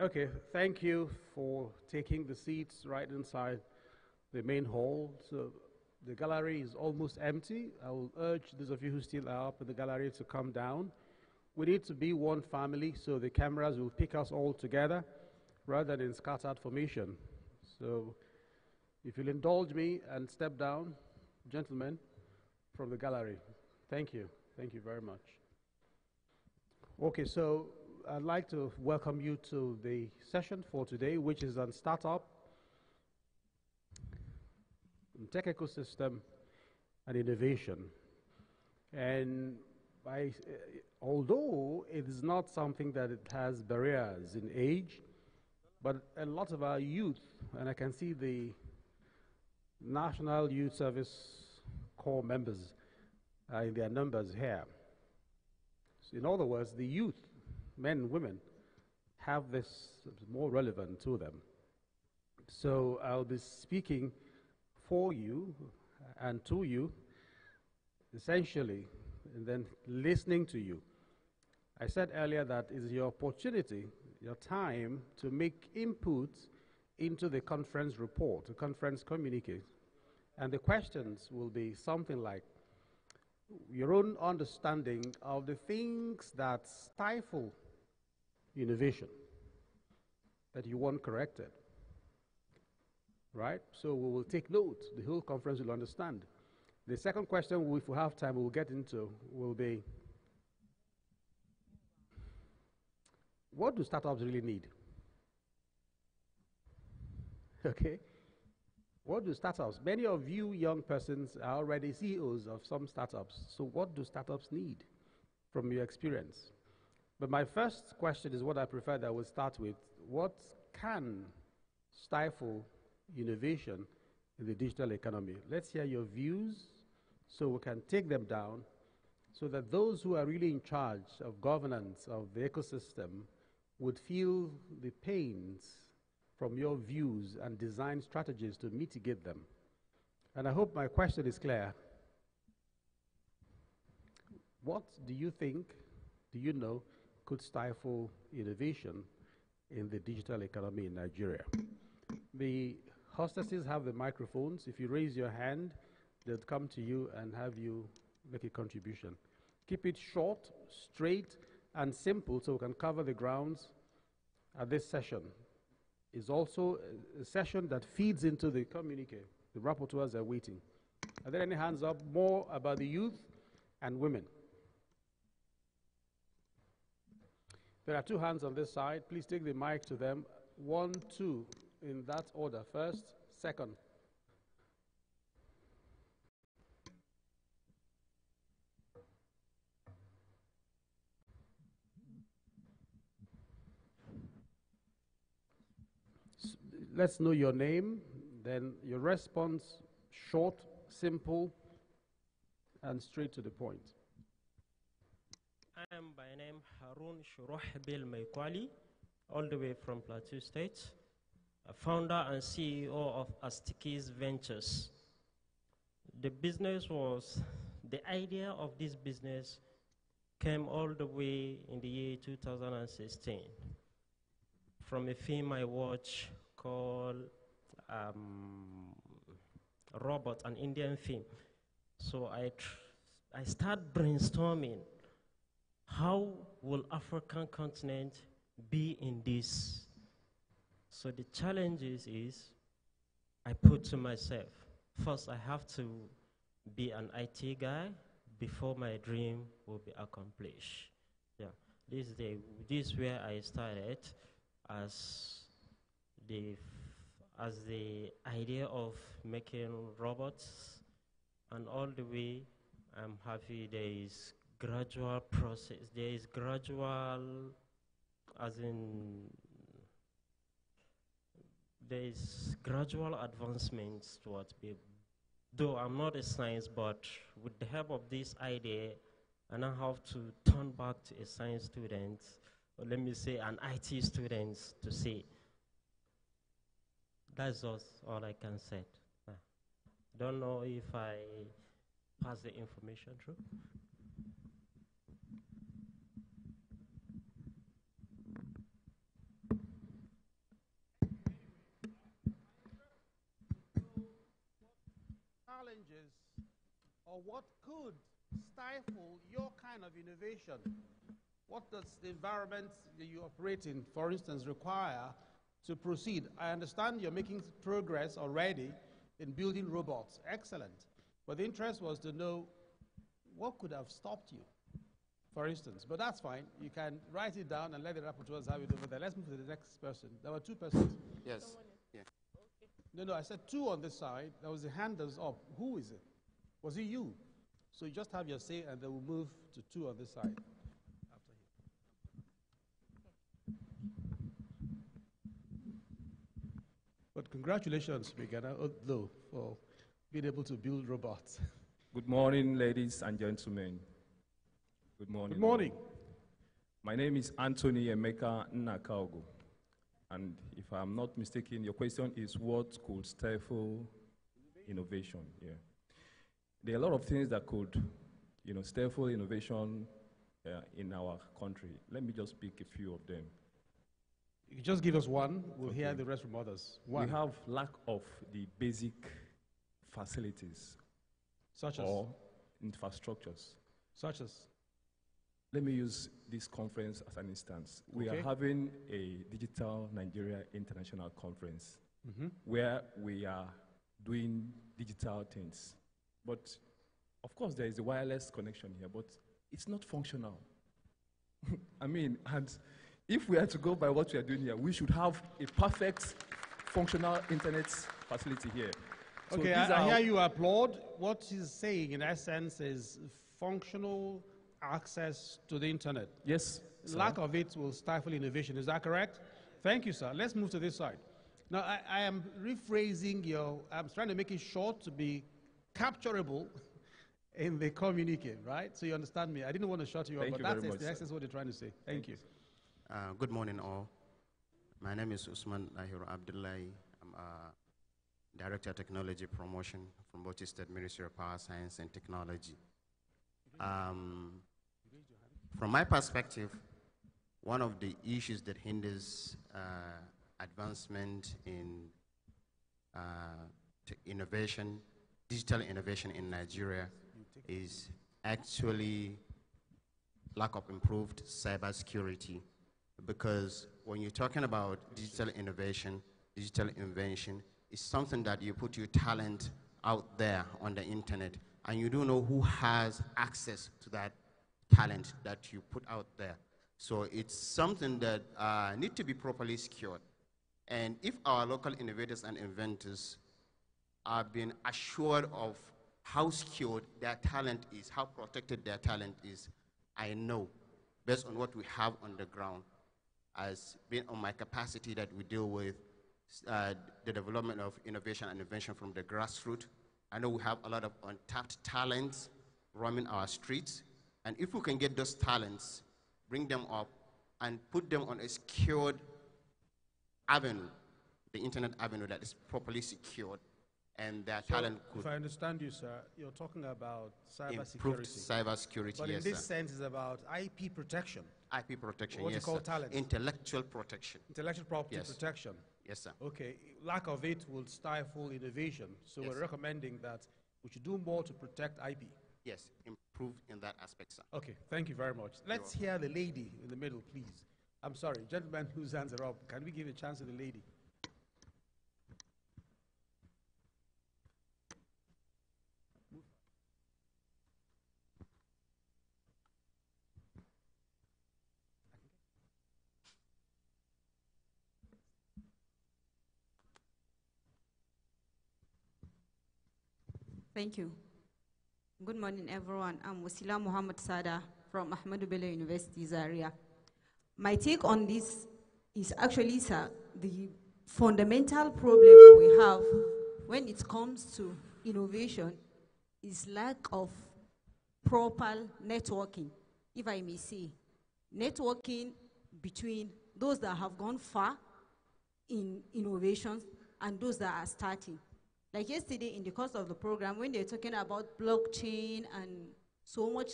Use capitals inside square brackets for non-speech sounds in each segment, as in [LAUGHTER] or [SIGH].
Okay, thank you for taking the seats right inside the main hall. So the gallery is almost empty. I will urge those of you who still are up in the gallery to come down. We need to be one family, so the cameras will pick us all together rather than in scattered formation. So if you'll indulge me and step down, gentlemen, from the gallery. Thank you. Thank you very much. Okay, so I'd like to welcome you to the session for today, which is on startup, tech ecosystem, and innovation. And uh, although it is not something that it has barriers in age, but a lot of our youth, and I can see the National Youth Service Corps members uh, in their numbers here. So in other words, the youth men women, have this more relevant to them. So I'll be speaking for you and to you, essentially, and then listening to you. I said earlier that is your opportunity, your time to make input into the conference report, the conference communique. And the questions will be something like your own understanding of the things that stifle innovation that you want corrected. Right? So we will take note. The whole conference will understand. The second question, if we have time, we'll get into will be what do startups really need? [LAUGHS] Okay? What do startups? Many of you young persons are already CEOs of some startups. So, what do startups need from your experience? But my first question is what I prefer that we'll start with. What can stifle innovation in the digital economy? Let's hear your views so we can take them down so that those who are really in charge of governance of the ecosystem would feel the pains from your views and design strategies to mitigate them. And I hope my question is clear. What do you think, do you know, could stifle innovation in the digital economy in Nigeria. The hostesses have the microphones. If you raise your hand, they'll come to you and have you make a contribution. Keep it short, straight, and simple so we can cover the grounds at this session. Is also a, a session that feeds into the communique. The rapporteurs are waiting. Are there any hands up more about the youth and women? There are two hands on this side. Please take the mic to them. One, two, in that order. First, second. let's know your name, then your response short, simple, and straight to the point. I am by name Harun Shurohbil Maikwali, all the way from Plateau State, founder and CEO of Astikis Ventures. The business was, the idea of this business came all the way in the year 2016 from a film I watched called um, Robot, an Indian film. So I, I start brainstorming how will African continent be in this? So the challenge is, is I put to myself, first I have to be an IT guy before my dream will be accomplished. Yeah, this is, the, this is where I started as the, as the idea of making robots and all the way I'm happy there is gradual process. There is gradual, as in, there is gradual advancements towards people. Though I'm not a science, but with the help of this idea, I now have to turn back to a science student, or let me say an IT student, to say. That's just all I can say. I don't know if I pass the information through. Or what could stifle your kind of innovation? What does the environment that you operate in, for instance, require to proceed? I understand you're making progress already in building robots. Excellent. But the interest was to know what could have stopped you, for instance. But that's fine. You can write it down and let the rapporteurs have it over there. Let's move to the next person. There were two persons. Yes. Yeah. No, no, I said two on this side. There was a hand that was up. Who is it? Was it you? So you just have your say, and then we'll move to two on this side. But congratulations, Brigadier uh, Odlo, for being able to build robots. [LAUGHS] Good morning, ladies and gentlemen. Good morning. Good morning. My name is Anthony Emeka Nnakaogo. And if I'm not mistaken, your question is what could stifle innovation? Yeah. There are a lot of things that could, you know, stifle innovation uh, in our country. Let me just pick a few of them. You just give us one. We'll hear the rest from others. One. We have lack of the basic facilities such as, or infrastructures. such as. Let me use this conference as an instance. We Okay. are having a Digital Nigeria International Conference Mm-hmm. where we are doing digital things. But of course, there is a wireless connection here, but it's not functional. [LAUGHS] I mean, and if we are to go by what we are doing here, we should have a perfect functional internet facility here. So Okay, I, I hear you applaud. What he's saying, in essence, is functional access to the internet. Yes. sir. Lack of it will stifle innovation. Is that correct? Thank you, sir. Let's move to this side. Now, I, I am rephrasing your, I'm trying to make it short to be capturable in the communique, right? So you understand me. I didn't want to shut you up, Thank but that's very the much, sir. what you're trying to say. Thank you. Uh, good morning, all. My name is Usman Lahir Abdullahi. I'm a Director of Technology Promotion from Bauchi State Ministry of Power, Science, and Technology. Um, from my perspective, one of the issues that hinders uh, advancement in uh, t- innovation, digital innovation in Nigeria, is actually lack of improved cybersecurity. Because when you're talking about digital innovation, digital invention, it's something that you put your talent out there on the internet, and you don't know who has access to that talent that you put out there. So it's something that uh, need to be properly secured. And if our local innovators and inventors are being assured of how secured their talent is, how protected their talent is, I know, based on what we have on the ground, as being on my capacity that we deal with uh, the development of innovation and invention from the grassroots. I know we have a lot of untapped talents roaming our streets, and if we can get those talents, bring them up, and put them on a secured avenue, the internet avenue that is properly secured, and their So, talent if I understand you, sir, you're talking about improve cybersecurity. cybersecurity. But yes, in this sir. sense, it's about IP protection, IP protection. what you call sir. talent. Intellectual protection. intellectual property Yes. protection. Yes, sir. Okay, lack of it will stifle innovation. So Yes. we're recommending that we should do more to protect IP. Yes, improve in that aspect, sir. Okay, thank you very much. Let's hear the lady in the middle, please. I'm sorry, gentlemen whose hands are up. Can we give a chance to the lady? Thank you. Good morning, everyone. I'm Wasila Muhammad Sada from Ahmadu Bello University, Zaria. My take on this is actually, sir, the fundamental problem we have when it comes to innovation is lack of proper networking, if I may say. Networking between those that have gone far in innovations and those that are starting. Like yesterday in the course of the program, when they're talking about blockchain and so much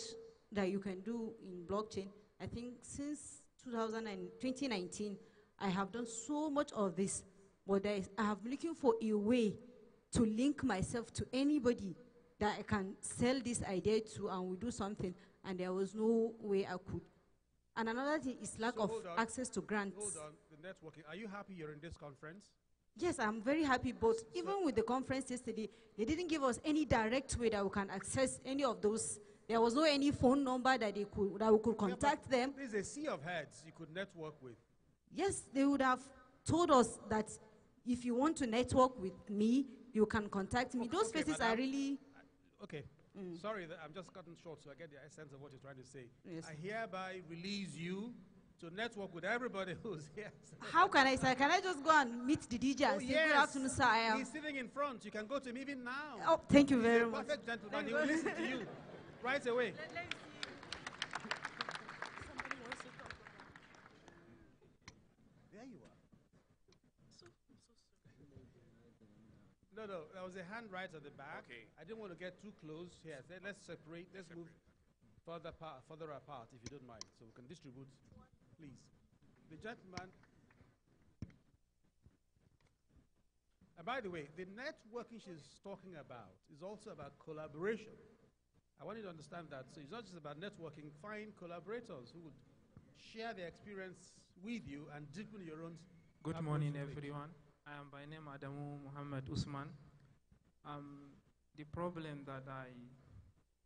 that you can do in blockchain, I think since 2000 2019, I have done so much of this, but is, I have been looking for a way to link myself to anybody that I can sell this idea to and we do something, and there was no way I could. And another thing is lack So of access to grants. Hold on, the networking. Are you happy you're in this conference? Yes, I'm very happy, but even with the conference yesterday, they didn't give us any direct way that we can access any of those. There was no any phone number that they could that we could Yeah, contact them. There's a sea of heads you could network with. Yes, they would have told us that if you want to network with me, you can contact me. Okay, Those okay, faces are madam. really Okay, mm. sorry, that I'm just cutting short so I get the essence of what you're trying to say. Yes. I hereby release you to network with everybody [LAUGHS] who's here. How can I say? Can I just go and meet the DJ and Oh, say, Good afternoon, sir? I am. He's sitting in front. You can go to him even now. Oh, thank you He's very a much. perfect gentleman. He will listen to you [LAUGHS] right away. There you are. No, no, there was a hand right at the back. Okay. I didn't want to get too close here. Let- Let's separate. Let's move further, apart, further apart, if you don't mind, so we can distribute, please. The gentleman. And by the way, the networking she's talking about is also about collaboration. I want you to understand that. So it's not just about networking. Find collaborators who would share their experience with you and deepen your own. Good morning, everyone. I am by name Adamu Muhammad Usman. Um, the problem that I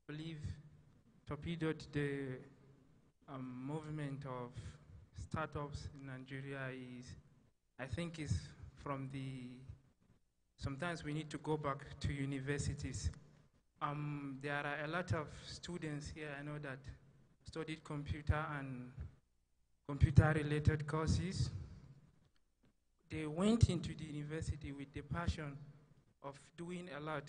believe torpedoed the um, movement of startups in Nigeria is, I think, is from the. Sometimes we need to go back to universities. Um, there are a lot of students here I know that studied computer and computer-related courses they went into the university with the passion of doing a lot.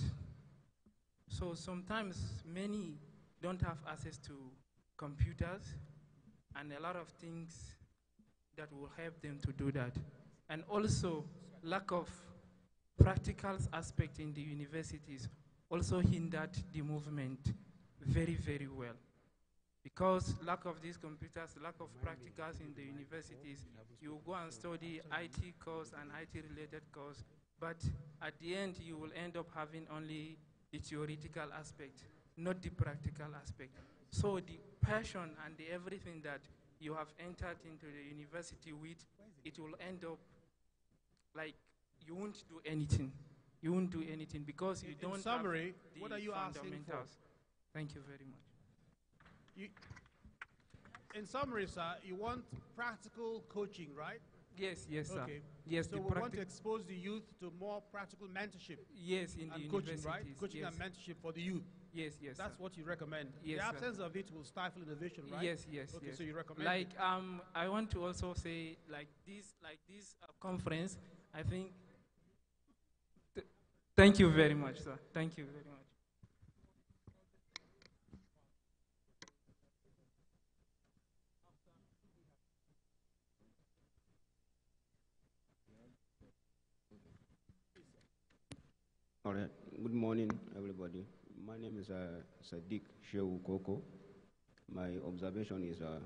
So sometimes many don't have access to computers and a lot of things that will help them to do that. And also lack of practical aspect in the universities also hindered the movement very, very well. Because lack of these computers, lack of practicals in the universities, you go and study IT course and IT related course, but at the end you will end up having only the theoretical aspect, not the practical aspect. So the passion and the everything that you have entered into the university with, it will end up like you won't do anything. You won't do anything because you In- in don't summary, have the what are you asking for? Thank you very much. You, in summary, sir, you want practical coaching, right? Yes, yes, sir. Okay. Yes, So we want to expose the youth to more practical mentorship yes, in the and coaching, right? Coaching yes. and mentorship for the youth. Yes, yes. That's sir. what you recommend. Yes, the sir. absence of it will stifle innovation, right? Yes, yes, Okay, yes. so you recommend like it. um, I want to also say like this, like this uh, conference. I think. Th- thank you very much, sir. Thank you very much. All right. Good morning, everybody. My name is uh, Sadiq Shehu Koko. My observation is uh,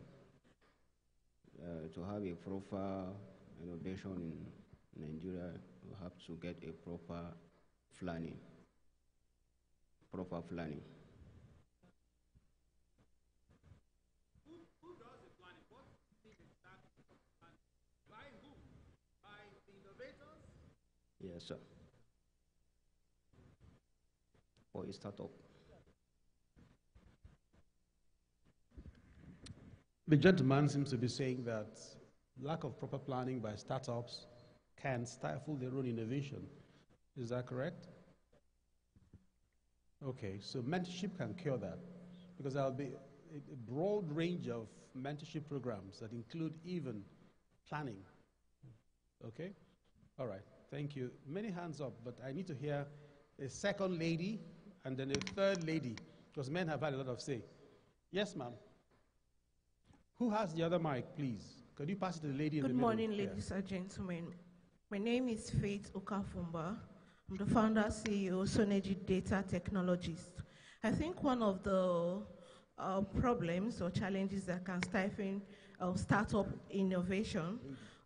uh, to have a proper innovation in Nigeria, you have to get a proper planning. Proper planning. Who does the planning? By whom? By the innovators? Yes, sir. Or. The gentleman seems to be saying that lack of proper planning by startups can stifle their own innovation. Is that correct? Okay, so mentorship can cure that because there'll be a broad range of mentorship programs that include even planning. Okay? All right, thank you. Many hands up, but I need to hear a second lady and then a third lady because men have had a lot of say. Yes, ma'am. Who has the other mic, please? Could you pass it to the lady in Good the middle? Good morning, Yeah. ladies and gentlemen. My name is Faith Okafumba. I'm the founder CEO Sonegy Data Technologies. I think one of the uh, problems or challenges that can stifle uh, startup innovation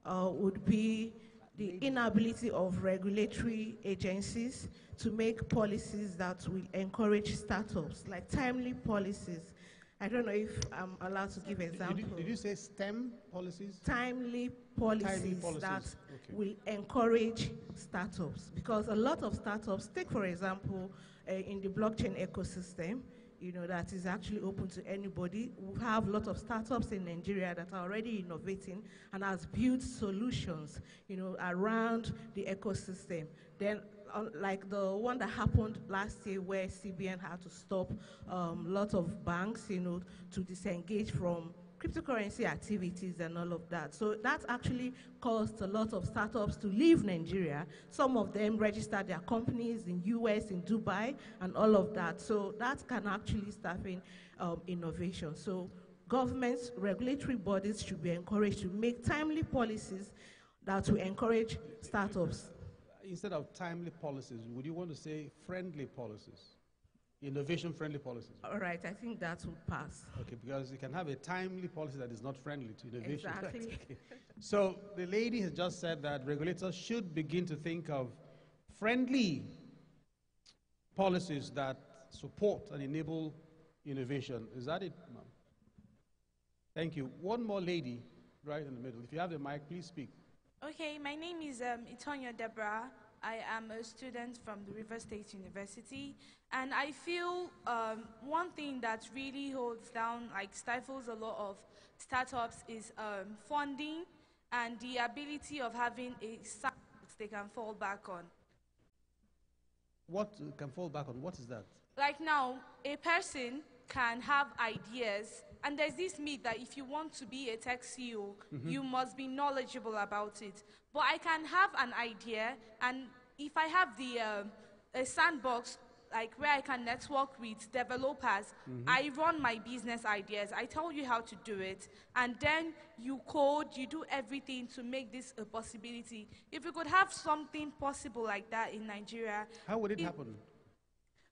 uh, would be the inability of regulatory agencies to make policies that will encourage startups, like timely policies. I don't know if I'm allowed to give Did examples. you, did you say STEM policies? timely policies, policies, that okay. will encourage startups because a lot of startups take for example uh, in the blockchain ecosystem you know that is actually open to anybody. We have a lot of startups in nigeria that are already innovating and has built solutions you know around the ecosystem. Then uh, like the one that happened last year where cbn had to stop um, lots of banks you know to disengage from cryptocurrency activities and all of that. So that actually caused a lot of startups to leave Nigeria. Some of them registered their companies in US, in Dubai, and all of that. So that can actually in um, innovation. So governments, regulatory bodies should be encouraged to make timely policies that will encourage startups. Instead of timely policies, would you want to say friendly policies? Innovation friendly policies? All right, I think that would pass. Okay, because you can have a timely policy that is not friendly to innovation. Right, [LAUGHS] Exactly. okay. So the lady has just said that regulators should begin to think of friendly policies that support and enable innovation. Is that it, ma'am? Thank you. One more lady right in the middle. If you have the mic, please speak. Okay, my name is um, Itonya Deborah. I am a student from the River State University, and I feel um, one thing that really holds down, like stifles a lot of startups, is um, funding and the ability of having a site they can fall back on. What uh, can fall back on? What is that? Like now, a person can have ideas, and there's this myth that if you want to be a tech CEO, you must be knowledgeable about it. But I can have an idea, and if I have the um, a sandbox, like where I can network with developers, I run my business ideas. I tell you how to do it, and then you code, you do everything to make this a possibility. If we could have something possible like that in Nigeria, How would it If- happen?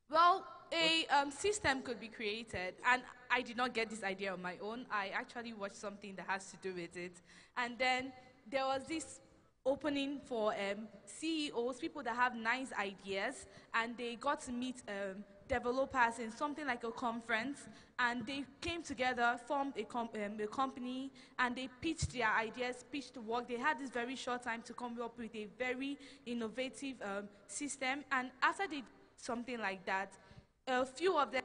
well, a um, system could be created, and I did not get this idea on my own. I actually watched something that has to do with it. And then there was this opening for um, CEOs, people that have nice ideas, and they got to meet um, developers in something like a conference, and they came together, formed a, com- um, a company, and they pitched their ideas, pitched the work. They had this very short time to come up with a very innovative um, system, and after they did something like that, a few of them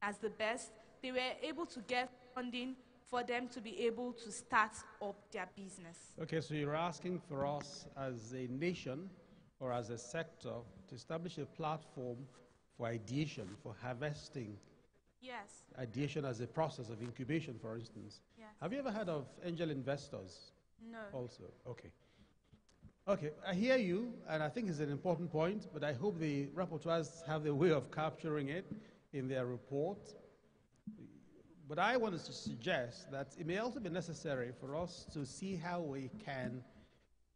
as the best, they were able to get funding for them to be able to start up their business. Okay, so you're asking for us as a nation or as a sector to establish a platform for ideation, for harvesting Yes, ideation as a process of incubation, for instance. yes. Have you ever heard of angel investors No. also? Okay. Okay, I hear you, and I think it's an important point, but I hope the rapporteurs have the way of capturing it in their report. But I wanted to suggest that it may also be necessary for us to see how we can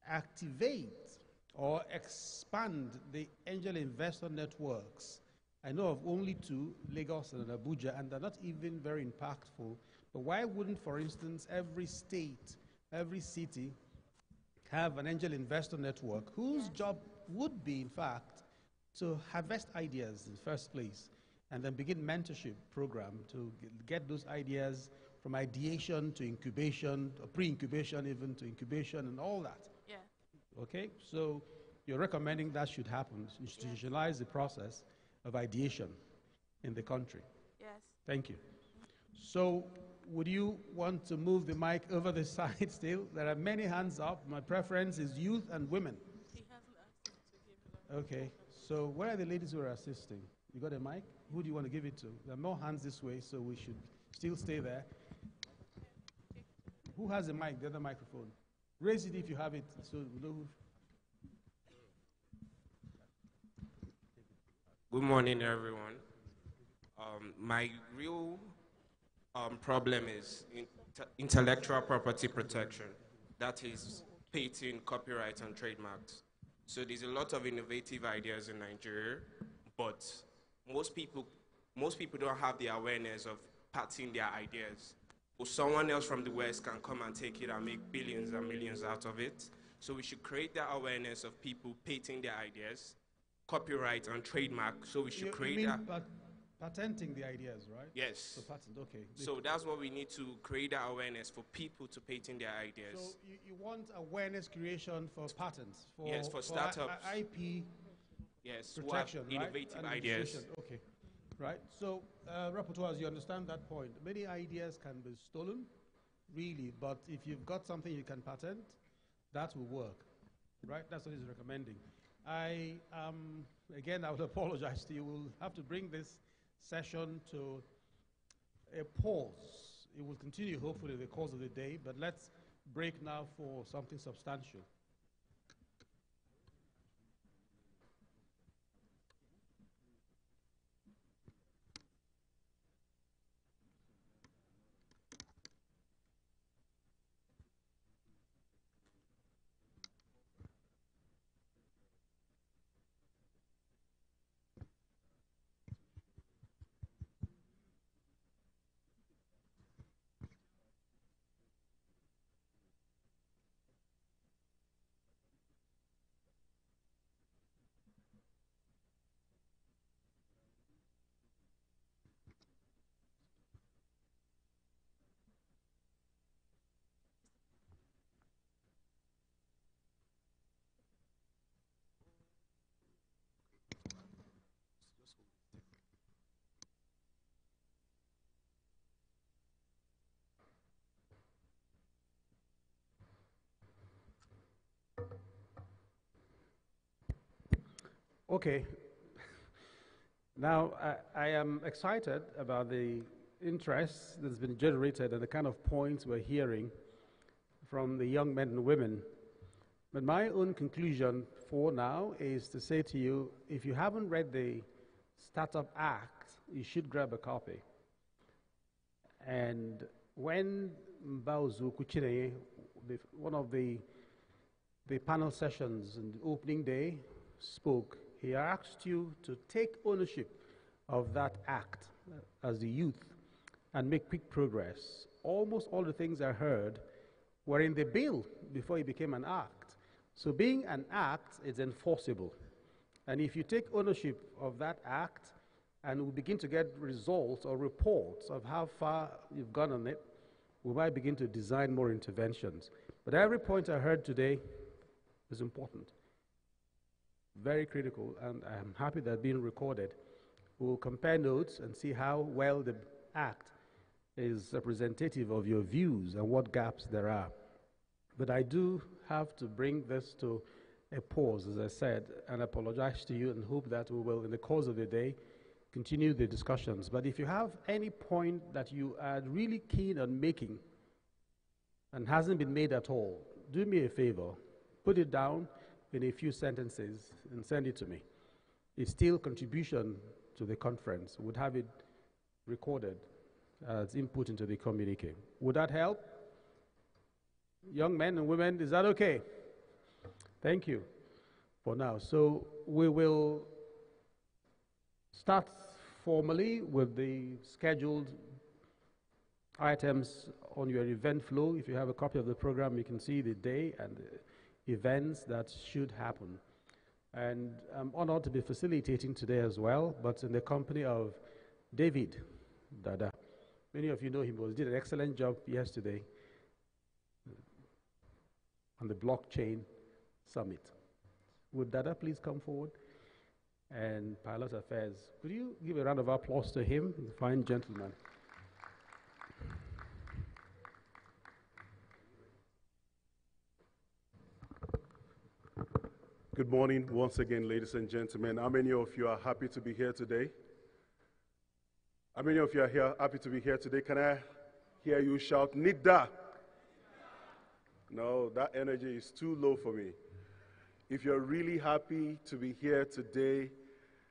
activate or expand the angel investor networks. I know of only two, Lagos and Abuja, and they're not even very impactful. But why wouldn't, for instance, every state, every city have an angel investor network whose job would be, in fact, to harvest ideas in the first place and then begin mentorship program to get those ideas from ideation to incubation, or pre-incubation even to incubation and all that. Yeah. Okay, so you're recommending that should happen, institutionalize the process of ideation in the country. Yes. Thank you. So, would you want to move the mic over the [LAUGHS] side still? There are many hands up. My preference is youth and women. Okay, so where are the ladies who are assisting? You got a mic? Who do you want to give it to? There are more hands this way, so we should still stay there. Who has a mic? The other microphone. Raise it if you have it, so. Good morning, everyone. Um, my real um, problem is inte- intellectual property protection. That is patent, copyright, and trademarks. So there's a lot of innovative ideas in Nigeria, but most people, most people don't have the awareness of patenting their ideas. Or someone else from the West can come and take it and make billions and millions out of it. So we should create that awareness of people patenting their ideas, copyright and trademark. So we should You- create that. pat- patenting the ideas, right? Yes. So patent, okay. So that's what we need to create that awareness for people to patent their So ideas. you, you want awareness creation for patents, for, Yes, for I- startups. IP yes, protection, right? innovative and ideas. Okay, right. So, uh, rapporteurs, you understand that point. Many ideas can be stolen, really, but if you've got something you can patent, that will work, right? That's what he's recommending. I, um, again, I would [LAUGHS] apologize to you. We'll have to bring this session to a pause. It will continue, hopefully, in the course of the day, but let's break now for something substantial. Okay. [LAUGHS] Now, I, I am excited about the interest that's been generated and the kind of points we're hearing from the young men and women. But my own conclusion for now is to say to you if you haven't read the Startup Act, you should grab a copy. And when Mbauzu Kuchine, the, one of the, the panel sessions on the opening day, spoke, he asked you to take ownership of that act as the youth and make quick progress. Almost all the things I heard were in the bill before it became an act. So, being an act is enforceable. And if you take ownership of that act and we begin to get results or reports of how far you've gone on it, we might begin to design more interventions. But every point I heard today is important very critical, and I'm happy that being recorded. We'll compare notes and see how well the act is representative of your views and what gaps there are. But I do have to bring this to a pause, as I said, and apologize to you and hope that we will, in the course of the day, continue the discussions. But if you have any point that you are really keen on making and hasn't been made at all, do me a favor, put it down in a few sentences and send it to me. It's still contribution to the conference. Would have it recorded as input into the communique. Would that help? Young men and women, is that okay? Thank you for now. So we will start formally with the scheduled items on your event flow. If you have a copy of the program, you can see the day and the events that should happen. And I'm honored to be facilitating today as well, but in the company of David Dada. Many of you know him, he did an excellent job yesterday on the blockchain summit. Would Dada please come forward? And Pilot Affairs, could you give a round of applause to him, the fine gentleman? Good morning once again, ladies and gentlemen. How many of you are happy to be here today? How many of you are here happy to be here today? Can I hear you shout, NITDA? No, that energy is too low for me. If you're really happy to be here today,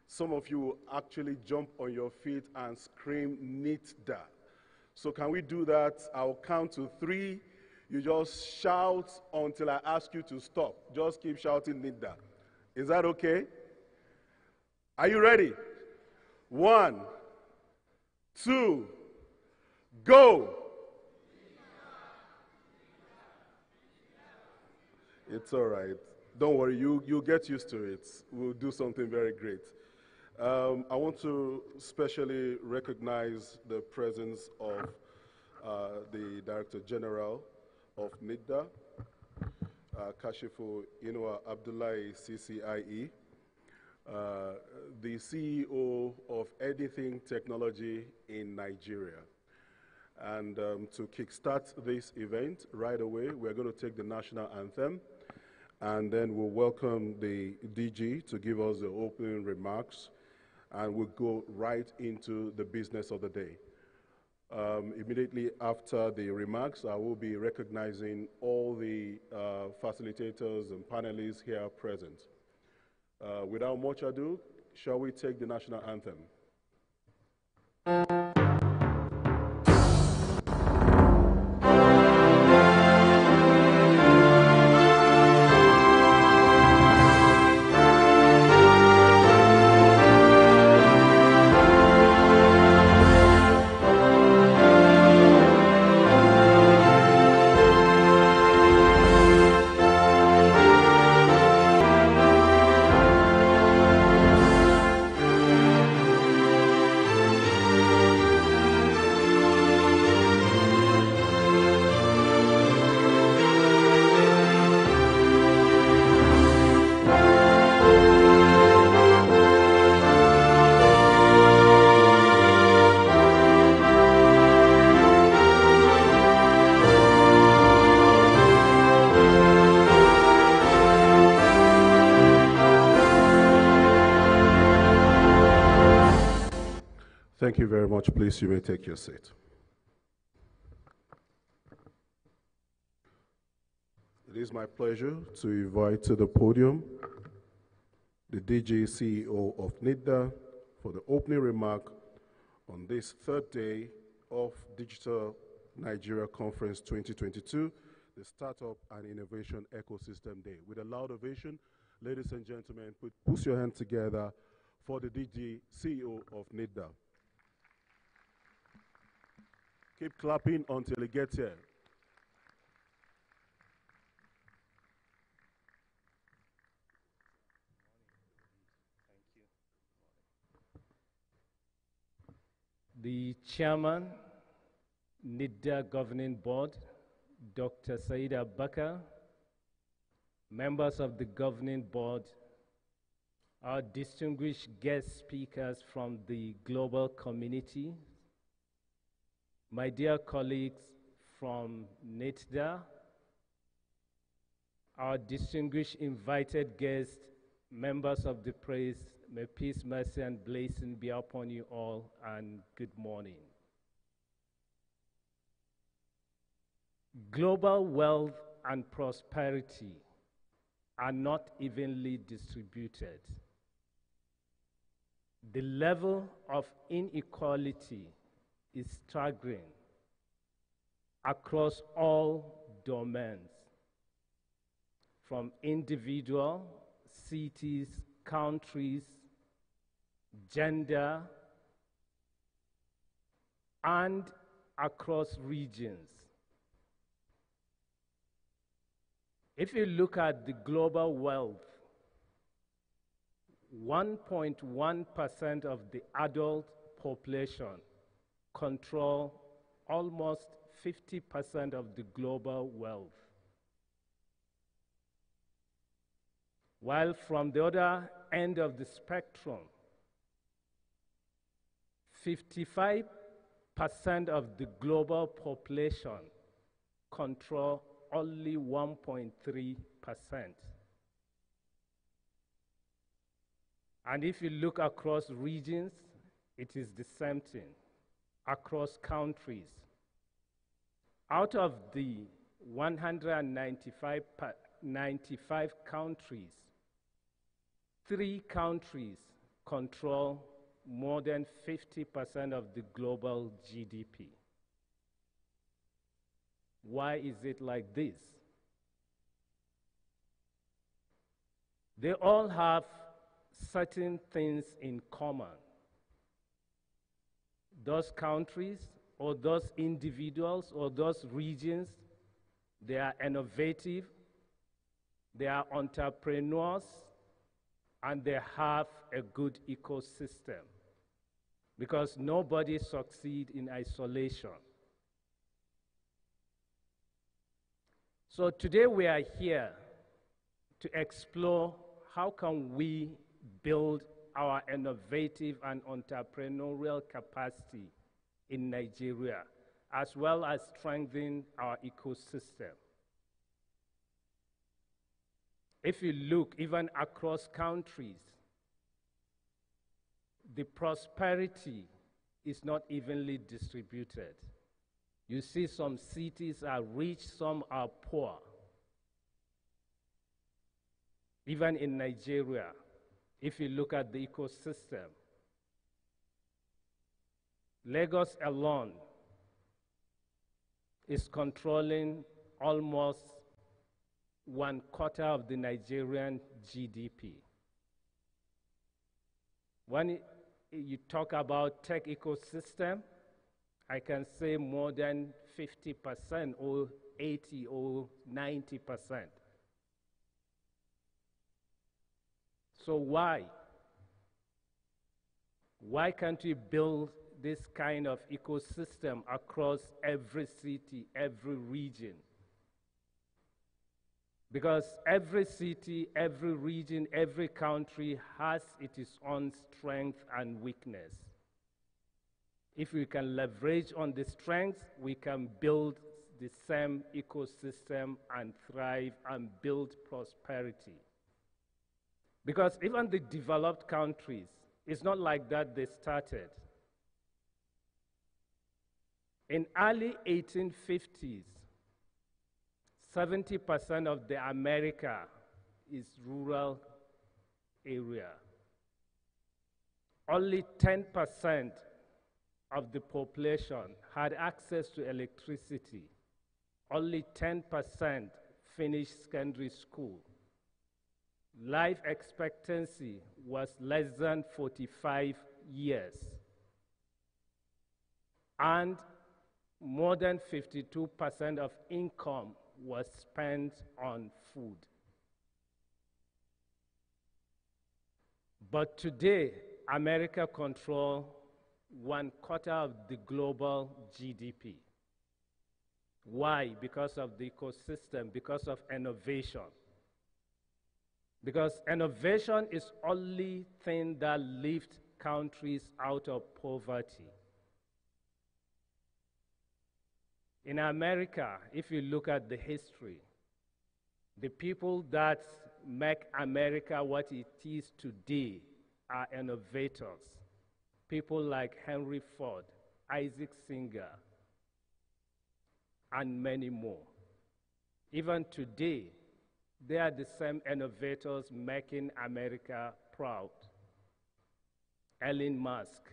some of you will actually jump on your feet and scream, NITDA. So, can we do that? I'll count to three. You just shout until I ask you to stop. Just keep shouting NITDA. Is that okay? Are you ready? One, two, go. It's all right. Don't worry, you, you'll get used to it. We'll do something very great. Um, I want to specially recognize the presence of uh, the Director General of NITDA, uh, Kashifu Inua Abdullahi CCIE, uh, the CEO of Editing Technology in Nigeria. And um, to kickstart this event right away, we're going to take the national anthem, and then we'll welcome the DG to give us the opening remarks, and we'll go right into the business of the day. Um, immediately after the remarks, I will be recognizing all the uh, facilitators and panelists here present. Uh, without much ado, shall we take the national anthem? Much. Please, you may take your seat. It is my pleasure to invite to the podium the DG CEO of NITDA for the opening remark on this third day of Digital Nigeria Conference 2022, the Startup and Innovation Ecosystem Day. With a loud ovation, ladies and gentlemen, put, put your hands together for the DG CEO of NITDA. Keep clapping until it gets here. The chairman, NITDA Governing Board, Dr. Saida Bakar, members of the governing board, our distinguished guest speakers from the global community, my dear colleagues from NITDA, our distinguished invited guests, members of the press, may peace, mercy, and blessing be upon you all, and good morning. Global wealth and prosperity are not evenly distributed. The level of inequality is staggering across all domains, from individual, cities, countries, gender, and across regions. If you look at the global wealth, 1.1% of the adult population control almost 50% of the global wealth. While from the other end of the spectrum, 55% of the global population control only 1.3%. And if you look across regions, it is the same thing across countries. Out of the 195 95 countries, three countries control more than 50% of the global GDP. Why is it like this? They all have certain things in common. Those countries or those individuals or those regions, they are innovative, they are entrepreneurs, and they have a good ecosystem. Because nobody succeeds in isolation. So today we are here to explore how can we build our innovative and entrepreneurial capacity in Nigeria, as well as strengthen our ecosystem. If you look even across countries, the prosperity is not evenly distributed. You see, some cities are rich, some are poor. Even in Nigeria, if you look at the ecosystem, Lagos alone is controlling almost one quarter of the Nigerian GDP. When you talk about tech ecosystem, I can say more than 50% or 80 or 90%. So why? Why can't we build this kind of ecosystem across every city, every region? Because every city, every region, every country has its own strength and weakness. If we can leverage on the strengths, we can build the same ecosystem and thrive and build prosperity. Because even the developed countries, it's not like that they started. In early 1850s, 70% of the America is rural area. Only 10% of the population had access to electricity. Only 10% finished secondary school. Life expectancy was less than 45 years. And more than 52% of income was spent on food. But today, America controls one quarter of the global GDP. Why? Because of the ecosystem, because of innovation. Because innovation is only thing that lifts countries out of poverty. In America, if you look at the history, the people that make America what it is today are innovators. People like Henry Ford, Isaac Singer, and many more. Even today, they are the same innovators making America proud. Elon Musk,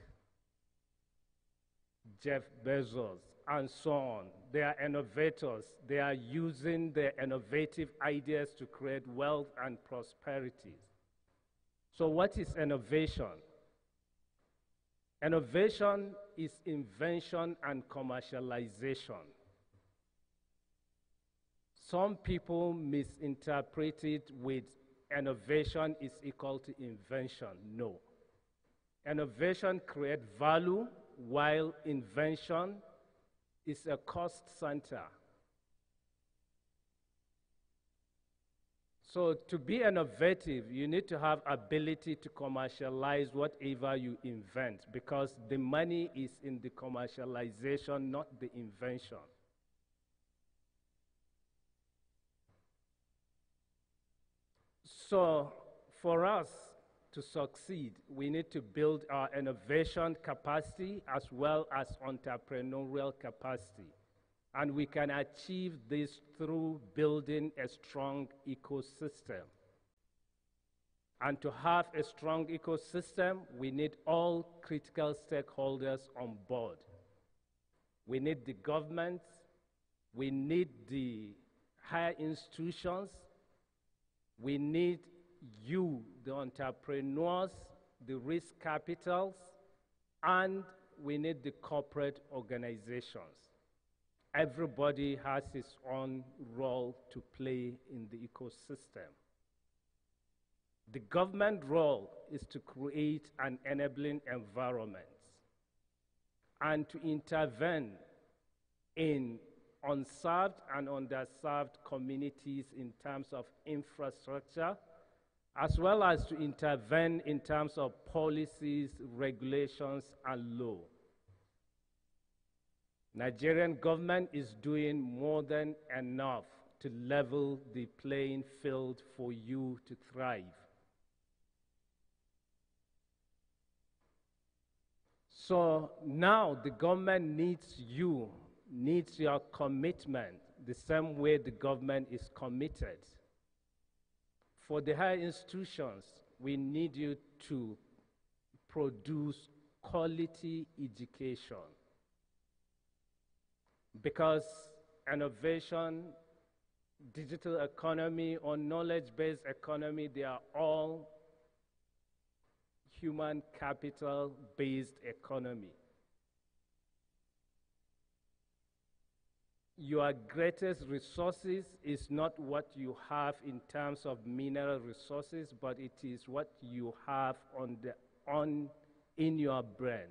Jeff Bezos, and so on. They are innovators. They are using their innovative ideas to create wealth and prosperity. So, what is innovation? Innovation is invention and commercialization. Some people misinterpret it with innovation is equal to invention. No. Innovation creates value, while invention is a cost center. So to be innovative, you need to have ability to commercialize whatever you invent because the money is in the commercialization, not the invention. So for us to succeed, we need to build our innovation capacity as well as entrepreneurial capacity. And we can achieve this through building a strong ecosystem. And to have a strong ecosystem, we need all critical stakeholders on board. We need the government, we need the higher institutions, we need you, the entrepreneurs, the risk capitals, and we need the corporate organizations. everybody has his own role to play in the ecosystem. The government role is to create an enabling environment and to intervene in unserved and underserved communities in terms of infrastructure, as well as to intervene in terms of policies, regulations, and law. Nigerian government is doing more than enough to level the playing field for you to thrive. So now the government needs you, needs your commitment, the same way the government is committed. For the higher institutions, we need you to produce quality education. Because innovation, digital economy, or knowledge based economy, they are all human capital based economy. Your greatest resources is not what you have in terms of mineral resources, but it is what you have on the, on, in your brain.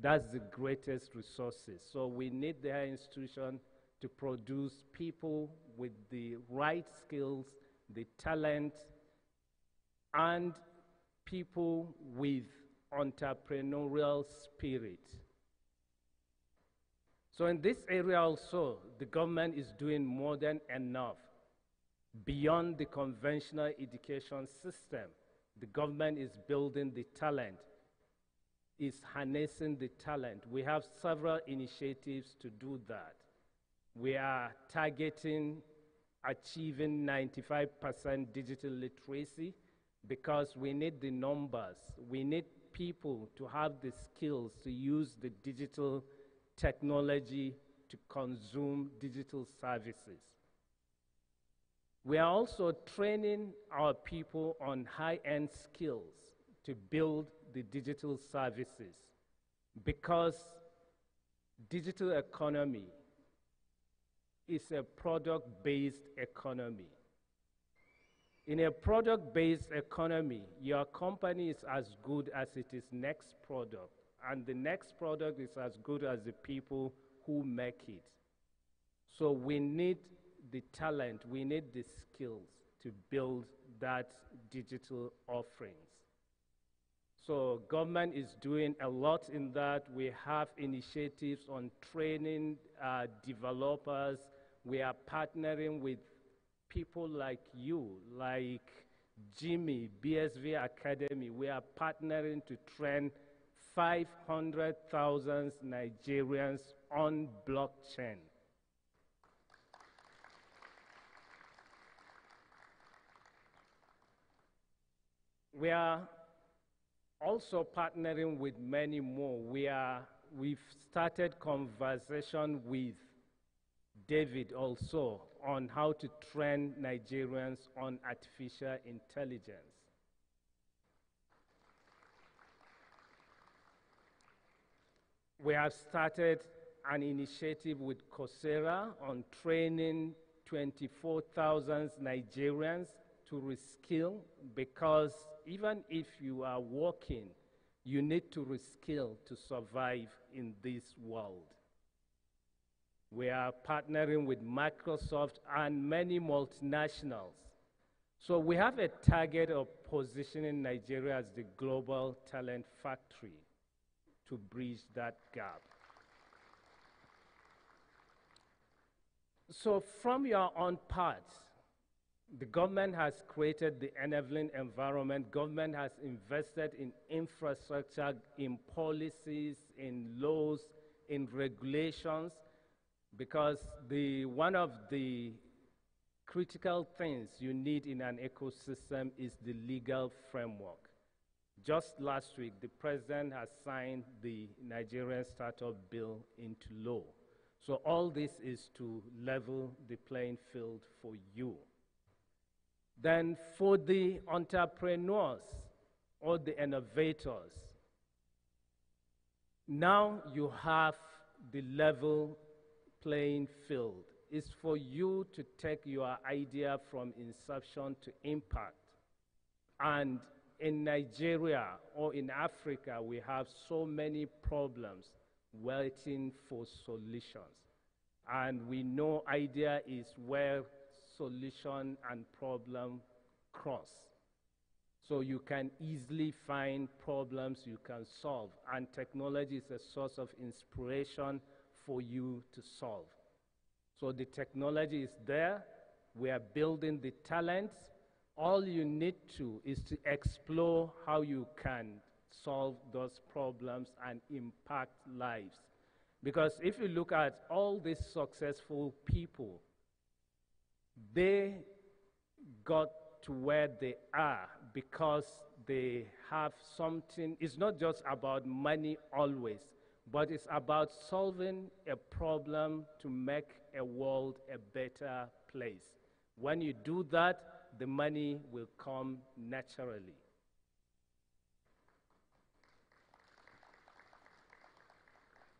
That's the greatest resources. So we need the institution to produce people with the right skills, the talent, and people with entrepreneurial spirit. So in this area also, the government is doing more than enough. Beyond the conventional education system, the government is building the talent, is harnessing the talent. We have several initiatives to do that. We are targeting achieving 95% digital literacy because we need the numbers. We need people to have the skills to use the digital technology to consume digital services. We are also training our people on high end skills to build the digital services because digital economy is a product based economy. In a product based economy, your company is as good as it is next product, and the next product is as good as the people who make it. So we need the talent, we need the skills to build that digital offerings. So government is doing a lot in that. We have initiatives on training uh, developers. We are partnering with people like you, like Jimmy, BSV Academy, we are partnering to train 500,000 Nigerians on blockchain. We are also partnering with many more. We are, we've started conversation with David also on how to train Nigerians on artificial intelligence. We have started an initiative with Coursera on training 24,000 Nigerians to reskill because even if you are working, you need to reskill to survive in this world. We are partnering with Microsoft and many multinationals. So we have a target of positioning Nigeria as the global talent factory to bridge that gap. So from your own part, the government has created the enabling environment. Government has invested in infrastructure, in policies, in laws, in regulations because the, one of the critical things you need in an ecosystem is the legal framework. Just last week, the president has signed the Nigerian Startup Bill into law. So all this is to level the playing field for you. Then for the entrepreneurs or the innovators, now you have the level playing field. It's for you to take your idea from inception to impact. And in Nigeria or in Africa, we have so many problems waiting for solutions. And we know idea is where solution and problem cross. So you can easily find problems you can solve. And technology is a source of inspiration for you to solve. So the technology is there. We are building the talents. All you need to is to explore how you can solve those problems and impact lives. Because if you look at all these successful people, they got to where they are because they have something. It's not just about money always, but it's about solving a problem to make a world a better place. When you do that, the money will come naturally.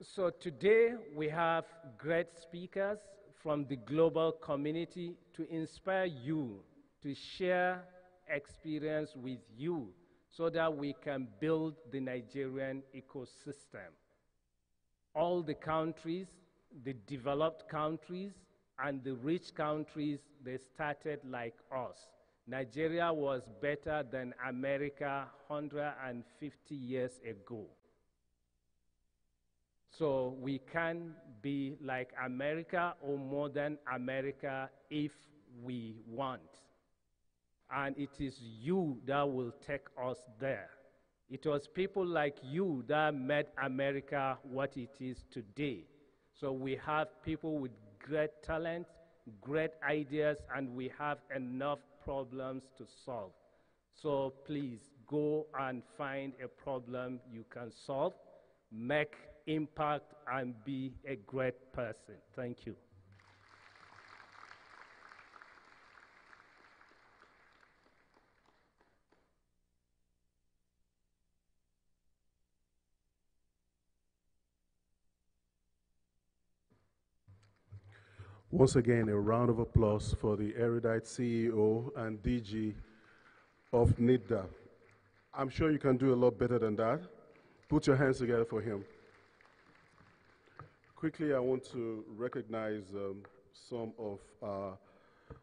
So today we have great speakers from the global community to inspire you to share experience with you so that we can build the Nigerian ecosystem. All the countries, the developed countries, and the rich countries, they started like us. Nigeria was better than America 150 years ago. So we can be like America or more than America if we want. And it is you that will take us there. It was people like you that made America what it is today. So we have people with great talent, great ideas, and we have enough problems to solve. So please go and find a problem you can solve, make impact, and be a great person. Thank you. Once again, a round of applause for the erudite CEO and DG of NITDA. I'm sure you can do a lot better than that. Put your hands together for him. Quickly, I want to recognize um, some of our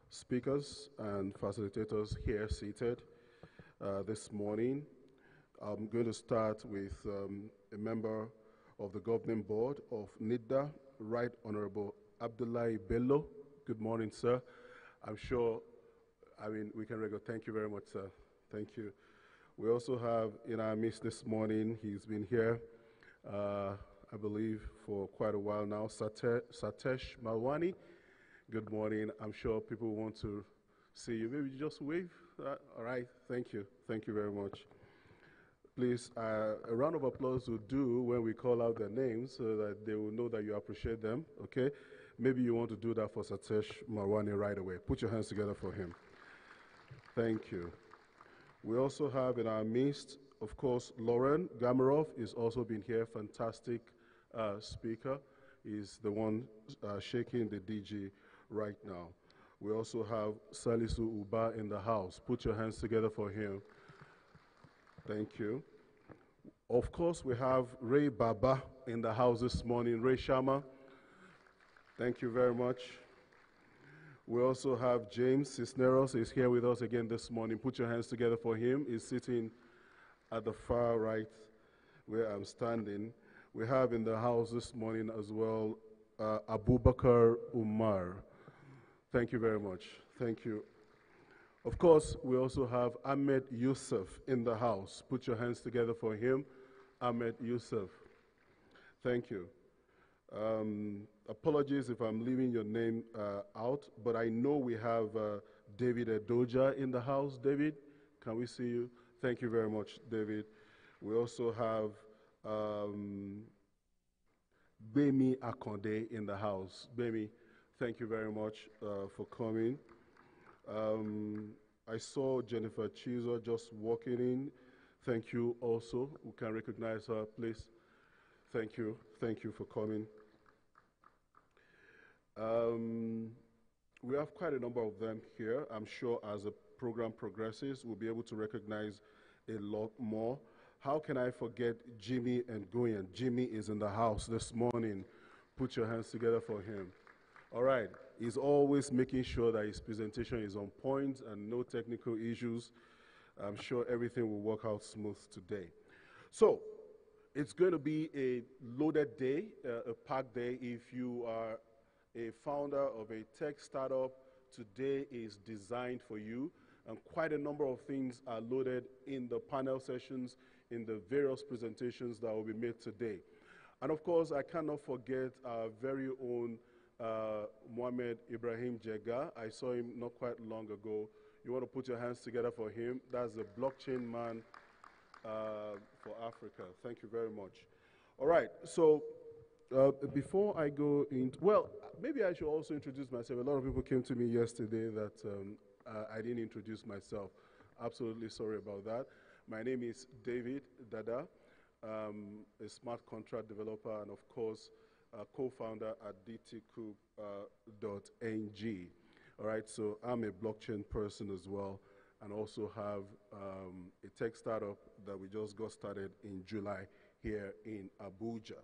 speakers and facilitators here seated uh, this morning. I'm going to start with um, a member of the governing board of NITDA, Right Honorable Abdullahi Bello. Good morning, sir. I'm sure, I mean, we can regular. Thank you very much, sir. Thank you. We also have in our midst this morning, he's been here, uh, I believe, for quite a while now, Sate Satesh Malwani. Good morning. I'm sure people want to see you. Maybe just wave. Uh, all right. Thank you. Thank you very much. Please, uh, a round of applause will do when we call out their names so that they will know that you appreciate them, okay? Maybe you want to do that for Satesh Marwani right away. Put your hands together for him. Thank you. We also have in our midst, of course, Lauren Gamarov is also been here, fantastic uh, speaker. He's the one uh, shaking the DG right now. We also have Salisu Uba in the house. Put your hands together for him. Thank you. Of course, we have Ray Baba in the house this morning. Ray Shama, Thank you very much. We also have James Cisneros is here with us again this morning. Put your hands together for him. He's sitting at the far right where I'm standing. We have in the house this morning as well uh, Abubakar Umar. Thank you very much. Thank you. Of course, we also have Ahmed Yusuf in the house. Put your hands together for him. Ahmed Yusuf. Thank you. Um, apologies if I'm leaving your name uh, out, but I know we have uh, David Edoja in the house. David, can we see you? Thank you very much, David. We also have um, Bemi Akonde in the house. Bemi, thank you very much uh, for coming. Um, I saw Jennifer Chizo just walking in. Thank you also. We can recognize her, please. Thank you. Thank you for coming. Um, we have quite a number of them here. I'm sure as the program progresses, we'll be able to recognize a lot more. How can I forget Jimmy and Nguyen? Jimmy is in the house this morning. Put your hands together for him. All right. He's always making sure that his presentation is on point and no technical issues. I'm sure everything will work out smooth today. So, it's going to be a loaded day, uh, a packed day. If you are a founder of a tech startup, today is designed for you. And quite a number of things are loaded in the panel sessions, in the various presentations that will be made today. And of course, I cannot forget our very own uh, Mohamed Ibrahim Jega. I saw him not quite long ago. You want to put your hands together for him. That's the blockchain man uh, for Africa. Thank you very much. All right, so uh, before I go into, well, maybe I should also introduce myself. A lot of people came to me yesterday that um, uh, I didn't introduce myself. Absolutely sorry about that. My name is David Dada, um, a smart contract developer, and of course, a co-founder at dtcoup.ng. All right, so I'm a blockchain person as well, and also have um, a tech startup that we just got started in July here in Abuja.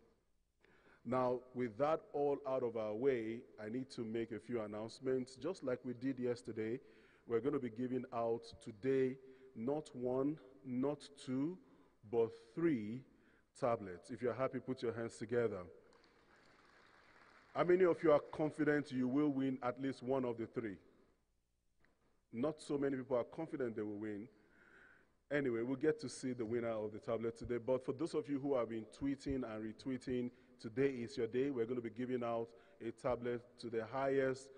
Now, with that all out of our way, I need to make a few announcements. Just like we did yesterday, we're going to be giving out today not one, not two, but three tablets. If you're happy, put your hands together. How many of you are confident you will win at least one of the three? Not so many people are confident they will win. Anyway, we'll get to see the winner of the tablet today. But for those of you who have been tweeting and retweeting, today is your day. We're going to be giving out a tablet to the highest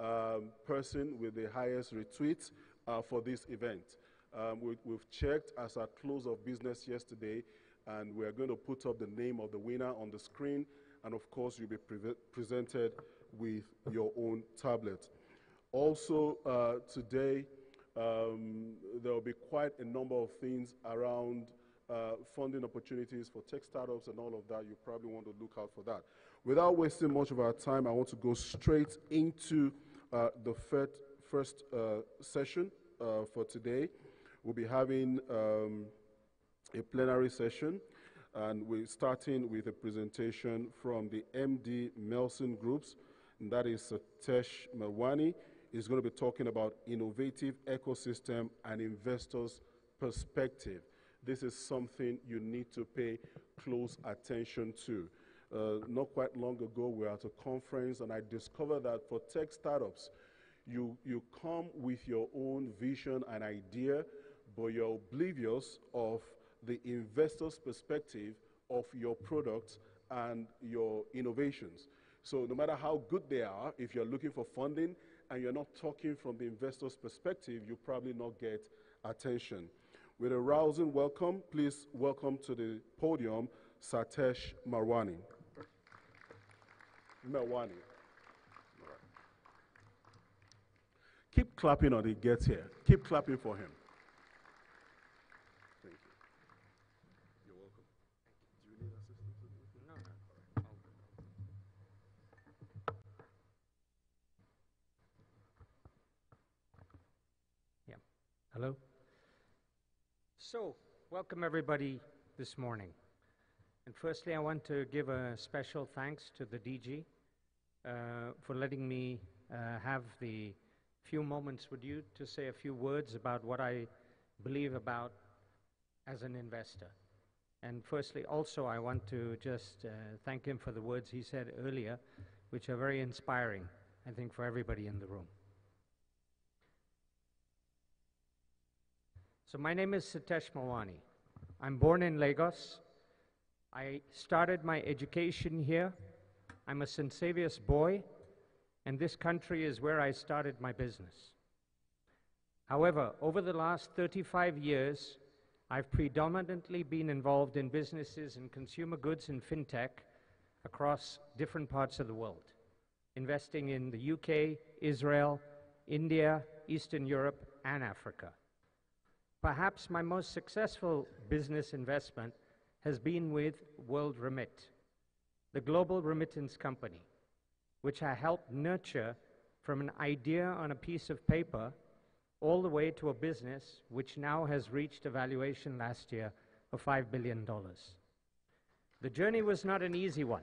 um, person with the highest retweet uh, for this event. Um, we, have checked as our close of business yesterday, and we're going to put up the name of the winner on the screen and of course you'll be pre presented with your own tablet. Also uh, today, um, there will be quite a number of things around uh, funding opportunities for tech startups and all of that. You probably want to look out for that. Without wasting much of our time, I want to go straight into uh, the first, first uh, session uh, for today. We'll be having um, a plenary session and we're starting with a presentation from the MD Melson Groups, and that is Satesh Melwani. He's going to be talking about innovative ecosystem and investors' perspective. This is something you need to pay close attention to. Uh, not quite long ago, we were at a conference, and I discovered that for tech startups, you, you come with your own vision and idea, but you're oblivious of the investor's perspective of your products and your innovations. So no matter how good they are, if you're looking for funding and you're not talking from the investor's perspective, you probably not get attention. With a rousing welcome, please welcome to the podium Satesh Marwani. Marwani. Keep clapping on he gets here. Keep clapping for him. Thank you you welcome Yeah hello? So, welcome everybody this morning. And firstly, I want to give a special thanks to the DG uh, for letting me uh, have the few moments with you to say a few words about what I believe about as an investor. And firstly, also, I want to just uh, thank him for the words he said earlier, which are very inspiring, I think, for everybody in the room. So my name is Satesh Malwani. I'm born in Lagos. I started my education here. I'm a St. Saviour's boy, and this country is where I started my business. However, over the last 35 years, I've predominantly been involved in businesses in consumer goods and fintech across different parts of the world, investing in the UK, Israel, India, Eastern Europe, and Africa. Perhaps my most successful business investment has been with World Remit, the global remittance company. which I helped nurture from an idea on a piece of paper all the way to a business which now has reached a valuation last year of $5 billion. The journey was not an easy one.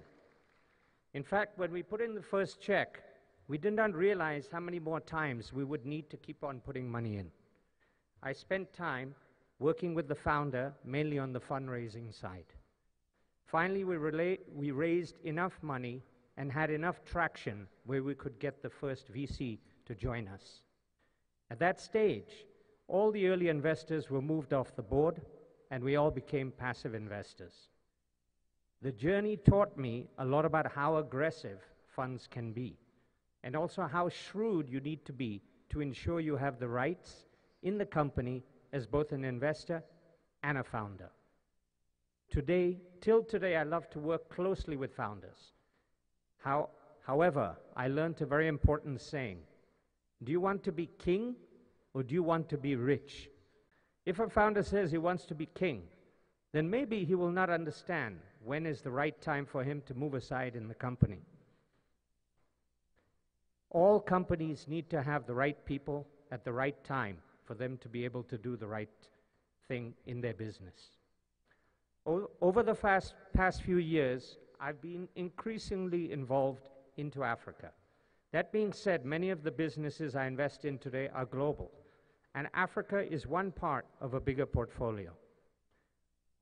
In fact, when we put in the first check, we did not realize how many more times we would need to keep on putting money in. I spent time working with the founder, mainly on the fundraising side. Finally, we, relate, we raised enough money and had enough traction where we could get the first VC to join us. At that stage, all the early investors were moved off the board, and we all became passive investors. The journey taught me a lot about how aggressive funds can be, and also how shrewd you need to be to ensure you have the rights in the company as both an investor and a founder. Today, till today, I love to work closely with founders. How, however, I learned a very important saying Do you want to be king or do you want to be rich? If a founder says he wants to be king, then maybe he will not understand when is the right time for him to move aside in the company. All companies need to have the right people at the right time for them to be able to do the right thing in their business. O over the fast, past few years, I've been increasingly involved into Africa. That being said, many of the businesses I invest in today are global, and Africa is one part of a bigger portfolio.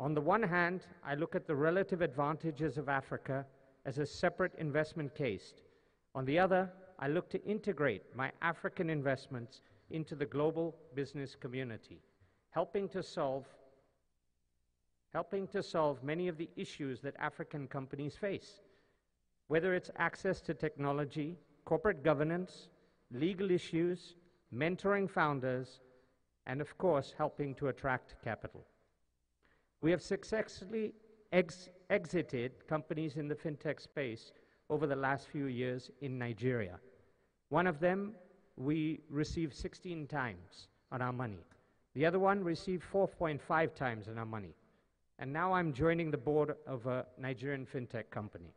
On the one hand, I look at the relative advantages of Africa as a separate investment case. On the other, I look to integrate my African investments into the global business community, helping to solve helping to solve many of the issues that African companies face, whether it's access to technology, corporate governance, legal issues, mentoring founders, and of course, helping to attract capital. We have successfully ex exited companies in the fintech space over the last few years in Nigeria. One of them we received 16 times on our money. The other one received 4.5 times on our money. And now I'm joining the board of a Nigerian fintech company.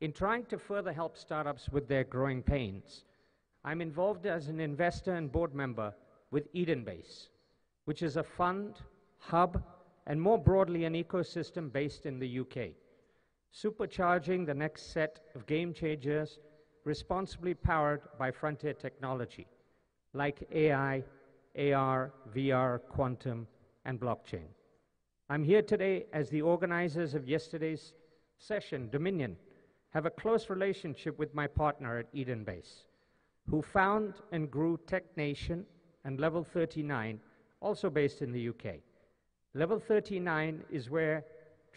In trying to further help startups with their growing pains, I'm involved as an investor and board member with Edenbase, which is a fund, hub, and more broadly an ecosystem based in the UK, supercharging the next set of game changers responsibly powered by frontier technology like AI, AR, VR, quantum, and blockchain. I'm here today as the organizers of yesterday's session, Dominion, have a close relationship with my partner at Edenbase, who found and grew Tech Nation and Level 39, also based in the UK. Level 39 is where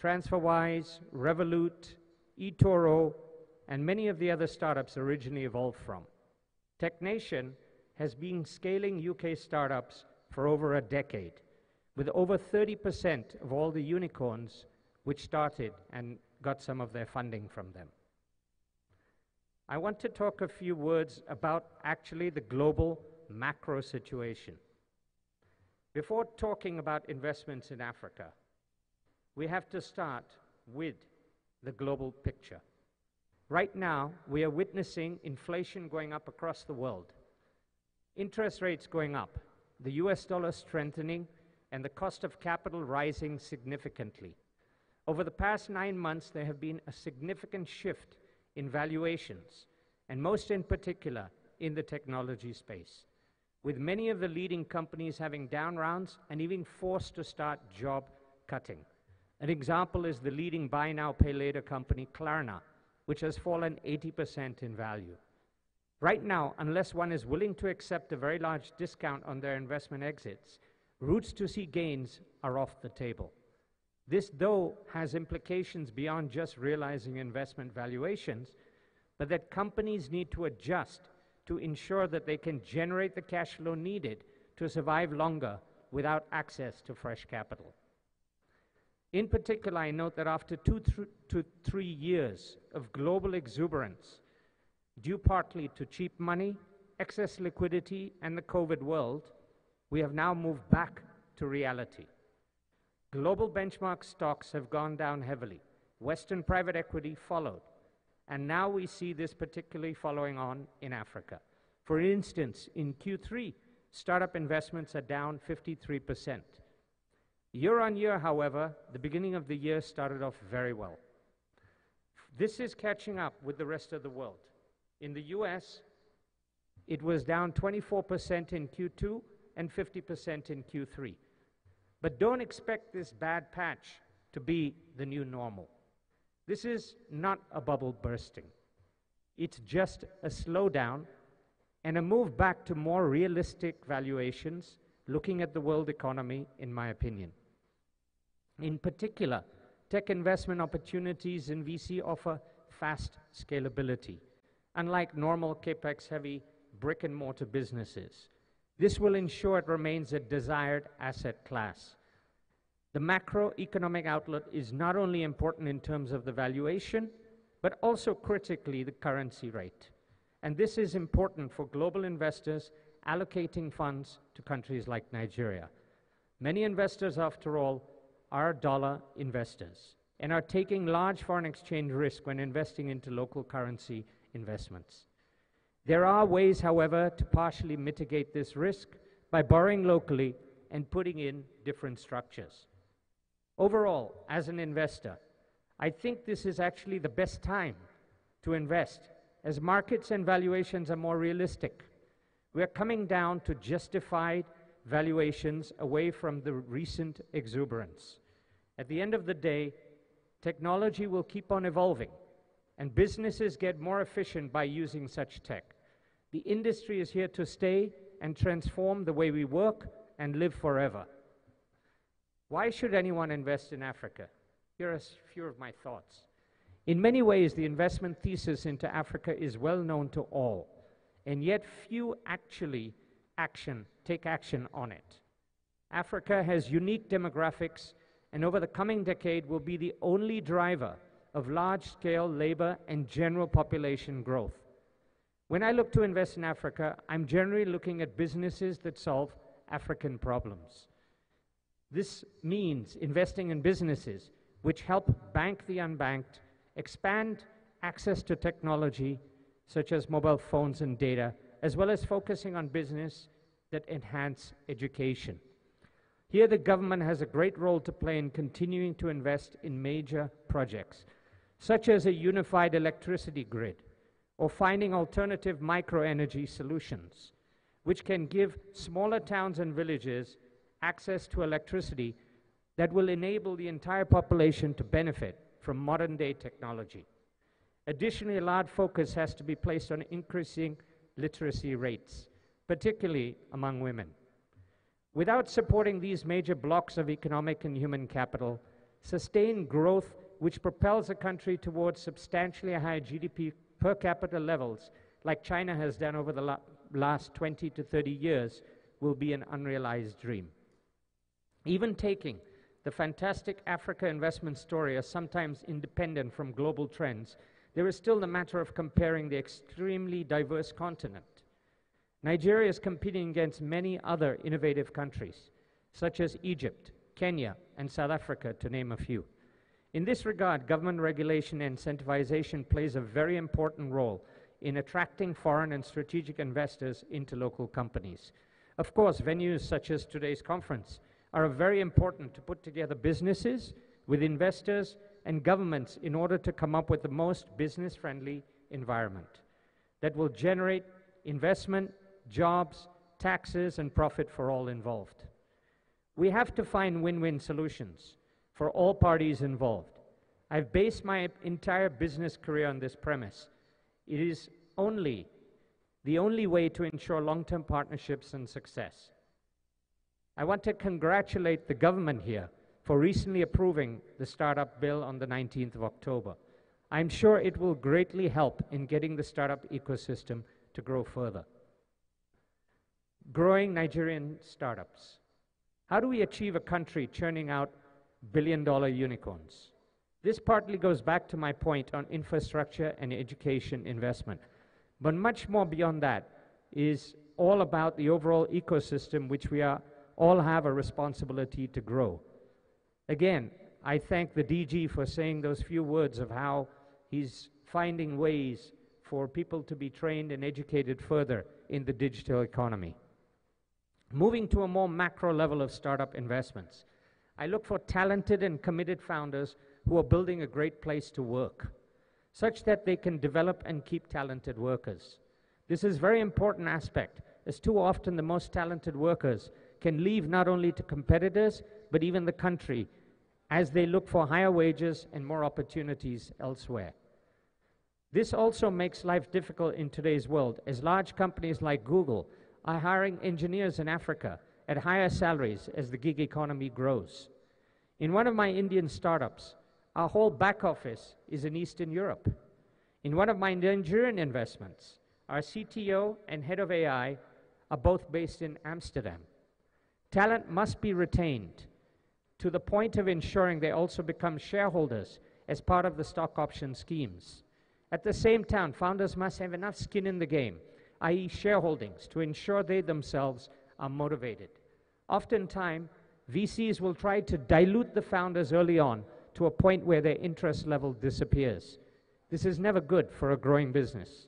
TransferWise, Revolut, eToro, and many of the other startups originally evolved from. TechNation has been scaling UK startups for over a decade, with over 30% of all the unicorns which started and got some of their funding from them. I want to talk a few words about actually the global macro situation. Before talking about investments in Africa, we have to start with the global picture. Right now, we are witnessing inflation going up across the world, interest rates going up, the US dollar strengthening, and the cost of capital rising significantly. Over the past nine months, there have been a significant shift in valuations, and most in particular in the technology space, with many of the leading companies having down rounds and even forced to start job cutting. An example is the leading buy now, pay later company, Klarna, which has fallen 80% in value. Right now, unless one is willing to accept a very large discount on their investment exits, routes to see gains are off the table. This, though, has implications beyond just realizing investment valuations, but that companies need to adjust to ensure that they can generate the cash flow needed to survive longer without access to fresh capital. In particular, I note that after two th to three years of global exuberance, due partly to cheap money, excess liquidity, and the COVID world, we have now moved back to reality. Global benchmark stocks have gone down heavily. Western private equity followed. And now we see this particularly following on in Africa. For instance, in Q3, startup investments are down 53%. Year on year, however, the beginning of the year started off very well. This is catching up with the rest of the world. In the US, it was down 24% in Q2 and 50% in Q3. But don't expect this bad patch to be the new normal. This is not a bubble bursting. It's just a slowdown and a move back to more realistic valuations looking at the world economy, in my opinion. In particular, tech investment opportunities in VC offer fast scalability, unlike normal capex heavy brick and mortar businesses. This will ensure it remains a desired asset class. The macroeconomic outlook is not only important in terms of the valuation, but also critically the currency rate. And this is important for global investors allocating funds to countries like Nigeria. Many investors, after all, are dollar investors and are taking large foreign exchange risk when investing into local currency investments. There are ways, however, to partially mitigate this risk by borrowing locally and putting in different structures. Overall, as an investor, I think this is actually the best time to invest as markets and valuations are more realistic. We're coming down to justified valuations away from the recent exuberance. At the end of the day, technology will keep on evolving, and businesses get more efficient by using such tech. The industry is here to stay and transform the way we work and live forever. Why should anyone invest in Africa? Here are a few of my thoughts. In many ways, the investment thesis into Africa is well known to all, and yet few actually action, take action on it. Africa has unique demographics, and over the coming decade will be the only driver of large-scale labor and general population growth. When I look to invest in Africa, I'm generally looking at businesses that solve African problems. This means investing in businesses which help bank the unbanked, expand access to technology such as mobile phones and data, as well as focusing on business that enhance education. Here, the government has a great role to play in continuing to invest in major projects, such as a unified electricity grid, or finding alternative microenergy solutions, which can give smaller towns and villages access to electricity that will enable the entire population to benefit from modern day technology. Additionally, a large focus has to be placed on increasing literacy rates, particularly among women. Without supporting these major blocks of economic and human capital, sustained growth which propels a country towards substantially higher GDP per capita levels, like China has done over the la last 20 to 30 years, will be an unrealized dream. Even taking the fantastic Africa investment story as sometimes independent from global trends, there is still the matter of comparing the extremely diverse continent. Nigeria is competing against many other innovative countries, such as Egypt, Kenya, and South Africa, to name a few. In this regard, government regulation and incentivization plays a very important role in attracting foreign and strategic investors into local companies. Of course, venues such as today's conference are very important to put together businesses with investors and governments in order to come up with the most business-friendly environment that will generate investment, jobs, taxes, and profit for all involved. We have to find win-win solutions for all parties involved. I've based my entire business career on this premise. It is only the only way to ensure long-term partnerships and success. I want to congratulate the government here for recently approving the startup bill on the 19th of October. I'm sure it will greatly help in getting the startup ecosystem to grow further. Growing Nigerian startups. How do we achieve a country churning out billion dollar unicorns. This partly goes back to my point on infrastructure and education investment. But much more beyond that is all about the overall ecosystem which we are, all have a responsibility to grow. Again, I thank the DG for saying those few words of how he's finding ways for people to be trained and educated further in the digital economy. Moving to a more macro level of startup investments, I look for talented and committed founders who are building a great place to work, such that they can develop and keep talented workers. This is a very important aspect, as too often the most talented workers can leave not only to competitors, but even the country as they look for higher wages and more opportunities elsewhere. This also makes life difficult in today's world, as large companies like Google are hiring engineers in Africa at higher salaries as the gig economy grows. In one of my Indian startups, our whole back office is in Eastern Europe. In one of my Nigerian investments, our CTO and head of AI are both based in Amsterdam. Talent must be retained to the point of ensuring they also become shareholders as part of the stock option schemes. At the same time, founders must have enough skin in the game, i.e., shareholdings, to ensure they themselves are motivated. Oftentimes, VCs will try to dilute the founders early on to a point where their interest level disappears. This is never good for a growing business.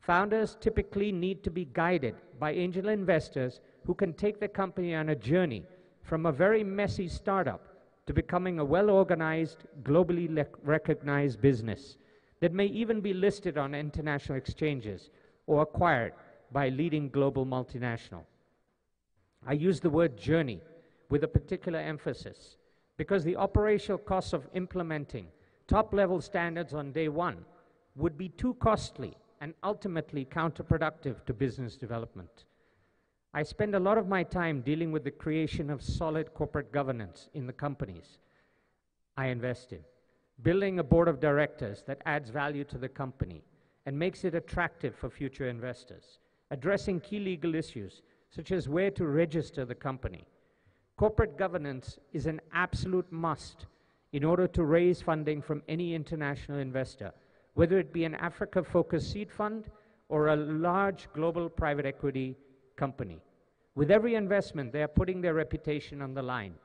Founders typically need to be guided by angel investors who can take the company on a journey from a very messy startup to becoming a well organized, globally recognized business that may even be listed on international exchanges or acquired by leading global multinational. I use the word journey with a particular emphasis because the operational costs of implementing top level standards on day one would be too costly and ultimately counterproductive to business development. I spend a lot of my time dealing with the creation of solid corporate governance in the companies I invest in building a board of directors that adds value to the company and makes it attractive for future investors, addressing key legal issues such as where to register the company. Corporate governance is an absolute must in order to raise funding from any international investor, whether it be an Africa focused seed fund or a large global private equity company. With every investment, they are putting their reputation on the line.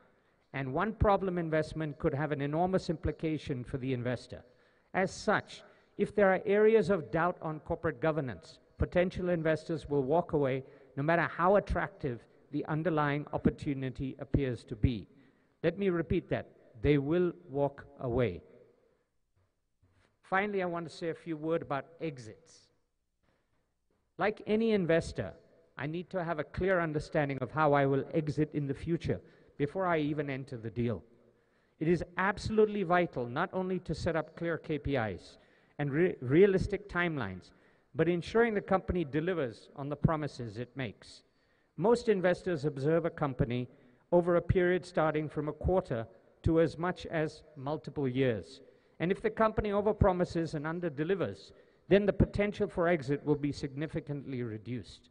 And one problem investment could have an enormous implication for the investor. As such, if there are areas of doubt on corporate governance, potential investors will walk away no matter how attractive the underlying opportunity appears to be. Let me repeat that. They will walk away. Finally, I want to say a few words about exits. Like any investor, I need to have a clear understanding of how I will exit in the future before I even enter the deal. It is absolutely vital not only to set up clear KPIs and re realistic timelines, but ensuring the company delivers on the promises it makes. Most investors observe a company over a period starting from a quarter to as much as multiple years. And if the company overpromises and underdelivers, then the potential for exit will be significantly reduced.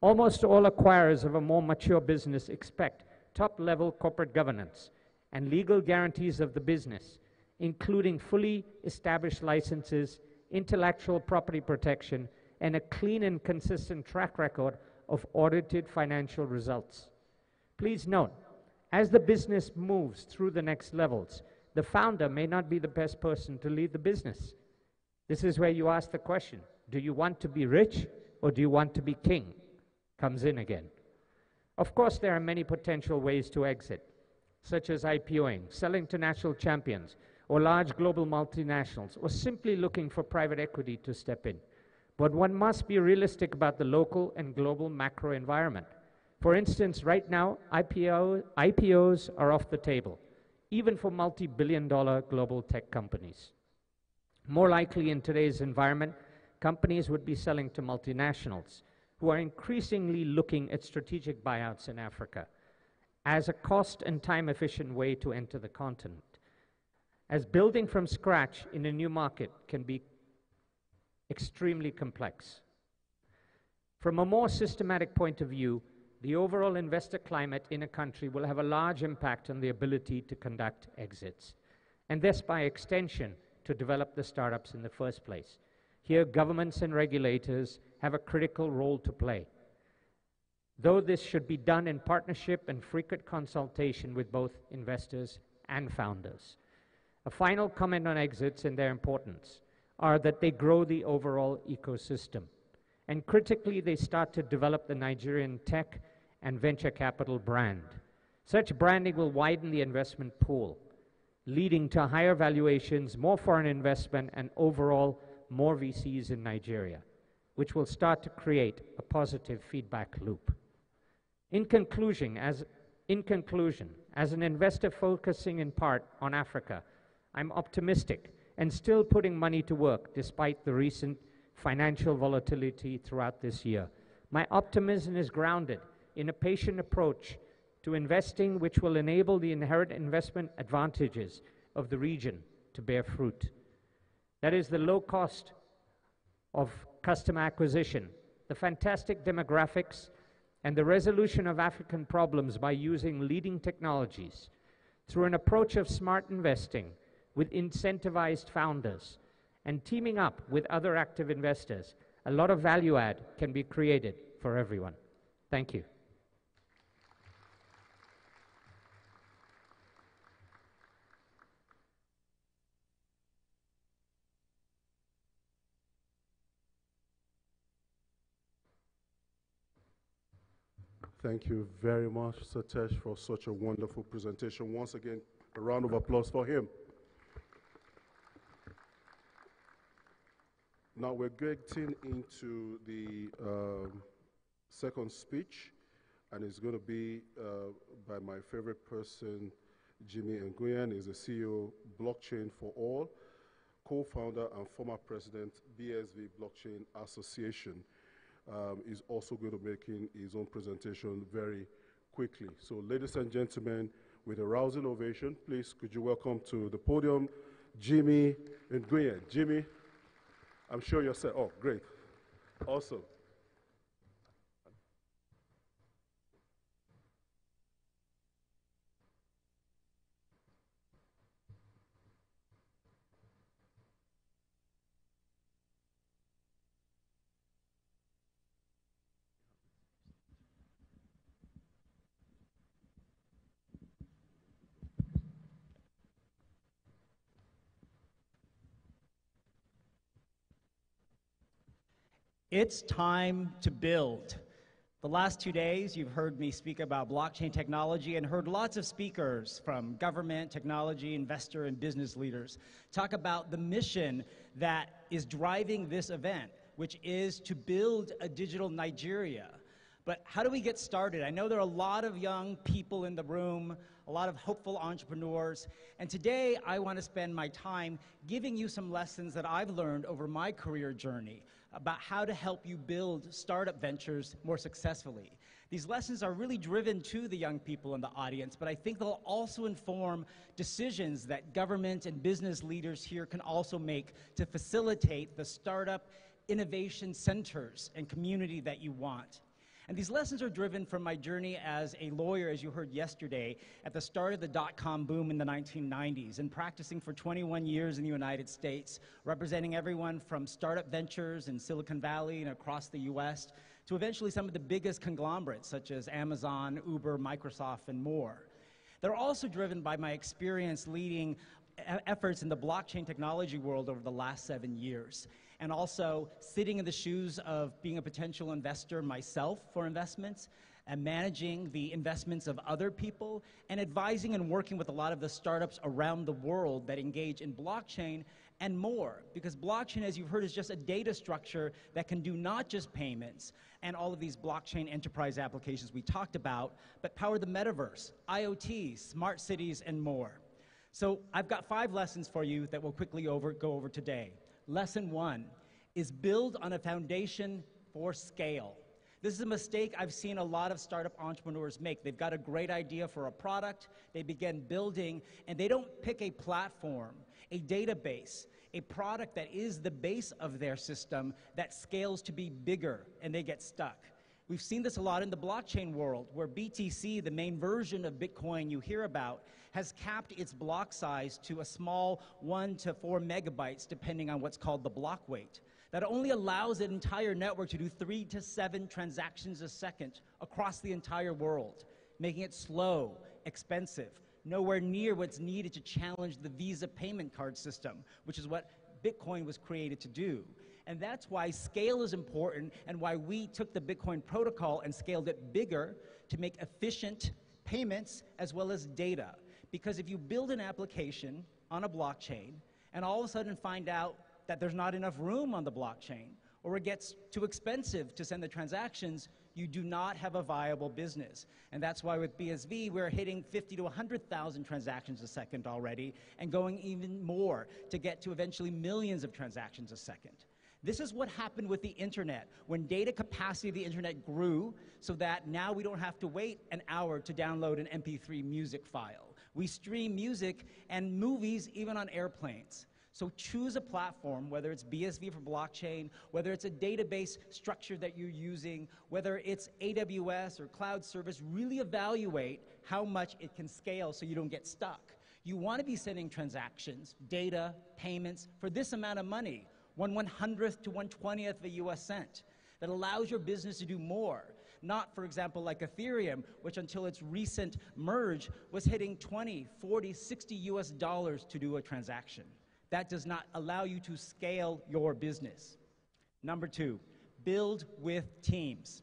Almost all acquirers of a more mature business expect top level corporate governance and legal guarantees of the business, including fully established licenses, intellectual property protection, and a clean and consistent track record of audited financial results. Please note, as the business moves through the next levels, the founder may not be the best person to lead the business. This is where you ask the question do you want to be rich or do you want to be king? Comes in again. Of course, there are many potential ways to exit, such as IPOing, selling to national champions, or large global multinationals, or simply looking for private equity to step in. But one must be realistic about the local and global macro environment. For instance, right now, IPO, IPOs are off the table, even for multi billion dollar global tech companies. More likely in today's environment, companies would be selling to multinationals who are increasingly looking at strategic buyouts in Africa as a cost and time efficient way to enter the continent. As building from scratch in a new market can be extremely complex. From a more systematic point of view, the overall investor climate in a country will have a large impact on the ability to conduct exits, and thus, by extension, to develop the startups in the first place. Here, governments and regulators have a critical role to play. Though this should be done in partnership and frequent consultation with both investors and founders. A final comment on exits and their importance. are that they grow the overall ecosystem. And critically, they start to develop the Nigerian tech and venture capital brand. Such branding will widen the investment pool, leading to higher valuations, more foreign investment, and overall more VCs in Nigeria, which will start to create a positive feedback loop. In conclusion, as, in conclusion, as an investor focusing in part on Africa, I'm optimistic and still putting money to work despite the recent financial volatility throughout this year. My optimism is grounded in a patient approach to investing which will enable the inherent investment advantages of the region to bear fruit. That is the low cost of customer acquisition, the fantastic demographics, and the resolution of African problems by using leading technologies through an approach of smart investing with incentivized founders and teaming up with other active investors, a lot of value add can be created for everyone. Thank you. Thank you very much, Satesh, for such a wonderful presentation. Once again, a round of applause for him. Now we're getting into the um, second speech, and it's going to be uh, by my favorite person, Jimmy Nguyen. He's the CEO Blockchain for All, co-founder and former president, BSV Blockchain Association um, is also going to be making his own presentation very quickly. So ladies and gentlemen, with a rousing ovation, please could you welcome to the podium Jimmy Nguyen. Jimmy, I'm sure you're set. Oh, great. Awesome. It's time to build. The last two days, you've heard me speak about blockchain technology and heard lots of speakers from government, technology, investor, and business leaders talk about the mission that is driving this event, which is to build a digital Nigeria. But how do we get started? I know there are a lot of young people in the room, a lot of hopeful entrepreneurs, and today I want to spend my time giving you some lessons that I've learned over my career journey about how to help you build startup ventures more successfully. These lessons are really driven to the young people in the audience, but I think they'll also inform decisions that government and business leaders here can also make to facilitate the startup innovation centers and community that you want. And these lessons are driven from my journey as a lawyer, as you heard yesterday, at the start of the dot com boom in the 1990s, and practicing for 21 years in the United States, representing everyone from startup ventures in Silicon Valley and across the US to eventually some of the biggest conglomerates such as Amazon, Uber, Microsoft, and more. They're also driven by my experience leading efforts in the blockchain technology world over the last seven years and also sitting in the shoes of being a potential investor myself for investments and managing the investments of other people and advising and working with a lot of the startups around the world that engage in blockchain and more. Because blockchain, as you've heard, is just a data structure that can do not just payments and all of these blockchain enterprise applications we talked about, but power the metaverse, IoT, smart cities, and more. So I've got five lessons for you that we'll quickly over, go over today. Lesson one is build on a foundation for scale. This is a mistake I've seen a lot of startup entrepreneurs make. They've got a great idea for a product, they begin building, and they don't pick a platform, a database, a product that is the base of their system that scales to be bigger, and they get stuck. We've seen this a lot in the blockchain world, where BTC, the main version of Bitcoin you hear about, has capped its block size to a small one to four megabytes, depending on what's called the block weight. That only allows an entire network to do three to seven transactions a second across the entire world, making it slow, expensive, nowhere near what's needed to challenge the Visa payment card system, which is what Bitcoin was created to do. And that's why scale is important and why we took the Bitcoin protocol and scaled it bigger to make efficient payments as well as data. Because if you build an application on a blockchain and all of a sudden find out that there's not enough room on the blockchain or it gets too expensive to send the transactions, you do not have a viable business. And that's why with BSV, we're hitting 50 to 100,000 transactions a second already and going even more to get to eventually millions of transactions a second. This is what happened with the internet. When data capacity of the internet grew, so that now we don't have to wait an hour to download an MP3 music file. We stream music and movies even on airplanes. So choose a platform, whether it's BSV for blockchain, whether it's a database structure that you're using, whether it's AWS or cloud service, really evaluate how much it can scale so you don't get stuck. You want to be sending transactions, data, payments for this amount of money, one one hundredth to one twentieth of a US cent. That allows your business to do more. Not, for example, like Ethereum, which until its recent merge was hitting 20, 40, 60 US dollars to do a transaction that does not allow you to scale your business. Number two, build with teams.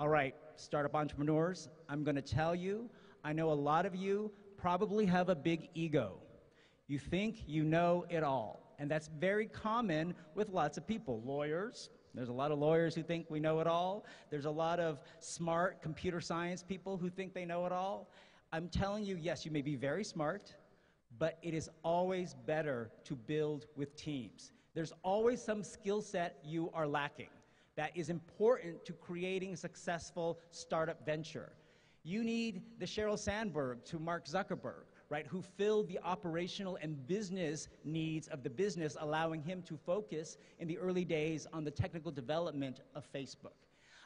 All right, startup entrepreneurs, I'm going to tell you, I know a lot of you probably have a big ego. You think you know it all. And that's very common with lots of people. Lawyers, there's a lot of lawyers who think we know it all. There's a lot of smart computer science people who think they know it all. I'm telling you, yes, you may be very smart, but it is always better to build with teams. There's always some skill set you are lacking that is important to creating a successful startup venture. You need the Sheryl Sandberg to Mark Zuckerberg, right, who filled the operational and business needs of the business, allowing him to focus in the early days on the technical development of Facebook.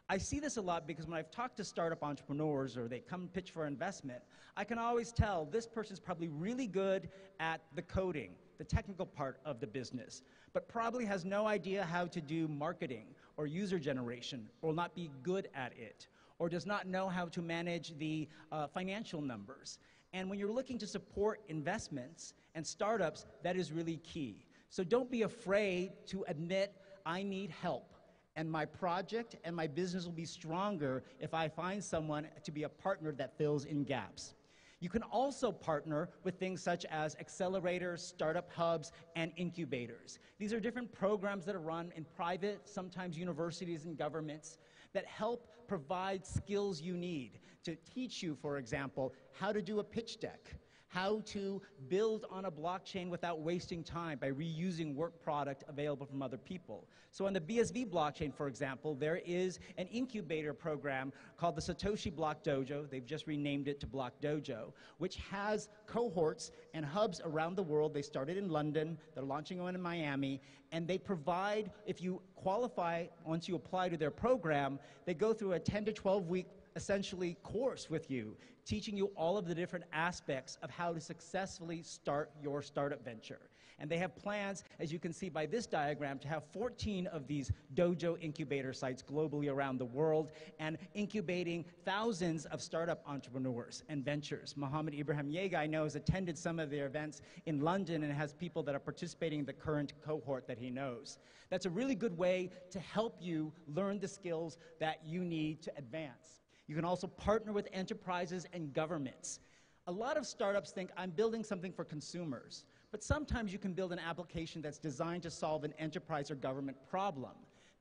I see this a lot because when I've talked to startup entrepreneurs or they come pitch for investment, I can always tell this person's probably really good at the coding, the technical part of the business, but probably has no idea how to do marketing or user generation or will not be good at it or does not know how to manage the uh, financial numbers. And when you're looking to support investments and startups, that is really key. So don't be afraid to admit, I need help and my project and my business will be stronger if I find someone to be a partner that fills in gaps. You can also partner with things such as accelerators, startup hubs, and incubators. These are different programs that are run in private, sometimes universities and governments, that help provide skills you need to teach you, for example, how to do a pitch deck, how to build on a blockchain without wasting time by reusing work product available from other people. So on the BSV blockchain, for example, there is an incubator program called the Satoshi Block Dojo. They've just renamed it to Block Dojo, which has cohorts and hubs around the world. They started in London, they're launching one in Miami, and they provide, if you qualify, once you apply to their program, they go through a 10 to 12 week essentially course with you teaching you all of the different aspects of how to successfully start your startup venture. And they have plans, as you can see by this diagram, to have 14 of these dojo incubator sites globally around the world and incubating thousands of startup entrepreneurs and ventures. Mohammed Ibrahim Yega, I know, has attended some of their events in London and has people that are participating in the current cohort that he knows. That's a really good way to help you learn the skills that you need to advance. You can also partner with enterprises and governments. A lot of startups think I'm building something for consumers, but sometimes you can build an application that's designed to solve an enterprise or government problem.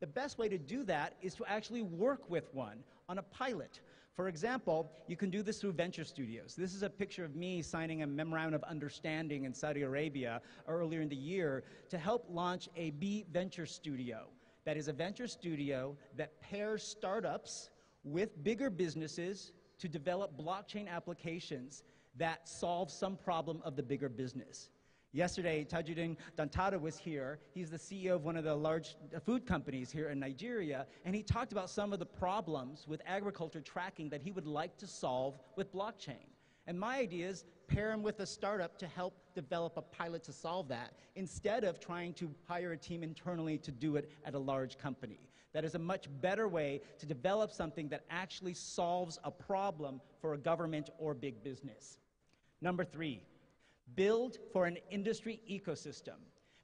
The best way to do that is to actually work with one on a pilot. For example, you can do this through venture studios. This is a picture of me signing a memorandum of understanding in Saudi Arabia earlier in the year to help launch a B Venture Studio. That is a venture studio that pairs startups with bigger businesses to develop blockchain applications that solve some problem of the bigger business. Yesterday, Tajuddin Dantata was here. He's the CEO of one of the large uh, food companies here in Nigeria, and he talked about some of the problems with agriculture tracking that he would like to solve with blockchain. And my idea is pair him with a startup to help develop a pilot to solve that instead of trying to hire a team internally to do it at a large company. That is a much better way to develop something that actually solves a problem for a government or big business. Number three, build for an industry ecosystem.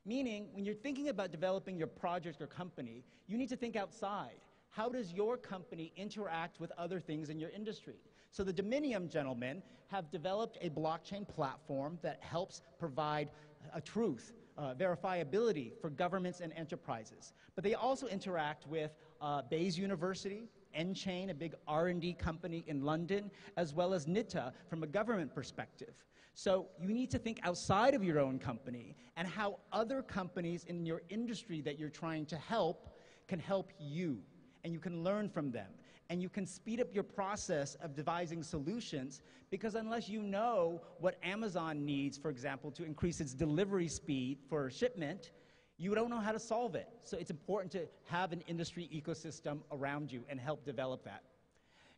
Meaning, when you're thinking about developing your project or company, you need to think outside. How does your company interact with other things in your industry? So the Dominium gentlemen have developed a blockchain platform that helps provide a truth, uh, verifiability for governments and enterprises. But they also interact with uh, Bayes University, nChain, a big R&D company in London, as well as NITDA from a government perspective. So you need to think outside of your own company and how other companies in your industry that you're trying to help can help you. And you can learn from them. And you can speed up your process of devising solutions because unless you know what Amazon needs, for example, to increase its delivery speed for shipment, you don't know how to solve it. So it's important to have an industry ecosystem around you and help develop that.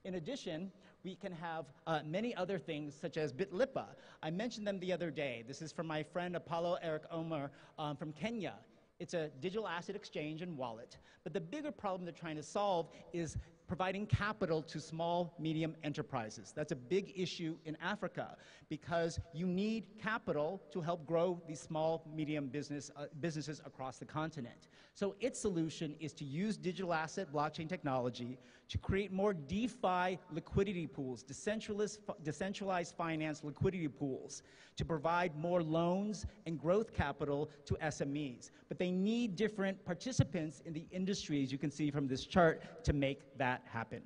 In addition, we can have uh, many other things such as Bitlipa. I mentioned them the other day. This is from my friend Apollo Eric Omer um, from Kenya. It's a digital asset exchange and wallet. But the bigger problem they're trying to solve is providing capital to small, medium enterprises. That's a big issue in Africa because you need capital to help grow these small, medium business, uh, businesses across the continent. So its solution is to use digital asset blockchain technology to create more DeFi liquidity pools, decentralized, finance liquidity pools, to provide more loans and growth capital to SMEs. But they need different participants in the industry, as you can see from this chart, to make that happen.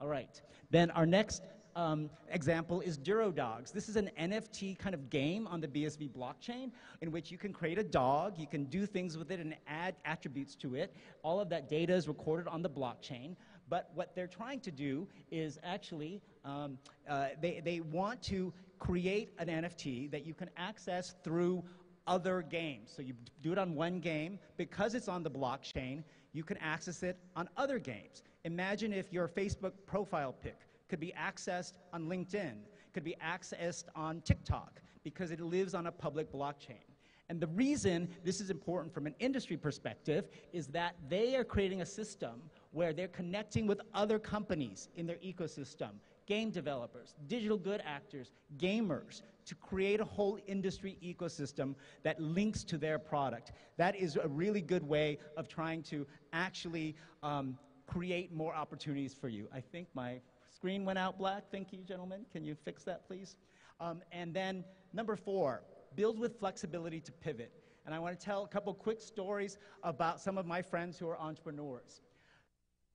All right. Then our next um, example is DuroDogs. This is an NFT kind of game on the BSV blockchain in which you can create a dog, you can do things with it and add attributes to it. All of that data is recorded on the blockchain. But what they're trying to do is actually, um, uh, they, they want to create an NFT that you can access through other games. So you do it on one game. Because it's on the blockchain, you can access it on other games. Imagine if your Facebook profile pic could be accessed on LinkedIn, could be accessed on TikTok, because it lives on a public blockchain. And the reason this is important from an industry perspective is that they are creating a system where they're connecting with other companies in their ecosystem, game developers, digital good actors, gamers, to create a whole industry ecosystem that links to their product. That is a really good way of trying to actually um, create more opportunities for you. I think my screen went out black. Thank you, gentlemen. Can you fix that, please? Um, and then number four, build with flexibility to pivot. And I want to tell a couple quick stories about some of my friends who are entrepreneurs.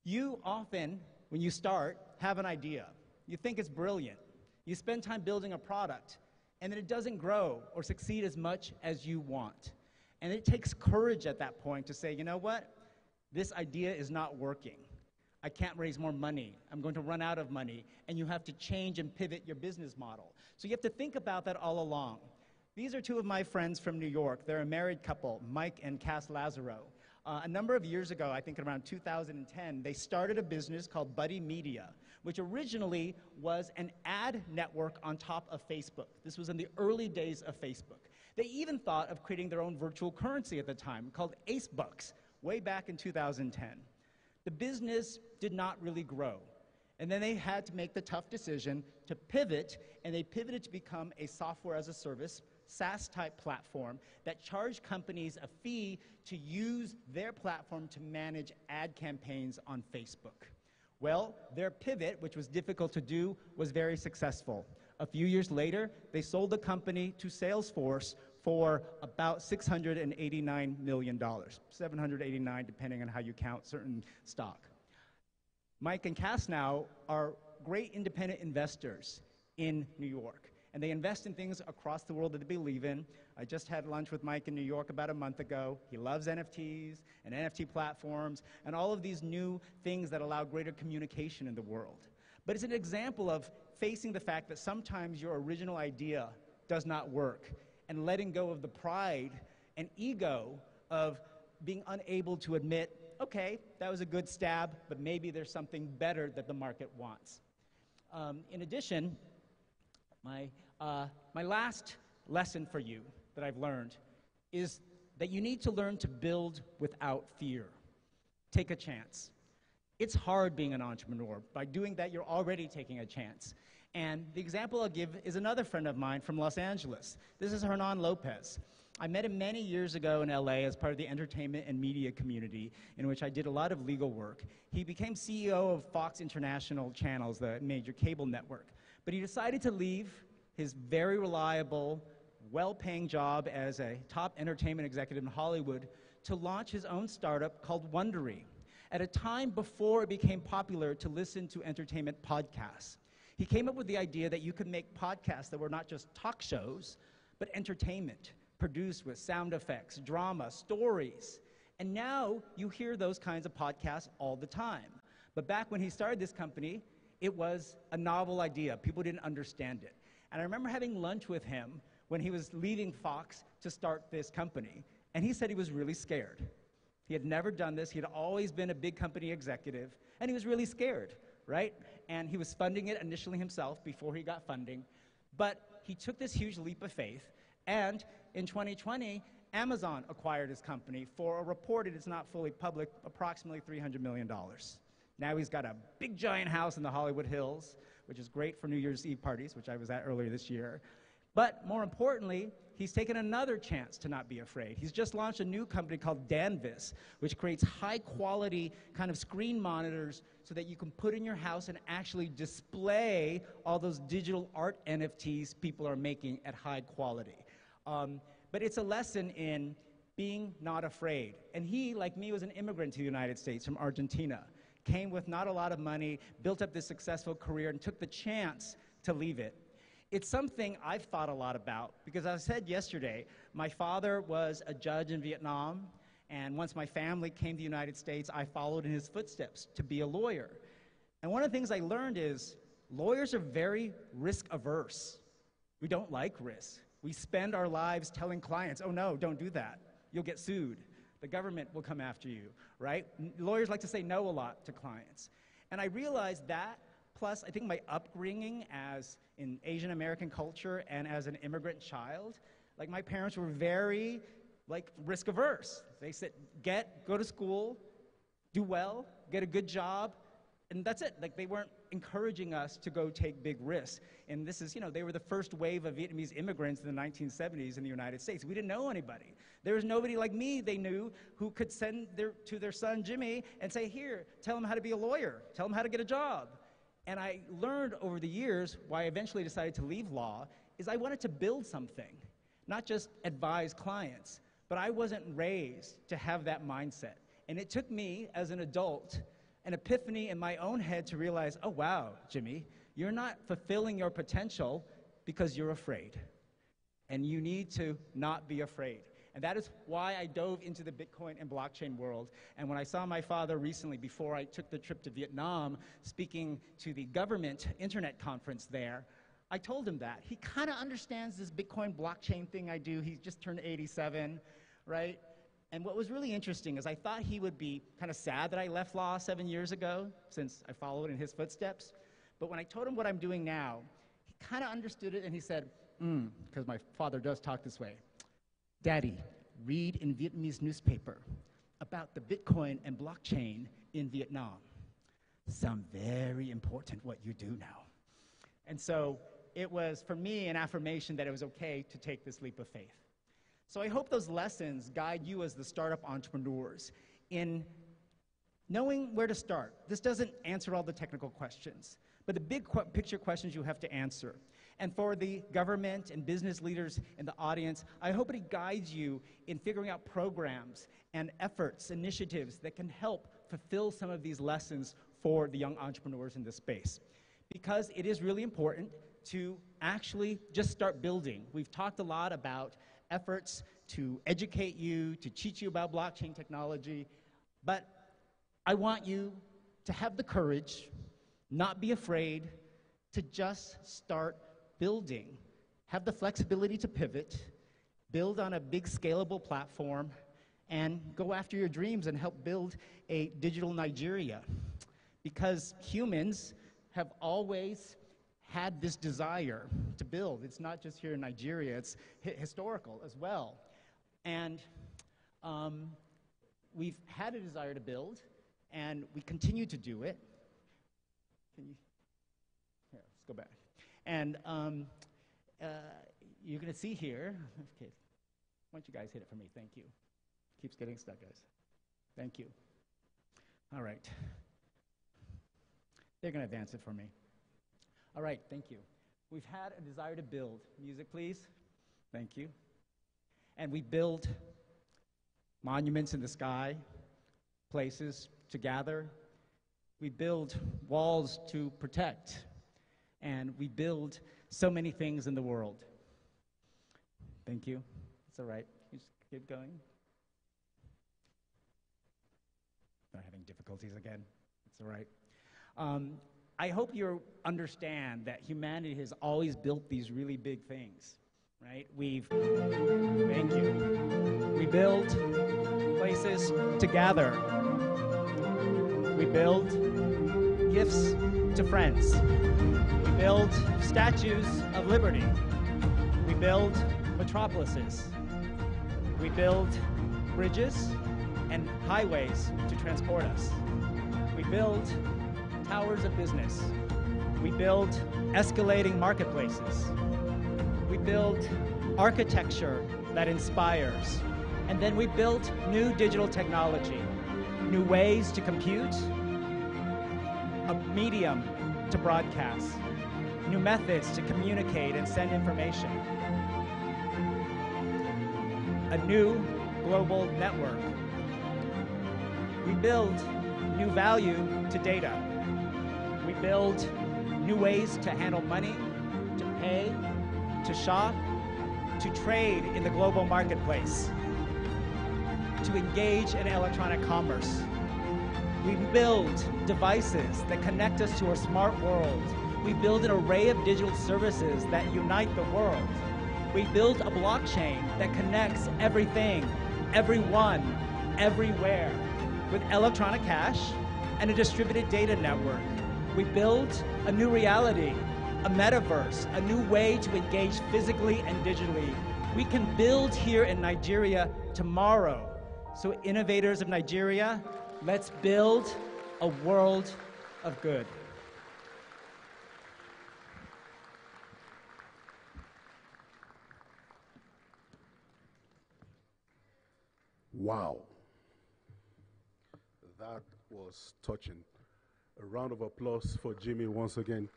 You often, when you start, have an idea. You think it's brilliant. You spend time building a product, and then it doesn't grow or succeed as much as you want. And it takes courage at that point to say, you know what? This idea is not working. I can't raise more money. I'm going to run out of money. And you have to change and pivot your business model. So you have to think about that all along. These are two of my friends from New York. They're a married couple, Mike and Kass Lazerow. Uh, a number of years ago, I think around 2010, they started a business called Buddy Media, which originally was an ad network on top of Facebook. This was in the early days of Facebook. They even thought of creating their own virtual currency at the time called AceBucks, way back in 2010. The business did not really grow. And then they had to make the tough decision to pivot, and they pivoted to become a software as a service SaaS type platform that charged companies a fee to use their platform to manage ad campaigns on Facebook. Well, their pivot, which was difficult to do, was very successful. A few years later, they sold the company to Salesforce for about $689 million, 789 depending on how you count certain stock. Mike and Kass now are great independent investors in New York and they invest in things across the world that they believe in. I just had lunch with Mike in New York about a month ago. He loves NFTs and NFT platforms and all of these new things that allow greater communication in the world. But it's an example of facing the fact that sometimes your original idea does not work and letting go of the pride and ego of being unable to admit, okay, that was a good stab, but maybe there's something better that the market wants. Um, in addition, my uh, my last lesson for you that I've learned is that you need to learn to build without fear. Take a chance. It's hard being an entrepreneur. By doing that, you're already taking a chance. And the example I'll give is another friend of mine from Los Angeles. This is Hernan Lopez. I met him many years ago in LA as part of the entertainment and media community, in which I did a lot of legal work. He became CEO of Fox International Channels, the major cable network. But he decided to leave his very reliable, well paying job as a top entertainment executive in Hollywood to launch his own startup called Wondery at a time before it became popular to listen to entertainment podcasts. He came up with the idea that you could make podcasts that were not just talk shows, but entertainment, produced with sound effects, drama, stories. And now you hear those kinds of podcasts all the time. But back when he started this company, it was a novel idea. People didn't understand it. And I remember having lunch with him when he was leaving Fox to start this company. And he said he was really scared. He had never done this. He had always been a big company executive, and he was really scared, right? And he was funding it initially himself before he got funding. But he took this huge leap of faith, and in 2020, Amazon acquired his company for a reported, it's not fully public, approximately $300 million. Now he's got a big giant house in the Hollywood Hills, which is great for New Year's Eve parties, which I was at earlier this year. But more importantly, he's taken another chance to not be afraid. He's just launched a new company called Danvas, which creates high quality kind of screen monitors so that you can put in your house and actually display all those digital art NFTs people are making at high quality. Um, but it's a lesson in being not afraid. And he, like me, was an immigrant to the United States from Argentina, came with not a lot of money, built up this successful career, and took the chance to leave it it's something I've thought a lot about because I said yesterday, my father was a judge in Vietnam, and once my family came to the United States, I followed in his footsteps to be a lawyer. And one of the things I learned is lawyers are very risk averse. We don't like risk. We spend our lives telling clients, oh no, don't do that. You'll get sued. The government will come after you, right? Lawyers like to say no a lot to clients. And I realized that Plus, I think my upbringing as in Asian American culture and as an immigrant child, like my parents were very like risk averse. They said, get, go to school, do well, get a good job, and that's it. Like they weren't encouraging us to go take big risks. And this is, you know, they were the first wave of Vietnamese immigrants in the 1970s in the United States. We didn't know anybody. There was nobody like me they knew who could send their, to their son Jimmy and say, here, tell him how to be a lawyer, tell him how to get a job. And I learned over the years why I eventually decided to leave law is I wanted to build something, not just advise clients, but I wasn't raised to have that mindset. And it took me as an adult an epiphany in my own head to realize, oh wow, Jimmy, you're not fulfilling your potential because you're afraid. And you need to not be afraid. And that is why I dove into the Bitcoin and blockchain world. And when I saw my father recently, before I took the trip to Vietnam, speaking to the government internet conference there, I told him that. He kind of understands this Bitcoin blockchain thing I do. He just turned 87, right? And what was really interesting is I thought he would be kind of sad that I left law seven years ago, since I followed in his footsteps. But when I told him what I'm doing now, he kind of understood it and he said, hmm, because my father does talk this way. Daddy, read in Vietnamese newspaper about the Bitcoin and blockchain in Vietnam. Sound very important what you do now. And so it was, for me, an affirmation that it was okay to take this leap of faith. So I hope those lessons guide you as the startup entrepreneurs in knowing where to start. This doesn't answer all the technical questions, but the big qu picture questions you have to answer. And for the government and business leaders in the audience, I hope it guides you in figuring out programs and efforts, initiatives that can help fulfill some of these lessons for the young entrepreneurs in this space. Because it is really important to actually just start building. We've talked a lot about efforts to educate you, to teach you about blockchain technology, but I want you to have the courage, not be afraid, to just start building, have the flexibility to pivot, build on a big scalable platform, and go after your dreams and help build a digital Nigeria. Because humans have always had this desire to build. It's not just here in Nigeria, it's hi historical as well. And um, we've had a desire to build, and we continue to do it. Can you? Here, let's go back. And um, uh, you're going to see here, okay, Why don't you guys hit it for me? Thank you. Keeps getting stuck, guys. Thank you. All right. They're going to advance it for me. All right, thank you. We've had a desire to build. Music, please. Thank you. And we build monuments in the sky, places to gather. We build walls to protect. And we build so many things in the world. Thank you. It's all right. You just keep going. Not having difficulties again. It's all right. Um, I hope you understand that humanity has always built these really big things, right? We've, thank you. We build places to gather. We build gifts to friends. We build statues of liberty. We build metropolises. We build bridges and highways to transport us. We build towers of business. We build escalating marketplaces. We build architecture that inspires. And then we built new digital technology, new ways to compute, a medium to broadcast, new methods to communicate and send information, a new global network. We build new value to data. Build new ways to handle money, to pay, to shop, to trade in the global marketplace, to engage in electronic commerce. We build devices that connect us to a smart world. We build an array of digital services that unite the world. We build a blockchain that connects everything, everyone, everywhere with electronic cash and a distributed data network. We build a new reality, a metaverse, a new way to engage physically and digitally. We can build here in Nigeria tomorrow. So, innovators of Nigeria, let's build a world of good. Wow. That was touching. A round of applause for Jimmy once again.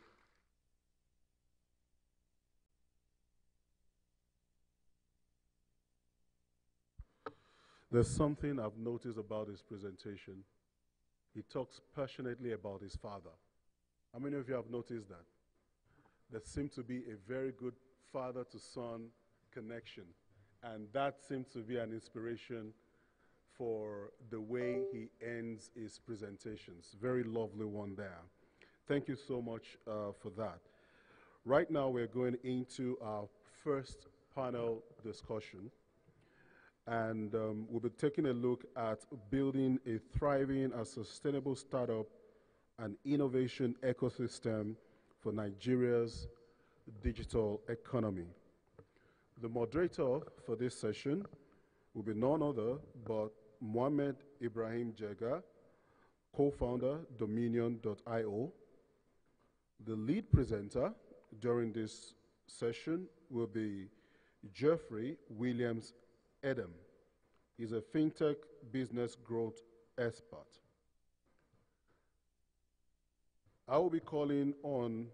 There's something I've noticed about his presentation. He talks passionately about his father. How many of you have noticed that? There seemed to be a very good father to son connection. And that seems to be an inspiration for the way he ends his presentations. Very lovely one there. Thank you so much uh, for that. Right now, we're going into our first panel discussion. And um, we'll be taking a look at building a thriving and sustainable startup and innovation ecosystem for Nigeria's digital economy. The moderator for this session will be none other but Mohamed Ibrahim Jega, co-founder Dominion.io. The lead presenter during this session will be Jeffrey Williams Adam. He's a fintech business growth expert. I will be calling on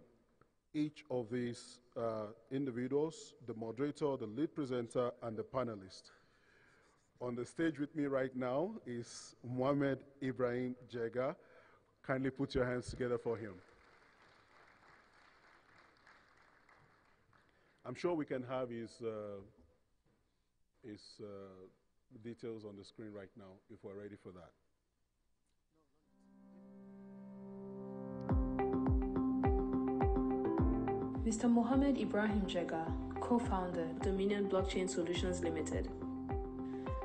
each of these uh, individuals, the moderator, the lead presenter, and the panelist. On the stage with me right now is Mohamed Ibrahim Jega. Kindly put your hands together for him. I'm sure we can have his, uh, his uh, details on the screen right now if we're ready for that. Mr. Mohamed Ibrahim Jega, co-founder, Dominion Blockchain Solutions Limited.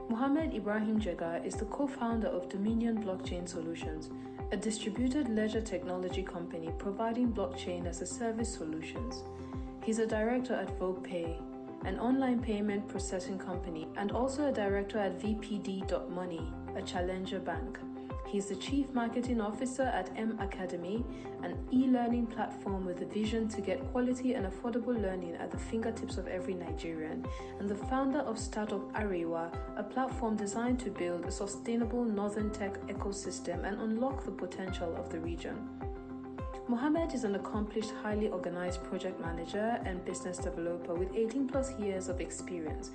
Mohamed Ibrahim Jega is the co-founder of Dominion Blockchain Solutions, a distributed ledger technology company providing blockchain as a service solutions. He's a director at Vogue Pay, an online payment processing company, and also a director at VPD.money, a challenger bank. He's the Chief Marketing Officer at M Academy, an e learning platform with a vision to get quality and affordable learning at the fingertips of every Nigerian, and the founder of Startup Arewa, a platform designed to build a sustainable northern tech ecosystem and unlock the potential of the region. Mohammed is an accomplished, highly organized project manager and business developer with 18 plus years of experience.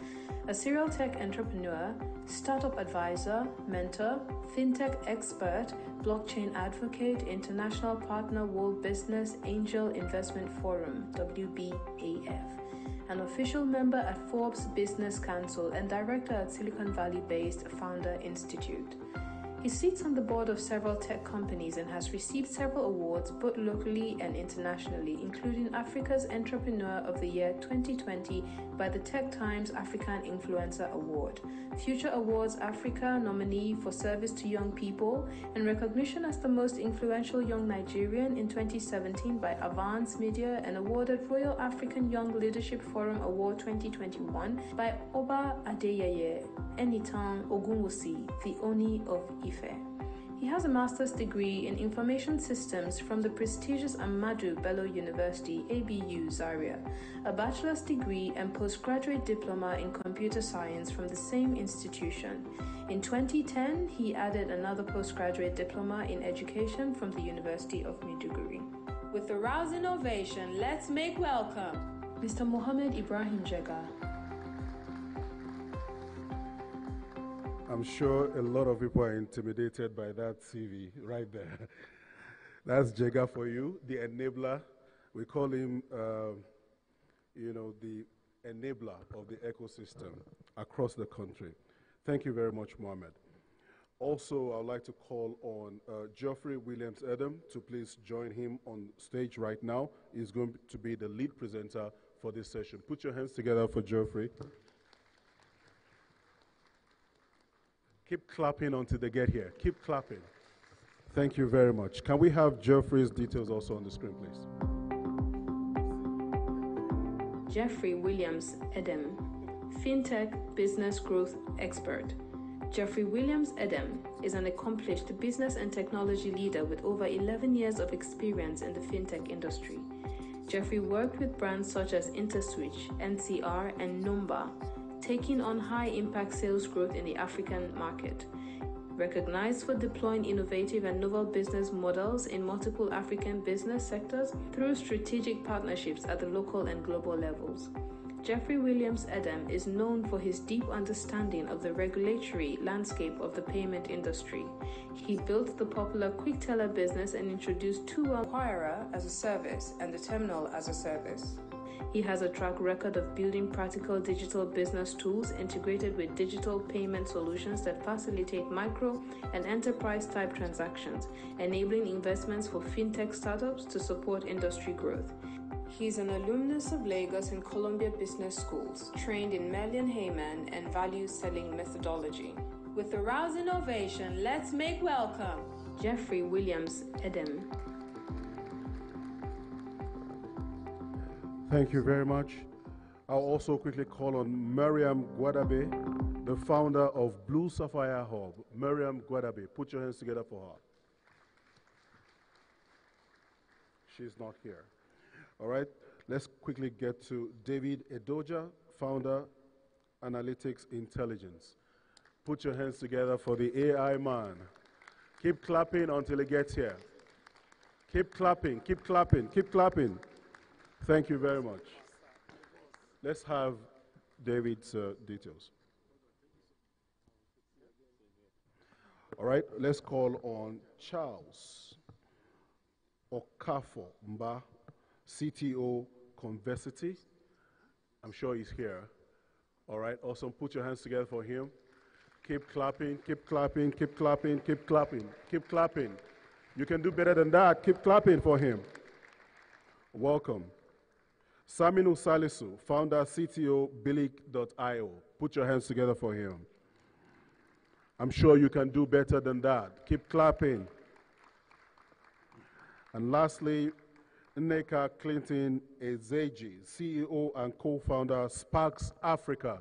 A serial tech entrepreneur, startup advisor, mentor, fintech expert, blockchain advocate, international partner, World Business Angel Investment Forum, WBAF, an official member at Forbes Business Council, and director at Silicon Valley based Founder Institute. He sits on the board of several tech companies and has received several awards both locally and internationally, including Africa's Entrepreneur of the Year 2020 by the Tech Times African Influencer Award, Future Awards Africa nominee for service to young people, and recognition as the most influential young Nigerian in 2017 by Avance Media and awarded Royal African Young Leadership Forum Award 2021 by Oba Adeyeye Enitan Ogunwusi, the Oni of Ife. He has a master's degree in information systems from the prestigious Ahmadu Bello University, ABU Zaria, a bachelor's degree and postgraduate diploma in computer science from the same institution. In 2010, he added another postgraduate diploma in education from the University of Maiduguri. With a rousing ovation, let's make welcome Mr. Mohammed Ibrahim Jega. I'm sure a lot of people are intimidated by that CV right there. [LAUGHS] That's Jega for you, the enabler. We call him, uh, you know, the enabler of the ecosystem across the country. Thank you very much, Mohammed. Also, I'd like to call on uh, Geoffrey Williams Adam to please join him on stage right now. He's going to be the lead presenter for this session. Put your hands together for Geoffrey. Keep clapping until they get here. Keep clapping. Thank you very much. Can we have Jeffrey's details also on the screen, please? Jeffrey Williams Edem, FinTech Business Growth Expert. Jeffrey Williams Edem is an accomplished business and technology leader with over 11 years of experience in the fintech industry. Jeffrey worked with brands such as InterSwitch, NCR, and Numba taking on high impact sales growth in the African market. Recognized for deploying innovative and novel business models in multiple African business sectors through strategic partnerships at the local and global levels. Jeffrey Williams Edem is known for his deep understanding of the regulatory landscape of the payment industry. He built the popular QuickTeller business and introduced two acquirer as a service and the terminal as a service. He has a track record of building practical digital business tools integrated with digital payment solutions that facilitate micro and enterprise type transactions, enabling investments for fintech startups to support industry growth. He is an alumnus of Lagos and Columbia Business Schools, trained in Miller Heiman and value selling methodology. With a rousing ovation, let's make welcome Jeffrey Williams Edem. Thank you very much. I'll also quickly call on Miriam Gwadabe, the founder of Blue Sapphire Hub. Miriam Gwadabe, put your hands together for her. She's not here. All right, let's quickly get to David Edoja, founder, Analytics Intelligence. Put your hands together for the AI man. Keep clapping until he gets here. Keep clapping, keep clapping, keep clapping. Thank you very much. Let's have David's uh, details. All right, let's call on Charles Okafo Mba, CTO Conversity. I'm sure he's here. All right, awesome. Put your hands together for him. Keep clapping, keep clapping, keep clapping, keep clapping, keep clapping. You can do better than that. Keep clapping for him. Welcome. Saminu Salisu, founder, CTO, Bilik.io. Put your hands together for him. I'm sure you can do better than that. Keep clapping. And lastly, Nneka Clinton Ezeji, CEO and co-founder, Sparks Africa.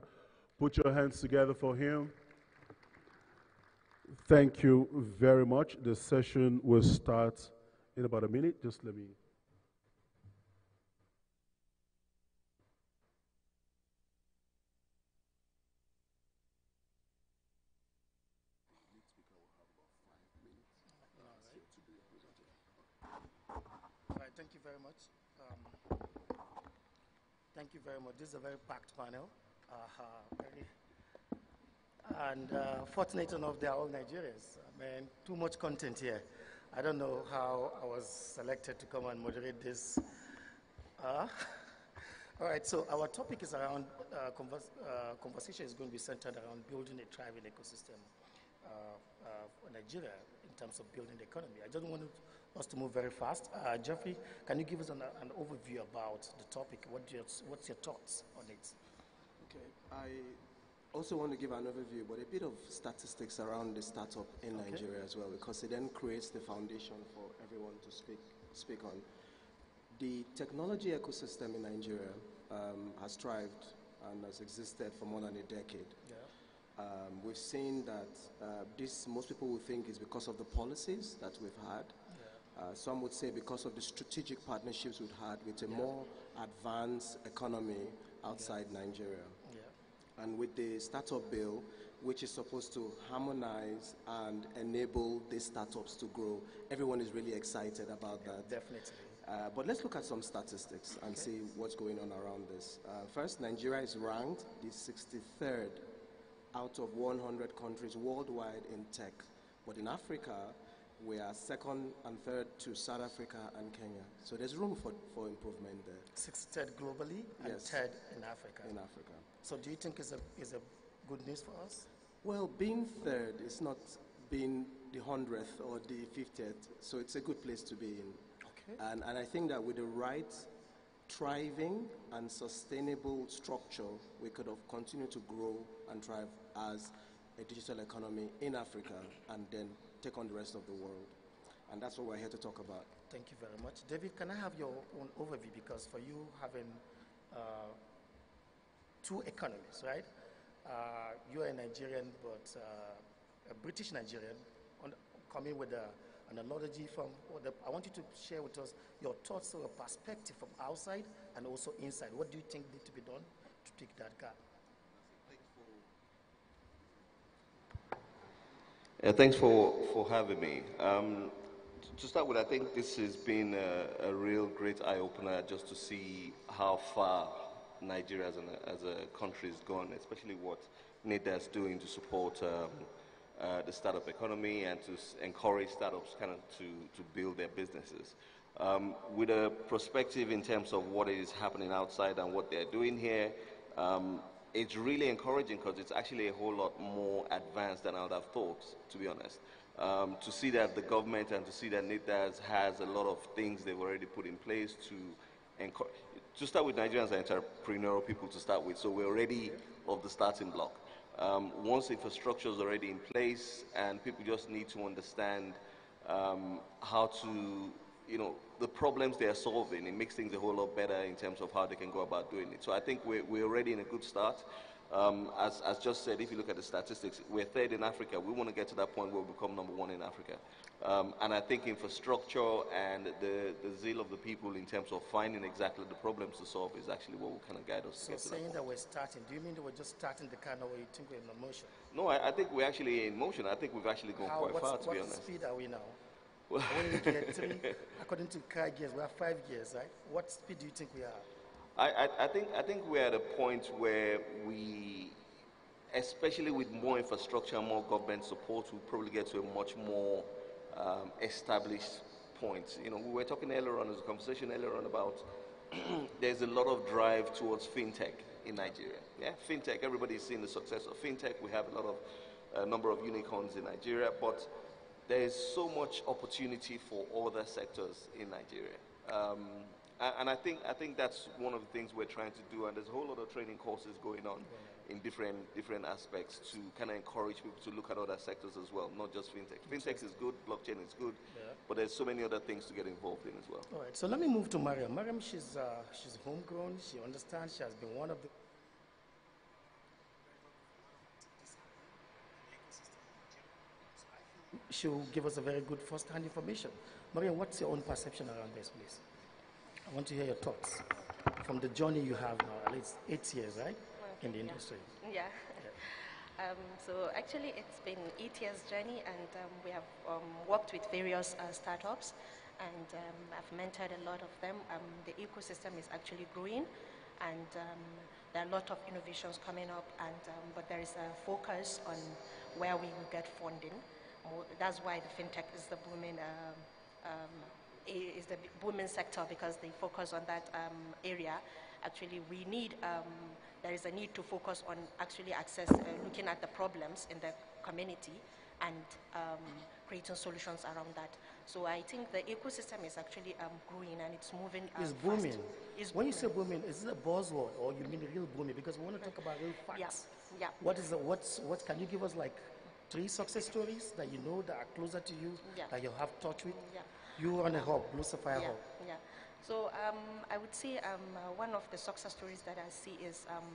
Put your hands together for him. Thank you very much. The session will start in about a minute. Just let me. All right, thank you very much. Um, thank you very much. This is a very packed panel. Uh, very, and uh, fortunate enough, they are all Nigerians. I mean, too much content here. I don't know how I was selected to come and moderate this. Uh, all right, so our topic is around, uh, convers uh, conversation is going to be centered around building a thriving ecosystem uh, for Nigeria in terms of building the economy. I just want us to move very fast. Uh, Jeffrey, can you give us an, an overview about the topic? What your, what's your thoughts on it? Okay, I also want to give an overview, but a bit of statistics around the startup in Okay. Nigeria as well, because it then creates the foundation for everyone to speak, speak on. The technology ecosystem in Nigeria um, has thrived and has existed for more than a decade. Yeah. Um, we've seen that uh, this, most people would think is because of the policies that we've had. Uh, some would say because of the strategic partnerships we've had with a more advanced economy outside Nigeria. Yeah. And with the startup bill, which is supposed to harmonize and enable these startups to grow, everyone is really excited about that. Definitely. Uh, but let's look at some statistics and see what's going on around this. Uh, first, Nigeria is ranked the 63rd out of 100 countries worldwide in tech. But in Africa, we are second and third to South Africa and Kenya. So there's room for, for improvement there. Sixth, third globally and Yes. third in Africa. In Africa. So do you think is a, is a good news for us? Well, being third is not being the 100th or the 50th, so it's a good place to be in. Okay. And, and I think that with the right thriving and sustainable structure, we could have continued to grow and thrive as a digital economy in Africa and then take on the rest of the world. And that's what we're here to talk about. Thank you very much. David, can I have your own overview? Because for you having uh, two economies, right? Uh, you are a Nigerian, but uh, a British Nigerian, on, coming with a, an analogy from, the, I want you to share with us your thoughts or your perspective from outside and also inside. What do you think need to be done to take that gap? Yeah, thanks for, for having me. Um, to start with, I think this has been a, a real great eye opener just to see how far Nigeria as, an, as a country has gone, especially what NITDA is doing to support um, uh, the startup economy and to encourage startups kind of to, to build their businesses. Um, with a perspective in terms of what is happening outside and what they're doing here, um, it's really encouraging because it's actually a whole lot more advanced than I would have thought, to be honest. Um, to see that the government and to see that NITDA's has a lot of things they've already put in place to encourage. To start with, Nigerians are entrepreneurial people to start with, so we're already of the starting block. Um, once infrastructure is already in place and people just need to understand um, how to, you know, the problems they are solving, it makes things a whole lot better in terms of how they can go about doing it. So I think we're, we're already in a good start. Um, as, as just said, if you look at the statistics, we're third in Africa. We want to get to that point where we become number one in Africa. Um, and I think infrastructure and the, the zeal of the people in terms of finding exactly the problems to solve is actually what will kind of guide us to So get to that saying point. that we're starting, do you mean that we're just starting the kind of way you think we're in motion? No, I, I think we're actually in motion. I think we've actually gone How, quite far, to be honest. what speed are we now? Are we in three? According to car gears, we are five gears, right? What speed do you think we are? I, I, I think I think we're at a point where we, especially with more infrastructure and more government support, we'll probably get to a much more um, established point. You know, we were talking earlier on, there's a conversation earlier on about [CLEARS THROAT] there's a lot of drive towards fintech in Nigeria. Yeah, fintech. Everybody's seen the success of fintech. We have a lot of a number of unicorns in Nigeria, but there is so much opportunity for other sectors in Nigeria. Um, and I think, I think that's one of the things we're trying to do, and there's a whole lot of training courses going on in different, different aspects to kind of encourage people to look at other sectors as well, not just fintech. Fintech is good, blockchain is good, Yeah. but there's so many other things to get involved in as well. All right, so let me move to Mariam. Mariam, she's, uh, she's homegrown, she understands, she has been one of the she'll give us a very good first-hand information. Maria, what's your own perception around this, please? I want to hear your thoughts from the journey you have now, at least eight years, right, Okay, in the yeah. industry. Yeah. [LAUGHS] Um, so actually, it's been eight years journey, and um, we have um, worked with various uh, startups, and um, I've mentored a lot of them. Um, the ecosystem is actually growing, and um, there are a lot of innovations coming up, and um, but there is a focus on where we will get funding. More- That's why the fintech is the booming. Um, um, is the booming sector because they focus on that um, area. Actually, we need, um, there is a need to focus on actually access, uh, looking at the problems in the community and um, creating solutions around that. So I think the ecosystem is actually um, growing and it's moving It's booming. It's when you say booming, is it a buzzword or you mean real booming? Because we want to talk about real facts. Yeah. What is the, what's, what, can you give us like three success stories that you know that are closer to you, Yeah. that you have touch with? Yeah. You run a hub, Sapphire yeah, Hub. Yeah. So um, I would say um, uh, one of the success stories that I see is um,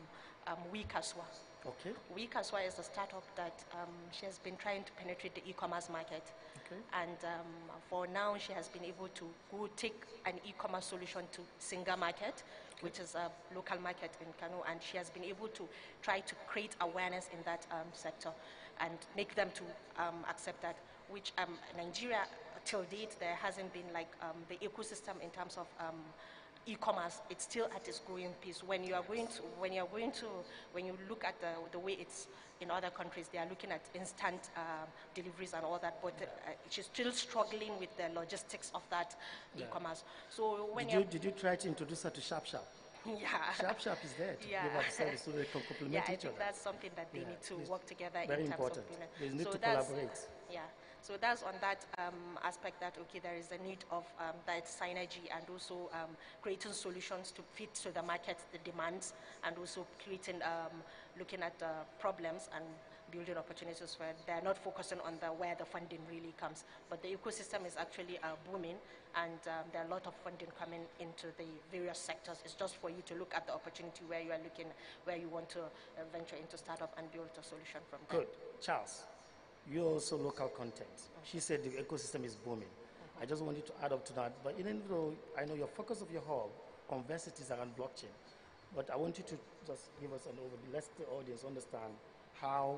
um, Wikaswa. Okay. Wikaswa is a startup that um, she has been trying to penetrate the e-commerce market. Okay. And um, for now, she has been able to go take an e-commerce solution to Singer Market, which is a local market in Kano, and she has been able to try to create awareness in that um, sector and make them to um, accept that, which um, Nigeria, till date, there hasn't been like um, the ecosystem in terms of um, e-commerce, it's still at its growing pace. When you are going to, when you are going to, when you look at the, the way it's in other countries, they are looking at instant uh, deliveries and all that, but uh, she's still struggling with the logistics of that Yeah. e-commerce. So when Did you, did you try to introduce her to Sharp Sharp? [LAUGHS] yeah. Sharp Sharp is there to yeah. give her service so they [LAUGHS] can complement yeah, I each think other. that's something that they Yeah, need to it's work together very in terms important. of business. They need so to that's, collaborate. Yeah. So that's on that um, aspect that okay, there is a need of um, that synergy and also um, creating solutions to fit to the market, the demands, and also creating, um, looking at the problems and building opportunities where they're not focusing on the where the funding really comes. But the ecosystem is actually uh, booming, and um, there are a lot of funding coming into the various sectors. It's just for you to look at the opportunity where you are looking, where you want to uh, venture into startup and build a solution from there. Good. Charles, you're also local content. She said the ecosystem is booming. I just wanted to add up to that. But even though I know your focus of your hub on is around blockchain, but I want you to just give us an overview. Let the audience understand how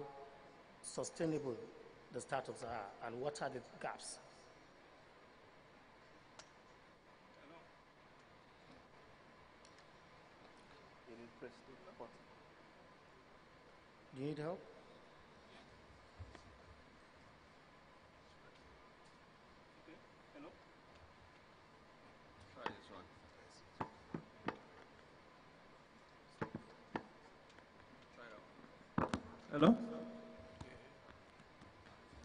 sustainable the startups are and what are the gaps. Do you need help? Hello?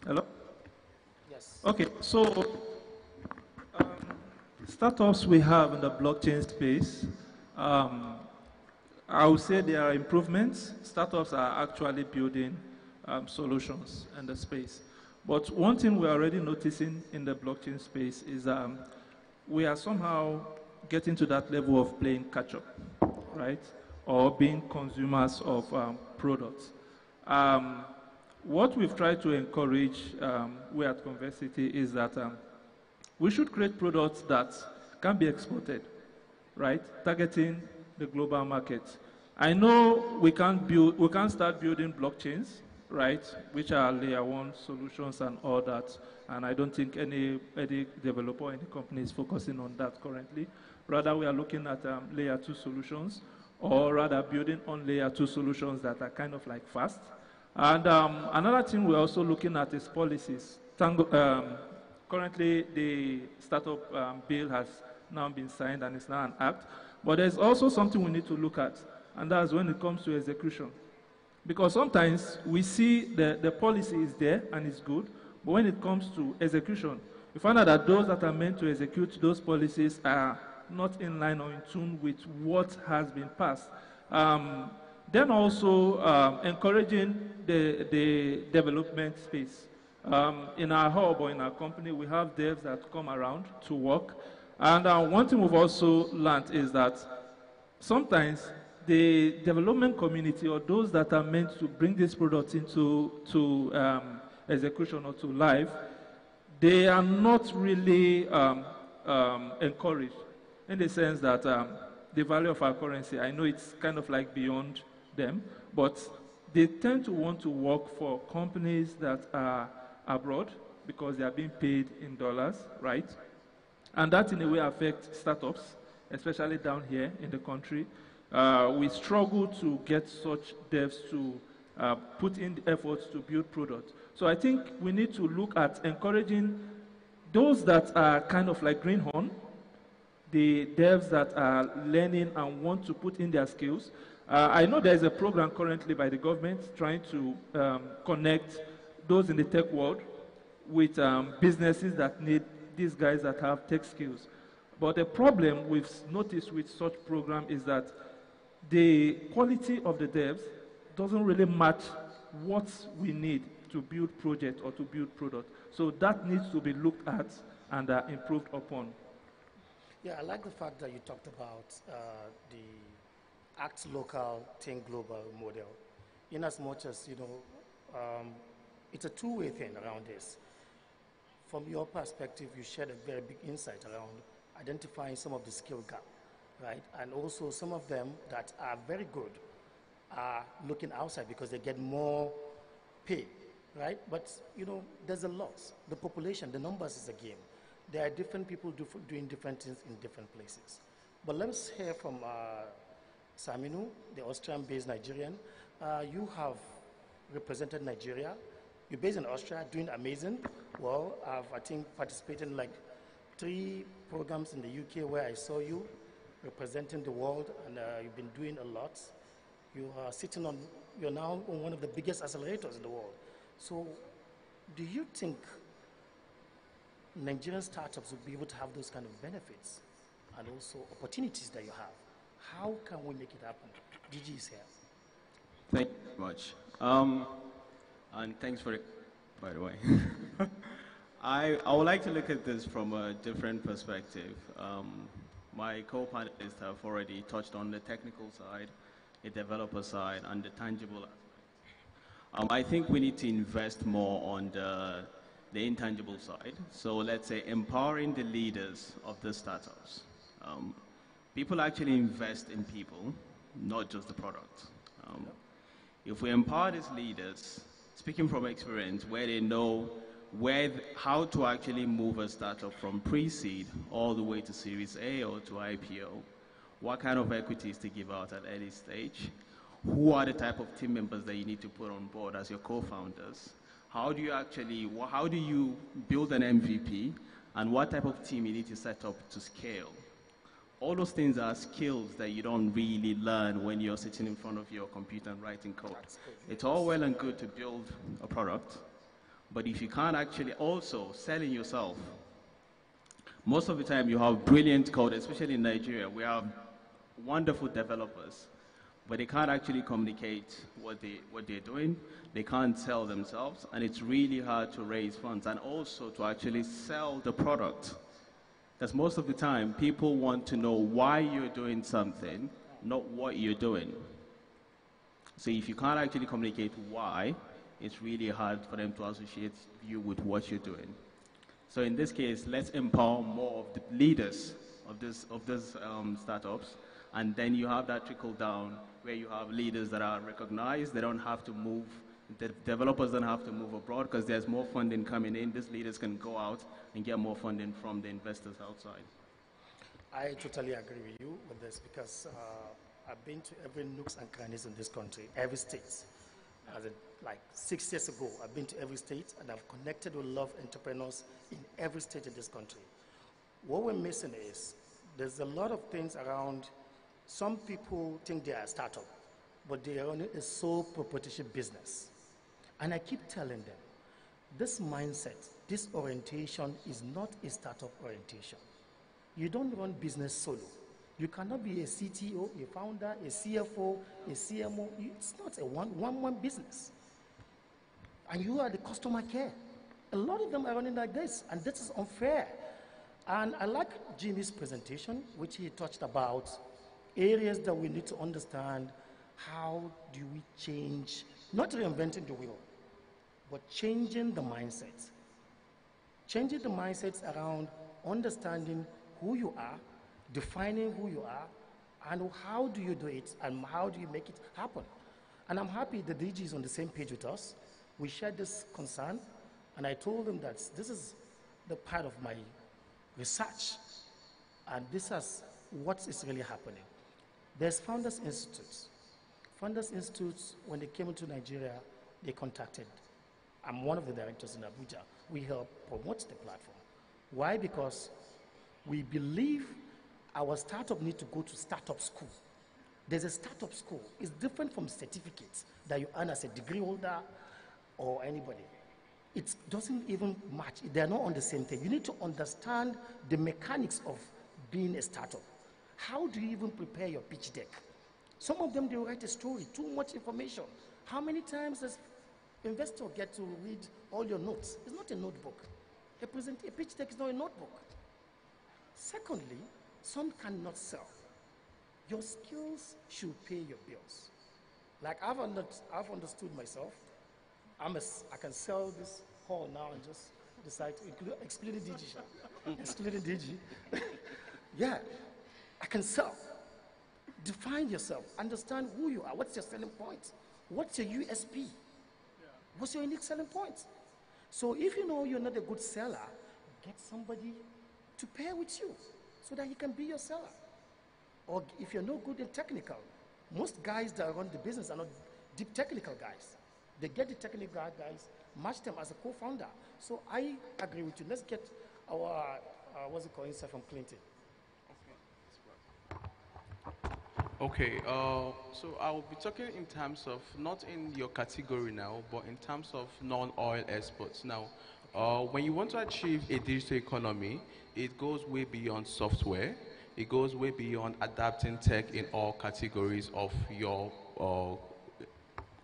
Hello? Yes. Okay, so um, startups we have in the blockchain space, um, I would say there are improvements. Startups are actually building um, solutions in the space. But one thing we're already noticing in the blockchain space is um, we are somehow getting to that level of playing catch up, right? Or being consumers of um, products. Um, what we've tried to encourage um, we at Conversity is that um, we should create products that can be exported, right? Targeting the global market. I know we can't build, we can't start building blockchains, right? Which are layer one solutions and all that. And I don't think any, any developer, any company is focusing on that currently. Rather, we are looking at um, layer two solutions, or rather building on layer two solutions that are kind of like fast. And um, another thing we're also looking at is policies. Tango, um, currently, the startup um, bill has now been signed and it's now an act. But there's also something we need to look at, and that's when it comes to execution. Because sometimes we see the, the policy is there and it's good, but when it comes to execution, we find out that those that are meant to execute those policies are not in line or in tune with what has been passed. Um, then also um, encouraging the, the development space. Um, in our hub or in our company, we have devs that come around to work. And uh, one thing we've also learned is that sometimes the development community or those that are meant to bring these products into to, um, execution or to life they are not really um, um, encouraged in the sense that um, the value of our currency, I know it's kind of like beyond them, but they tend to want to work for companies that are abroad because they are being paid in dollars, right? And that in a way affects startups, especially down here in the country. Uh, we struggle to get such devs to uh, put in the efforts to build products. So I think we need to look at encouraging those that are kind of like Greenhorn, the devs that are learning and want to put in their skills. Uh, I know there is a program currently by the government trying to um, connect those in the tech world with um, businesses that need these guys that have tech skills. But the problem we've noticed with such program is that the quality of the devs doesn't really match what we need to build project or to build product. So that needs to be looked at and uh, improved upon. Yeah, I like the fact that you talked about uh, the act local, think global model. In as much as, you know, um, it's a two-way thing around this. From your perspective, you shared a very big insight around identifying some of the skill gap, right? And also some of them that are very good are looking outside because they get more pay, right? But, you know, there's a loss. The population, the numbers is a game. There are different people do, doing different things in different places. But let's hear from uh, Saminu, the Austrian-based Nigerian. Uh, you have represented Nigeria. You're based in Austria, doing amazing. Well, I've, I think, participated in like three programs in the UK where I saw you representing the world, and uh, you've been doing a lot. You are sitting on, you're now on one of the biggest accelerators in the world. So, do you think Nigerian startups will be able to have those kind of benefits and also opportunities that you have? How can we make it happen? DG is here. Thank you very much. Um, and thanks for it, by the way. [LAUGHS] I, I would like to look at this from a different perspective. Um, my co-panelists have already touched on the technical side, the developer side, and the tangible aspect. Um, I think we need to invest more on the, the intangible side. So let's say empowering the leaders of the startups. Um, people actually invest in people, not just the product. Um, if we empower these leaders, speaking from experience, where they know where, how to actually move a startup from pre-seed all the way to Series A or to IPO, what kind of equities to give out at early stage, who are the type of team members that you need to put on board as your co-founders, how do you actually, how do you build an MVP, and what type of team you need to set up to scale. All those things are skills that you don't really learn when you're sitting in front of your computer and writing code. It's all well and good to build a product, but if you can't actually also sell selling yourself, most of the time you have brilliant code, especially in Nigeria. We have wonderful developers, but they can't actually communicate what, they, what they're doing. They can't sell themselves, and it's really hard to raise funds and also to actually sell the product. Because most of the time, people want to know why you're doing something, not what you're doing. So if you can't actually communicate why, it's really hard for them to associate you with what you're doing. So in this case, let's empower more of the leaders of this of these um, startups, and then you have that trickle down where you have leaders that are recognized. They don't have to move. The developers don't have to move abroad because there's more funding coming in. These leaders can go out and get more funding from the investors outside. I totally agree with you with this because uh, I've been to every nooks and crannies in this country, every state. As in, like six years ago, I've been to every state and I've connected with love entrepreneurs in every state in this country. What we're missing is there's a lot of things around. Some people think they are a startup, but they are only a sole proprietorship business. And I keep telling them, this mindset, this orientation is not a startup orientation. You don't run business solo. You cannot be a CTO, a founder, a CFO, a CMO. It's not a one, one, one business. And you are the customer care. A lot of them are running like this, and this is unfair. And I like Jimmy's presentation, which he touched about areas that we need to understand how do we change, not reinventing the wheel, but changing the mindset changing the mindsets around understanding who you are, defining who you are, and how do you do it, and how do you make it happen. And I'm happy the DG is on the same page with us. We shared this concern, and I told him that this is the part of my research, and this is what is really happening. There's Founders Institutes. Founders Institutes, when they came into Nigeria, they contacted. I'm one of the directors in Abuja. We help promote the platform. Why? Because we believe our startup need to go to startup school. There's a startup school. It's different from certificates that you earn as a degree holder or anybody. It doesn't even match. They're not on the same thing. You need to understand the mechanics of being a startup. How do you even prepare your pitch deck? Some of them, they write a story, too much information. How many times does investor get to read all your notes? It's not a notebook. A, present, a pitch deck is not a notebook. Secondly, some cannot sell. Your skills should pay your bills. Like I've, under, I've understood myself. I'm a, I can sell this hall now and just decide to include, excluding DG, [LAUGHS] excluding DG. [LAUGHS] yeah, I can sell. Define yourself. Understand who you are. What's your selling point? What's your USP? What's your unique selling point? So if you know you're not a good seller, get somebody to pair with you so that he can be your seller. Or if you're no good in technical, most guys that run the business are not deep technical guys. They get the technical guys, match them as a co-founder. So I agree with you. Let's get our, uh, what's it called, insight from Clinton. Okay, uh, so I will be talking in terms of, not in your category now, but in terms of non-oil exports. Now, uh, when you want to achieve a digital economy, it goes way beyond software. It goes way beyond adapting tech in all categories of your uh,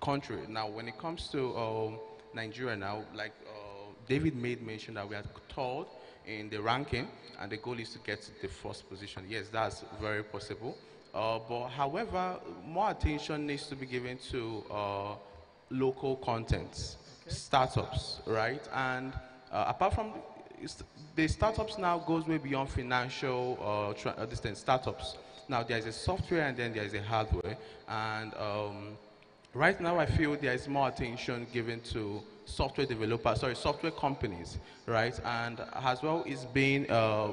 country. Now, when it comes to uh, Nigeria now, like uh, David made mention that we are third in the ranking, and the goal is to get to the first position. Yes, that's very possible. Uh, but however, more attention needs to be given to uh, local contents, okay. startups, right? And uh, apart from the startups now goes way beyond financial uh, uh, distance startups. Now there is a software and then there is a hardware. And um, right now I feel there is more attention given to software developers, sorry, software companies, right? And as well is being uh,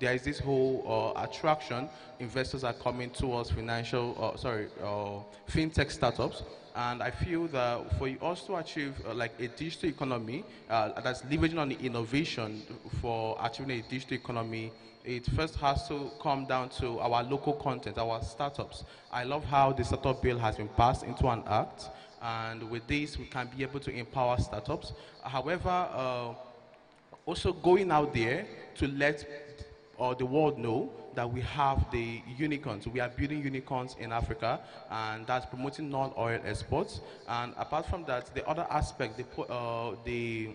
there is this whole uh, attraction. Investors are coming towards financial, uh, sorry, uh, fintech startups. And I feel that for us to achieve uh, like a digital economy uh, that's leveraging on the innovation for achieving a digital economy, it first has to come down to our local content, our startups. I love how the startup bill has been passed into an act. And with this, we can be able to empower startups. However, uh, also going out there to let or the world know that we have the unicorns. We are building unicorns in Africa, and that's promoting non-oil exports. And apart from that, the other aspect, the, uh, the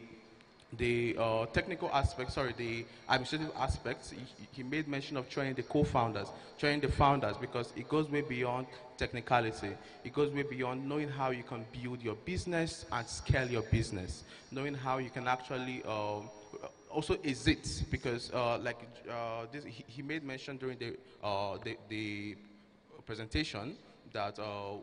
the uh, technical aspect, sorry, the administrative aspects, he, he, made mention of training the co-founders, training the founders, because it goes way beyond technicality. It goes way beyond knowing how you can build your business and scale your business, knowing how you can actually uh, also is it because uh, like uh, this, he, he, made mention during the, uh, the, the, presentation that uh,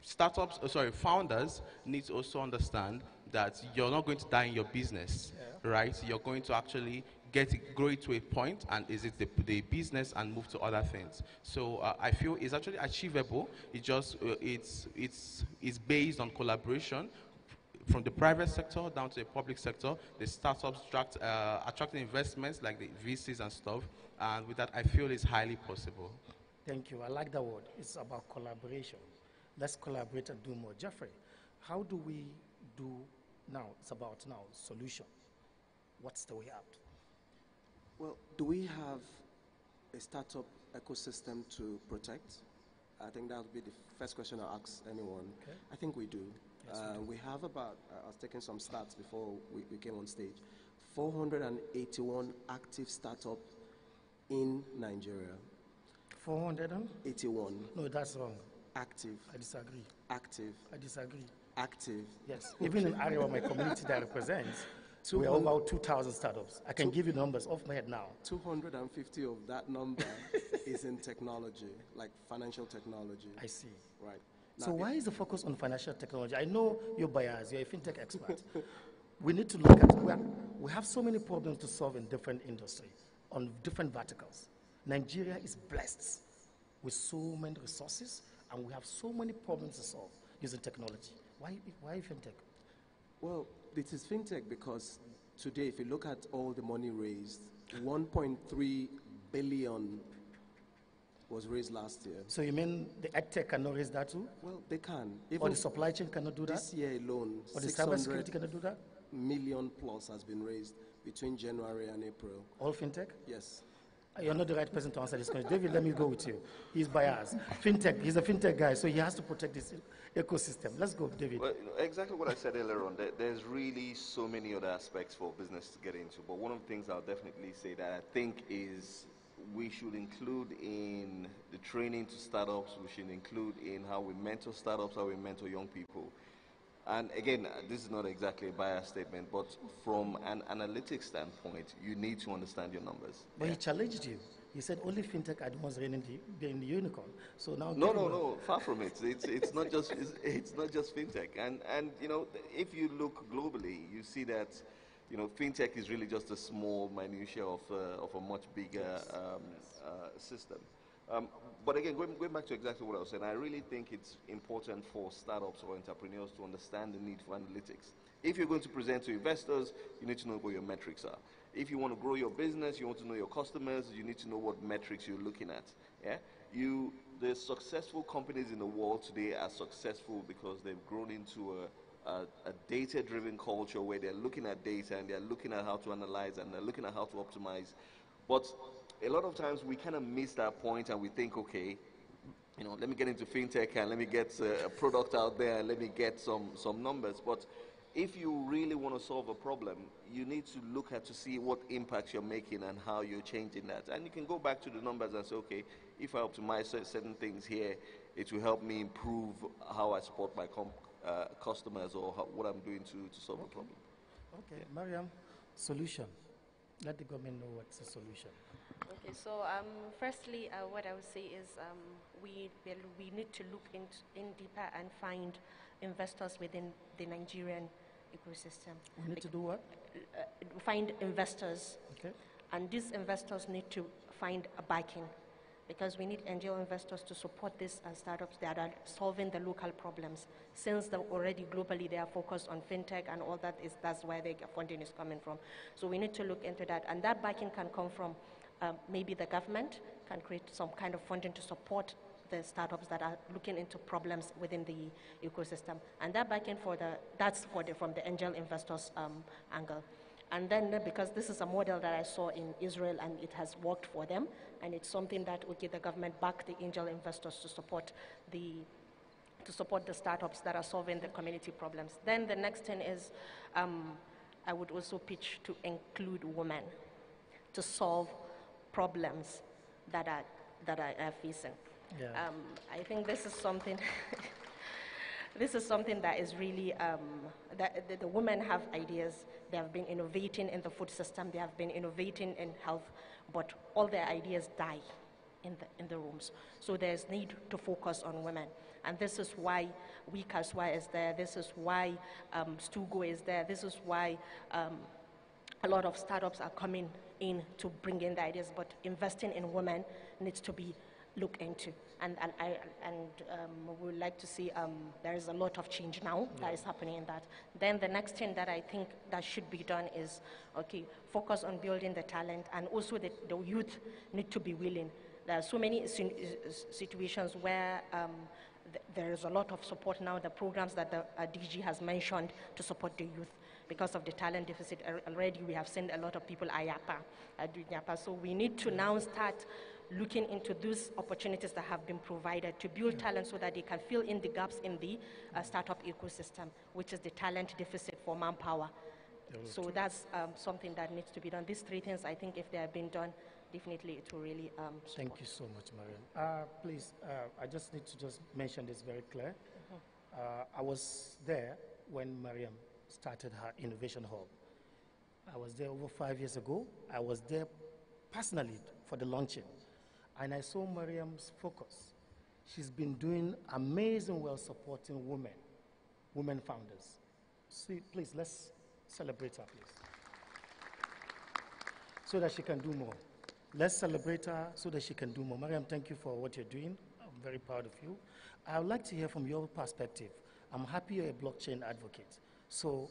startups, uh, sorry, founders need to also understand that you're not going to die in your business, yeah. right? You're going to actually get it, grow it to a point and is it the, the business and move to other things. So uh, I feel it's actually achievable. It just uh, it's it's it's based on collaboration from the private sector down to the public sector, the startups attract, uh, attracting investments like the VCs and stuff. And with that, I feel it's highly possible. Thank you. I like that word. It's about collaboration. Let's collaborate and do more. Jeffrey, how do we do now? It's about now solution. What's the way out? Well, do we have a startup ecosystem to protect? I think that would be the first question I ask anyone. Okay. I think we do. Uh, we, have about, I was taking some stats before we, we came on stage, 481 active startups in Nigeria. 481? No, that's wrong. Active. I disagree. Active. I disagree. Active. Yes. Even in Arewa, my community that I represent, we have about 2,000 startups. I can give you numbers off my head now. 250 of that number [LAUGHS] is in technology, like financial technology. I see. Right. So why is the focus on financial technology? I know you're biased, you're a fintech expert. [LAUGHS] we need to look at, we, are, we have so many problems to solve in different industries, on different verticals. Nigeria is blessed with so many resources, and we have so many problems to solve using technology. Why, why fintech? Well, it is fintech because today, if you look at all the money raised, 1.3 billion was raised last year. So you mean the edtech cannot raise that too? Well, they can. or the supply chain cannot do that? This year alone, Or the 600 cybersecurity cannot do that? Million plus has been raised between January and April. All fintech? Yes. Uh, you're not the right person to answer this question. David, let me go with you. He's biased. Fintech, he's a fintech guy, so he has to protect this ecosystem. Let's go, David. Well, exactly what I said earlier on. There, there's really so many other aspects for business to get into. But one of the things I'll definitely say that I think is we should include in the training to startups, we should include in how we mentor startups, how we mentor young people. And again, this is not exactly a biased statement, but from an analytics standpoint, you need to understand your numbers. But he challenged you. He said only fintech ones reigning the, being the unicorn. So now No, no, no. Far from it. [LAUGHS] It's, it's not just it's, it's not just fintech. And and you know, if you look globally, you see that you know fintech is really just a small minutia of uh, of a much bigger um, uh, system. Um, but again, going, going back to exactly what I was saying, I really think it's important for startups or entrepreneurs to understand the need for analytics. If you're going to present to investors, you need to know what your metrics are. If you want to grow your business, you want to know your customers, you need to know what metrics you're looking at. Yeah? You, the successful companies in the world today are successful because they've grown into a, a, a data-driven culture where they're looking at data and they're looking at how to analyze and they're looking at how to optimize. But a lot of times we kind of miss that point and we think, okay, you know, let me get into fintech and let me get uh, a product out there and let me get some, some numbers. But if you really want to solve a problem, you need to look at to see what impacts you're making and how you're changing that. And you can go back to the numbers and say, okay, if I optimize cer- certain things here, it will help me improve how I support my com- uh, customers or how, what I'm doing to, to solve the problem. Okay, Mariam, solution. Let the government know what's the solution. Okay, so um, firstly, uh, what I would say is um, we well, we need to look in, in deeper and find investors within the Nigerian ecosystem. We need to do what? Uh, find investors, Okay. and these investors need to find a backing, because we need angel investors to support these uh, startups that are solving the local problems. Since already globally they are focused on fintech and all that is that's where the funding is coming from. So we need to look into that, and that backing can come from um, maybe the government can create some kind of funding to support the startups that are looking into problems within the ecosystem, and that backing for the that's for the from the angel investors um, angle. And then uh, because this is a model that I saw in Israel and it has worked for them, and it's something that would okay, the government back the angel investors to support the to support the startups that are solving the community problems. Then the next thing is, um, I would also pitch to include women to solve problems that are that are, are facing. Yeah. Um, I think this is something. [LAUGHS] this is something that is really um, that the, the women have ideas. They have been innovating in the food system. They have been innovating in health, but all their ideas die in the in the rooms. So there's need to focus on women, and this is why We Kaswa is there. This is why um, Stugo is there. This is why. Um, a lot of startups are coming in to bring in the ideas, but investing in women needs to be looked into. And, and, I, and um, we would like to see um, there is a lot of change now that is happening in that. Then the next thing that I think that should be done is, okay, focus on building the talent and also the, the youth need to be willing. There are so many situations where um, th- there is a lot of support now, the programs that the uh, DG has mentioned to support the youth because of the talent deficit already we have seen a lot of people ayapa uh, doing yapa so we need to now start looking into those opportunities that have been provided to build talent so that they can fill in the gaps in the uh, startup ecosystem which is the talent deficit for manpower so that's um, something that needs to be done these three things i think if they have been done definitely it will really um, Thank you so much, Mariam. Uh, please, uh, I just need to just mention this very clear. Uh, I was there when Mariam started her innovation hub. I was there over five years ago. I was there personally for the launching. And I saw Mariam's focus. She's been doing amazing well supporting women, women founders. See, please, let's celebrate her, please. So that she can do more. Let's celebrate her so that she can do more. Mariam, thank you for what you're doing. I'm very proud of you. I would like to hear from your perspective. I'm happy you're a blockchain advocate. So,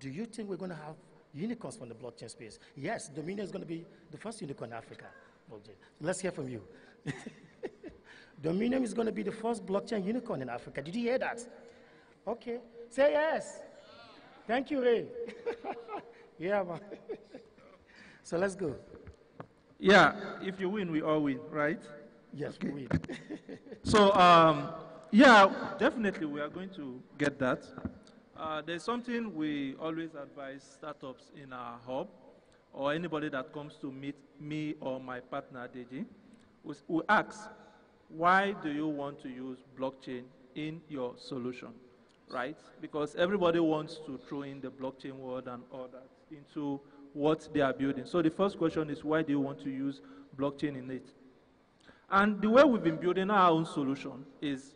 do you think we're going to have unicorns from the blockchain space? Yes, Dominion is going to be the first unicorn in Africa. Let's hear from you. [LAUGHS] Dominion is going to be the first blockchain unicorn in Africa. Did you hear that? Okay. Say yes. Thank you, Ray. [LAUGHS] yeah, man. [LAUGHS] so let's go. Yeah, if you win, we all win, right? Yes, okay. we win. so, um, yeah, definitely we are going to get that. Uh, there's something we always advise startups in our hub or anybody that comes to meet me or my partner, Deji. We ask, why do you want to use blockchain in your solution, right? Because everybody wants to throw in the blockchain world and all that into what they are building. So the first question is, why do you want to use blockchain in it? And the way we've been building our own solution is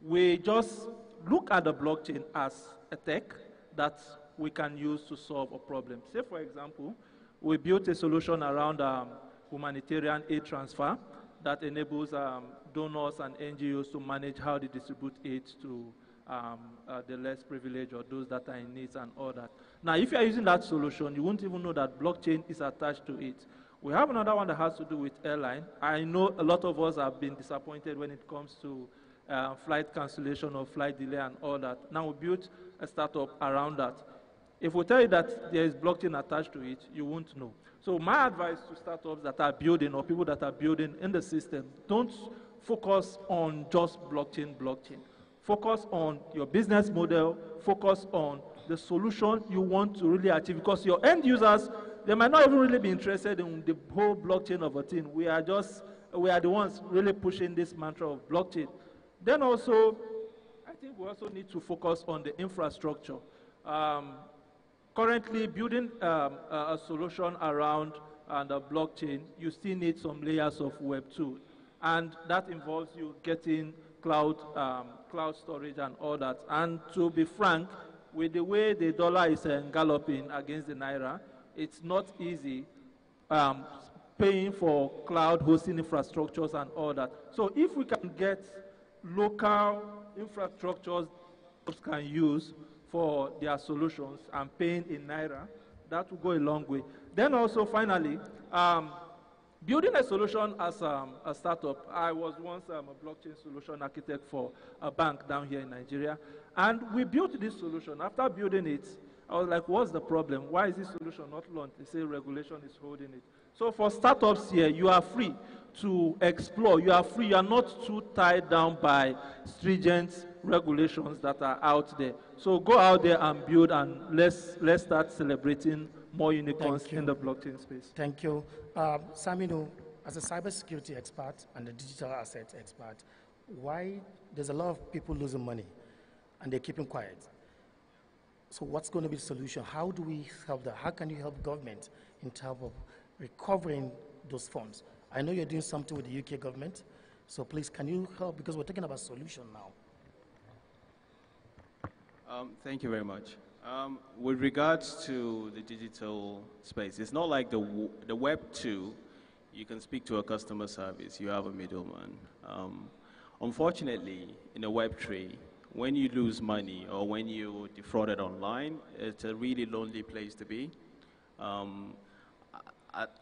we just look at the blockchain as a tech that we can use to solve a problem. Say, for example, we built a solution around um, humanitarian aid transfer that enables um, donors and NGOs to manage how they distribute aid to um, uh, the less privileged or those that are in need and all that. Now, if you are using that solution, you won't even know that blockchain is attached to it. We have another one that has to do with airline. I know a lot of us have been disappointed when it comes to uh, flight cancellation or flight delay and all that. Now we built a startup around that. If we tell you that there is blockchain attached to it, you won't know. So my advice to startups that are building or people that are building in the system, don't focus on just blockchain, blockchain. Focus on your business model, focus on the solution you want to really achieve because your end users, they might not even really be interested in the whole blockchain of a thing. We are just, we are the ones really pushing this mantra of blockchain. Then also, I think we also need to focus on the infrastructure. Um, currently, building um, a, a, solution around uh, the blockchain, you still need some layers of Web 2. And that involves you getting cloud, um, cloud storage and all that. And to be frank, with the way the dollar is uh, galloping against the naira, it's not easy um, paying for cloud hosting infrastructures and all that. So if we can get local infrastructures can use for their solutions and paying in Naira, that will go a long way. Then also, finally, um, building a solution as um, a startup. I was once um, a blockchain solution architect for a bank down here in Nigeria. And we built this solution. After building it, I was like, what's the problem? Why is this solution not launched? They say regulation is holding it. So for startups here, you are free to explore. You are free. You are not too tied down by stringent regulations that are out there. So go out there and build, and let's let's start celebrating more unicorns in the blockchain space. Thank you, uh, Saminu. As a cybersecurity expert and a digital asset expert, why there's a lot of people losing money, and they're keeping quiet. So what's going to be the solution? How do we help that? How can you help government in terms of recovering those funds? I know you're doing something with the UK government, so please, can you help? Because we're talking about solution now. Um, thank you very much. Um, with regards to the digital space, it's not like the, the Web 2, you can speak to a customer service, you have a middleman. Um, unfortunately, in the Web 3, when you lose money or when you defrauded online, it's a really lonely place to be. Um,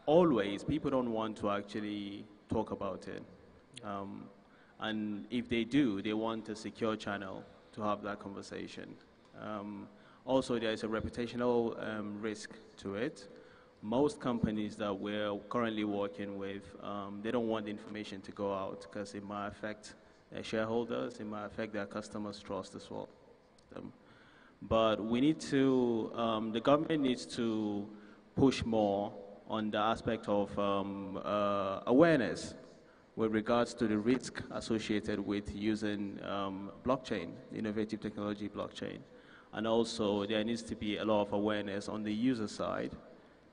always, people don't want to actually talk about it. Um, and if they do, they want a secure channel to have that conversation. Um, also, there is a reputational um, risk to it. Most companies that we're currently working with, um, they don't want the information to go out because it might affect their shareholders, it might affect their customers' trust as well. Um, but we need to, um, the government needs to push more on the aspect of um, uh, awareness with regards to the risk associated with using um, blockchain, innovative technology blockchain. And also there needs to be a lot of awareness on the user side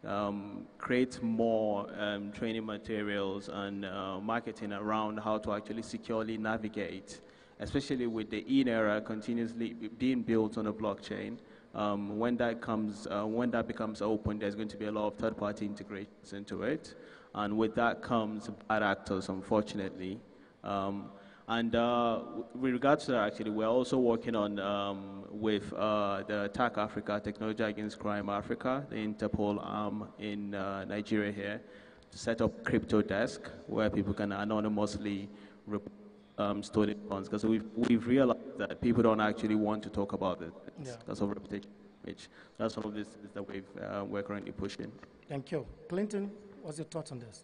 um, create more um, training materials and uh, marketing around how to actually securely navigate, especially with the eNaira continuously being built on a blockchain. Um, when that comes, uh, when that becomes open, there's going to be a lot of third-party integrations into it, and with that comes bad actors, unfortunately. Um, and uh, with regards to that, actually, we're also working on um, with uh, the Attack Africa, Technology Against Crime Africa, the Interpol arm in uh, Nigeria here, to set up crypto desk where people can anonymously report um, stolen funds. Because we've, we've realized that people don't actually want to talk about it Yeah. because of reputation. Which that's one of the things that we've, uh, we're currently pushing. Thank you. Clinton, what's your thoughts on this?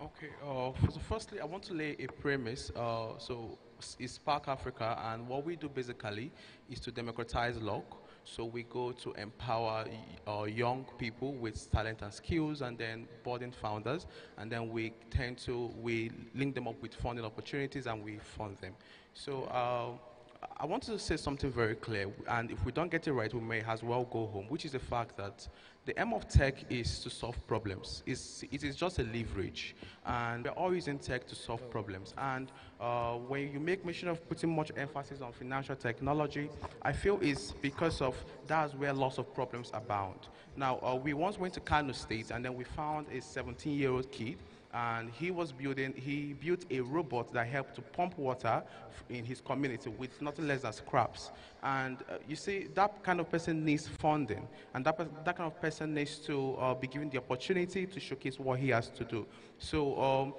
Okay, uh, so firstly, I want to lay a premise. Uh, so it's Spark Africa, and what we do basically is to democratize luck. So we go to empower uh, young people with talent and skills, and then budding founders, and then we tend to we link them up with funding opportunities, and we fund them. So. Uh, I want to say something very clear, and if we don't get it right, we may as well go home, which is the fact that the aim of tech is to solve problems. It's, it is just a leverage, and we're all using tech to solve problems. And uh, when you make mention of putting much emphasis on financial technology, I feel it's because of that's where lots of problems abound. Now, uh, we once went to Kano State, and then we found a 17-year-old kid and he was building he built a robot that helped to pump water in his community with nothing less than scraps. And uh, you see that kind of person needs funding. And that, that kind of person needs to uh, be given the opportunity to showcase what he has to do. So um,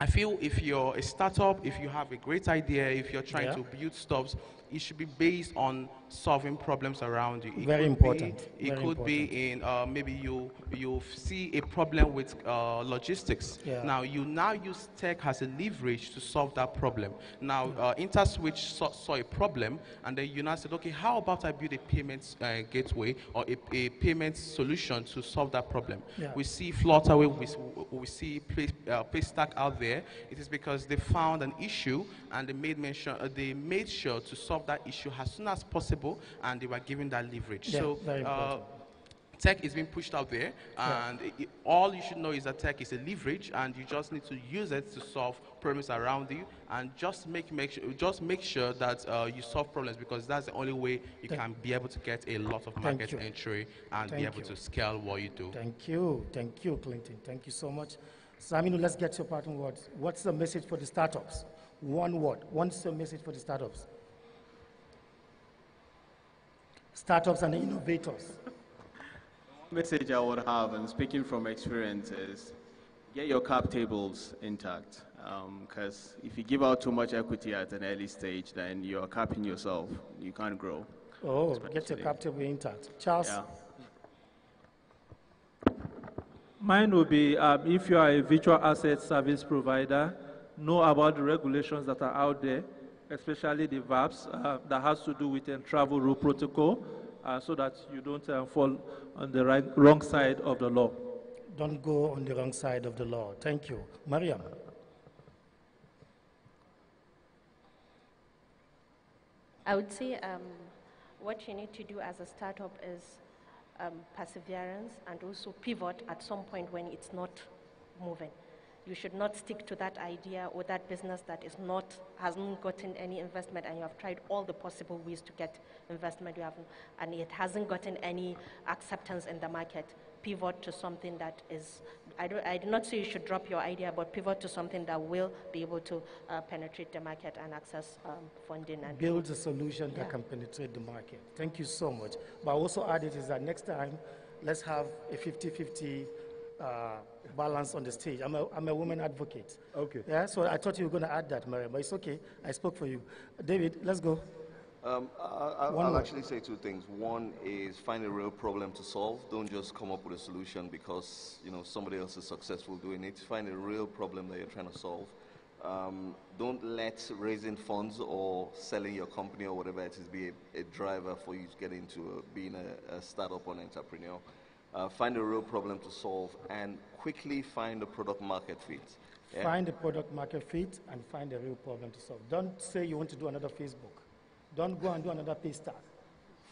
I feel if you're a startup, if you have a great idea, if you're trying Yeah. to build stuff, it should be based on solving problems around you. It Very important, Be, it very could be in uh, maybe you you see a problem with uh, logistics. Yeah. Now you now use tech as a leverage to solve that problem. Now uh, InterSwitch saw, saw a problem, and then you now said, okay, how about I build a payment uh, gateway or a, a payment solution to solve that problem? Yeah. We see Flutterwave, we, we see Play, uh, Paystack out there. It is because they found an issue and they made mention, uh, they made sure to solve that issue as soon as possible, and they were given that leverage. Yeah, so. uh. Tech is being pushed out there, and i- i- all you should know is that tech is a leverage, and you just need to use it to solve problems around you, and just make make sure, just make sure that uh, you solve problems because that's the only way you Thank- can be able to get a lot of market entry and be able you. to scale what you do. Thank you. Thank you, Clinton. Thank you so much. Saminu, let's get your parting words. What's the message for the startups? One word. What's the message for the startups? Startups and innovators. message I would have, and speaking from experience, is get your cap tables intact. Because if you give out too much equity at an early stage, then you're capping yourself. You can't grow. Oh, get your cap table intact. Charles? Yeah. Mine would be um, if you are a virtual asset service provider, know about the regulations that are out there, especially the VASPs uh, that has to do with the travel rule protocol, uh, so that you don't uh, fall on the right, wrong side of the law. Don't go on the wrong side of the law. Thank you. Mariam? I would say um, what you need to do as a startup is um, perseverance and also pivot at some point when it's not moving. You should not stick to that idea or that business that is not hasn't gotten any investment, and you have tried all the possible ways to get investment. You have, and it hasn't gotten any acceptance in the market. Pivot to something that is. I, do, I do not say you should drop your idea, but pivot to something that will be able to uh, penetrate the market and access um, funding and build a solution that can penetrate the market. Thank you so much. But I also added is that next time, let's have a 50-50 uh, balance on the stage. I'm a, I'm a woman advocate. Okay. Yeah, so I thought you were going to add that, Mary, but it's okay. I spoke for you. David, let's go. Um, I, I, One I'll word. actually say two things. One is find a real problem to solve. Don't just come up with a solution because you know somebody else is successful doing it. Find a real problem that you're trying to solve. Um, don't let raising funds or selling your company or whatever it is be a, a driver for you to get into uh, being a, a startup or an entrepreneur. Uh, find a real problem to solve and quickly find a product market fit. Yeah? Find a product market fit and find a real problem to solve. Don't say you want to do another Facebook. Don't go and do another Paystack.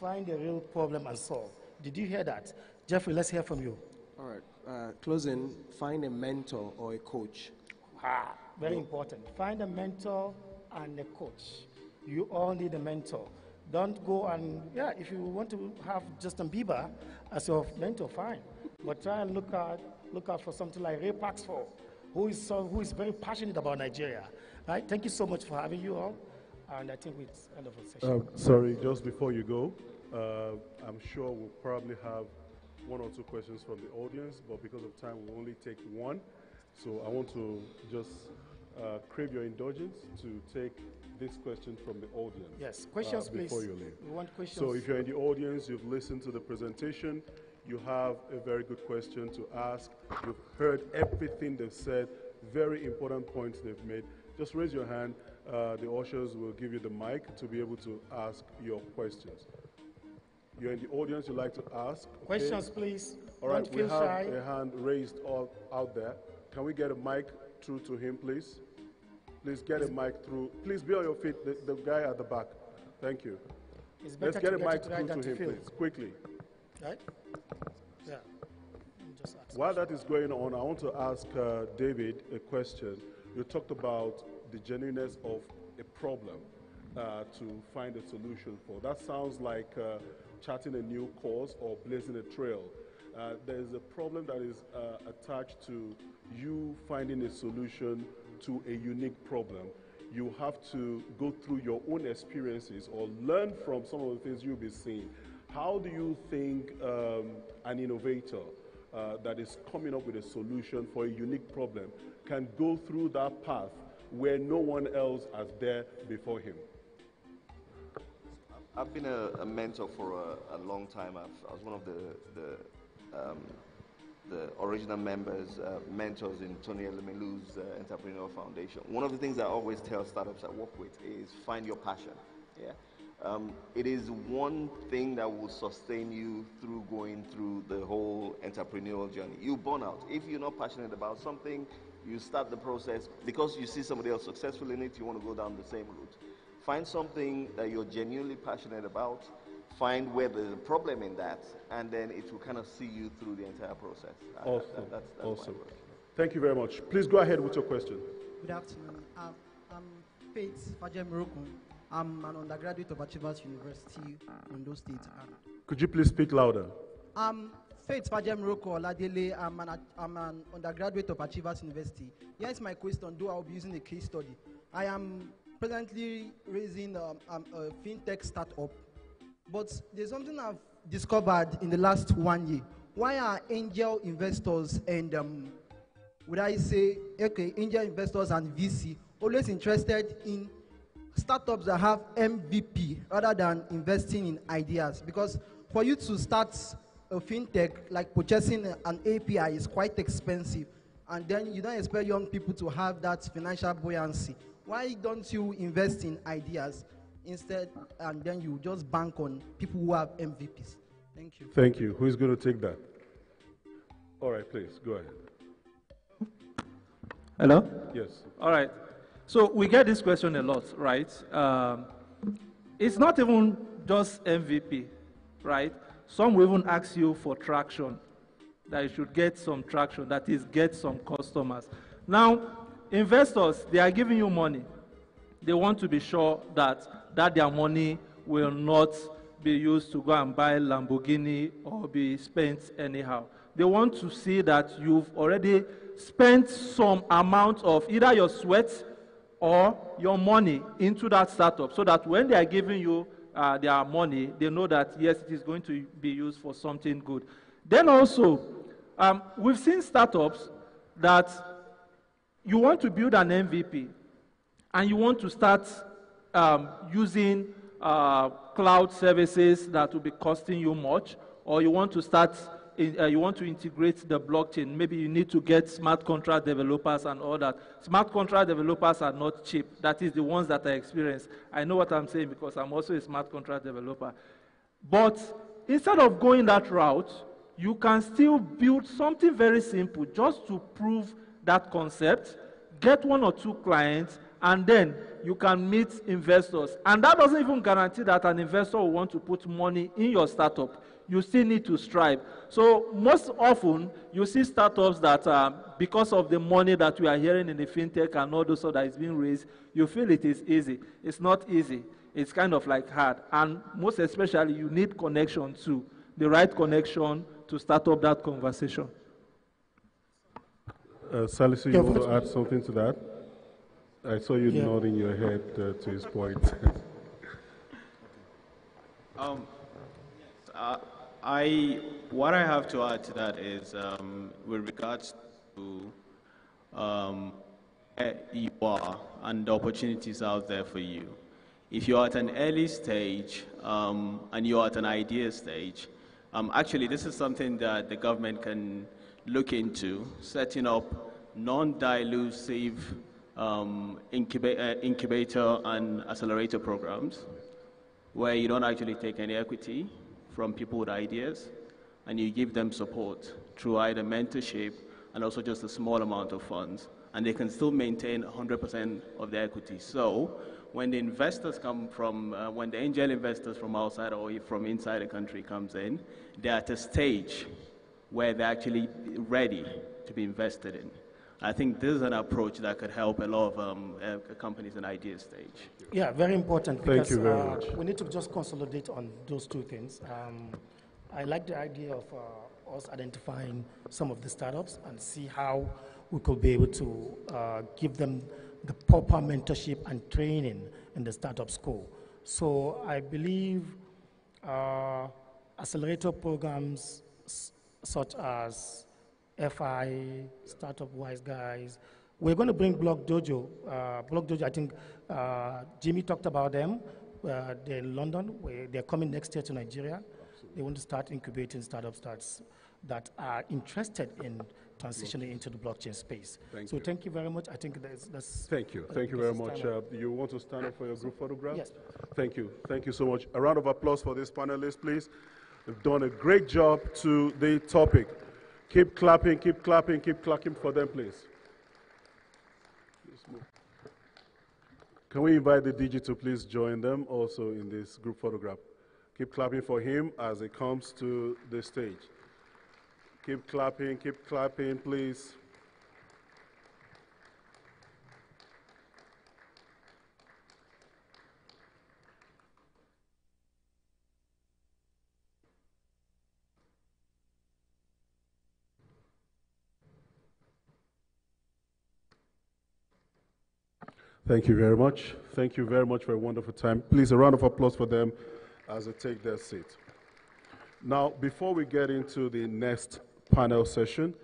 Find a real problem and solve. Did you hear that? Jeffrey, let's hear from you. All right. uh, closing, find a mentor or a coach. Ah, very important. Find a mentor and a coach. You all need a mentor. Don't go and, yeah, if you want to have Justin Bieber as your mentor, fine. But try and look out, look out for something like Ray Paxford, who is, so, who is very passionate about Nigeria. Right? Thank you so much for having you all. And I think it's end of the session. Um, sorry, just before you go, uh, I'm sure we'll probably have one or two questions from the audience, but because of time, we'll only take one. So I want to just uh, crave your indulgence to take this question from the audience. Yes, questions, uh, before please. you leave. We want questions. So if you're in the audience, you've listened to the presentation, you have a very good question to ask. You've heard everything they've said, very important points they've made. Just raise your hand. Uh, the ushers will give you the mic to be able to ask your questions. You're in the audience, you'd like to ask. okay? Questions, please. All right, Don't we have shy. a hand raised all out there. Can we get a mic through to him, please? Please get a mic through. Please be on your feet, the, the guy at the back. Thank you. Let's get a get mic through to him, please, quickly. Right? Yeah. While that is going on, I want to ask uh, David a question. You talked about the genuineness of a problem uh, to find a solution for. That sounds like uh, charting a new course or blazing a trail. Uh, there's a problem that is uh, attached to you finding a solution to a unique problem. You have to go through your own experiences or learn from some of the things you'll be seeing. How do you think um, an innovator uh, that is coming up with a solution for a unique problem can go through that path where no one else has there before him? I've been a, a mentor for a, a long time. I've, I was one of the, the, um, the original members, uh, mentors in Tony Elumelu's uh, Entrepreneur Foundation. One of the things I always tell startups I work with is find your passion. Yeah? Um, it is one thing that will sustain you through going through the whole entrepreneurial journey. You burn out. If you're not passionate about something, you start the process because you see somebody else successful in it, you want to go down the same route. Find something that you're genuinely passionate about, find where there's a problem in that, and then it will kind of see you through the entire process. Uh, Awesome. that- that's, that's awesome. Thank you very much. Please go ahead with your question. Good afternoon. Um, I'm Faith Fajem Morocco. I'm an undergraduate of Achievers University, Ondo State. And Could you please speak louder? I'm Faith Fajem Morocco Oladele. I'm an, I'm an undergraduate of Achievers University. Here is my question, though I'll be using a case study. I am presently raising um, um, a fintech startup, but there's something I've discovered in the last one year. Why are angel investors and um, would I say, okay, angel investors and VC always interested in startups that have MVP rather than investing in ideas? Because for you to start a fintech, like purchasing an API is quite expensive. And then you don't expect young people to have that financial buoyancy. Why don't you invest in ideas instead and then you just bank on people who have MVPs? Thank you. Thank you. Who is going to take that? All right, please, go ahead. Hello? Yes. All right. So we get this question a lot, right? Um, it's not even just MVP, right? Some will even ask you for traction, that you should get some traction, that is, get some customers. Now, investors, they are giving you money. They want to be sure that, that their money will not be used to go and buy Lamborghini or be spent anyhow. They want to see that you've already spent some amount of either your sweat or your money into that startup so that when they are giving you uh, their money, they know that yes, it is going to be used for something good. Then also, um, we've seen startups that you want to build an MVP and you want to start um, using uh, cloud services that will be costing you much, or you want to start, in, uh, you want to integrate the blockchain. Maybe you need to get smart contract developers and all that. Smart contract developers are not cheap. That is the ones that I experience. I know what I'm saying because I'm also a smart contract developer. But instead of going that route, you can still build something very simple just to prove that concept, get one or two clients, and then you can meet investors. And that doesn't even guarantee that an investor will want to put money in your startup. you still need to strive. So most often, you see startups that, uh, because of the money that we are hearing in the fintech and all those stuff that is being raised, you feel it is easy. It's not easy. It's kind of like hard. And most especially, you need connection too, the right connection to start up that conversation. Uh, Salisu, you want to add something to that? I saw you Yeah. nodding your head uh, to his point. [LAUGHS] Um, uh, I, what I have to add to that is um, with regards to um, where you are and the opportunities out there for you. If you're at an early stage um, and you're at an idea stage, um, actually this is something that the government can look into, setting up non-dilutive um, incuba- uh, incubator and accelerator programs where you don't actually take any equity from people with ideas and you give them support through either mentorship and also just a small amount of funds and they can still maintain 100% of their equity. So when the investors come from, uh, when the angel investors from outside or from inside the country comes in, they're at a stage where they're actually ready to be invested in. I think this is an approach that could help a lot of um, uh, companies in idea stage. Yeah, very important. Thank you very uh, much. We need to just consolidate on those two things. Um, I like the idea of uh, us identifying some of the startups and see how we could be able to uh, give them the proper mentorship and training in the startup school. So I believe uh, accelerator programs s- such as FI, Startup Wise Guys. We're going to bring Block Dojo. Uh, Block Dojo, I think uh, Jimmy talked about them. Uh, they're in London. They're coming next year to Nigeria. They want to start incubating startup starts that are interested in transitioning into the blockchain space. Thank so you. thank you very much. I think that's, that's Thank you. uh, Thank you very much. Uh, you want to stand up for your group photograph? Yes. Thank you. Thank you so much. A round of applause for this panelists, please. They've done a great job to the topic. Keep clapping, keep clapping, keep clapping for them, please. Can we invite the DJ to please join them also in this group photograph? Keep clapping for him as he comes to the stage. Keep clapping, keep clapping, please. Thank you very much. Thank you very much for a wonderful time. Please, a round of applause for them as they take their seat. Now, before we get into the next panel session,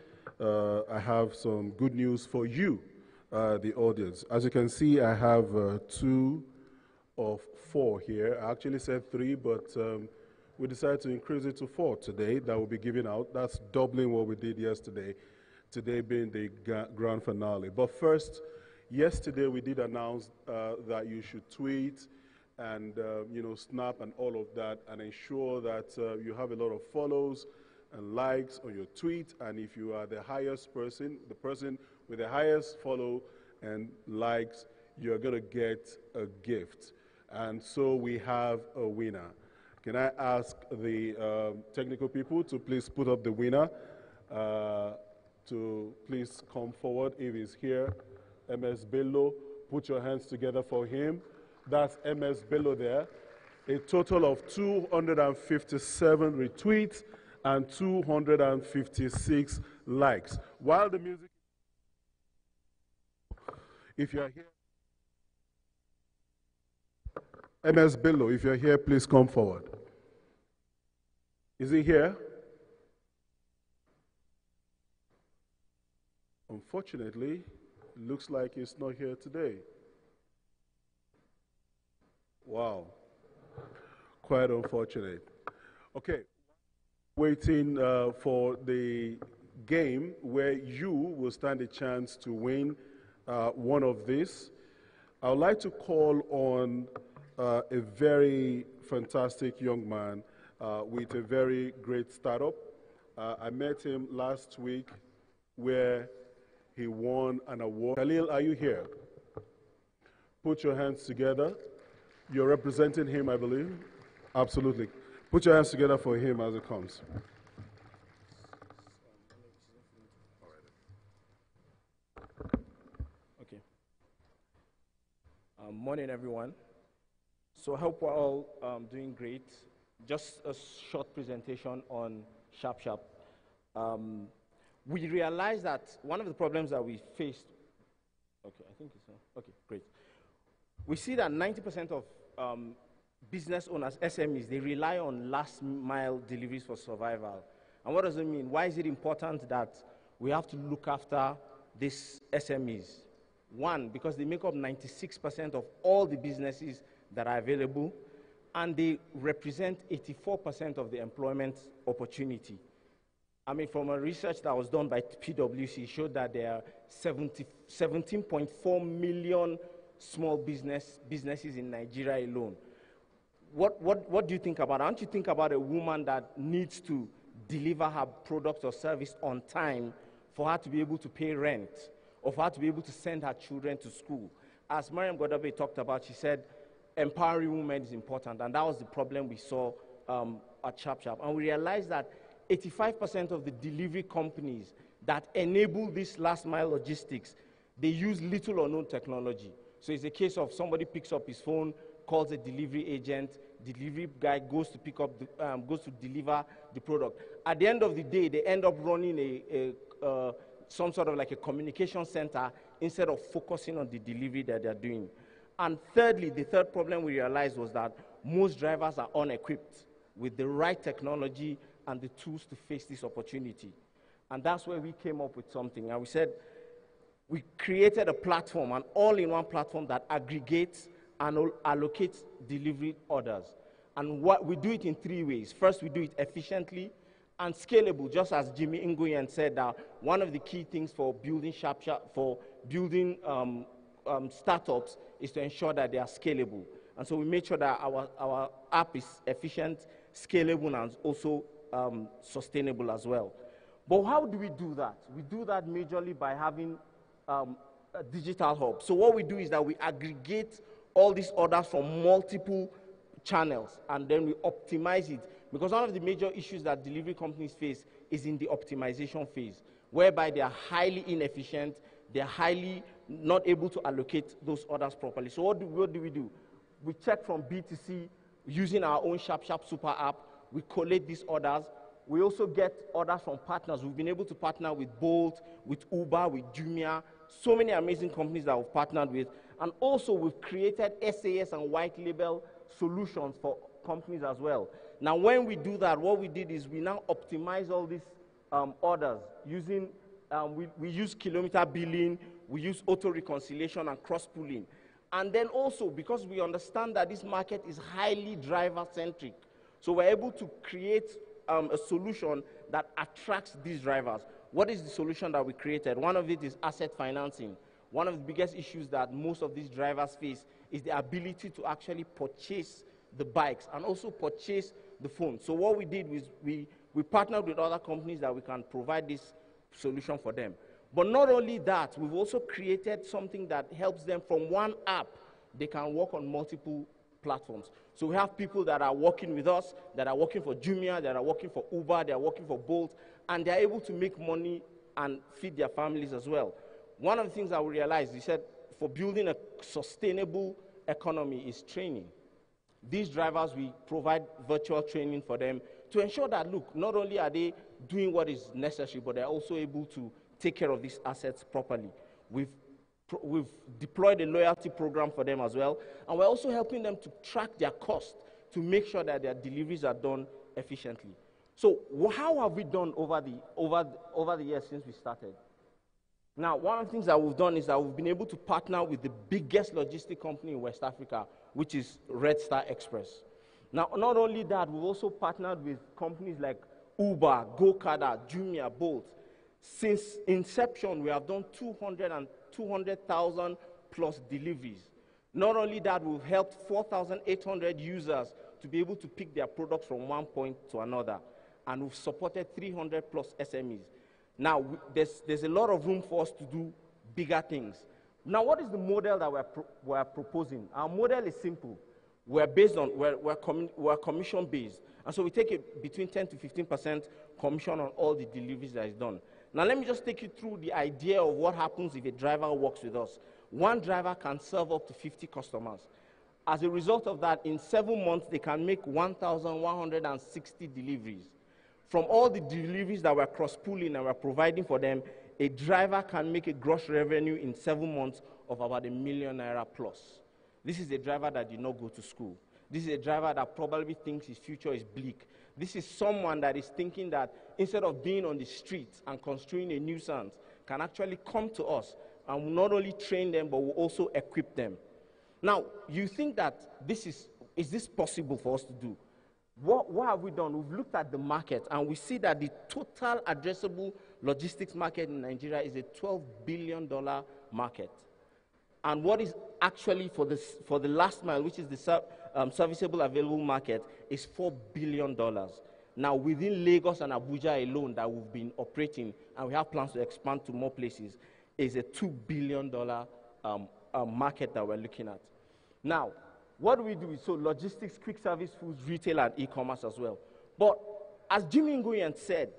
uh, I have some good news for you, uh, the audience. As you can see, I have uh, two of four here. I actually said three, but um, we decided to increase it to four today that will be given out. That's doubling what we did yesterday, today being the grand finale. But first, yesterday we did announce uh, that you should tweet and uh, you know snap and all of that and ensure that uh, you have a lot of follows and likes on your tweet. And if you are the highest person the person with the highest follow and likes you're going to get a gift. And so we have a winner. Can i ask the um, technical people to please put up the winner? Uh, to please come forward if he's here ms bello put your hands together for him. That's ms bello there. A total of 257 retweets and 256 likes. While the music if you are here ms bello if you're here please come forward. Is he here? Unfortunately looks like he's not here today wow quite unfortunate okay waiting uh, for the game where you will stand a chance to win uh, one of these. I would like to call on uh, a very fantastic young man uh, with a very great startup. Uh, I met him last week where he won an award. Khalil, are you here? Put your hands together. You're representing him, I believe. Absolutely. Put your hands together for him as it comes. Okay. Um, morning, everyone. So I hope we're all um, doing great. Just a short presentation on Sharp Sharp. Um, we realized that one of the problems that we faced, okay, I think it's, okay, great. We see that 90% of um, business owners, SMEs, they rely on last mile deliveries for survival. And what does it mean? Why is it important that we have to look after these SMEs? One, because they make up 96% of all the businesses that are available, and they represent 84% of the employment opportunity. I mean, from a research that was done by PwC, showed that there are 17.4 million small business businesses in Nigeria alone. What, what, what do you think about? Aren't you think about a woman that needs to deliver her product or service on time for her to be able to pay rent or for her to be able to send her children to school? As Mariam Gwadabe talked about, she said empowering women is important, and that was the problem we saw um, at Sharp Sharp. And we realized that 85% of the delivery companies that enable this last mile logistics, they use little or no technology. So it's a case of somebody picks up his phone, calls a delivery agent, delivery guy goes to pick up, the, um, goes to deliver the product. At the end of the day, they end up running a, a uh, some sort of like a communication center instead of focusing on the delivery that they're doing. And thirdly, the third problem we realized was that most drivers are unequipped with the right technology and the tools to face this opportunity. And that's where we came up with something. And we said, we created a platform, an all in one platform that aggregates and allocates delivery orders. And what, we do it in three ways. First, we do it efficiently and scalable, just as Jimmy Nguyen said that one of the key things for building sharp, sharp for building um, um, startups is to ensure that they are scalable. And so we made sure that our, our app is efficient, scalable, and also um, sustainable as well. But how do we do that? We do that majorly by having um, a digital hub. So what we do is that we aggregate all these orders from multiple channels and then we optimize it. Because one of the major issues that delivery companies face is in the optimization phase, whereby they are highly inefficient, they're highly not able to allocate those orders properly. So what do, what do we do? We check from B2C using our own Sharp Super app. We collate these orders. We also get orders from partners. We've been able to partner with Bolt, with Uber, with Jumia, so many amazing companies that we've partnered with. And also we've created SaaS and white label solutions for companies as well. Now, when we do that, what we did is we now optimize all these um, orders using, um, we, we use kilometer billing, we use auto reconciliation and cross pooling. And then also, because we understand that this market is highly driver centric, so we're able to create um, a solution that attracts these drivers. What is the solution that we created? One of it is asset financing. One of the biggest issues that most of these drivers face is the ability to actually purchase the bikes and also purchase the phone. So what we did was we, we partnered with other companies that we can provide this solution for them. But not only that, we've also created something that helps them from one app, they can work on multiple platforms. So we have people that are working with us, that are working for Jumia, that are working for Uber, they are working for Bolt, and they're able to make money and feed their families as well. One of the things we realized, he said, for building a sustainable economy is training. These drivers, we provide virtual training for them to ensure that, look, not only are they doing what is necessary, but they're also able to take care of these assets properly. We've, we've deployed a loyalty program for them as well, and we're also helping them to track their cost to make sure that their deliveries are done efficiently. So how have we done over the, over, over the years since we started? Now, one of the things that we've done is that we've been able to partner with the biggest logistic company in West Africa, which is Red Star Express. Now, not only that, we've also partnered with companies like Uber, Gokada, Jumia, Bolt. Since inception, we have done 200 and 200,000 plus deliveries. Not only that, we've helped 4,800 users to be able to pick their products from one point to another. And we've supported 300 plus SMEs. Now, there's, there's a lot of room for us to do bigger things. Now, what is the model that we're, pro we're proposing? Our model is simple. we're based on, we're, we're, commi- we're commission based. And so we take between 10 to 15% commission on all the deliveries that is done. Now, let me just take you through the idea of what happens if a driver works with us. One driver can serve up to 50 customers. As a result of that, in seven months, they can make 1,160 deliveries. From all the deliveries that we're cross pooling and we're providing for them, a driver can make a gross revenue in seven months of about a million naira plus. This is a driver that did not go to school. This is a driver that probably thinks his future is bleak. This is someone that is thinking that instead of being on the streets and construing a nuisance, can actually come to us and not only train them, but will also equip them. Now, you think that this is, is this possible for us to do? What, what have we done? We've looked at the market and we see that the total addressable logistics market in Nigeria is a $12 billion market. And what is actually for, this, for the last mile, which is the um, serviceable available market, is $4 billion. Now, within Lagos and Abuja alone, that we've been operating, and we have plans to expand to more places, is a $2 billion um, um, market that we're looking at. Now, what do we do? So, logistics, quick service foods, retail, and e commerce as well. But as Jimmy Nguyen said,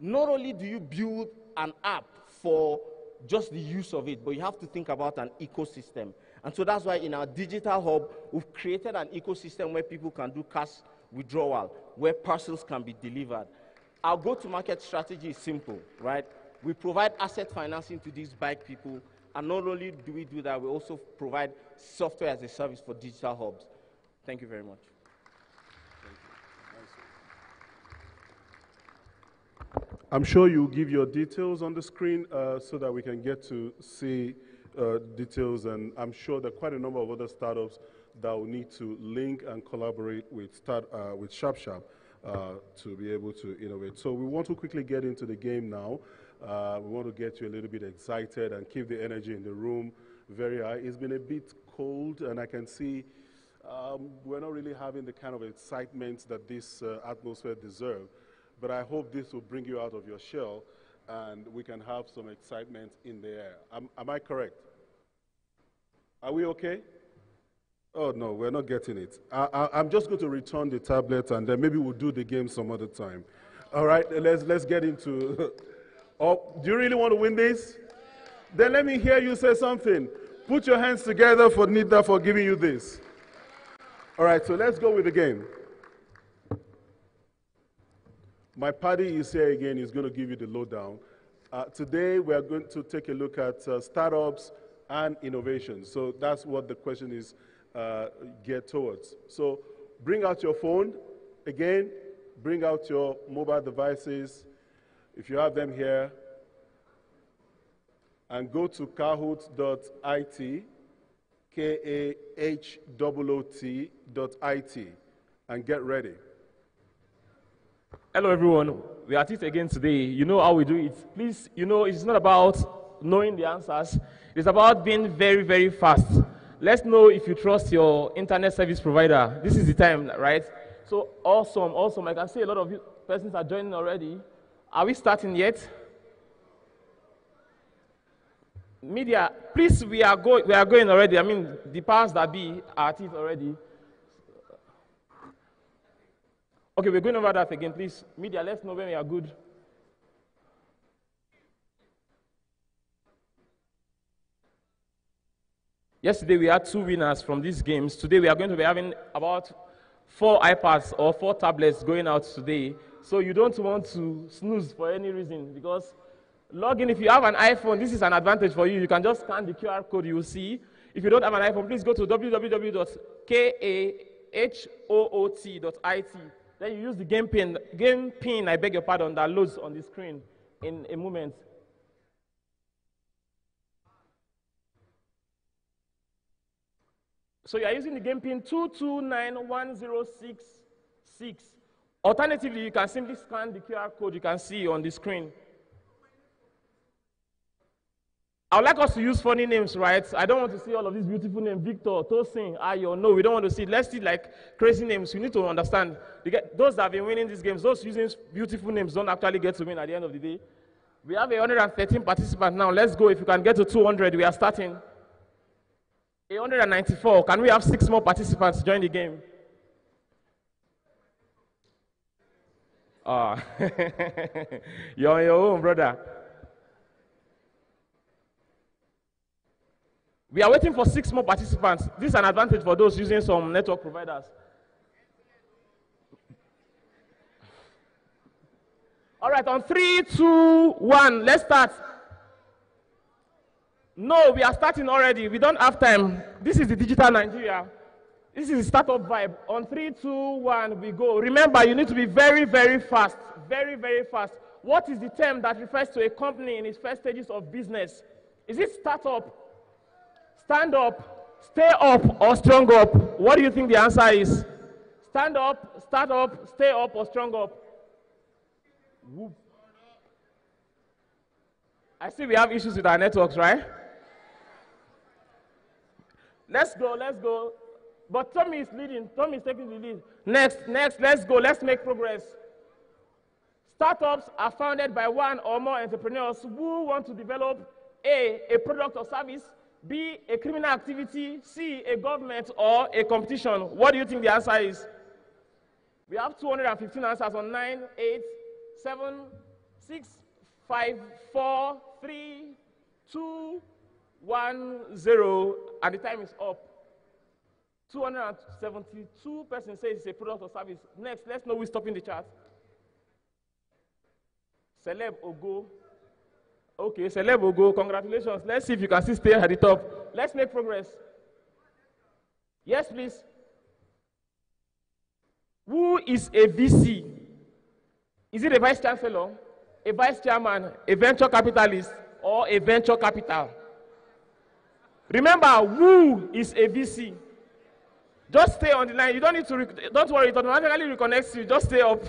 not only do you build an app for just the use of it, but you have to think about an ecosystem. And so that's why in our digital hub, we've created an ecosystem where people can do cash withdrawal, where parcels can be delivered. Our go to market strategy is simple, right? We provide asset financing to these bike people, and not only do we do that, we also provide software as a service for digital hubs. Thank you very much. I'm sure you'll give your details on the screen uh, so that we can get to see uh, details. And I'm sure there are quite a number of other startups that will need to link and collaborate with, start, uh, with SharpSharp uh, to be able to innovate. So we want to quickly get into the game now. Uh, we want to get you a little bit excited and keep the energy in the room very high. It's been a bit cold, and I can see um, we're not really having the kind of excitement that this uh, atmosphere deserves. But I hope this will bring you out of your shell and we can have some excitement in the air. Am, am I correct? Are we okay? Oh, no, we're not getting it. I, am just going to return the tablet and then maybe we'll do the game some other time. All right, let's, let's get into. [LAUGHS] oh, do you really want to win this? Then let me hear you say something. Put your hands together for NITDA for giving you this. All right, so let's go with the game. My party is here again, He's going to give you the lowdown. Uh, today, we are going to take a look at uh, startups and innovation. So that's what the question is uh, geared towards. So bring out your phone. Again, bring out your mobile devices. If you have them here, and go to kahoot.it, K-A-H-O-O-T.it, and get ready. Hello, everyone. We are at it again today. You know how we do it. Please, you know, it's not about knowing the answers, it's about being very, very fast. Let's know if you trust your internet service provider. This is the time, right? So, awesome, awesome. I can see a lot of you persons are joining already. Are we starting yet? Media, please, we are, go- we are going already. I mean, the powers that be are at it already. Okay, we're going over that again, please. Media, let's know when we are good. Yesterday we had two winners from these games. Today we are going to be having about four iPads or four tablets going out today. So you don't want to snooze for any reason because log in. If you have an iPhone, this is an advantage for you. You can just scan the QR code you will see. If you don't have an iPhone, please go to www.kahoot.it then you use the game pin, game pin, I beg your pardon, that loads on the screen in a moment. So you are using the game pin 2291066. Alternatively, you can simply scan the QR code you can see on the screen. I would like us to use funny names, right? I don't want to see all of these beautiful names, Victor, Tosin, Ayo. No, we don't want to see. Let's see like crazy names. You need to understand. Those that have been winning these games, those using beautiful names don't actually get to win at the end of the day. We have 113 participants now. Let's go. If you can get to 200, we are starting. 194. Can we have six more participants join the game? Ah, [LAUGHS] you're on your own, brother. We are waiting for six more participants. This is an advantage for those using some network providers. All right, on three, two, one, let's start. No, we are starting already. We don't have time. This is the digital Nigeria. This is the startup vibe. On three, two, one, we go. Remember, you need to be very, very fast. Very, very fast. What is the term that refers to a company in its first stages of business? Is it startup, stand up, stay up, or strong up? What do you think the answer is? Stand up, start up, stay up, or strong up? Whoop. I see we have issues with our networks, right? Let's go, let's go. But Tommy is leading. Tommy is taking the lead. Next, next, let's go. Let's make progress. Startups are founded by one or more entrepreneurs who want to develop A, a product or service, B, a criminal activity, C, a government or a competition. What do you think the answer is? We have 215 answers on 9, 8, 7, 6, 5, 4, 3, 2, 1, 0, and the time is up. 272 persons say it's a product or service. Next, let's know who's stopping the chart. Celeb Ogo. Okay, Celeb Ogo, congratulations. Let's see if you can still stay at the top. Let's make progress. Yes, please. Who is a VC? Is it a vice chancellor, a vice chairman, a venture capitalist, or a venture capital? Remember, who is a VC? Just stay on the line. You don't need to, don't worry, it automatically reconnects you. Just stay up.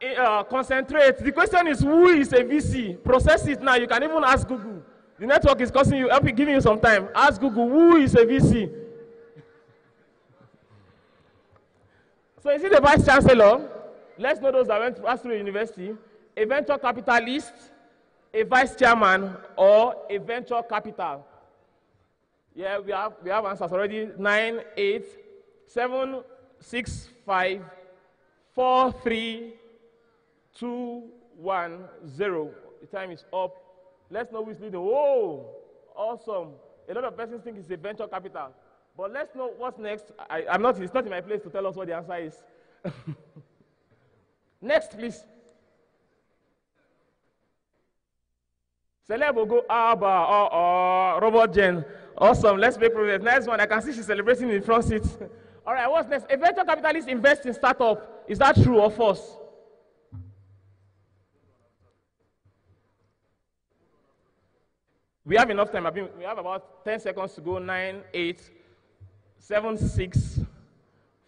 Eh, uh, concentrate. The question is who is a VC? Process it now. You can even ask Google. The network is causing you, help- giving you some time. Ask Google who is a VC. So is it the vice chancellor? Let's know those that went to pass through university. A venture capitalist, a vice chairman, or a venture capital. Yeah, we have we have answers already. Nine, eight, seven, six, five, four, three, two, one, zero. The time is up. Let's know who's leading. Whoa, awesome. A lot of persons think it's a venture capital. But let's know what's next. I, I'm not, it's not in my place to tell us what the answer is. [LAUGHS] next, please. Celeb will go, Abba, oh, oh, Robert Jen. Awesome, let's make progress. Next one, I can see she's celebrating in front seat. All right, what's next? A venture capitalist invests in startup. Is that true or false? We have enough time. Mean, we have about 10 seconds to go. Nine, eight, seven, six,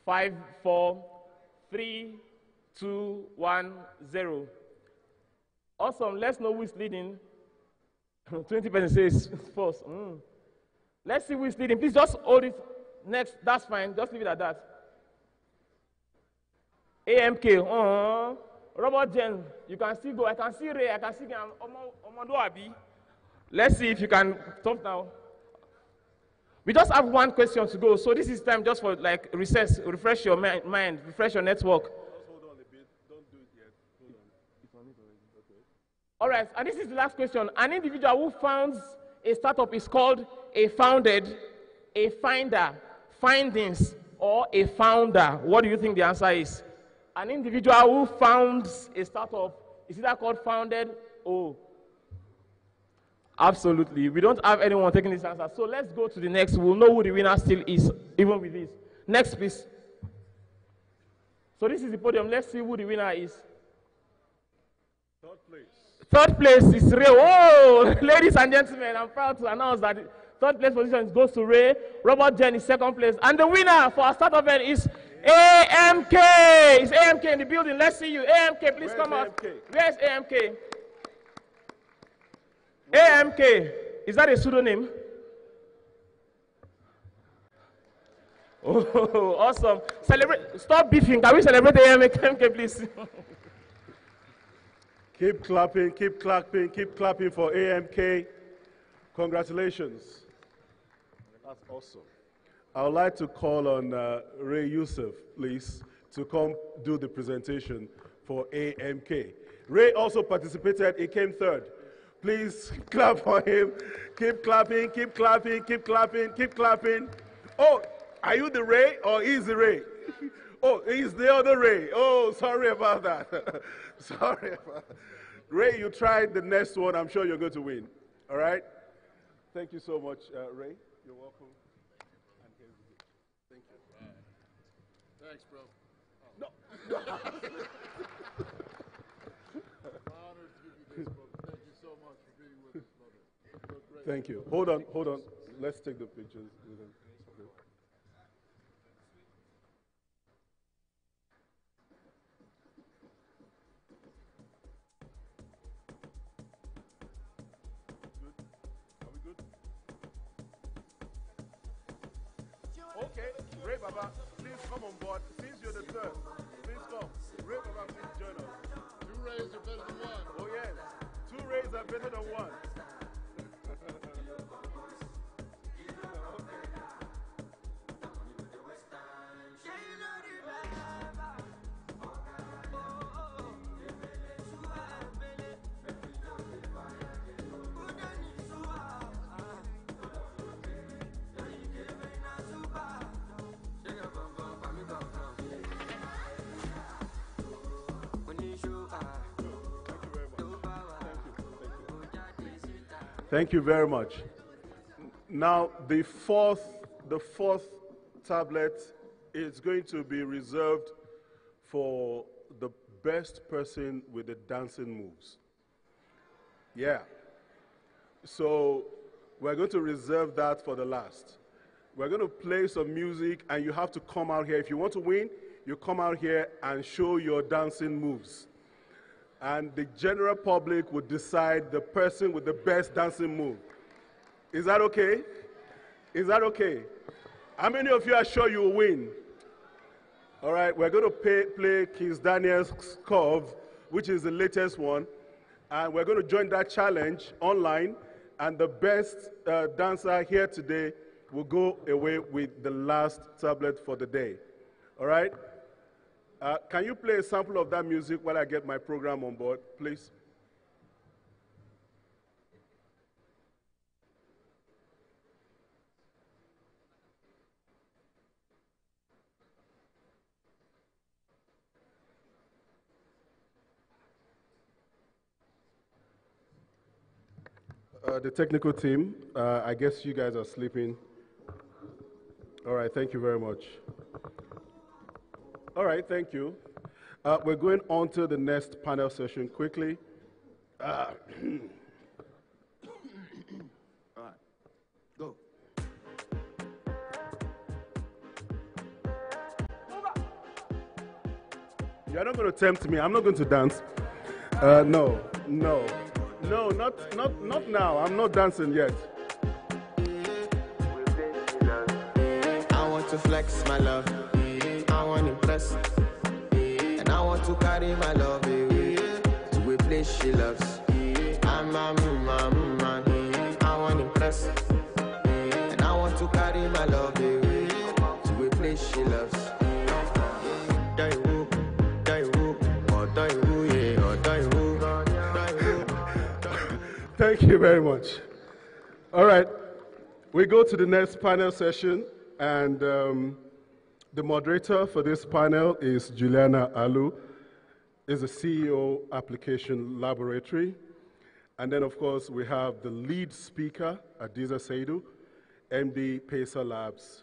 five, four, three, two, one, zero. Awesome. Let's know who's leading. [LAUGHS] 20% says [LAUGHS] false. Mm. Let's see who's leading. Please just hold it next. That's fine. Just leave it at that. AMK. Uh-huh. Robert Jen. You can still go. I can see Ray. I can see Omodo Abi. Let's see if you can talk now. We just have one question to go. So this is time just for like recess, refresh your mind, refresh your network. All right, and this is the last question. An individual who founds a startup is called a founded, a finder, findings, or a founder. What do you think the answer is? An individual who founds a startup is either called founded or Absolutely. We don't have anyone taking this answer. So let's go to the next. We'll know who the winner still is, even with this. Next, please. So this is the podium. Let's see who the winner is. Third place. Is Ray. Oh, [LAUGHS] ladies and gentlemen, I'm proud to announce that third place position goes to Ray. Robert Jen is second place. And the winner for our startup event is AMK. Is AMK in the building? Let's see you. AMK, please Where's come out. Where's AMK? AMK. Is that a pseudonym? Oh, [LAUGHS] awesome. Celebrate. Stop beefing. Can we celebrate AMK, AMK please? [LAUGHS] Keep clapping, keep clapping, keep clapping for AMK. Congratulations. That's awesome. I would like to call on uh, Ray Youssef, please, to come do the presentation for AMK. Ray also participated, he came third. Please [LAUGHS] clap for him. Keep clapping, keep clapping, keep clapping, keep clapping. Oh, are you the Ray or is the Ray? [LAUGHS] Oh, he's the other Ray. Oh, sorry about that. [LAUGHS] sorry about that. Ray, you tried the next one. I'm sure you're going to win. All right? Thank you so much, uh, Ray. You're welcome. Thank you. Thanks, bro. No. [LAUGHS] Thank you. Hold on, hold on. Let's take the pictures. Baba, please come on board. Since you're the third, please come. Ray Baba, please join us. Two rays are better than one. Oh yes, two rays are better than one. Thank you very much. Now, the fourth, the fourth tablet is going to be reserved for the best person with the dancing moves. Yeah. So we're going to reserve that for the last. We're going to play some music, and you have to come out here. If you want to win, you come out here and show your dancing moves and the general public would decide the person with the best dancing move. Is that okay? Is that okay? How many of you are sure you will win? All right, we're going to pay, play Kizz Daniel's Curve, which is the latest one, and we're going to join that challenge online, and the best uh, dancer here today will go away with the last tablet for the day. All right? Uh, can you play a sample of that music while I get my program on board, please? Uh, the technical team, uh, I guess you guys are sleeping. All right, thank you very much. All right, thank you. Uh, we're going on to the next panel session quickly. Uh, [COUGHS] go. You're not going to tempt me. I'm not going to dance. Uh, no, no, no, not, not, not now. I'm not dancing yet. I want to flex my love. Impress. And I want to carry my love away to a place she loves. I'm a man, man. I want to impress. And I want to carry my love away to a place she loves. Thank you very much. All right, we go to the next panel session, and um, the moderator for this panel is Juliana Alu, is the CEO Application Laboratory. And then, of course, we have the lead speaker, Adiza Saidu, MD Pacer Labs.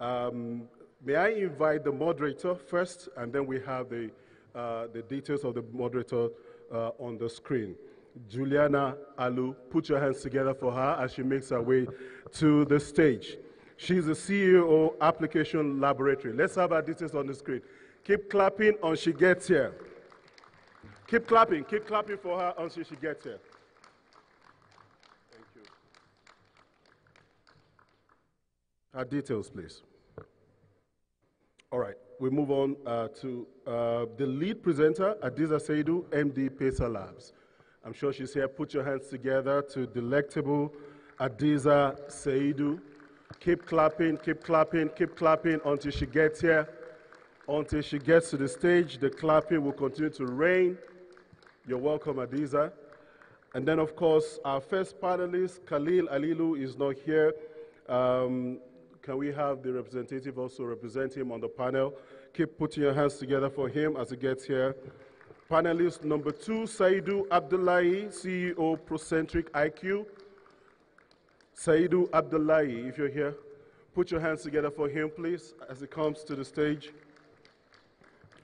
Um, may I invite the moderator first, and then we have the, uh, the details of the moderator uh, on the screen. Juliana Alu, put your hands together for her as she makes her way to the stage. She's the CEO Application Laboratory. Let's have her details on the screen. Keep clapping until she gets here. Keep clapping, keep clapping for her until she gets here. Thank you. Her details, please. All right. we move on uh, to uh, the lead presenter, Adiza Seidu, MD Pesa Labs. I'm sure she's here. Put your hands together to delectable Adiza Seidu. Keep clapping, keep clapping, keep clapping until she gets here. Until she gets to the stage, the clapping will continue to rain. You're welcome, Adiza. And then, of course, our first panelist, Khalil Alilu, is not here. Um, can we have the representative also represent him on the panel? Keep putting your hands together for him as he gets here. Panelist number two, Saidu Abdullahi, CEO Procentric IQ. Saidu Abdullahi, if you're here, put your hands together for him, please, as he comes to the stage.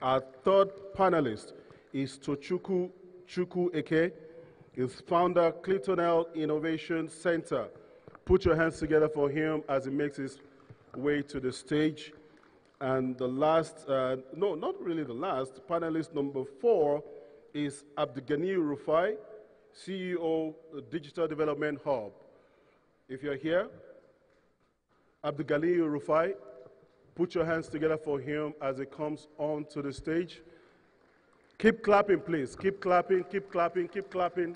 Our third panelist is Tochukwu Chuku Eke, is founder Clitonel Innovation Center. Put your hands together for him as he makes his way to the stage. And the last, uh, no, not really the last, panelist number four is Abdugani Rufai, CEO Digital Development Hub. If you're here, Abdugani Rufai, put your hands together for him as he comes on to the stage. Keep clapping, please. Keep clapping, keep clapping, keep clapping.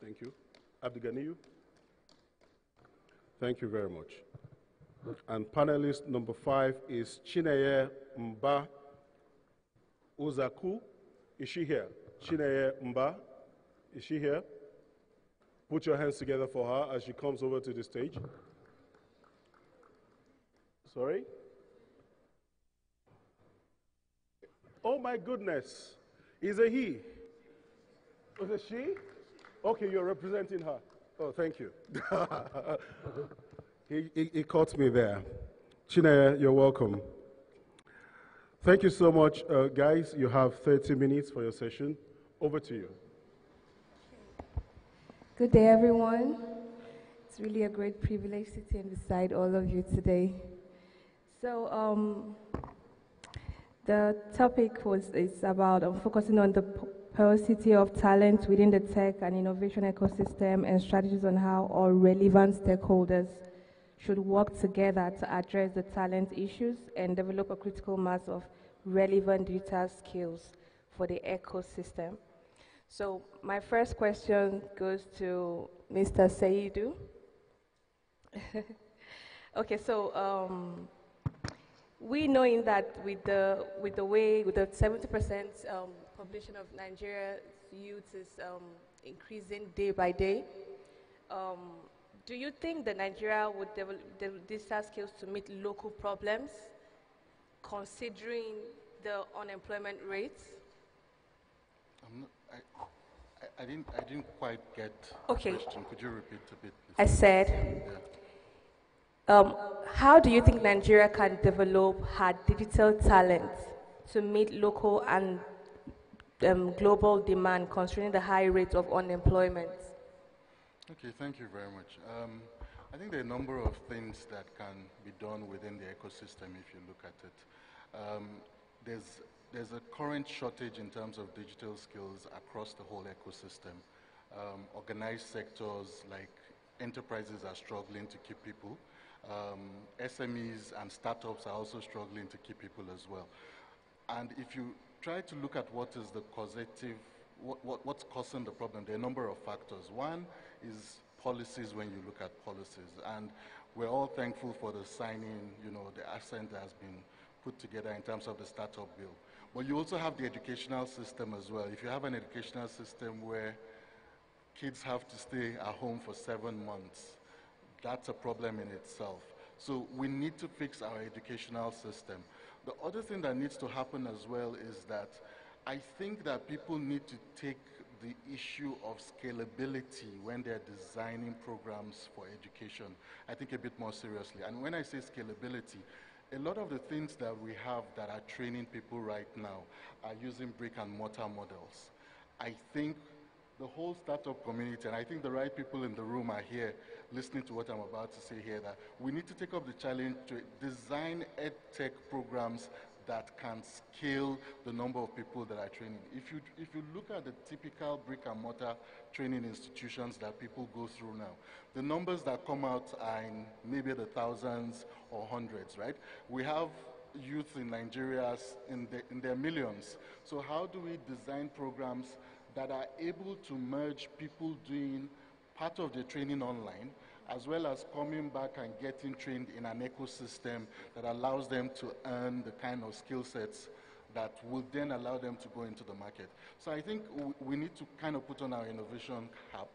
Thank you. Abdugani. Thank you very much. And panelist number five is Chinenye Mba Uzaku. Is she here? Chinenye Mba. Is she here? Put your hands together for her as she comes over to the stage. Sorry? Oh my goodness. Is it he? Was it she? Okay, you're representing her. Oh, thank you. [LAUGHS] he, he, he, caught me there. Chinaya, you're welcome. Thank you so much, uh, guys. You have 30 minutes for your session. Over to you. Good day, everyone. It's really a great privilege sitting beside all of you today. So, um, the topic was is about um, focusing on the paucity of talent within the tech and innovation ecosystem and strategies on how all relevant stakeholders should work together to address the talent issues and develop a critical mass of relevant digital skills for the ecosystem. So my first question goes to Mr. Saidu. [LAUGHS] okay, so um, we knowing that with the with the way with the 70% um, population of Nigeria's youth is um, increasing day by day. Um, do you think that Nigeria would develop the digital skills to meet local problems, considering the unemployment rates? I, I, didn't, I didn't quite get okay. the question. Could you repeat a bit? I said, yeah. um, how do you think Nigeria can develop her digital talent to meet local and um, global demand considering the high rate of unemployment? Okay, thank you very much. Um, I think there are a number of things that can be done within the ecosystem if you look at it. Um, there's, there's a current shortage in terms of digital skills across the whole ecosystem. Um, organized sectors like enterprises are struggling to keep people. Um, SMEs and startups are also struggling to keep people as well. And if you try to look at what is the causative, what, what, what's causing the problem, there are a number of factors. One is policies when you look at policies. And we're all thankful for the signing, you know, the accent that has been put together in terms of the startup bill. But you also have the educational system as well. If you have an educational system where kids have to stay at home for seven months, that's a problem in itself. So we need to fix our educational system. The other thing that needs to happen as well is that I think that people need to take the issue of scalability when they're designing programs for education, I think a bit more seriously. And when I say scalability, a lot of the things that we have that are training people right now are using brick and mortar models. I think the whole startup community, and I think the right people in the room are here listening to what I'm about to say here, that we need to take up the challenge to design ed tech programs that can scale the number of people that are training. If you, if you look at the typical brick and mortar training institutions that people go through now, the numbers that come out are in maybe the thousands or hundreds, right? We have youth in Nigeria in, the, in their millions. So how do we design programs that are able to merge people doing part of the training online as well as coming back and getting trained in an ecosystem that allows them to earn the kind of skill sets that will then allow them to go into the market. So I think we need to kind of put on our innovation cap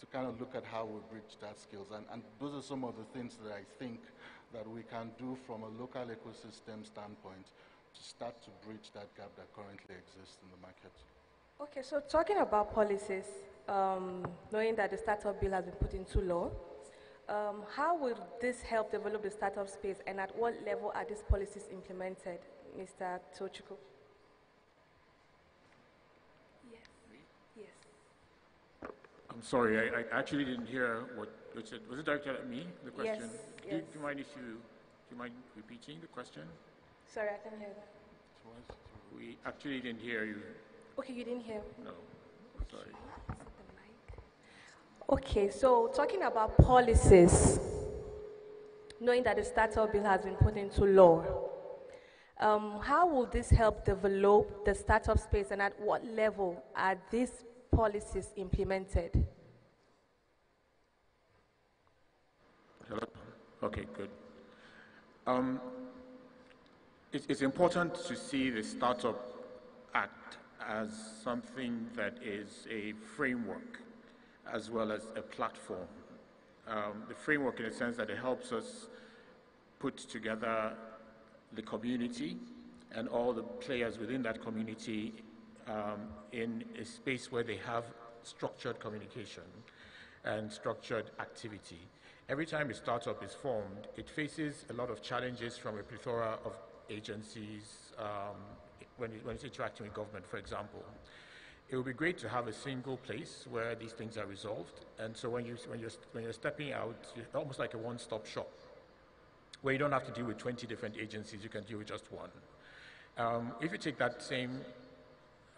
to kind of look at how we bridge that skills. And, and those are some of the things that I think that we can do from a local ecosystem standpoint to start to bridge that gap that currently exists in the market. Okay, so talking about policies, um, knowing that the startup bill has been put into law, um, how will this help develop the startup space and at what level are these policies implemented, Mr. Tochukwu? Yes. Yes. I'm sorry, I, I actually didn't hear what you said. Was it directed at me, the question? Yes, do, yes. do you mind if you, do you mind repeating the question? Sorry, I can hear that. We actually didn't hear you. Okay, you didn't hear? No, sorry. Okay, so talking about policies, knowing that the startup bill has been put into law, um, how will this help develop the startup space and at what level are these policies implemented? Hello? Okay, good. Um, it's, it's important to see the Startup Act as something that is a framework as well as a platform. Um, the framework in the sense that it helps us put together the community and all the players within that community um, in a space where they have structured communication and structured activity. Every time a startup is formed, it faces a lot of challenges from a plethora of agencies um, when, it, when it's interacting with government, for example. It would be great to have a single place where these things are resolved. And so when, you, when, you're, when you're stepping out, you're almost like a one-stop shop, where you don't have to deal with 20 different agencies, you can deal with just one. Um, if you take that same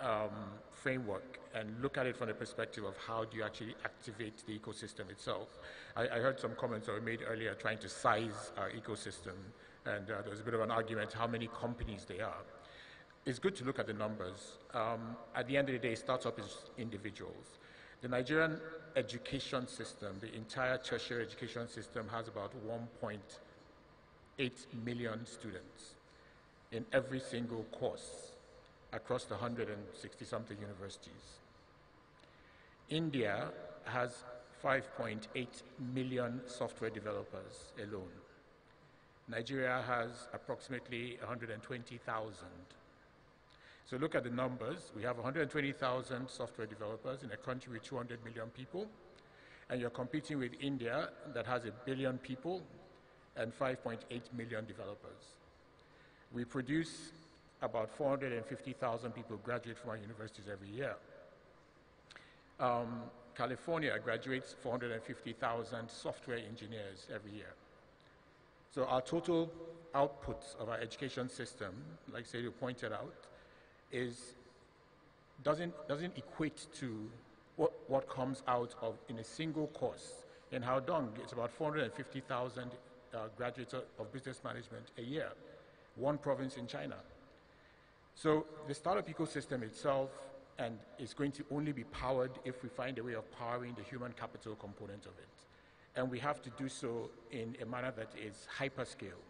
um, framework and look at it from the perspective of how do you actually activate the ecosystem itself. I, I heard some comments that were made earlier trying to size our ecosystem, and uh, there was a bit of an argument how many companies they are. It's good to look at the numbers. Um, at the end of the day, startup is individuals. The Nigerian education system, the entire tertiary education system, has about 1.8 million students in every single course across the 160 something universities. India has 5.8 million software developers alone. Nigeria has approximately 120,000. So look at the numbers. We have 120,000 software developers in a country with 200 million people, and you're competing with India that has a billion people and 5.8 million developers. We produce about 450,000 people graduate from our universities every year. Um, California graduates 450,000 software engineers every year. So our total output of our education system, like Sadie pointed out, is doesn't doesn't equate to what what comes out of in a single course. In Haodong, it's about 450,000 uh, graduates of business management a year, one province in China. So the startup ecosystem itself and is going to only be powered if we find a way of powering the human capital component of it. And we have to do so in a manner that is hyperscale.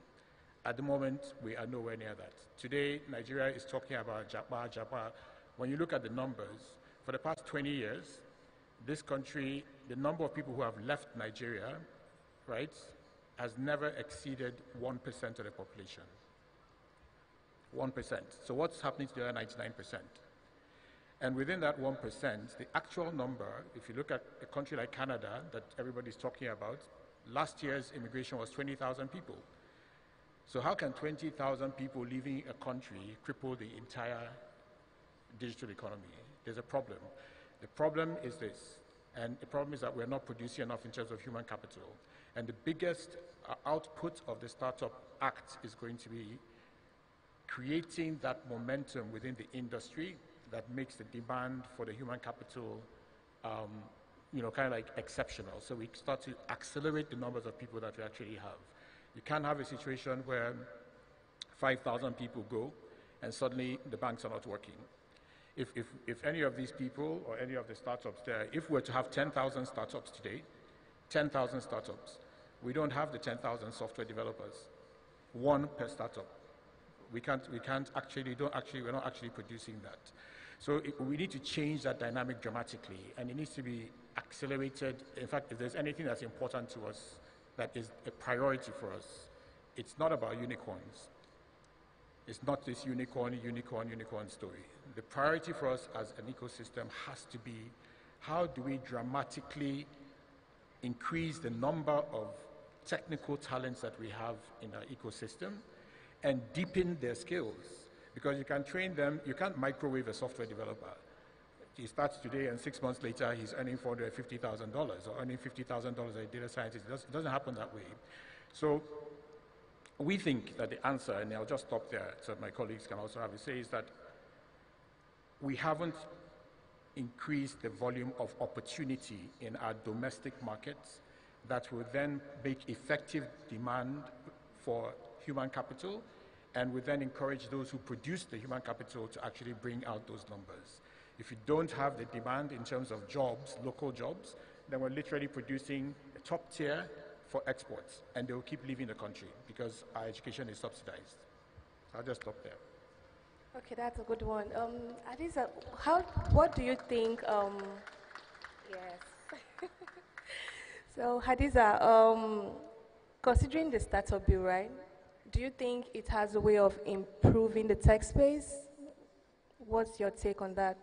At the moment, we are nowhere near that. Today, Nigeria is talking about Japa, Japa. When you look at the numbers, for the past 20 years, this country, the number of people who have left Nigeria, right, has never exceeded 1% of the population. 1%. So what's happening to the other 99%? And within that 1%, the actual number, if you look at a country like Canada that everybody's talking about, last year's immigration was 20,000 people. So how can 20,000 people leaving a country cripple the entire digital economy? There's a problem. The problem is this, and the problem is that we're not producing enough in terms of human capital. And the biggest uh, output of the Startup Act is going to be creating that momentum within the industry that makes the demand for the human capital, um, you know, kind of like exceptional. So we start to accelerate the numbers of people that we actually have. You can't have a situation where 5,000 people go and suddenly the banks are not working. If, if, if any of these people or any of the startups there, if we were to have 10,000 startups today, 10,000 startups, we don't have the 10,000 software developers, one per startup. We can't, we can't actually, don't actually, we're not actually producing that. So it, we need to change that dynamic dramatically, and it needs to be accelerated. In fact, if there's anything that's important to us that is a priority for us, it's not about unicorns. It's not this unicorn, unicorn, unicorn story. The priority for us as an ecosystem has to be how do we dramatically increase the number of technical talents that we have in our ecosystem and deepen their skills. Because you can train them, you can't microwave a software developer. He starts today and six months later he's earning $450,000 or earning $50,000 as a data scientist. It doesn't happen that way. So we think that the answer, and I'll just stop there so my colleagues can also have a say, is that we haven't increased the volume of opportunity in our domestic markets that will then make effective demand for human capital and will then encourage those who produce the human capital to actually bring out those numbers. If you don't have the demand in terms of jobs, local jobs, then we're literally producing a top tier for exports, and they will keep leaving the country because our education is subsidized. I'll just stop there. Okay, that's a good one. Um, Adisa, how, what do you think? Um, yes. [LAUGHS] so, Hadiza, um, considering the startup bill, right? Do you think it has a way of improving the tech space? What's your take on that?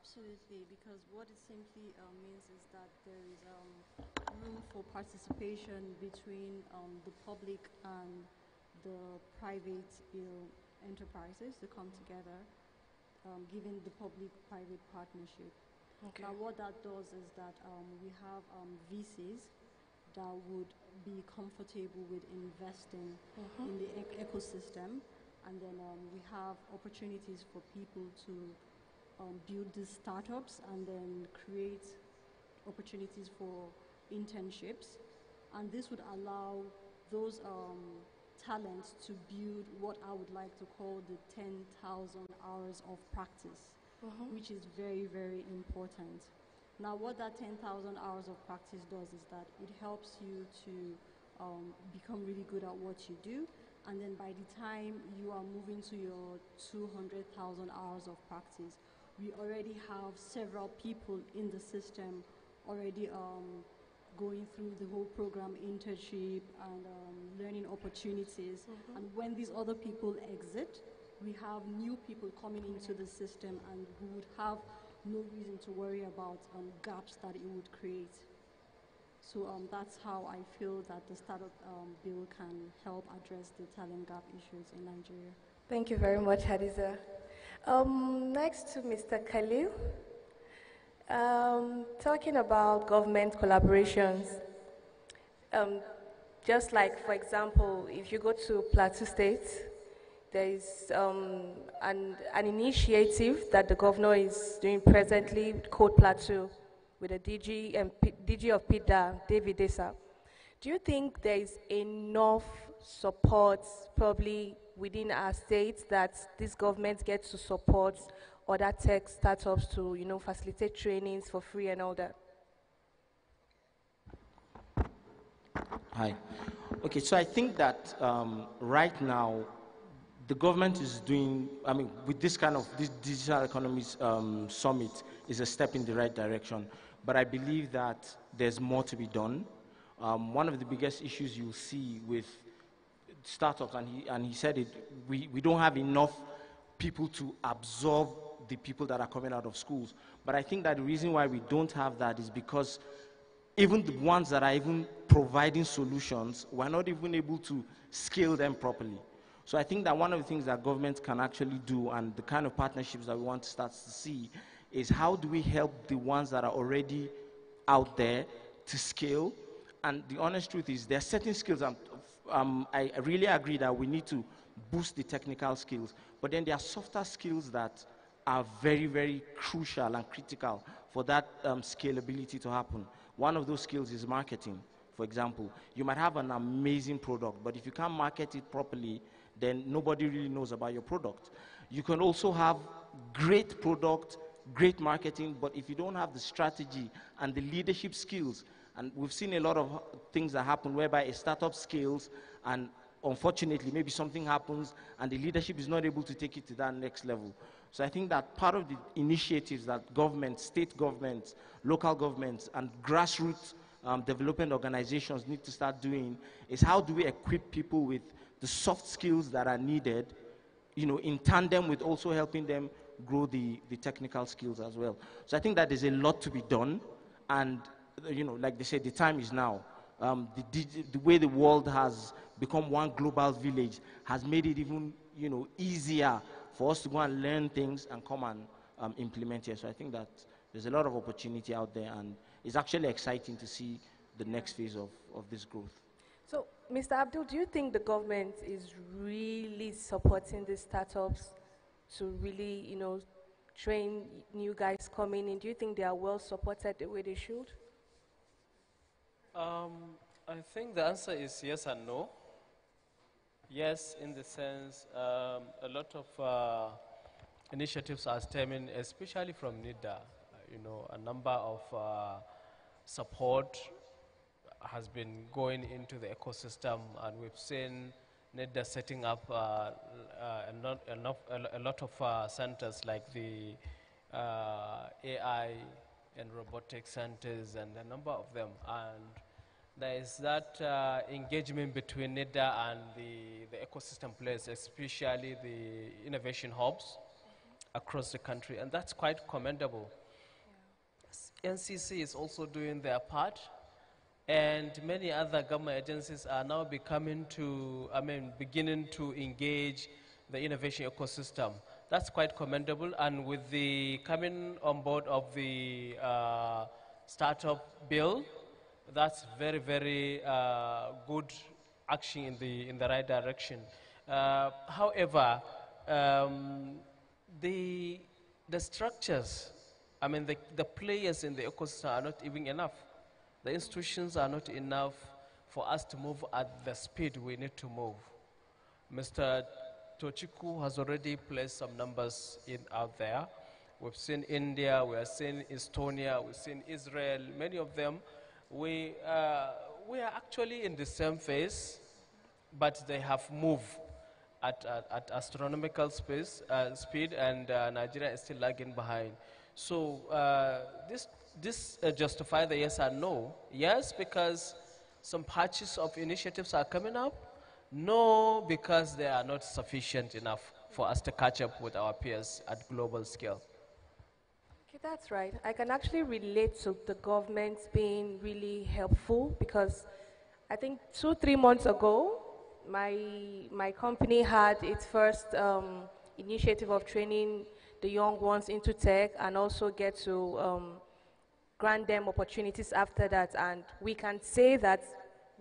Absolutely, because what it simply uh, means is that there is um, room for participation between um, the public and the private you know, enterprises to come together, um, given the public-private partnership. Okay. Now, what that does is that um, we have um, VCs that would be comfortable with investing mm -hmm. in the e ecosystem, and then um, we have opportunities for people to um, build these startups and then create opportunities for internships. And this would allow those um, talents to build what I would like to call the 10,000 hours of practice, uh -huh. which is very, very important. Now, what that 10,000 hours of practice does is that it helps you to um, become really good at what you do. And then by the time you are moving to your 200,000 hours of practice, we already have several people in the system already um, going through the whole program internship and um, learning opportunities. Mm -hmm. And when these other people exit, we have new people coming into the system and we would have no reason to worry about um, gaps that it would create. So um, that's how I feel that the startup um, bill can help address the talent gap issues in Nigeria. Thank you very much, Hadiza. Um, next to Mr. Khalil, um, talking about government collaborations. Um, just like, for example, if you go to Plateau State, there is um, an, an initiative that the governor is doing presently, Code Plateau, with the DG, and P, DG of PIDA, David Desa. Do you think there is enough support, probably within our states that this government gets to support other tech startups to, you know, facilitate trainings for free and all that? Hi. Okay, so I think that um, right now the government is doing, I mean, with this kind of this digital economies um, summit is a step in the right direction. But I believe that there's more to be done. Um, one of the biggest issues you'll see with startups, and he, and he said it, we, we don't have enough people to absorb the people that are coming out of schools. But I think that the reason why we don't have that is because even the ones that are even providing solutions, we're not even able to scale them properly. So I think that one of the things that government can actually do and the kind of partnerships that we want to start to see is how do we help the ones that are already out there to scale And the honest truth is, there are certain skills. Um, um, I really agree that we need to boost the technical skills, but then there are softer skills that are very, very crucial and critical for that um, scalability to happen. One of those skills is marketing. For example, you might have an amazing product, but if you can't market it properly, then nobody really knows about your product. You can also have great product, great marketing, but if you don't have the strategy and the leadership skills, and we've seen a lot of things that happen whereby a startup scales and unfortunately maybe something happens and the leadership is not able to take it to that next level. So I think that part of the initiatives that governments, state governments, local governments, and grassroots um, development organizations need to start doing is how do we equip people with the soft skills that are needed, you know, in tandem with also helping them grow the, the technical skills as well. So I think that there's a lot to be done, and you know, like they said, the time is now. Um, the, the way the world has become one global village has made it even, you know, easier for us to go and learn things and come and um, implement here. So I think that there's a lot of opportunity out there, and it's actually exciting to see the next phase of, of this growth. So, Mr. Abdul, do you think the government is really supporting these startups to really, you know, train new guys coming in? Do you think they are well supported the way they should? Um, I think the answer is yes and no. Yes, in the sense, um, a lot of uh, initiatives are stemming, especially from NITDA. You know, a number of uh, support has been going into the ecosystem, and we've seen NITDA setting up uh, uh, a, a, a, lot of uh, centers like the uh, AI and robotic centers and a number of them. And there is that uh, engagement between NITDA and the, the ecosystem players, especially the innovation hubs across the country, and that's quite commendable. Yeah. NCC is also doing their part, and many other government agencies are now becoming to, I mean, beginning to engage the innovation ecosystem. That's quite commendable, and with the coming on board of the uh, startup bill, that's very, very uh, good action in the, in the right direction. Uh, however, um, the, the structures, I mean, the, the players in the ecosystem are not even enough. The institutions are not enough for us to move at the speed we need to move. Mr. Tochukwu has already placed some numbers in, out there. We've seen India, we have seen Estonia, we've seen Israel, many of them we, uh, we are actually in the same phase, but they have moved at, at, at astronomical space, uh, speed, and uh, Nigeria is still lagging behind. So uh, this, this uh, justify the yes or no. Yes, because some patches of initiatives are coming up. No, because they are not sufficient enough for us to catch up with our peers at global scale. Okay, that's right. I can actually relate to the government being really helpful because I think two, three months ago, my, my company had its first um, initiative of training the young ones into tech and also get to um, grant them opportunities after that. And we can say that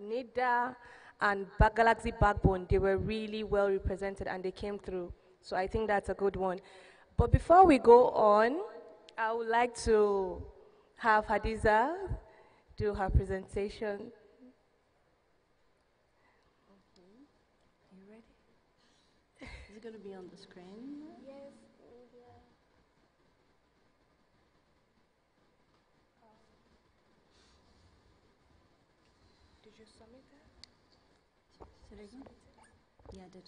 NITDA and Galaxy Backbone, they were really well represented and they came through. So I think that's a good one. But before we go on, I would like to have Hadiza do her presentation. Okay. You ready? Is it going to be on the screen? Yes. Did you submit that? Say it again? Yeah, I did.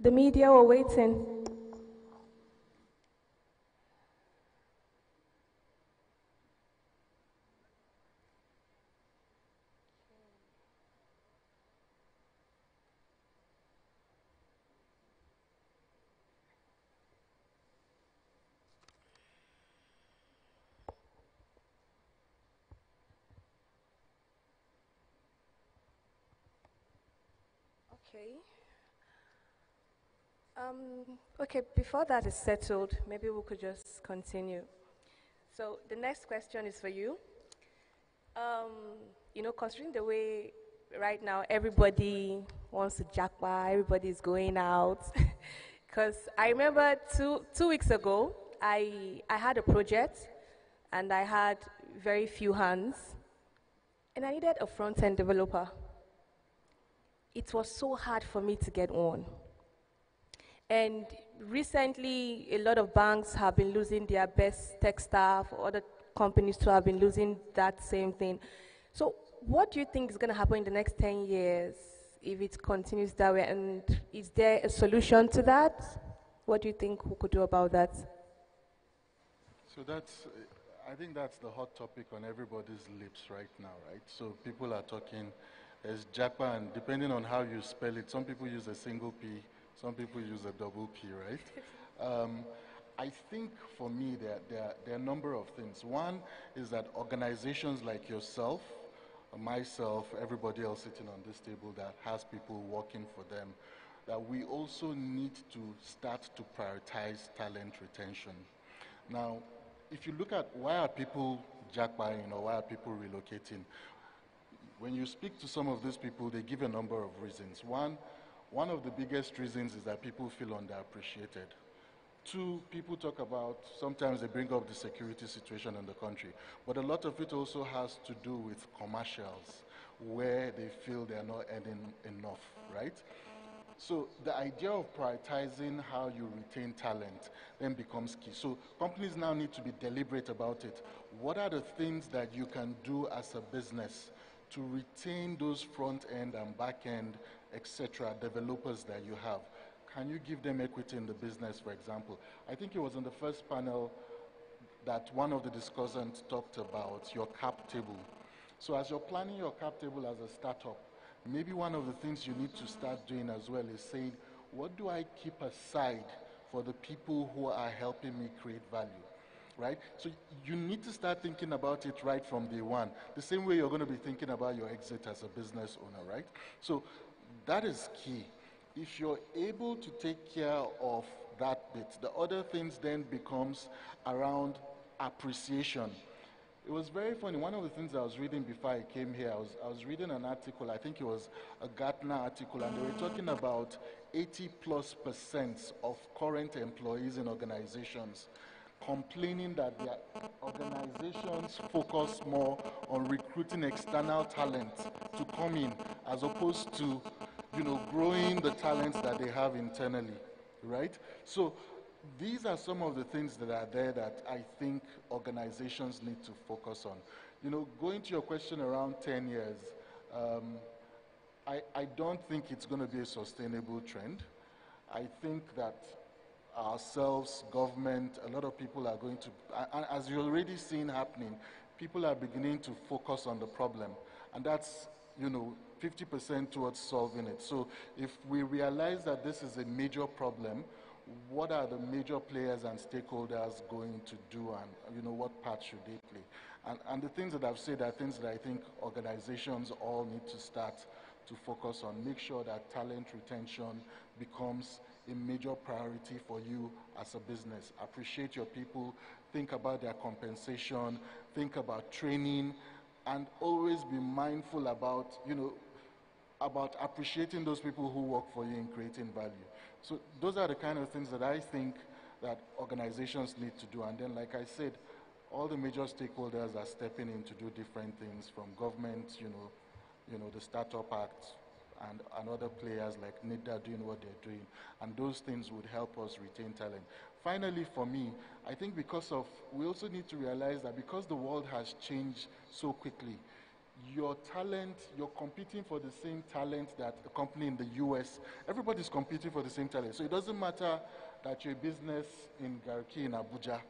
The media were waiting. Okay. Um, okay, before that is settled, maybe we could just continue. So the next question is for you. Um, you know, considering the way right now everybody wants to jackpot, everybody's going out. [LAUGHS] Because I remember two, two weeks ago, I, I had a project and I had very few hands, and I needed a front end developer. It was so hard for me to get one. And recently, a lot of banks have been losing their best tech staff, other companies too have been losing that same thing. So, what do you think is going to happen in the next 10 years if it continues that way? And is there a solution to that? What do you think we could do about that? So that's, I think that's the hot topic on everybody's lips right now, right? So people are talking as Japa, depending on how you spell it, some people use a single P, some people use a double P, right? [LAUGHS] Um, I think for me, there, there, there are a number of things. One is that organizations like yourself, myself, everybody else sitting on this table that has people working for them, that we also need to start to prioritize talent retention. Now, if you look at why are people jackpotting or why are people relocating, when you speak to some of these people, they give a number of reasons. One, one of the biggest reasons is that people feel underappreciated. Two, people talk about, sometimes they bring up the security situation in the country, but a lot of it also has to do with commercials where they feel they're not earning enough, right? So the idea of prioritizing how you retain talent then becomes key. So companies now need to be deliberate about it. What are the things that you can do as a business to retain those front end and back end, etc., developers that you have? Can you give them equity in the business, for example? I think it was in the first panel that one of the discussants talked about your cap table. So as you're planning your cap table as a startup, maybe one of the things you need to start doing as well is saying, what do I keep aside for the people who are helping me create value? Right? So you need to start thinking about it right from day one. The same way you're going to be thinking about your exit as a business owner, right? So that is key. If you're able to take care of that bit, the other things then becomes around appreciation it was very funny. One of the things I was reading before I came here, I was, I was reading an article, I think it was a Gartner article, and they were talking about 80 plus percent of current employees in organizations complaining that their organizations focus more on recruiting external talent to come in as opposed to you know growing the talents that they have internally right so these are some of the things that are there that I think organizations need to focus on. You know, going to your question around 10 years, um, I, I don't think it's going to be a sustainable trend. I think that ourselves, government, a lot of people are going to, as you're already seeing happening, people are beginning to focus on the problem. And that's, you know, 50% towards solving it. So if we realize that this is a major problem, what are the major players and stakeholders going to do and you know what part should they play and, and the things that I've said are things that I think organizations all need to start to focus on make sure that talent retention becomes a major priority for you as a business. Appreciate your people. Think about their compensation. Think about training. And always be mindful about you know about appreciating those people who work for you and creating value. So those are the kind of things that I think that organizations need to do. And then, like I said, all the major stakeholders are stepping in to do different things, from government, you know, you know, the Startup Act, and, and other players like NITDA doing what they're doing. And those things would help us retain talent. Finally, for me, I think because of, we also need to realize that because the world has changed so quickly, your talent, you're competing for the same talent that a company in the US, everybody's competing for the same talent. So it doesn't matter that you're a business in Garki, in Abuja,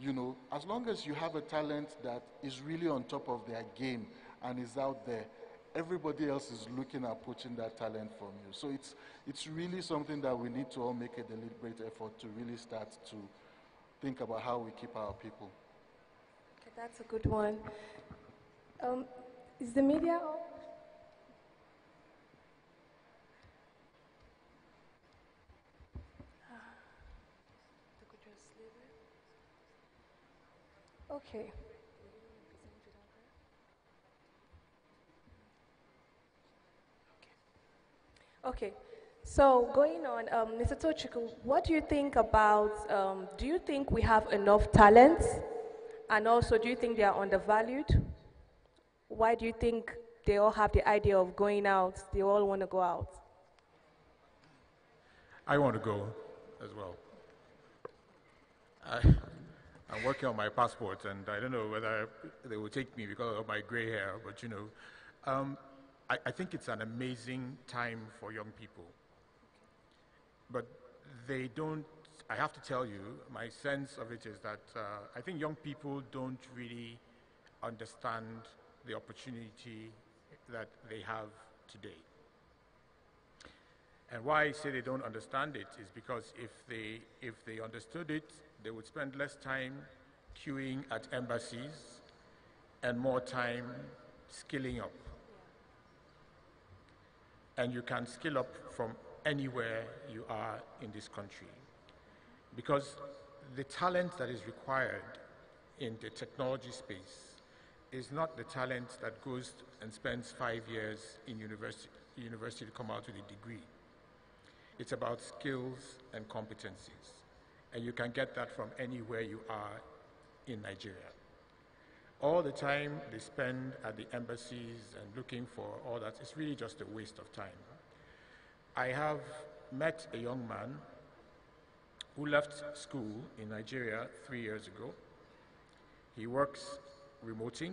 you know, as long as you have a talent that is really on top of their game and is out there, everybody else is looking at poaching that talent from you. So it's, it's really something that we need to all make a deliberate effort to really start to think about how we keep our people. Okay, that's a good one. Um, is the media on? Okay. Okay. So going on, um, Mr. Tochukwu, what do you think about, um, do you think we have enough talents? And also, do you think they are undervalued? Why do you think they all have the idea of going out? They all want to go out. I want to go as well. I, I'm working on my passport, and I don't know whether they will take me because of my gray hair, but you know, um, I, I think it's an amazing time for young people. But they don't, I have to tell you, my sense of it is that uh, I think young people don't really understand the opportunity that they have today. And why I say they don't understand it is because if they, if they understood it, they would spend less time queuing at embassies and more time skilling up. And you can skill up from anywhere you are in this country. Because the talent that is required in the technology space is not the talent that goes and spends five years in university, university to come out with a degree. It's about skills and competencies. And you can get that from anywhere you are in Nigeria. All the time they spend at the embassies and looking for all that, it's really just a waste of time. I have met a young man who left school in Nigeria three years ago. He works remoting.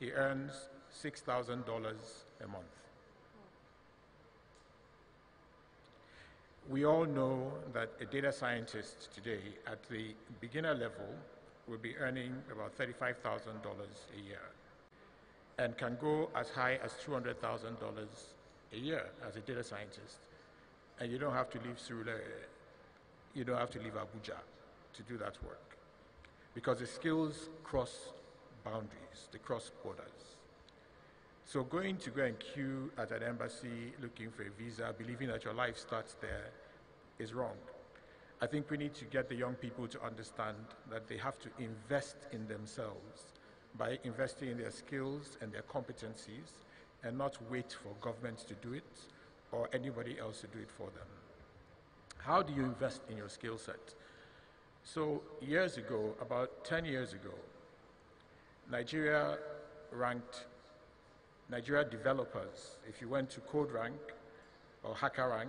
He earns $6,000 a month. We all know that a data scientist today at the beginner level will be earning about $35,000 a year and can go as high as $200,000 a year as a data scientist. And you don't have to leave Surulere, you don't have to leave Abuja to do that work because the skills cross boundaries, they cross borders. So going to go and queue at an embassy looking for a visa, believing that your life starts there, is wrong. I think we need to get the young people to understand that they have to invest in themselves by investing in their skills and their competencies and not wait for governments to do it or anybody else to do it for them. How do you invest in your skill set? So years ago, about 10 years ago, Nigeria ranked Nigeria developers. If you went to CodeRank or HackerRank,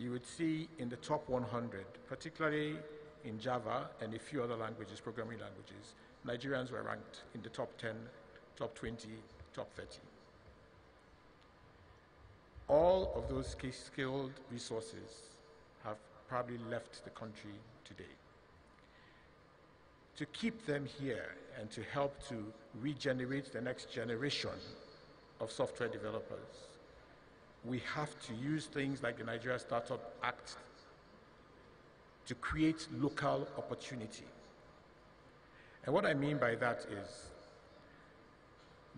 you would see in the top 100, particularly in Java and a few other languages, programming languages, Nigerians were ranked in the top 10, top 20, top 30. All of those skilled resources have probably left the country today. To keep them here and to help to regenerate the next generation of software developers, we have to use things like the Nigeria Startup Act to create local opportunity. And what I mean by that is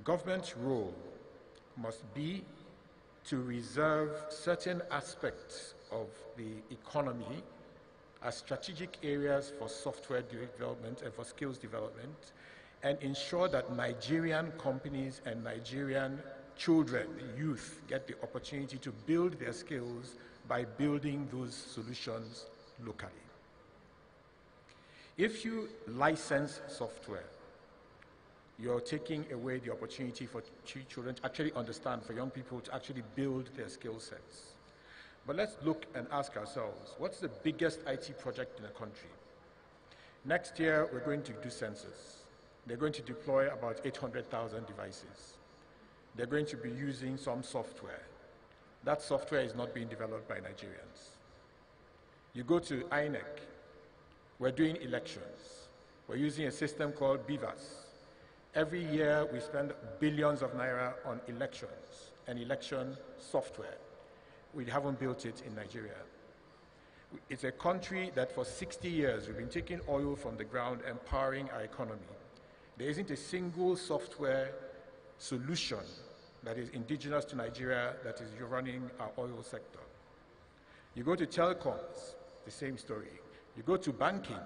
government's role must be to reserve certain aspects of the economy as strategic areas for software development and for skills development and ensure that Nigerian companies and Nigerian children, youth, get the opportunity to build their skills by building those solutions locally. If you license software, you're taking away the opportunity for children to actually understand, for young people to actually build their skill sets. But let's look and ask ourselves, what's the biggest IT project in the country? Next year, we're going to do census. They're going to deploy about 800,000 devices they're going to be using some software. That software is not being developed by Nigerians. You go to INEC, we're doing elections. We're using a system called BVAS. Every year we spend billions of naira on elections and election software. We haven't built it in Nigeria. It's a country that for 60 years we've been taking oil from the ground, empowering our economy. There isn't a single software solution that is indigenous to Nigeria that is running our oil sector. You go to telecoms, the same story. You go to banking.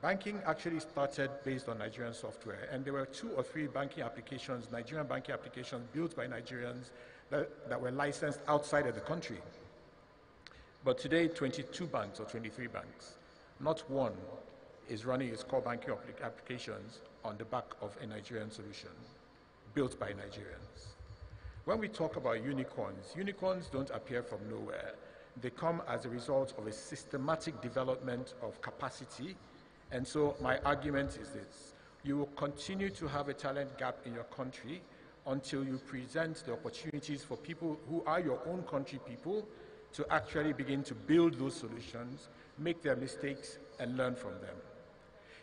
banking actually started based on Nigerian software, and there were two or three banking applications, Nigerian banking applications built by Nigerians that, that were licensed outside of the country. But today, 22 banks or 23 banks, not one is running its core banking applications on the back of a Nigerian solution built by Nigerians. When we talk about unicorns, unicorns don't appear from nowhere. They come as a result of a systematic development of capacity. And so my argument is this. You will continue to have a talent gap in your country until you present the opportunities for people who are your own country people to actually begin to build those solutions, make their mistakes, and learn from them.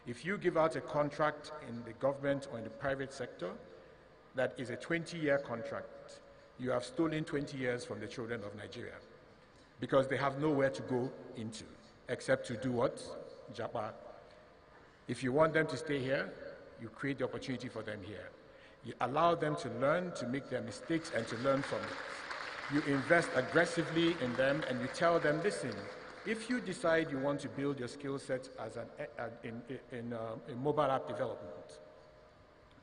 If you give out a contract in the government or in the private sector that is a 20 year contract, you have stolen 20 years from the children of Nigeria because they have nowhere to go into except to do what? Japa. If you want them to stay here, you create the opportunity for them here. You allow them to learn, to make their mistakes, and to learn from it you invest aggressively in them and you tell them, listen, if you decide you want to build your skill set as an, uh, in, in, uh, in mobile app development,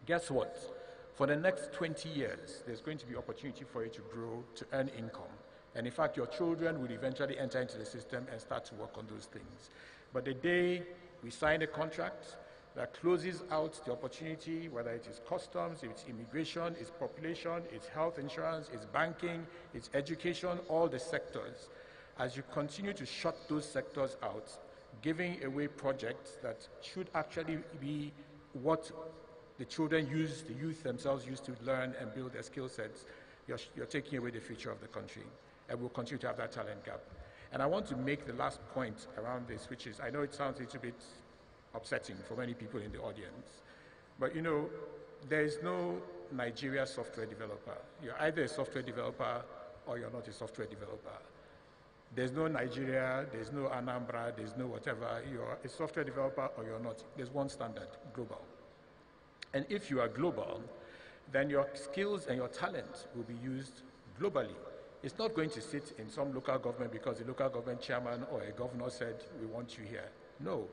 guess what? For the next 20 years, there's going to be opportunity for you to grow, to earn income. And in fact, your children will eventually enter into the system and start to work on those things. But the day we sign a contract, that closes out the opportunity, whether it is customs, it's immigration, it's population, it's health insurance, it's banking, it's education, all the sectors. As you continue to shut those sectors out, giving away projects that should actually be what the children use, the youth themselves use to learn and build their skill sets, you're, you're taking away the future of the country. And we'll continue to have that talent gap. And I want to make the last point around this, which is I know it sounds a little bit upsetting for many people in the audience. But you know, there is no Nigeria software developer. You're either a software developer or you're not a software developer. There's no Nigeria, there's no Anambra, there's no whatever. You're a software developer or you're not. There's one standard, global. And if you are global, then your skills and your talent will be used globally. It's not going to sit in some local government because the local government chairman or a governor said, we want you here. No,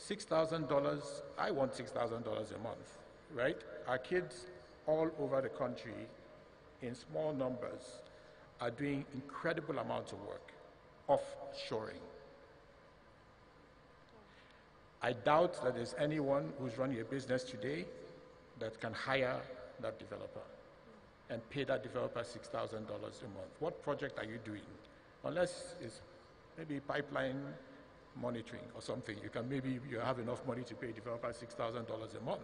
$6,000, I want $6,000 a month, right? Our kids all over the country in small numbers are doing incredible amounts of work offshoring. I doubt that there's anyone who's running a business today that can hire that developer and pay that developer $6,000 a month. What project are you doing? Unless it's maybe pipeline monitoring or something. You can maybe you have enough money to pay a developer $6,000 a month.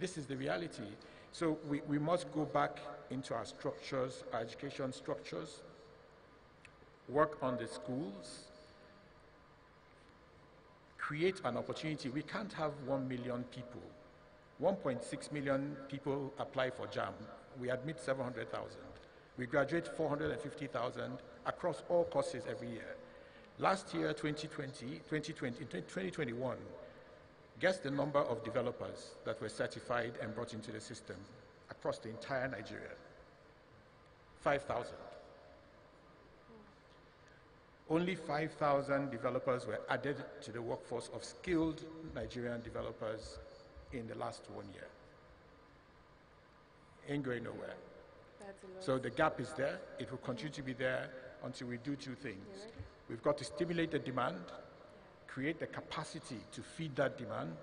This is the reality. So we, we must go back into our structures, our education structures, work on the schools, create an opportunity. We can't have 1 million people. 1.6 million people apply for JAMB. We admit 700,000. We graduate 450,000 across all courses every year. Last year, 2020, 2020, 2021, guess the number of developers that were certified and brought into the system across the entire Nigeria? 5,000. Only 5,000 developers were added to the workforce of skilled Nigerian developers in the last one year. Ain't going nowhere. So the gap is there. It will continue to be there until we do two things. We've got to stimulate the demand, create the capacity to feed that demand,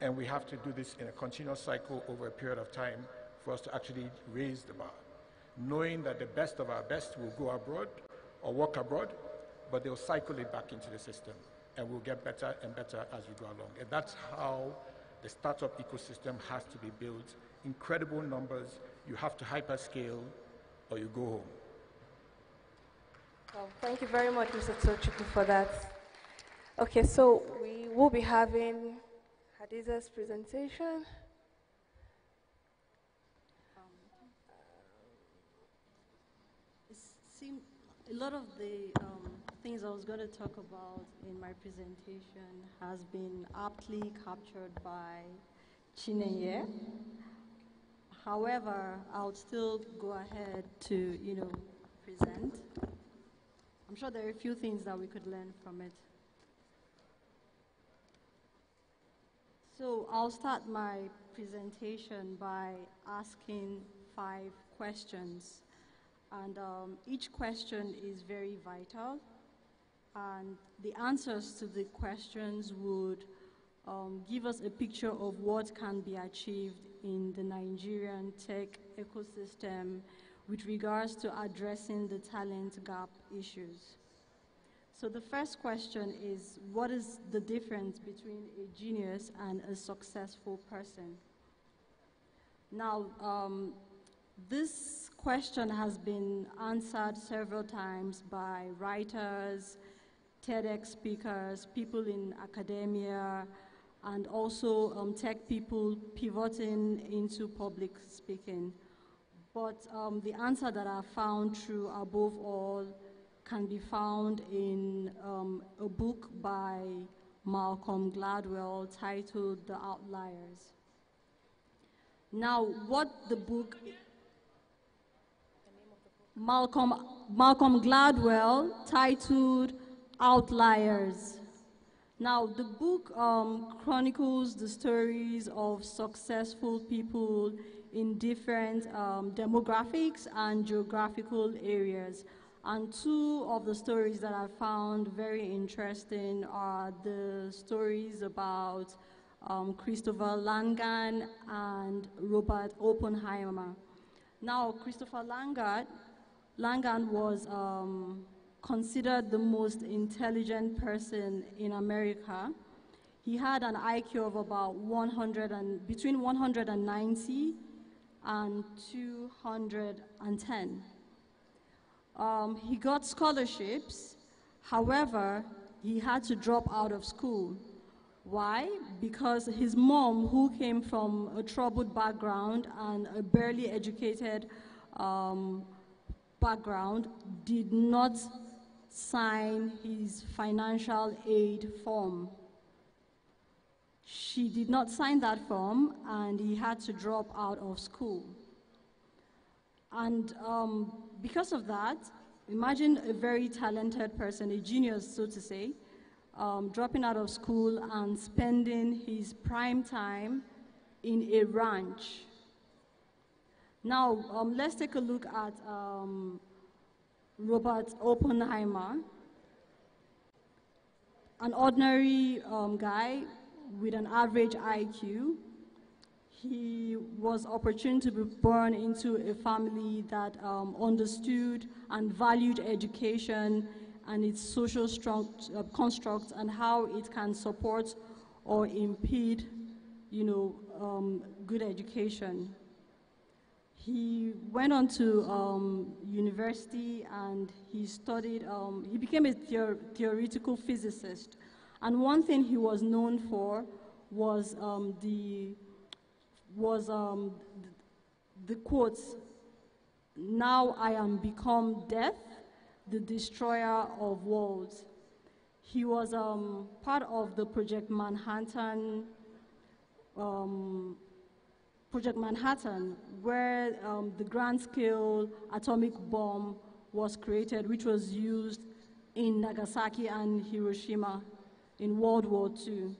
and we have to do this in a continuous cycle over a period of time for us to actually raise the bar. Knowing that the best of our best will go abroad or work abroad, but they'll cycle it back into the system, and we'll get better and better as we go along. And that's how the startup ecosystem has to be built. Incredible numbers. You have to hyperscale or you go home. Well, thank you very much, Mr. Tochukwu, for that. Okay, so we will be having Hadiza's presentation. seem, a lot of the um, things I was going to talk about in my presentation has been aptly captured by Chinenye. However, I'll still go ahead to, you know, present. I'm sure there are a few things that we could learn from it. So I'll start my presentation by asking five questions. And um, each question is very vital. And the answers to the questions would um, give us a picture of what can be achieved in the Nigerian tech ecosystem with regards to addressing the talent gap issues. So the first question is, what is the difference between a genius and a successful person? Now, um, this question has been answered several times by writers, TEDx speakers, people in academia, and also um, tech people pivoting into public speaking. But um, the answer that I found true above all can be found in um, a book by Malcolm Gladwell titled The Outliers. Now, what the book Malcolm, Malcolm Gladwell titled Outliers. Now, the book um, chronicles the stories of successful people in different um, demographics and geographical areas. And two of the stories that I found very interesting are the stories about um, Christopher Langan and Robert Oppenheimer. Now, Christopher Langan, Langan was um, considered the most intelligent person in America. He had an IQ of about 100 and, between 190 and 210. Um, he got scholarships, however, he had to drop out of school. Why? Because his mom, who came from a troubled background and a barely educated um, background, did not sign his financial aid form. She did not sign that form, and he had to drop out of school. And um, because of that, imagine a very talented person, a genius, so to say, um, dropping out of school and spending his prime time in a ranch. Now, um, let's take a look at um, Robert Oppenheimer, an ordinary um, guy with an average IQ. He was opportune to be born into a family that um, understood and valued education and its social uh, constructs and how it can support or impede, you know, um, good education. He went on to um, university and he studied, um, he became a theor theoretical physicist. And one thing he was known for was um, the, was um, the, the quotes, now I am become death, the destroyer of worlds. He was um, part of the Project Manhattan um, Project Manhattan, where um, the grand scale atomic bomb was created, which was used in Nagasaki and Hiroshima in World War II.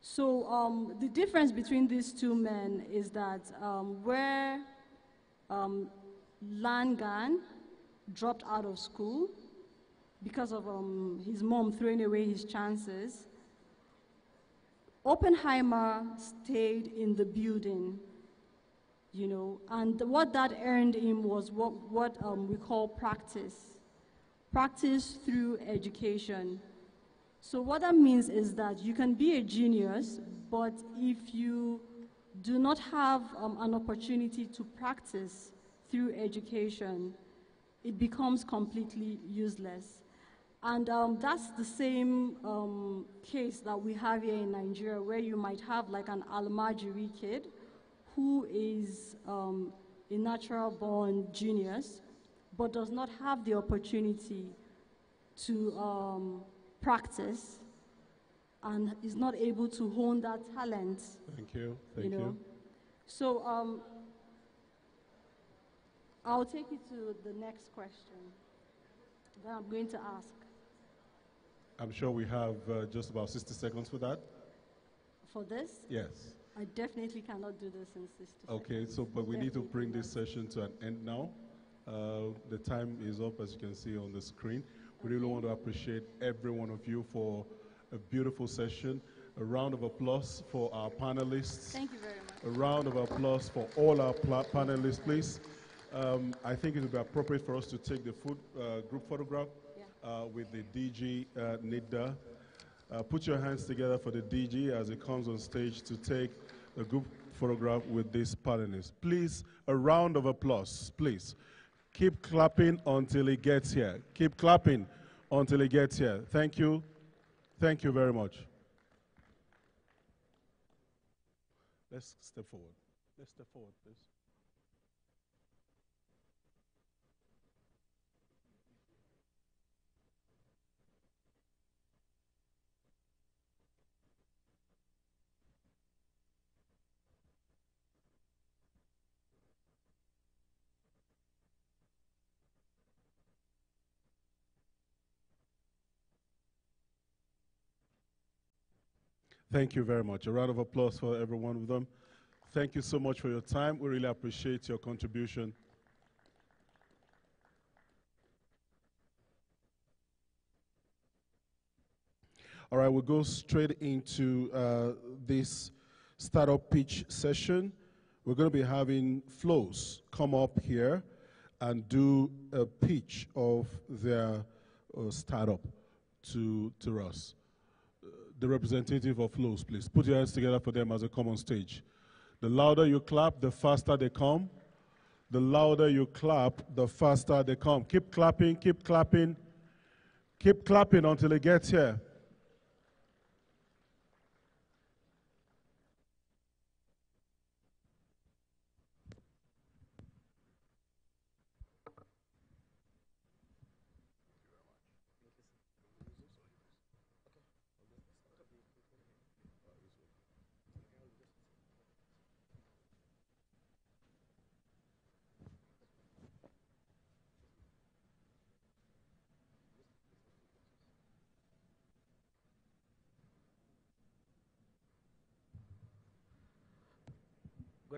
So um, the difference between these two men is that um, where um, Langan dropped out of school because of um, his mom throwing away his chances, Oppenheimer stayed in the building, you know, and what that earned him was what, what um, we call practice. Practice through education. So what that means is that you can be a genius, but if you do not have um, an opportunity to practice through education, it becomes completely useless. And um, that's the same um, case that we have here in Nigeria, where you might have like an Almajiri kid who is um, a natural born genius, but does not have the opportunity to um, practice and is not able to hone that talent. Thank you. Thank you. Know? you. So um, I'll take you to the next question that I'm going to ask. I'm sure we have uh, just about 60 seconds for that. for this. Yes. I definitely cannot do this in 60 Okay, so but we need to bring this session to an end now. Uh, the time is up, as you can see on the screen. We really want to appreciate every one of you for a beautiful session. A round of applause for our panelists. Thank you very much. A round of applause for all our panelists, please. Um, I think it would be appropriate for us to take the food, uh, group photograph uh, with the DG uh. Uh, put your hands together for the DG as he comes on stage to take a group photograph with this panelist. Please, a round of applause, please. Keep clapping until he gets here. Keep clapping until he gets here. Thank you. Thank you very much. Let's step forward. Let's step forward, please. Thank you very much. A round of applause for every one of them. Thank you so much for your time. We really appreciate your contribution. All right, we'll go straight into uh, this startup pitch session. We're going to be having Flows come up here and do a pitch of their uh, startup to, to us. The representative of Flows, please. Put your hands together for them as they come on stage. The louder you clap, the faster they come. The louder you clap, the faster they come. Keep clapping, keep clapping, keep clapping until it gets here.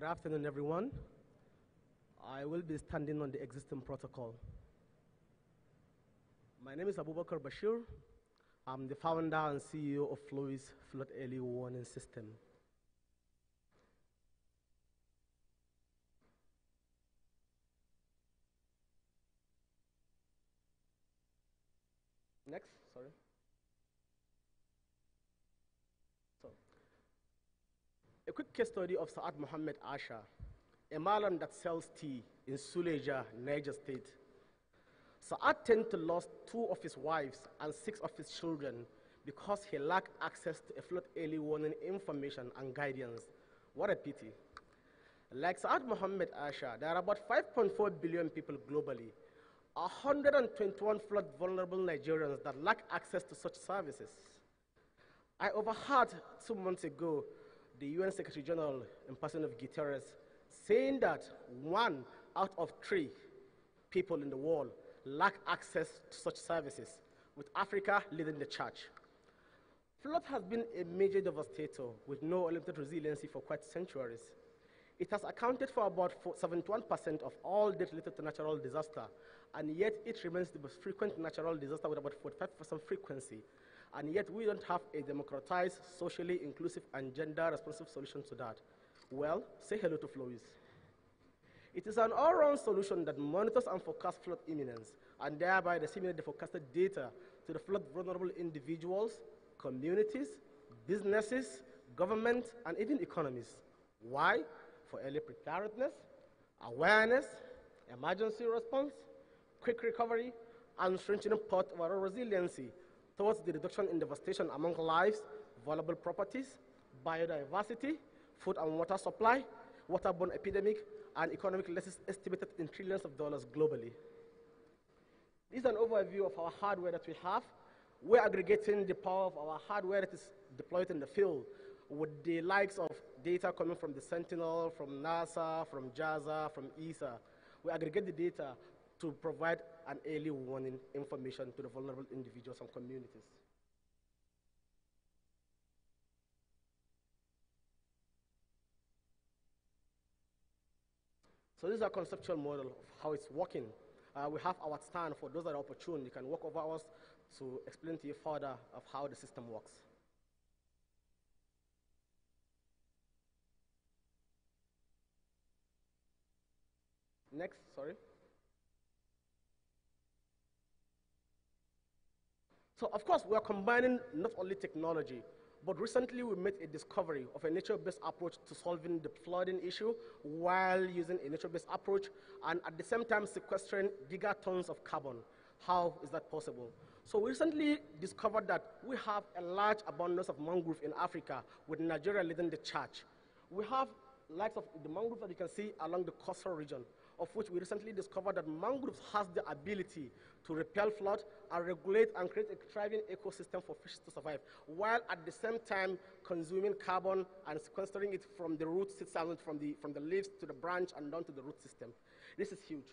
Good afternoon, everyone. I will be standing on the existing protocol. My name is Abubakar Bashir. I'm the founder and CEO of Flowy's Flood Early Warning System. Quick case study of Saad Muhammad Asha, a Malam that sells tea in Suleja, Niger State. Saad tended to lose two of his wives and six of his children because he lacked access to a flood early warning information and guidance. What a pity. Like Saad Muhammad Asha, there are about 5.4 billion people globally, 121 flood vulnerable Nigerians that lack access to such services. I overheard two months ago the UN Secretary General, in person of Guterres, saying that one out of three people in the world lack access to such services, with Africa leading the charge. Flood has been a major devastator with no limited resiliency for quite centuries. It has accounted for about 71% of all deaths related to natural disaster, and yet it remains the most frequent natural disaster with about 45% frequency. And yet we don't have a democratized, socially inclusive, and gender responsive solution to that. Well, say hello to Flowis. It is an all-round solution that monitors and forecasts flood imminence, and thereby disseminate the forecasted data to the flood vulnerable individuals, communities, businesses, government, and even economies. Why? For early preparedness, awareness, emergency response, quick recovery, and strengthening part of our resiliency towards the reduction in devastation among lives, valuable properties, biodiversity, food and water supply, waterborne epidemic, and economic losses estimated in trillions of dollars globally. This is an overview of our hardware that we have. We're aggregating the power of our hardware that is deployed in the field with the likes of data coming from the Sentinel, from NASA, from JAXA, from ESA. We aggregate the data to provide and early warning information to the vulnerable individuals and communities. So this is our conceptual model of how it's working. Uh, we have our stand for those that are opportune. You can walk over us to explain to you further of how the system works. Next, sorry. So of course, we are combining not only technology, but recently we made a discovery of a nature-based approach to solving the flooding issue while using a nature-based approach and at the same time sequestering gigatons of carbon. How is that possible? So we recently discovered that we have a large abundance of mangrove in Africa with Nigeria leading the charge. We have likes of the mangroves that you can see along the coastal region of which we recently discovered that mangroves has the ability to repel flood and regulate and create a thriving ecosystem for fish to survive, while at the same time consuming carbon and sequestering it from the root system, from the, from the leaves to the branch and down to the root system. This is huge.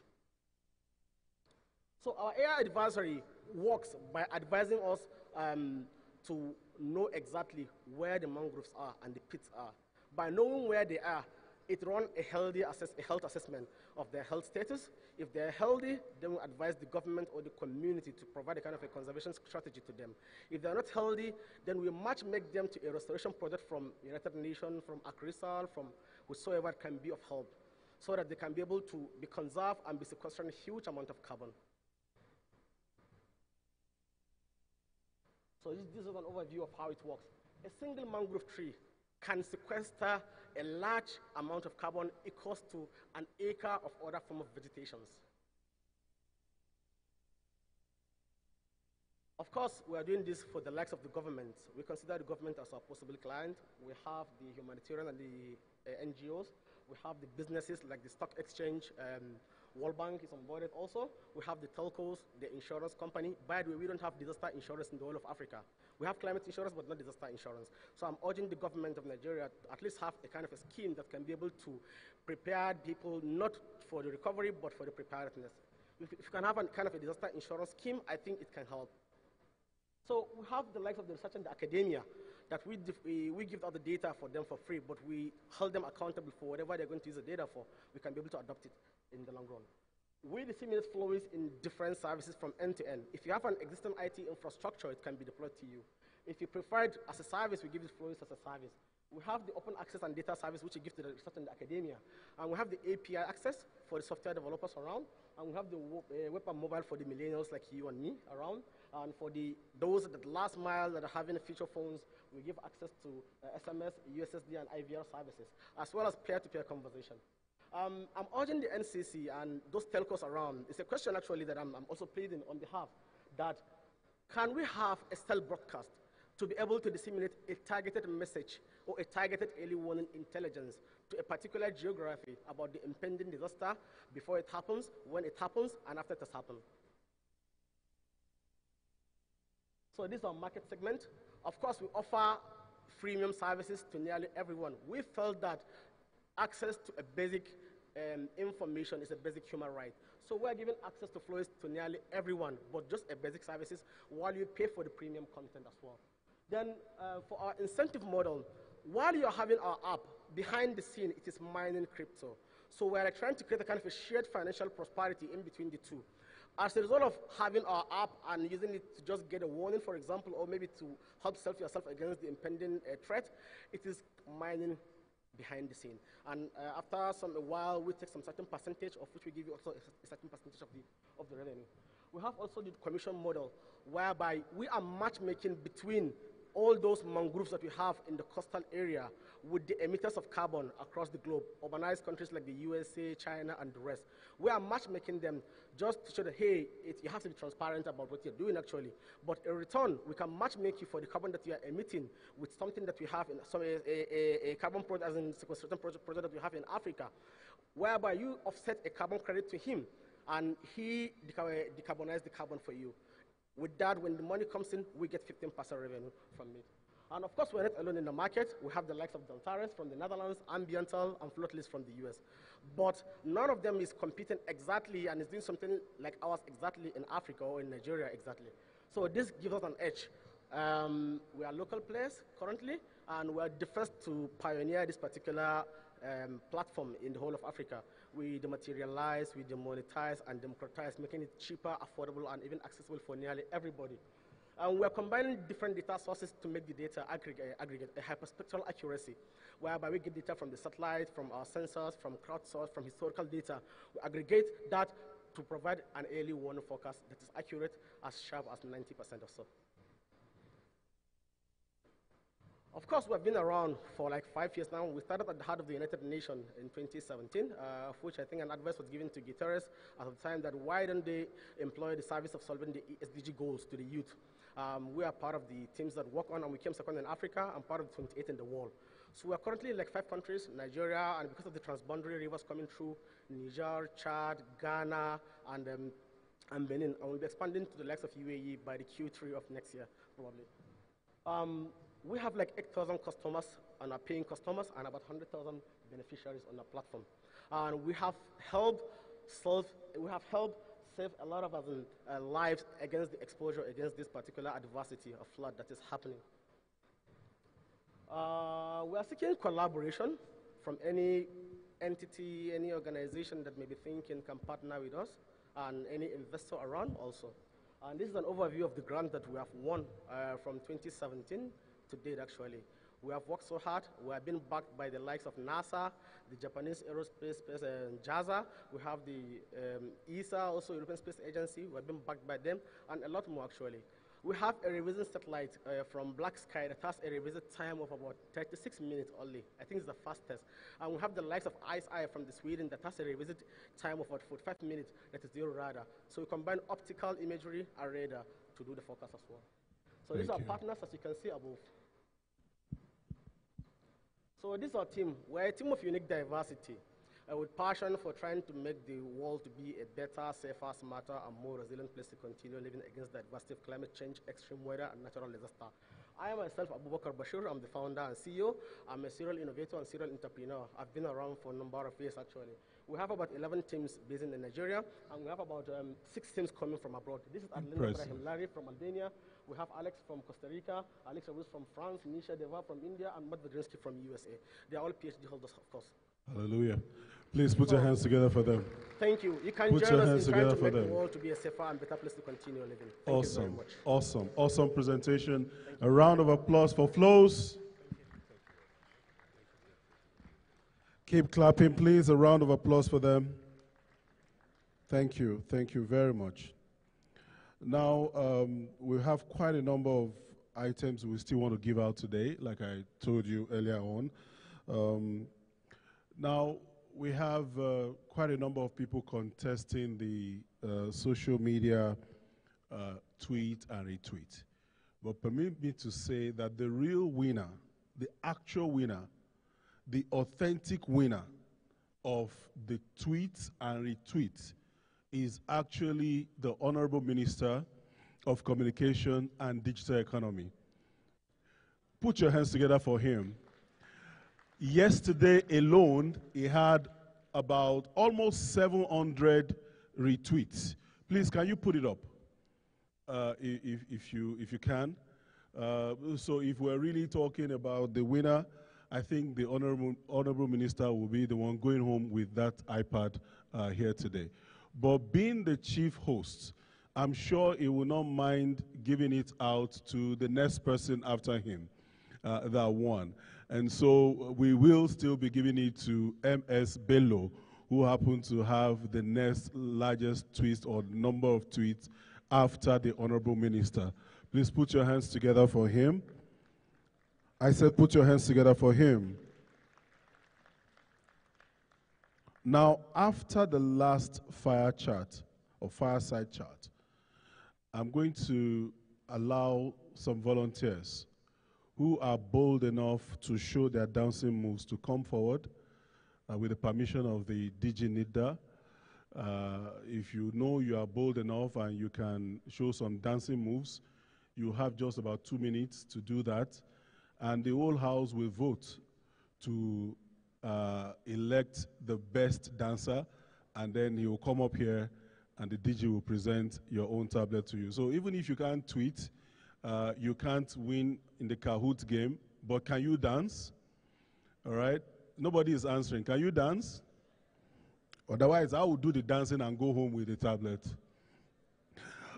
So our AI advisory works by advising us um, to know exactly where the mangroves are and the pits are. By knowing where they are, it runs a healthy assess, a health assessment of their health status. If they're healthy, then we advise the government or the community to provide a kind of a conservation strategy to them. If they're not healthy, then we match make them to a restoration project from United Nations, from ACRISAL, from whosoever can be of help, so that they can be able to be conserved and be sequestering a huge amount of carbon. So this, this is an overview of how it works. A single mangrove tree can sequester a large amount of carbon equals to an acre of other form of vegetations. Of course, we are doing this for the likes of the government. We consider the government as our possible client. We have the humanitarian and the uh, NGOs. We have the businesses like the stock exchange, um, World Bank is on board also. We have the telcos, the insurance company. By the way, we don't have disaster insurance in the whole of Africa. We have climate insurance, but not disaster insurance. So I'm urging the government of Nigeria to at least have a kind of a scheme that can be able to prepare people not for the recovery, but for the preparedness. If, if you can have a kind of a disaster insurance scheme, I think it can help. So we have the likes of the research and the academia that we, we, we give out the data for them for free, but we hold them accountable for whatever they're going to use the data for. We can be able to adopt it in the long run. We disseminate flows in different services from end to end. If you have an existing IT infrastructure, it can be deployed to you. If you prefer it as a service, we give it flows as a service. We have the open access and data service, which we give to the research and the academia. And we have the API access for the software developers around. And we have the uh, web and mobile for the millennials like you and me around. And for the those that last mile that are having feature phones, we give access to uh, SMS, USSD, and IVR services, as well as peer-to-peer -peer conversation. Um, I'm urging the NCC and those telcos around. It's a question actually that I'm, I'm also pleading on behalf that can we have a cell broadcast to be able to disseminate a targeted message or a targeted early warning intelligence to a particular geography about the impending disaster before it happens, when it happens, and after it has happened. So this is our market segment. Of course, we offer freemium services to nearly everyone. We felt that access to a basic um, information is a basic human right. So we're giving access to Flowist to nearly everyone, but just a basic services while you pay for the premium content as well. Then uh, for our incentive model, while you're having our app, behind the scene, it is mining crypto. So we're trying to create a kind of a shared financial prosperity in between the two. As a result of having our app and using it to just get a warning, for example, or maybe to help self yourself against the impending uh, threat, it is mining behind the scene. And uh, after some a while, we take some certain percentage of which we give you also a, certain percentage of the, of the revenue. We have also the commission model, whereby we are matchmaking between all those mangroves that we have in the coastal area with the emitters of carbon across the globe, urbanized countries like the USA, China, and the rest. We are matchmaking them just to show that, hey, it, you have to be transparent about what you're doing actually. But in return, we can matchmake you for the carbon that you are emitting with something that we have in some, a, a, a carbon project, as in sequestration project, project that we have in Africa, whereby you offset a carbon credit to him and he decarbonize the carbon for you. With that, when the money comes in, we get 15% revenue from it. And of course, we're not alone in the market. We have the likes of Deltares from the Netherlands, Ambiental, and Floatless from the US. But none of them is competing exactly and is doing something like ours exactly in Africa or in Nigeria exactly. So this gives us an edge Um, we are local players currently, and we are the first to pioneer this particular um, platform in the whole of Africa. We dematerialize, we demonetize, and democratize, making it cheaper, affordable, and even accessible for nearly everybody. And we're combining different data sources to make the data aggregate, aggregate a hyperspectral accuracy, whereby we get data from the satellite, from our sensors, from crowdsourced, from historical data. We aggregate that to provide an early warning forecast that is accurate as sharp as 90% or so. Of course, we've been around for like five years now. We started at the heart of the United Nations in 2017, uh, of which I think an advice was given to Guterres at the time that why don't they employ the service of solving the SDG goals to the youth. Um, we are part of the teams that work on, and we came second in Africa and part of the 28 in the world. So we're currently in like five countries, Nigeria, and because of the transboundary rivers coming through, Niger, Chad, Ghana, and, um, and Benin. And we'll be expanding to the likes of UAE by the Q3 of next year, probably. Um, we have like 8,000 customers and are paying customers and about 100,000 beneficiaries on the platform. And we have helped solve, we have helped save a lot of uh, lives against the exposure against this particular adversity of flood that is happening. Uh, we are seeking collaboration from any entity, any organization that may be thinking can partner with us, and any investor around also. And this is an overview of the grant that we have won uh, from 2017 to date, actually. We have worked so hard. We have been backed by the likes of NASA, the Japanese Aerospace Space, uh, JAXA. We have the um, ESA, also European Space Agency. We have been backed by them, and a lot more, actually. We have a revision satellite uh, from BlackSky that has a revision time of about 36 minutes only. I think it's the fastest. And we have the likes of ICEYE from the Sweden that has a revisit time of about 45 minutes that is zero radar. So we combine optical imagery and radar to do the focus as well. So Thank these are you. partners as you can see above. So this is our team. We're a team of unique diversity uh, with passion for trying to make the world to be a better, safer, smarter, and more resilient place to continue living against the adversity of climate change, extreme weather, and natural disaster. I am myself Abubakar Bashir. I'm the founder and CEO. I'm a serial innovator and serial entrepreneur. I've been around for a number of years actually. We have about 11 teams based in Nigeria, and we have about um, six teams coming from abroad. This is Impressive. Ibrahim Larry from Albania. We have Alex from Costa Rica, Alex Arus from France, Nisha Deva from India, and Matt Vedrinsky from USA. They are all PhD holders, of course. Hallelujah. Please put your hands together for them. Thank you. You can Put join your us hands in trying together to for make them. the world to be a safer and better place to continue living. Thank you very Awesome, much. awesome, awesome presentation. A round of applause for Flows. Keep clapping, please. A round of applause for them. Thank you, thank you very much. Now, um, we have quite a number of items we still want to give out today, like I told you earlier on. Um, now, we have uh, quite a number of people contesting the uh, social media uh, tweet and retweet. But permit me to say that the real winner, the actual winner, the authentic winner of the tweets and retweets is actually the Honorable Minister of Communication and Digital Economy. Put your hands together for him. Yesterday alone, he had about almost 700 retweets. Please, can you put it up, uh, if, if, you, if you can? Uh, so if we're really talking about the winner, I think the honorable, honorable minister will be the one going home with that iPad uh, here today. But being the chief host, I'm sure he will not mind giving it out to the next person after him uh, that won. And so we will still be giving it to MS Bello, who happened to have the next largest tweet or number of tweets after the honorable minister. Please put your hands together for him. I said, put your hands together for him. Now, after the last fire chat or fireside chat, I'm going to allow some volunteers who are bold enough to show their dancing moves to come forward uh, with the permission of the DG NITDA. Uh, if you know you are bold enough and you can show some dancing moves, you have just about two minutes to do that. And the whole house will vote to uh, elect the best dancer, and then he will come up here and the DJ will present your own tablet to you. So even if you can't tweet, Uh, you can't win in the Kahoot game, but can you dance? All right? Nobody is answering. Can you dance? Otherwise, I will do the dancing and go home with the tablet.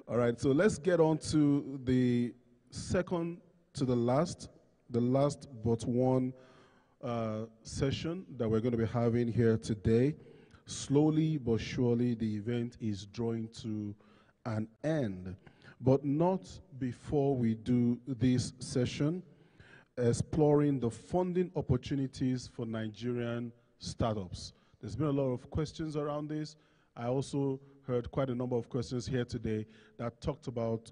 All right, so let's get on to the second to the last, the last but one uh, session that we're going to be having here today. Slowly but surely, the event is drawing to an end, but not before we do this session exploring the funding opportunities for Nigerian startups. There's been a lot of questions around this. I also heard quite a number of questions here today that talked about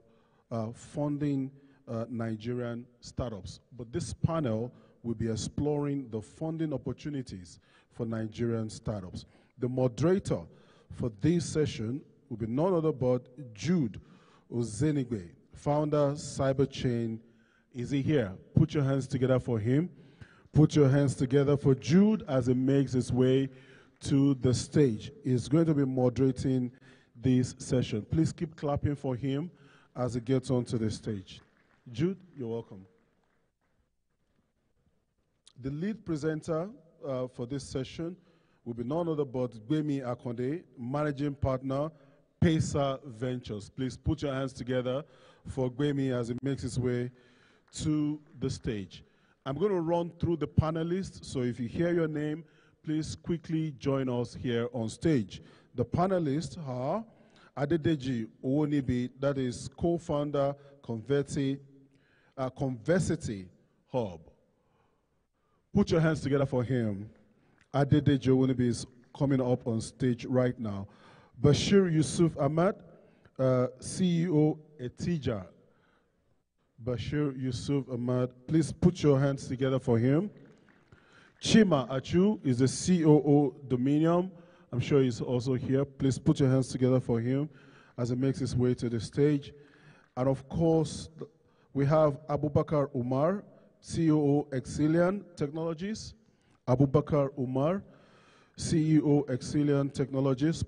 uh, funding uh, Nigerian startups. But this panel will be exploring the funding opportunities for Nigerian startups. The moderator for this session will be none other but Jude Ozenigbe, founder Cyberchain. Is he here? Put your hands together for him. Put your hands together for Jude as he makes his way to the stage. He's going to be moderating this session. Please keep clapping for him as he gets onto the stage. Jude, you're welcome. The lead presenter uh, for this session will be none other but Gbemi Akonde, managing partner, Pacer Ventures. Please put your hands together for Gbemi as he makes his way to the stage. I'm going to run through the panelists, so if you hear your name, please quickly join us here on stage. The panelists are Adedeji Owonibi, that is co-founder uh, Convexity Hub. Put your hands together for him. Adedeji Owonibi is coming up on stage right now. Bashir Yusuf Ahmad, uh, CEO Etija. Bashir Yusuf Ahmad, please put your hands together for him. Chima Achu is the COO Dominion. I'm sure he's also here. Please put your hands together for him as he makes his way to the stage. And of course, we have Abubakar Umar, COO Exilian Technologies. Abubakar Umar, CEO Exilian Technologies.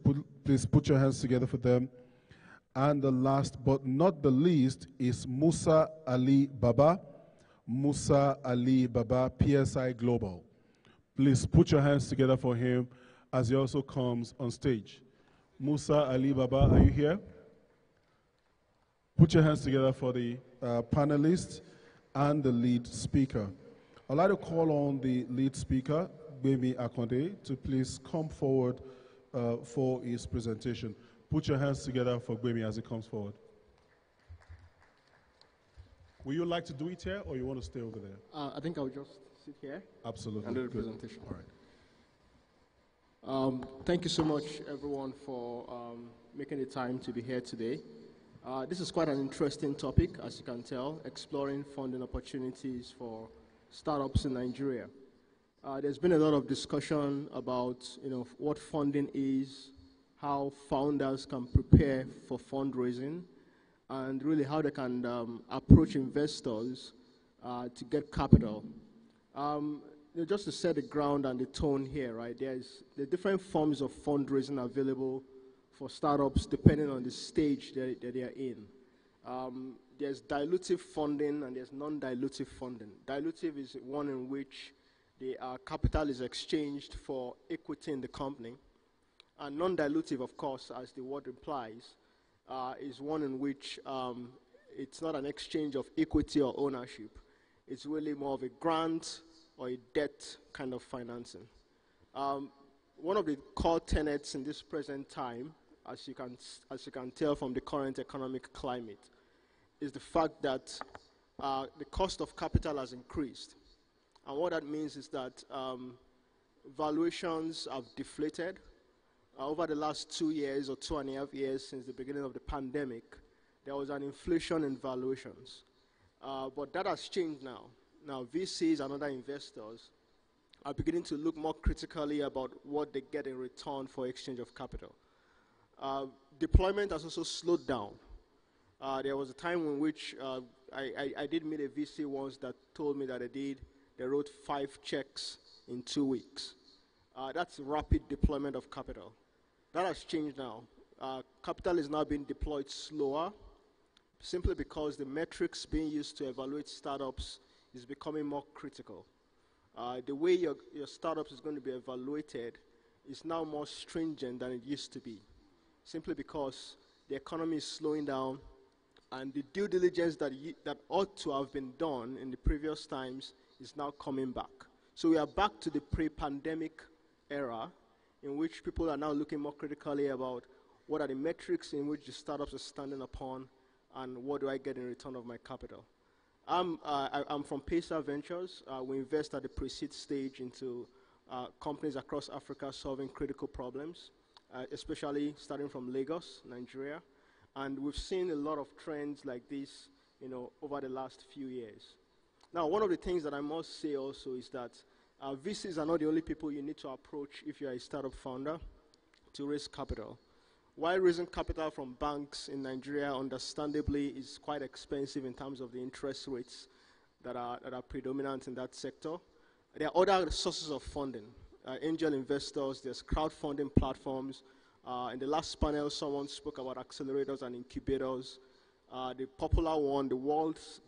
Please put your hands together for them. And the last but not the least is Musa Ali Baba. Musa Ali Baba, PSI Global. Please put your hands together for him as he also comes on stage. Musa Ali Baba, are you here? Put your hands together for the uh, panelists and the lead speaker. I'd like to call on the lead speaker, Gbemi Akonde, to please come forward uh, for his presentation. Put your hands together for Gbemi as he comes forward. Would you like to do it here or you want to stay over there? Uh, I think I'll just sit here. Absolutely. And do the Good. presentation. All right. Um, thank you so much, everyone, for um, making the time to be here today. Uh, this is quite an interesting topic, as you can tell, exploring funding opportunities for startups in Nigeria. Uh, there's been a lot of discussion about, you know, what funding is, how founders can prepare for fundraising, and really how they can um, approach investors uh, to get capital. Um, you know, just to set the ground and the tone here, right? There's the different forms of fundraising available for startups depending on the stage that, that they are in. Um, there's dilutive funding and there's non-dilutive funding. Dilutive is one in which the uh, capital is exchanged for equity in the company. And non-dilutive, of course, as the word implies, uh, is one in which um, it's not an exchange of equity or ownership. It's really more of a grant or a debt kind of financing. Um, one of the core tenets in this present time, as you, can, as you can tell from the current economic climate, is the fact that uh, the cost of capital has increased. And what that means is that um, valuations have deflated. Uh, over the last two years or two and a half years since the beginning of the pandemic, there was an inflation in valuations. Uh, but that has changed now. Now, VCs and other investors are beginning to look more critically about what they get in return for exchange of capital. Uh, deployment has also slowed down. Uh, there was a time in which uh, I, I, I, did meet a VC once that told me that they did, they wrote five checks in two weeks. Uh, that's rapid deployment of capital. That has changed now. Uh, capital is now being deployed slower, simply because the metrics being used to evaluate startups is becoming more critical. The way your, your startup is going to be evaluated is now more stringent than it used to be, simply because the economy is slowing down and the due diligence that, that ought to have been done in the previous times is now coming back. So we are back to the pre-pandemic era in which people are now looking more critically about what are the metrics in which the startups are standing upon and what do I get in return of my capital. I'm, uh, I, am from Pacer Ventures. Uh, we invest at the pre-seed stage into uh, companies across Africa solving critical problems, uh, especially starting from Lagos, Nigeria. And we've seen a lot of trends like this, you know, over the last few years. Now, one of the things that I must say also is that uh, VCs are not the only people you need to approach if you're a startup founder to raise capital. While raising capital from banks in Nigeria, understandably, is quite expensive in terms of the interest rates that are, that are predominant in that sector, there are other sources of funding. Uh, angel investors, there's crowdfunding platforms. Uh, in the last panel, someone spoke about accelerators and incubators. Uh, the popular one, the world's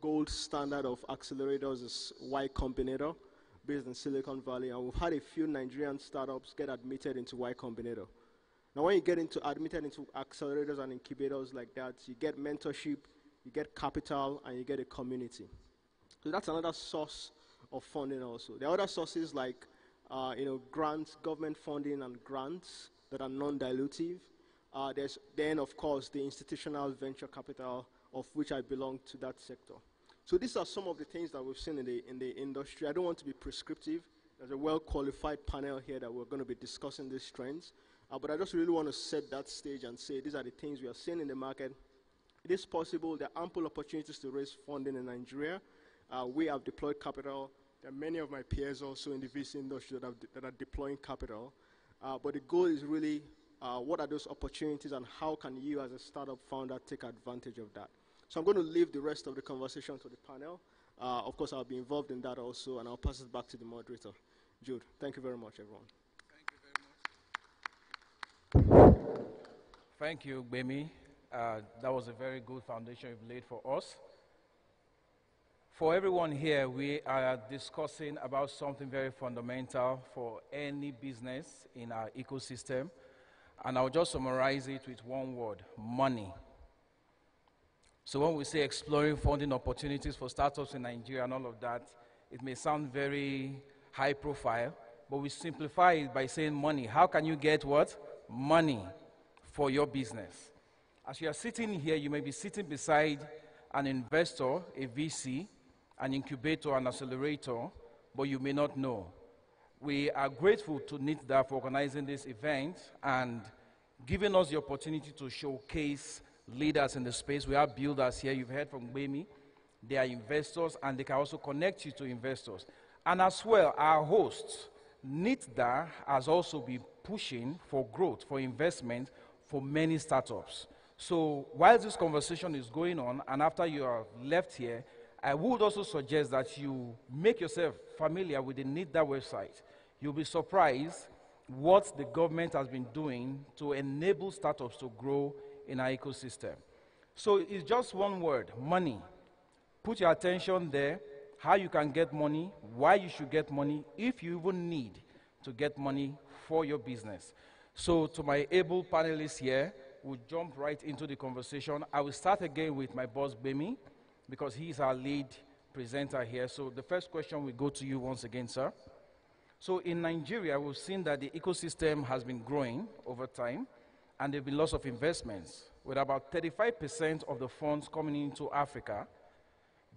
gold standard of accelerators is Y Combinator, based in Silicon Valley. And we've had a few Nigerian startups get admitted into Y Combinator. Now, when you get into admitted into accelerators and incubators like that, you get mentorship, you get capital, and you get a community. So that's another source of funding also. There are other sources like, uh, you know, grants, government funding and grants that are non-dilutive. Uh, there's then, of course, the institutional venture capital of which I belong to that sector. So these are some of the things that we've seen in the, in the industry. I don't want to be prescriptive. There's a well-qualified panel here that we're going to be discussing these trends. Uh, but I just really want to set that stage and say these are the things we are seeing in the market. It is possible. There are ample opportunities to raise funding in Nigeria. Uh, we have deployed capital. There are many of my peers also in the VC industry that, have, that are deploying capital. Uh, but the goal is really uh, what are those opportunities and how can you as a startup founder take advantage of that. So I'm going to leave the rest of the conversation to the panel. Uh, of course, I'll be involved in that also, and I'll pass it back to the moderator. Jude, thank you very much, everyone. Thank you, very much. Thank you, Gbemi. Uh, that was a very good foundation you've laid for us. For everyone here, we are discussing about something very fundamental for any business in our ecosystem. And I'll just summarize it with one word money. So, when we say exploring funding opportunities for startups in Nigeria and all of that, it may sound very high profile, but we simplify it by saying money. How can you get what? Money for your business. As you are sitting here, you may be sitting beside an investor, a VC, an incubator, an accelerator, but you may not know. We are grateful to NITDA for organizing this event and giving us the opportunity to showcase leaders in the space. We have builders here. You've heard from Gbemi. They are investors and they can also connect you to investors. And as well, our hosts, NITDA has also been pushing for growth, for investment for many startups. So while this conversation is going on, and after you are left here, I would also suggest that you make yourself familiar with the NITDA website. You'll be surprised what the government has been doing to enable startups to grow in our ecosystem. So it's just one word money. Put your attention there, how you can get money, why you should get money, if you even need to get money for your business. So, to my able panelists here, we'll jump right into the conversation. I will start again with my boss, Gbemi, because he's our lead presenter here. So, the first question will go to you once again, sir. So, in Nigeria, we've seen that the ecosystem has been growing over time, and there have been lots of investments, with about 35% of the funds coming into Africa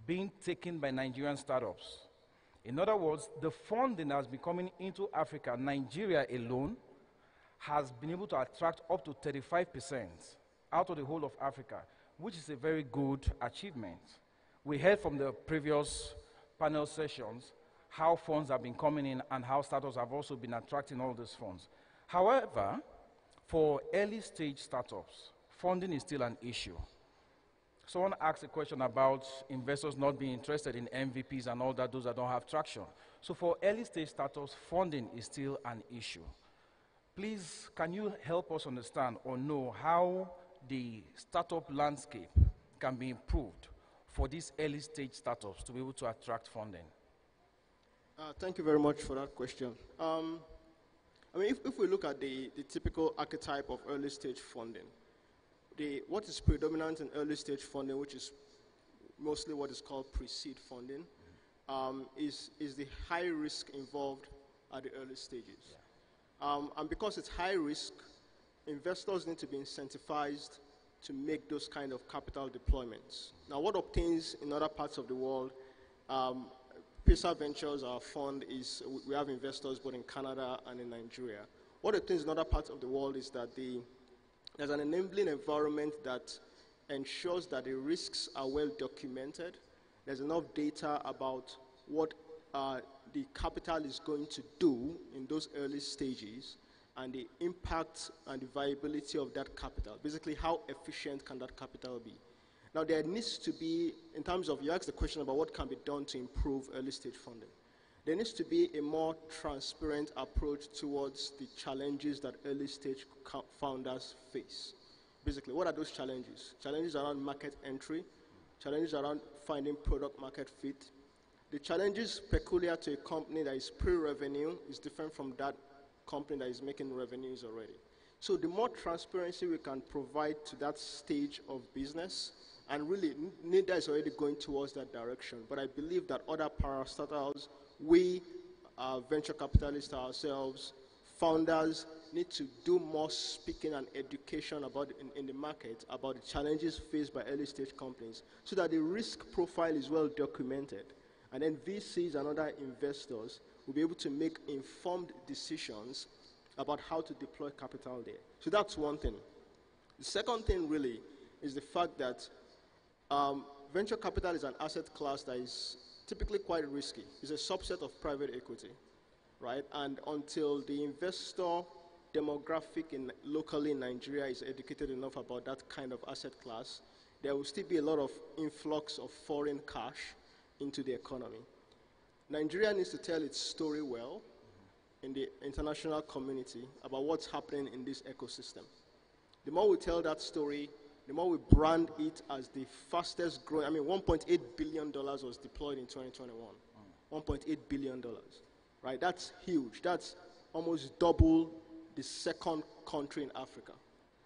being taken by Nigerian startups. In other words, the funding that has been coming into Africa, Nigeria alone, has been able to attract up to 35% out of the whole of Africa, which is a very good achievement. We heard from the previous panel sessions how funds have been coming in and how startups have also been attracting all these funds. However, for early stage startups, funding is still an issue. Someone asked a question about investors not being interested in MVPs and all that, those that don't have traction. So for early stage startups, funding is still an issue. Please, can you help us understand or know how the startup landscape can be improved for these early stage startups to be able to attract funding? Uh, thank you very much for that question. Um, I mean, if, if we look at the, the typical archetype of early stage funding, the, what is predominant in early stage funding, which is mostly what is called pre-seed funding, um, is, is the high risk involved at the early stages. Yeah. Um, and because it's high risk, investors need to be incentivized to make those kind of capital deployments. Now, what obtains in other parts of the world, um, Pacer Ventures, our fund, is we have investors both in Canada and in Nigeria. What obtains in other parts of the world is that the, there's an enabling environment that ensures that the risks are well documented. There's enough data about what uh, the capital is going to do in those early stages and the impact and the viability of that capital. Basically, how efficient can that capital be? Now, there needs to be, in terms of, you asked the question about what can be done to improve early stage funding. There needs to be a more transparent approach towards the challenges that early stage founders face. Basically, what are those challenges? Challenges around market entry, challenges around finding product market fit. The challenges peculiar to a company that is pre-revenue is different from that company that is making revenues already. So the more transparency we can provide to that stage of business, and really NITDA is already going towards that direction, but I believe that other parastatals, we, uh, venture capitalists ourselves, founders, need to do more speaking and education about in, in, the market about the challenges faced by early stage companies so that the risk profile is well documented. And then VCs and other investors will be able to make informed decisions about how to deploy capital there. So that's one thing. The second thing really is the fact that um, venture capital is an asset class that is typically quite risky. It's a subset of private equity, right? And until the investor demographic in locally in Nigeria is educated enough about that kind of asset class, there will still be a lot of influx of foreign cash into the economy. Nigeria needs to tell its story well in the international community about what's happening in this ecosystem. The more we tell that story, the more we brand it as the fastest growing. I mean, $1.8 billion was deployed in 2021. $1.8 billion, right? That's huge. That's almost double the second country in Africa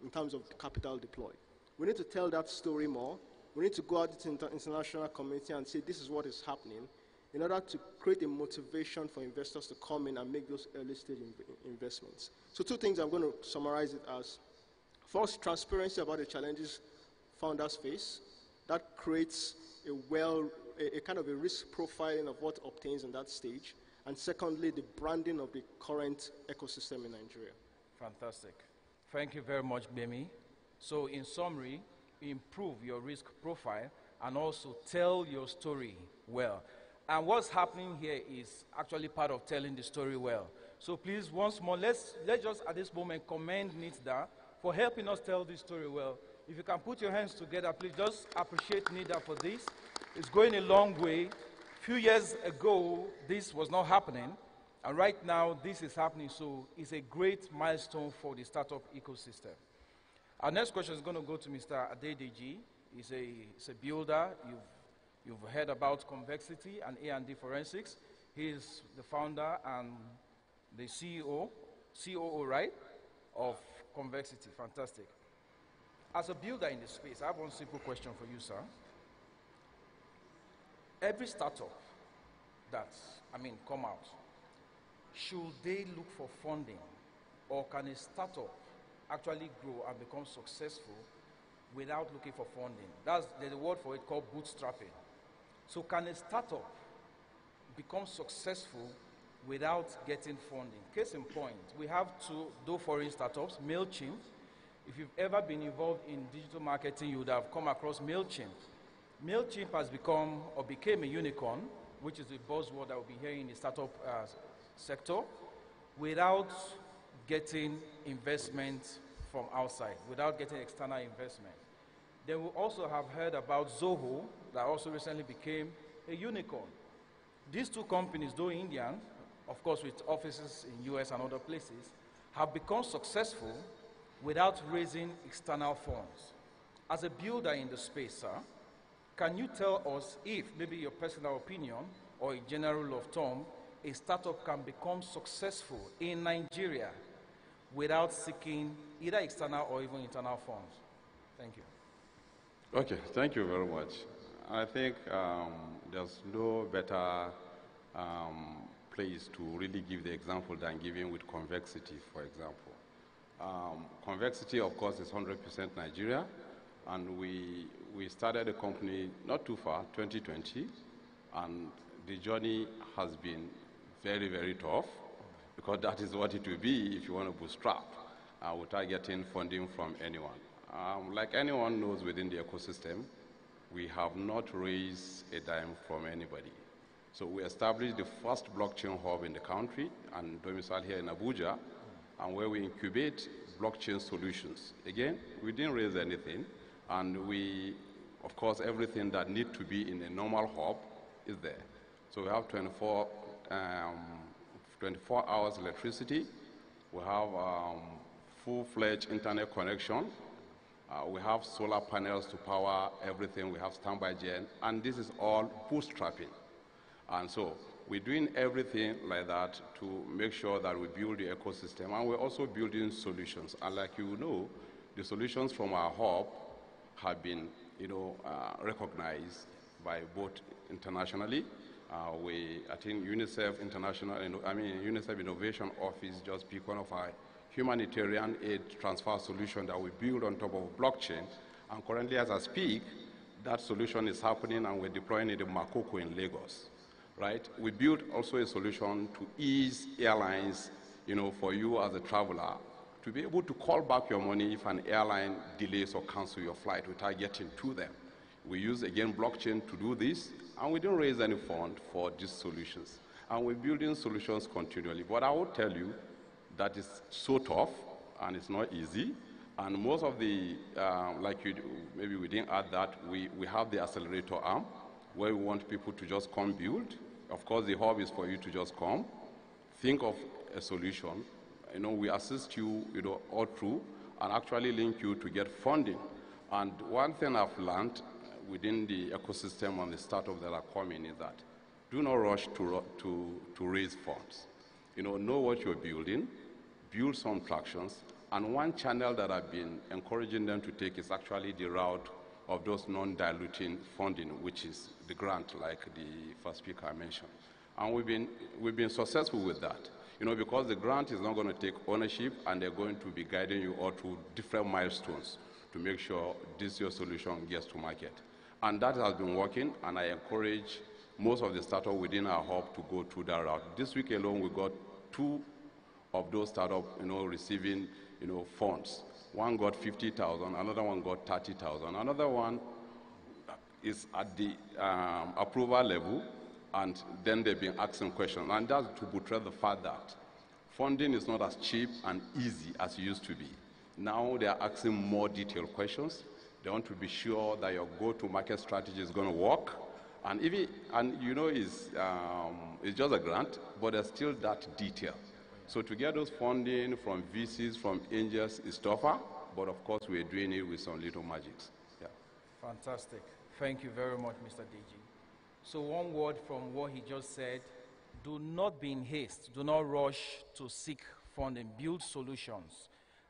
in terms of capital deployed. We need to tell that story more. We need to go out to the international community and say this is what is happening in order to create a motivation for investors to come in and make those early stage inv investments. So two things I'm going to summarize it as. First, transparency about the challenges founders face. That creates a well, a, a kind of a risk profiling of what obtains in that stage. And secondly, the branding of the current ecosystem in Nigeria. Fantastic. Thank you very much, Gbemi. So in summary, improve your risk profile and also tell your story well. And what's happening here is actually part of telling the story well. So please, once more, let's, let's just at this moment commend NITDA for helping us tell this story well. If you can put your hands together, please just appreciate NITDA for this. It's going a long way. A few years ago, this was not happening. And right now, this is happening. So it's a great milestone for the startup ecosystem. Our next question is going to go to Mr. Adedeji. He's a, he's a builder. You've, you've heard about convexity and A&D forensics. He is the founder and the CEO, COO, right, of convexity. Fantastic. As a builder in the space, I have one simple question for you, sir. Every startup that, I mean, come out, should they look for funding or can a startup actually grow and become successful without looking for funding? That's, there's a word for it called bootstrapping. So can a startup become successful without getting funding? Case in point, we have two do foreign startups, MailChimp. If you've ever been involved in digital marketing, you would have come across MailChimp. MailChimp has become or became a unicorn, which is a buzzword that we'll be hearing in the startup uh, sector, without getting investment from outside, without getting external investment. Then we also have heard about Zoho, that also recently became a unicorn. These two companies, though Indian, of course with offices in US and other places, have become successful without raising external funds. As a builder in the space, sir, can you tell us if, maybe your personal opinion or a general rule of thumb, a startup can become successful in Nigeria without seeking either external or even internal funds? Thank you. Okay, thank you very much. I think um, there's no better um, place to really give the example than giving with convexity, for example. Um, convexity, of course, is 100% Nigeria, and we, we started a company not too far, 2020, and the journey has been very, very tough because that is what it will be if you want to bootstrap uh, without getting funding from anyone. Um, like anyone knows within the ecosystem, we have not raised a dime from anybody. So we established the first blockchain hub in the country and domicile here in Abuja, and where we incubate blockchain solutions. Again, we didn't raise anything, and we, of course, everything that need to be in a normal hub is there. So we have 24, um, 24 hours electricity. We have um, full-fledged internet connection. Uh, we have solar panels to power everything. We have standby gen, and this is all bootstrapping. And so we're doing everything like that to make sure that we build the ecosystem, and we're also building solutions. And like you know, the solutions from our hub have been, you know, uh, recognized by both internationally. Uh, we, I think UNICEF International, I mean UNICEF Innovation Office just picked one of our humanitarian aid transfer solution that we build on top of blockchain. And currently, as I speak, that solution is happening and we're deploying it in Makoko in Lagos, right? We built also a solution to ease airlines, you know, for you as a traveler to be able to call back your money if an airline delays or cancels your flight without getting to them. We use, again, blockchain to do this, and we didn't raise any fund for these solutions. And we're building solutions continually. But I will tell you, that is so tough and it's not easy. And most of the, um, like you, maybe we didn't add that, we, we have the accelerator arm where we want people to just come build. Of course, the hub is for you to just come, think of a solution. You know, we assist you, you know, all through and actually link you to get funding. And one thing I've learned within the ecosystem and the startups that are coming is that do not rush to, to, to raise funds. You know, know what you're building, build some tractions, and one channel that I've been encouraging them to take is actually the route of those non-diluting funding, which is the grant, like the first speaker mentioned. And we've been, we've been successful with that. You know, because the grant is not going to take ownership and they're going to be guiding you all through different milestones to make sure this your solution gets to market. And that has been working, and I encourage most of the startups within our hub to go through that route. This week alone, we got two of those startups, you know, receiving, you know, funds. One got 50,000, another one got 30,000. Another one is at the um, approval level, and then they've been asking questions. And that's to portray the fact that funding is not as cheap and easy as it used to be. Now they are asking more detailed questions. They want to be sure that your go-to-market strategy is going to work. And even, and you know, it's, um, it's just a grant, but there's still that detail. So to get those funding from VCs, from angels is tougher, but of course we're doing it with some little magics. Yeah. Fantastic. Thank you very much, Mr. DG. So one word from what he just said, do not be in haste. Do not rush to seek funding. Build solutions.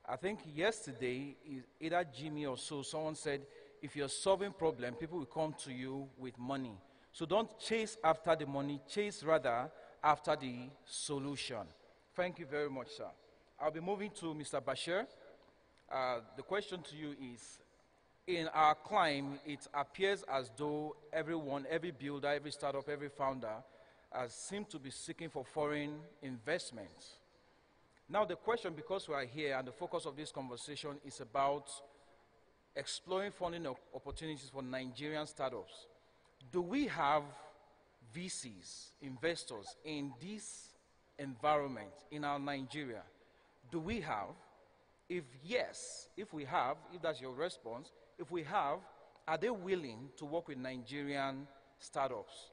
I think yesterday, either Jimmy or so, someone said, if you're solving problem, people will come to you with money. So don't chase after the money, chase rather after the solution. Thank you very much, sir. I'll be moving to Mr. Bashir. Uh, the question to you is, in our climb, it appears as though everyone, every builder, every startup, every founder has seemed to be seeking for foreign investments. Now the question, because we are here and the focus of this conversation is about exploring funding opportunities for Nigerian startups, do we have VCs, investors in this environment in our Nigeria? Do we have? If yes, if we have, if that's your response, if we have, are they willing to work with Nigerian startups?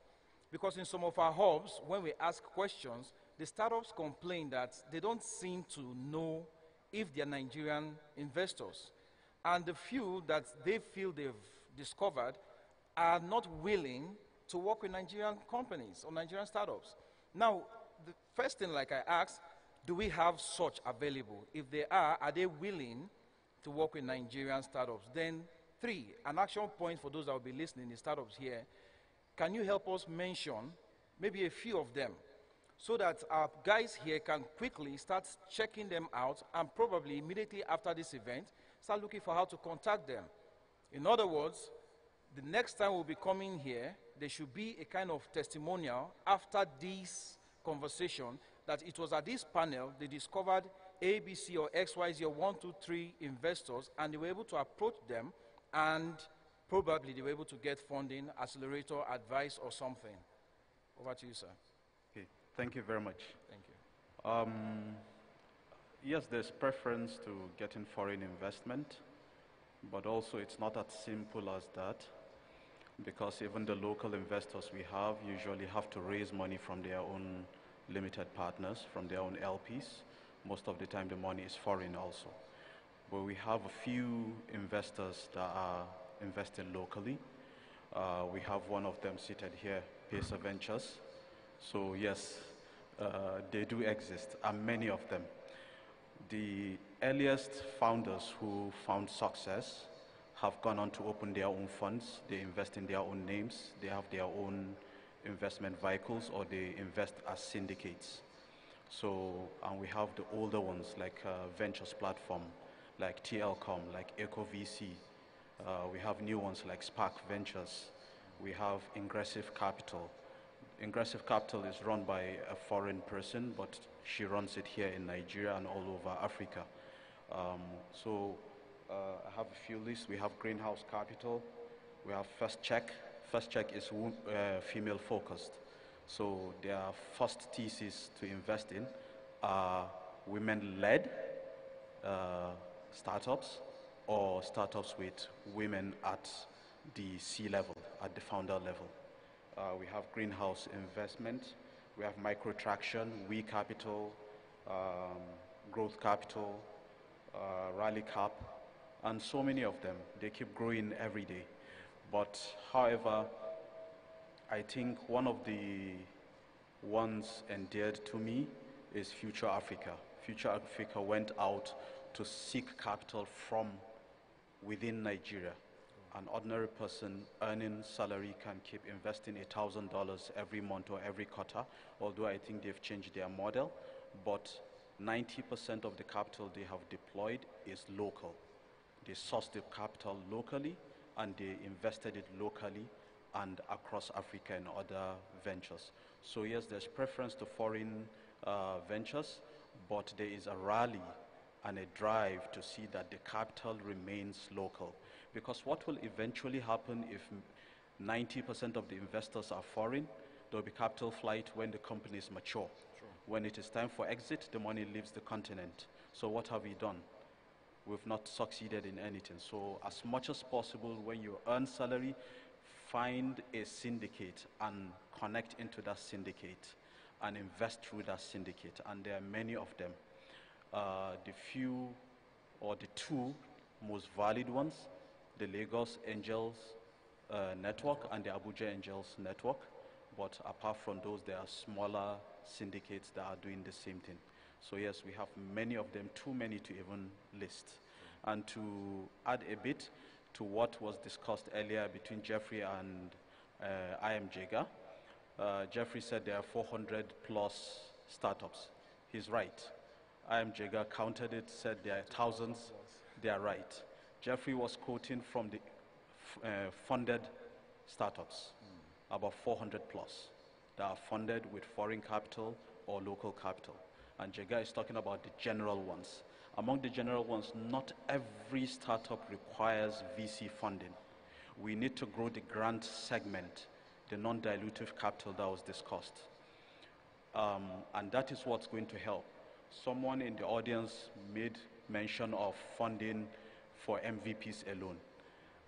Because in some of our hubs, when we ask questions, the startups complain that they don't seem to know if they're Nigerian investors. And the few that they feel they've discovered are not willing to work with Nigerian companies or Nigerian startups. Now, the first thing, like I asked, do we have such available? If they are, are they willing to work with Nigerian startups? Then, three, an action point for those that will be listening, the startups here. Can you help us mention maybe a few of them so that our guys here can quickly start checking them out and probably immediately after this event start looking for how to contact them. In other words, the next time we'll be coming here, there should be a kind of testimonial after this conversation that it was at this panel they discovered ABC or XYZ or one, two, three investors and they were able to approach them and probably they were able to get funding, accelerator, advice or something. Over to you, sir. Okay, thank you very much. Thank you. Um, yes, there's preference to getting foreign investment, but also it's not as simple as that because even the local investors we have usually have to raise money from their own limited partners, from their own LPs. Most of the time the money is foreign also. But we have a few investors that are investing locally. Uh, we have one of them seated here, Pacer Ventures. So yes, uh, they do exist, and many of them. The earliest founders who found success have gone on to open their own funds. They invest in their own names. They have their own investment vehicles, or they invest as syndicates. So, and we have the older ones like uh, Ventures Platform, like TLCom, like EchoVC. Uh, we have new ones like Spark Ventures. We have Ingressive Capital. Ingressive Capital is run by a foreign person, but she runs it here in Nigeria and all over Africa. Um, so uh, I have a few lists. We have Greenhouse Capital. We have First Check. First Check is uh, female focused. So their first thesis to invest in are women-led uh, startups or startups with women at the C level, at the founder level. Uh, we have greenhouse investment, we have microtraction, We Capital, um, Growth Capital, uh, Rally Cap, and so many of them. They keep growing every day. But however, I think one of the ones endeared to me is Future Africa. Future Africa went out to seek capital from within Nigeria. An ordinary person earning salary can keep investing $1,000 every month or every quarter, although I think they've changed their model. But 90% of the capital they have deployed is local. They source the capital locally and they invested it locally and across Africa and other ventures. So yes, there's preference to foreign uh, ventures, but there is a rally and a drive to see that the capital remains local. Because what will eventually happen if 90% of the investors are foreign, there will be capital flight when the company is mature. Sure. When it is time for exit, the money leaves the continent. So what have we done? We've not succeeded in anything. So as much as possible, when you earn salary, find a syndicate and connect into that syndicate and invest through that syndicate. And there are many of them. Uh, the few or the two most valid ones, the Lagos Angels uh, Network and the Abuja Angels Network. But apart from those, there are smaller syndicates that are doing the same thing. So yes, we have many of them, too many to even list. And to add a bit to what was discussed earlier between Jeffrey and uh, IM Jega, uh, Jeffrey said there are 400 plus startups. He's right. IM Jega counted it, said there are thousands. They are right. Jeffrey was quoting from the uh, funded startups, mm. about 400 plus, that are funded with foreign capital or local capital and Jega is talking about the general ones. Among the general ones, not every startup requires VC funding. We need to grow the grant segment, the non-dilutive capital that was discussed. Um, and that is what's going to help. Someone in the audience made mention of funding for MVPs alone.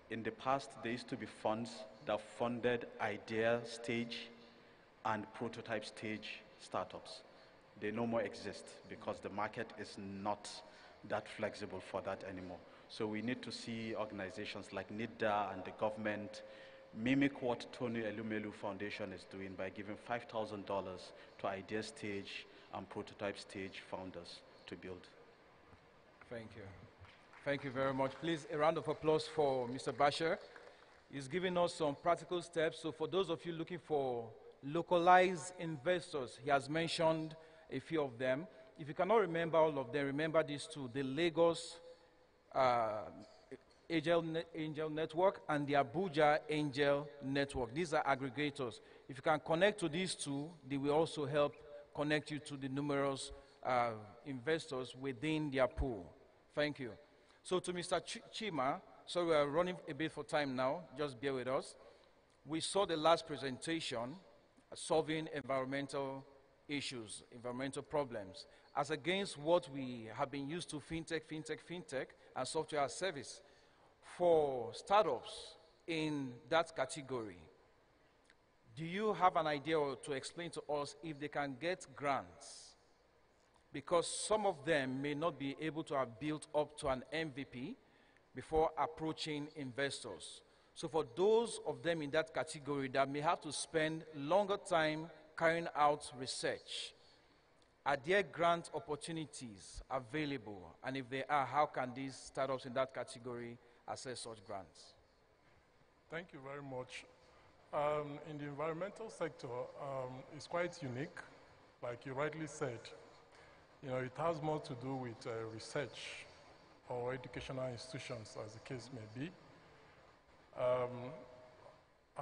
In the past, there used to be funds that funded idea stage and prototype stage startups they no more exist because the market is not that flexible for that anymore. So we need to see organizations like NITDA and the government mimic what Tony Elumelu Foundation is doing by giving $5,000 to idea stage and prototype stage founders to build. Thank you. Thank you very much. Please, a round of applause for Mr. Basher. He's giving us some practical steps. So for those of you looking for localized investors, he has mentioned a few of them. If you cannot remember all of them, remember these two, the Lagos uh, Angel, Angel Network and the Abuja Angel Network. These are aggregators. If you can connect to these two, they will also help connect you to the numerous uh, investors within their pool. Thank you. So to Mr. Ch Chima, so we are running a bit for time now, just bear with us. We saw the last presentation, solving environmental issues, environmental problems, as against what we have been used to fintech, fintech, fintech, and software as a service. For startups in that category, do you have an idea to explain to us if they can get grants? Because some of them may not be able to have built up to an MVP before approaching investors. So for those of them in that category that may have to spend longer time carrying out research, are there grant opportunities available? And if they are, how can these startups in that category access such grants? Thank you very much. Um, in the environmental sector, um, it's quite unique. Like you rightly said, you know, it has more to do with uh, research or educational institutions, as the case may be. Um,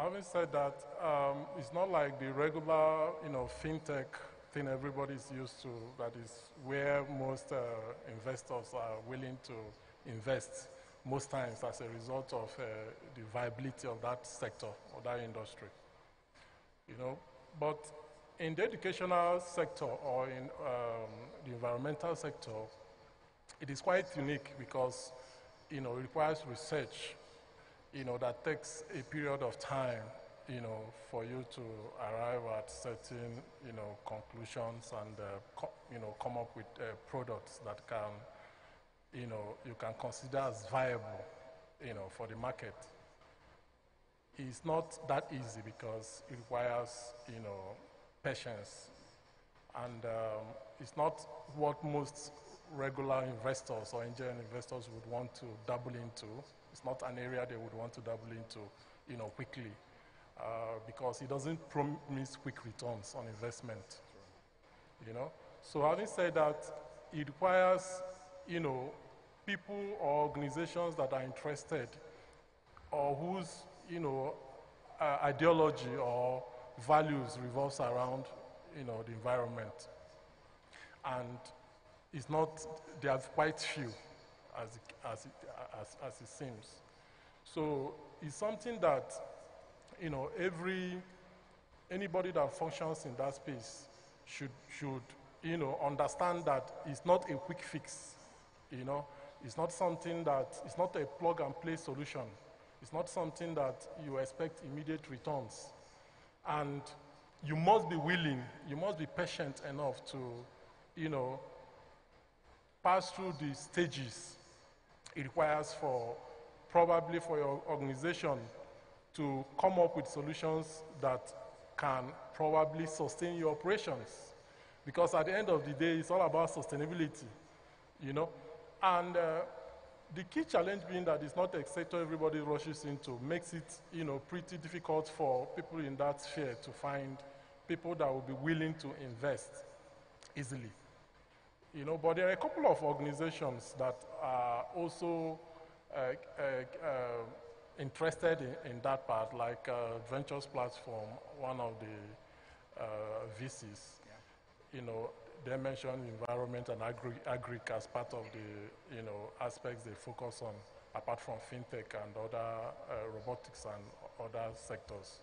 having said that, um, it's not like the regular, you know, fintech thing everybody's used to, that is where most uh, investors are willing to invest most times as a result of uh, the viability of that sector or that industry. You know, but in the educational sector or in um, the environmental sector, it is quite unique because, you know, it requires research, you know, that takes a period of time, you know, for you to arrive at certain, you know, conclusions and, uh, you know, come up with uh, products that can you know, you can consider as viable, you know, for the market. It's not that easy because it requires, you know, patience. And um, it's not what most regular investors or angel investors would want to double into. It's not an area they would want to double into, you know, quickly. Uh, because it doesn't promise quick returns on investment, you know. So having said that, it requires you know, people or organizations that are interested or whose, you know, uh, ideology or values revolves around, you know, the environment. And it's not, they are quite few as it, as it, as, as it seems. So it's something that, you know, every, anybody that functions in that space should, should, you know, understand that it's not a quick fix you know, it's not something that, it's not a plug and play solution. It's not something that you expect immediate returns. And you must be willing, you must be patient enough to, you know, pass through the stages it requires for probably for your organization to come up with solutions that can probably sustain your operations. Because at the end of the day, it's all about sustainability, you know. And uh, the key challenge being that it's not a sector everybody rushes into makes it, you know, pretty difficult for people in that sphere to find people that will be willing to invest easily. You know, but there are a couple of organizations that are also uh, uh, uh interested in, in, that part, like uh, Ventures Platform, one of the uh, VCs. Yeah. You know, they mentioned environment and agri, agri as part of the you know aspects they focus on, apart from fintech and other uh, robotics and other sectors.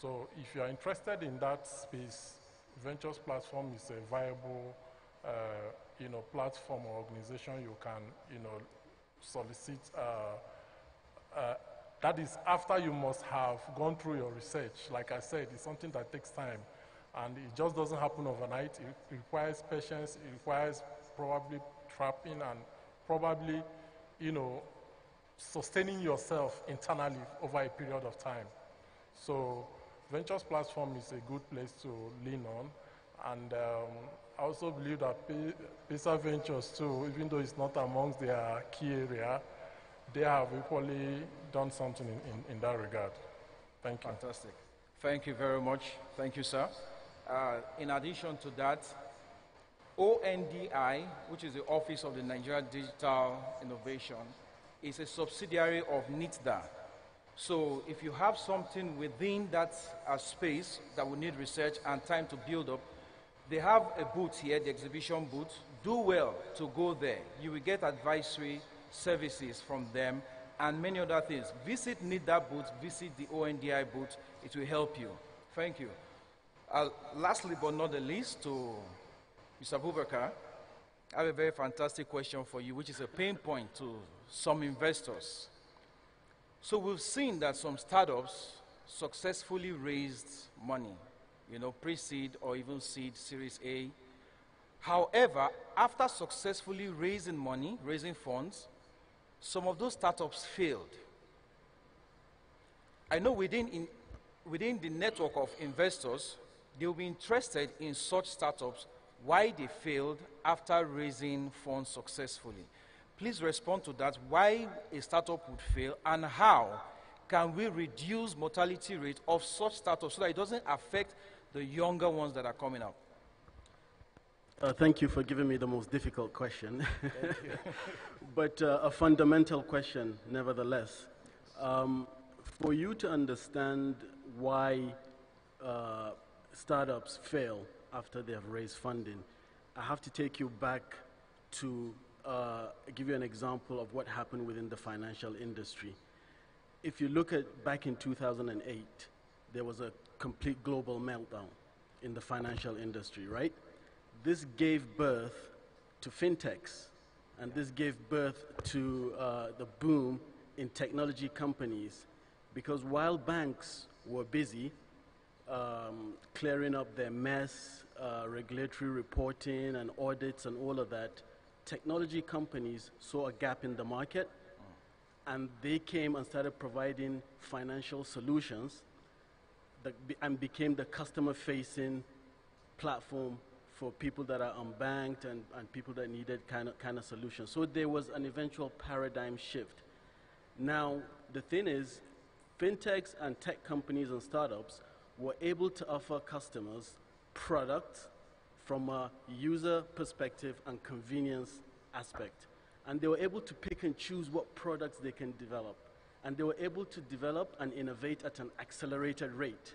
So if you are interested in that space, Ventures Platform is a viable uh, you know platform or organization you can you know solicit. Uh, uh, that is after you must have gone through your research. Like I said, it's something that takes time. And it just doesn't happen overnight. It requires patience. It requires probably trapping and probably, you know, sustaining yourself internally over a period of time. So Ventures platform is a good place to lean on. And um, I also believe that Pacer Ventures too, even though it's not amongst their key area, they have equally done something in, in, in that regard. Thank you. Fantastic. Thank you very much. Thank you, sir. Uh, in addition to that, ONDI, which is the Office of the Nigeria Digital Innovation, is a subsidiary of NITDA. So if you have something within that uh, space that will need research and time to build up, they have a booth here, the exhibition booth. Do well to go there. You will get advisory services from them and many other things. Visit NITDA booth, visit the ONDI booth. It will help you. Thank you. Uh, lastly, but not the least, to Mr. Bubakar, I have a very fantastic question for you, which is a pain point to some investors. So we've seen that some startups successfully raised money, you know, pre-seed or even seed, Series A. However, after successfully raising money, raising funds, some of those startups failed. I know within, in, within the network of investors, they will be interested in such startups, why they failed after raising funds successfully. Please respond to that, why a startup would fail and how can we reduce mortality rate of such startups so that it doesn't affect the younger ones that are coming up? Uh, thank you for giving me the most difficult question, [LAUGHS] but uh, a fundamental question nevertheless. Um, for you to understand why uh, startups fail after they have raised funding, I have to take you back to uh, give you an example of what happened within the financial industry. If you look at back in 2008, there was a complete global meltdown in the financial industry, right? this gave birth to fintechs, and this gave birth to uh, the boom in technology companies. Because while banks were busy um, clearing up their mess, uh, regulatory reporting and audits and all of that, technology companies saw a gap in the market and they came and started providing financial solutions that be and became the customer facing platform for people that are unbanked and, and people that needed kind of, kind of solutions. So there was an eventual paradigm shift. Now, the thing is, fintechs and tech companies and startups were able to offer customers products from a user perspective and convenience aspect. And they were able to pick and choose what products they can develop. And they were able to develop and innovate at an accelerated rate.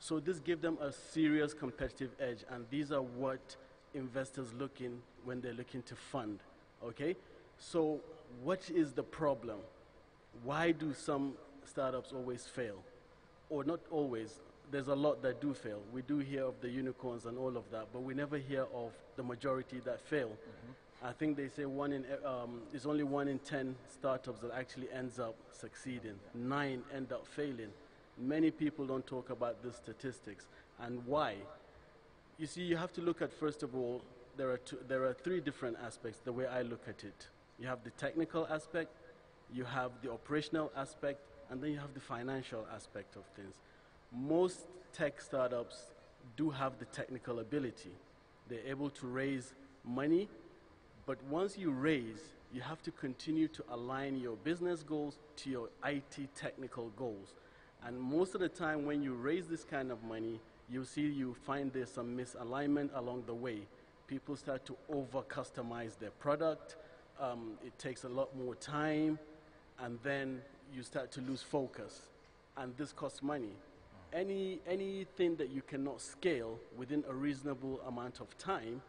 So this gave them a serious competitive edge, and these are what investors look in when they're looking to fund. Okay? So what is the problem? Why do some startups always fail? Or not always. There's a lot that do fail. We do hear of the unicorns and all of that, but we never hear of the majority that fail. Mm-hmm. I think they say one in, um, it's only one in 10 startups that actually ends up succeeding. Nine end up failing. Many people don't talk about the statistics and why. You see, you have to look at, first of all, there are, two, there are three different aspects the way I look at it. You have the technical aspect, you have the operational aspect, and then you have the financial aspect of things. Most tech startups do have the technical ability. They're able to raise money, but once you raise, you have to continue to align your business goals to your IT technical goals. And most of the time, when you raise this kind of money, you see you find there's some misalignment along the way. People start to over customize their product. Um, it takes a lot more time, and then you start to lose focus. And this costs money. Any, anything that you cannot scale within a reasonable amount of time,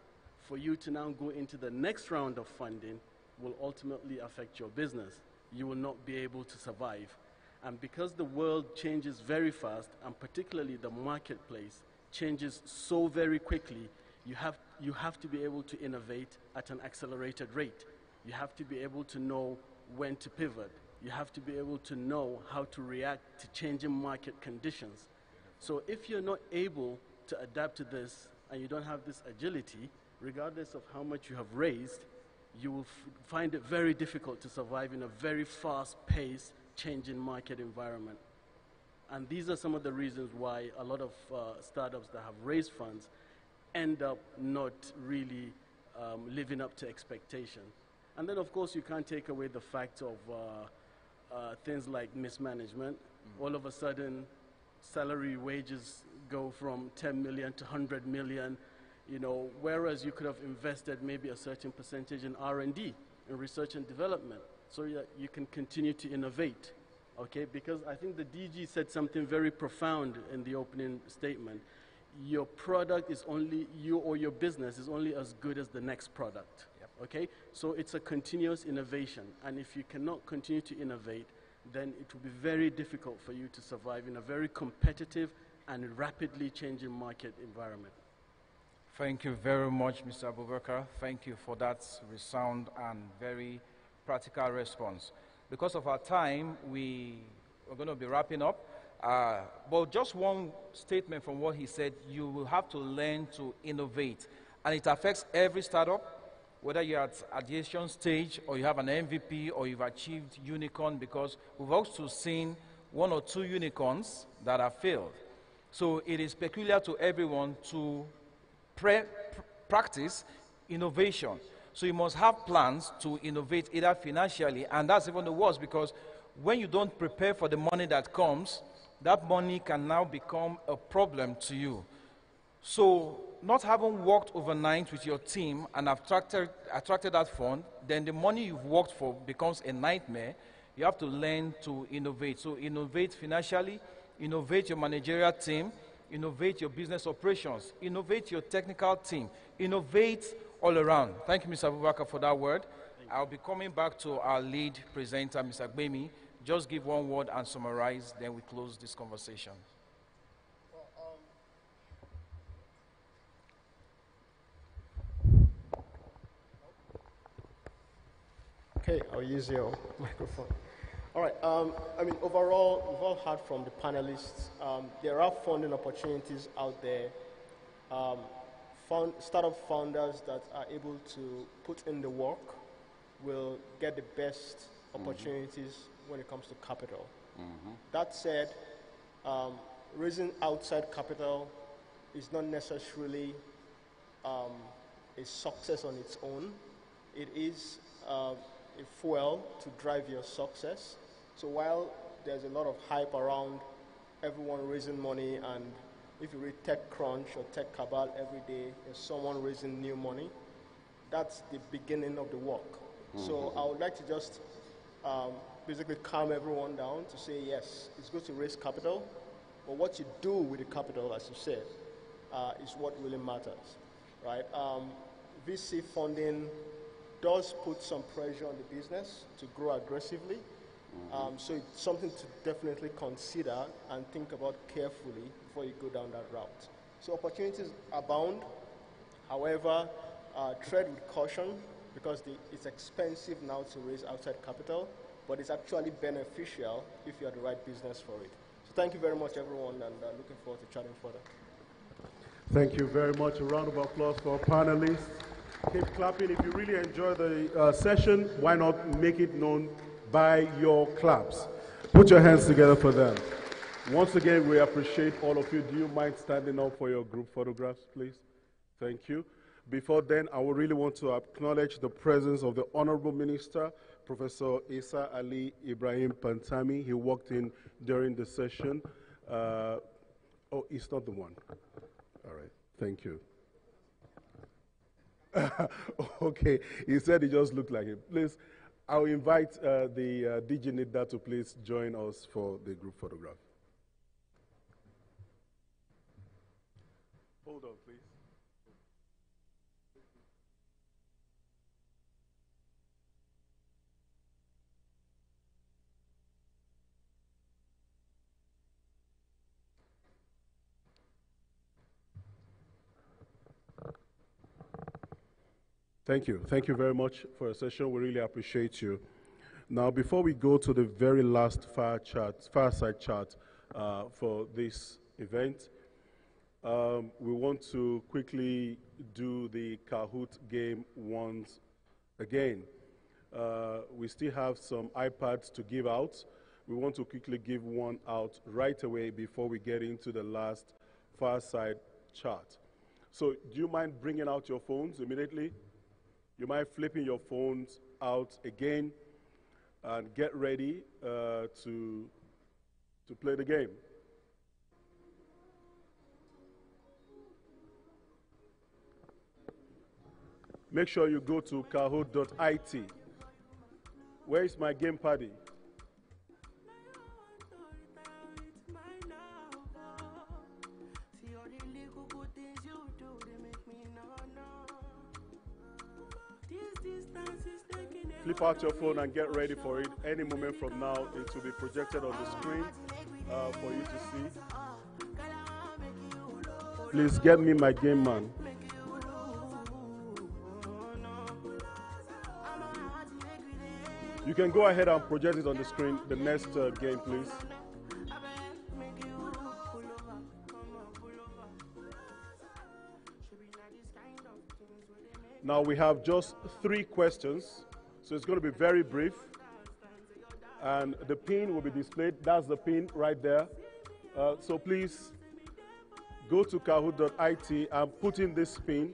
for you to now go into the next round of funding will ultimately affect your business. You will not be able to survive. And because the world changes very fast, and particularly the marketplace changes so very quickly, you have, you have to be able to innovate at an accelerated rate. You have to be able to know when to pivot. You have to be able to know how to react to changing market conditions. So if you're not able to adapt to this and you don't have this agility, regardless of how much you have raised, you will find it very difficult to survive in a very fast-paced, changing market environment. And these are some of the reasons why a lot of uh, startups that have raised funds end up not really um, living up to expectation. And then, of course, you can't take away the fact of uh, uh, things like mismanagement. Mm. All of a sudden, salary wages go from 10 million to 100 million, you know, whereas you could have invested maybe a certain percentage in R&D, in research and development, so that you can continue to innovate, okay? Because I think the DG said something very profound in the opening statement. Your product is only, you or your business is only as good as the next product, yep. okay? So it's a continuous innovation, and if you cannot continue to innovate, then it will be very difficult for you to survive in a very competitive and rapidly changing market environment. Thank you very much, Mr. Abubakar. Thank you for that resound and very practical response. Because of our time, we are going to be wrapping up. Uh, but just one statement from what he said, you will have to learn to innovate. And it affects every startup, whether you're at ideation stage or you have an MVP or you've achieved unicorn, because we've also seen one or two unicorns that have failed. So it is peculiar to everyone to pre- practice innovation. So you must have plans to innovate either financially, and that's even the worst because when you don't prepare for the money that comes, that money can now become a problem to you. So, not having worked overnight with your team and attracted, attracted that fund, then the money you've worked for becomes a nightmare. You have to learn to innovate. So, innovate financially, innovate your managerial team, innovate your business operations, innovate your technical team, innovate all around. Thank you, Mr. Abubakar, for that word. I'll be coming back to our lead presenter, Mr. Gbemi. Just give one word and summarize, then we close this conversation. Okay, I'll use your microphone. All right. Um, I mean, overall, we've all heard from the panelists. Um, there are funding opportunities out there. Um, startup founders that are able to put in the work will get the best mm-hmm. opportunities when it comes to capital. Mm-hmm. That said, um, raising outside capital is not necessarily um, a success on its own. It is uh, a fuel to drive your success. So while there's a lot of hype around everyone raising money, and if you read TechCrunch or TechCabal every day, there's someone raising new money, that's the beginning of the work. Mm-hmm. So I would like to just um, basically calm everyone down to say, yes, it's good to raise capital, but what you do with the capital, as you said, uh, is what really matters, right? Um, VC funding does put some pressure on the business to grow aggressively. Mm-hmm. Um, so it's something to definitely consider and think about carefully before you go down that route. So opportunities abound. However, uh, tread with caution because the, it's expensive now to raise outside capital, but it's actually beneficial if you are the right business for it. So thank you very much, everyone, and uh, looking forward to chatting further. Thank you very much. A round of applause for our panelists. Keep clapping. If you really enjoy the uh, session, why not make it known by your claps? Put your hands together for them. Once again, we appreciate all of you. Do you mind standing up for your group photographs, please? Thank you. Before then, I would really want to acknowledge the presence of the Honorable Minister, Professor Isa Ali Ibrahim Pantami. He walked in during the session. Uh, oh, he's not the one. All right, thank you. [LAUGHS] okay, he said he just looked like him. Please, I'll invite uh, the uh, DG NITDA to please join us for the group photograph. Hold on, please. Thank you. Thank you very much for your session. We really appreciate you. Now, before we go to the very last chart, fireside chart uh, for this event, um, we want to quickly do the Kahoot game once Again, uh, we still have some iPads to give out. We want to quickly give one out right away before we get into the last fireside side chart. So do you mind bringing out your phones immediately? You mind flipping your phones out again and get ready uh, to, to play the game. Make sure you go to kahoot.it. Where is my game party? Flip out your phone and get ready for it. Any moment from now, it will be projected on the screen uh, for you to see. Please get me my game man. You can go ahead and project it on the screen. The next uh, game, please. Now we have just three questions, so it's going to be very brief. And the pin will be displayed. That's the pin right there. Uh, so please go to kahoot.it and put in this pin.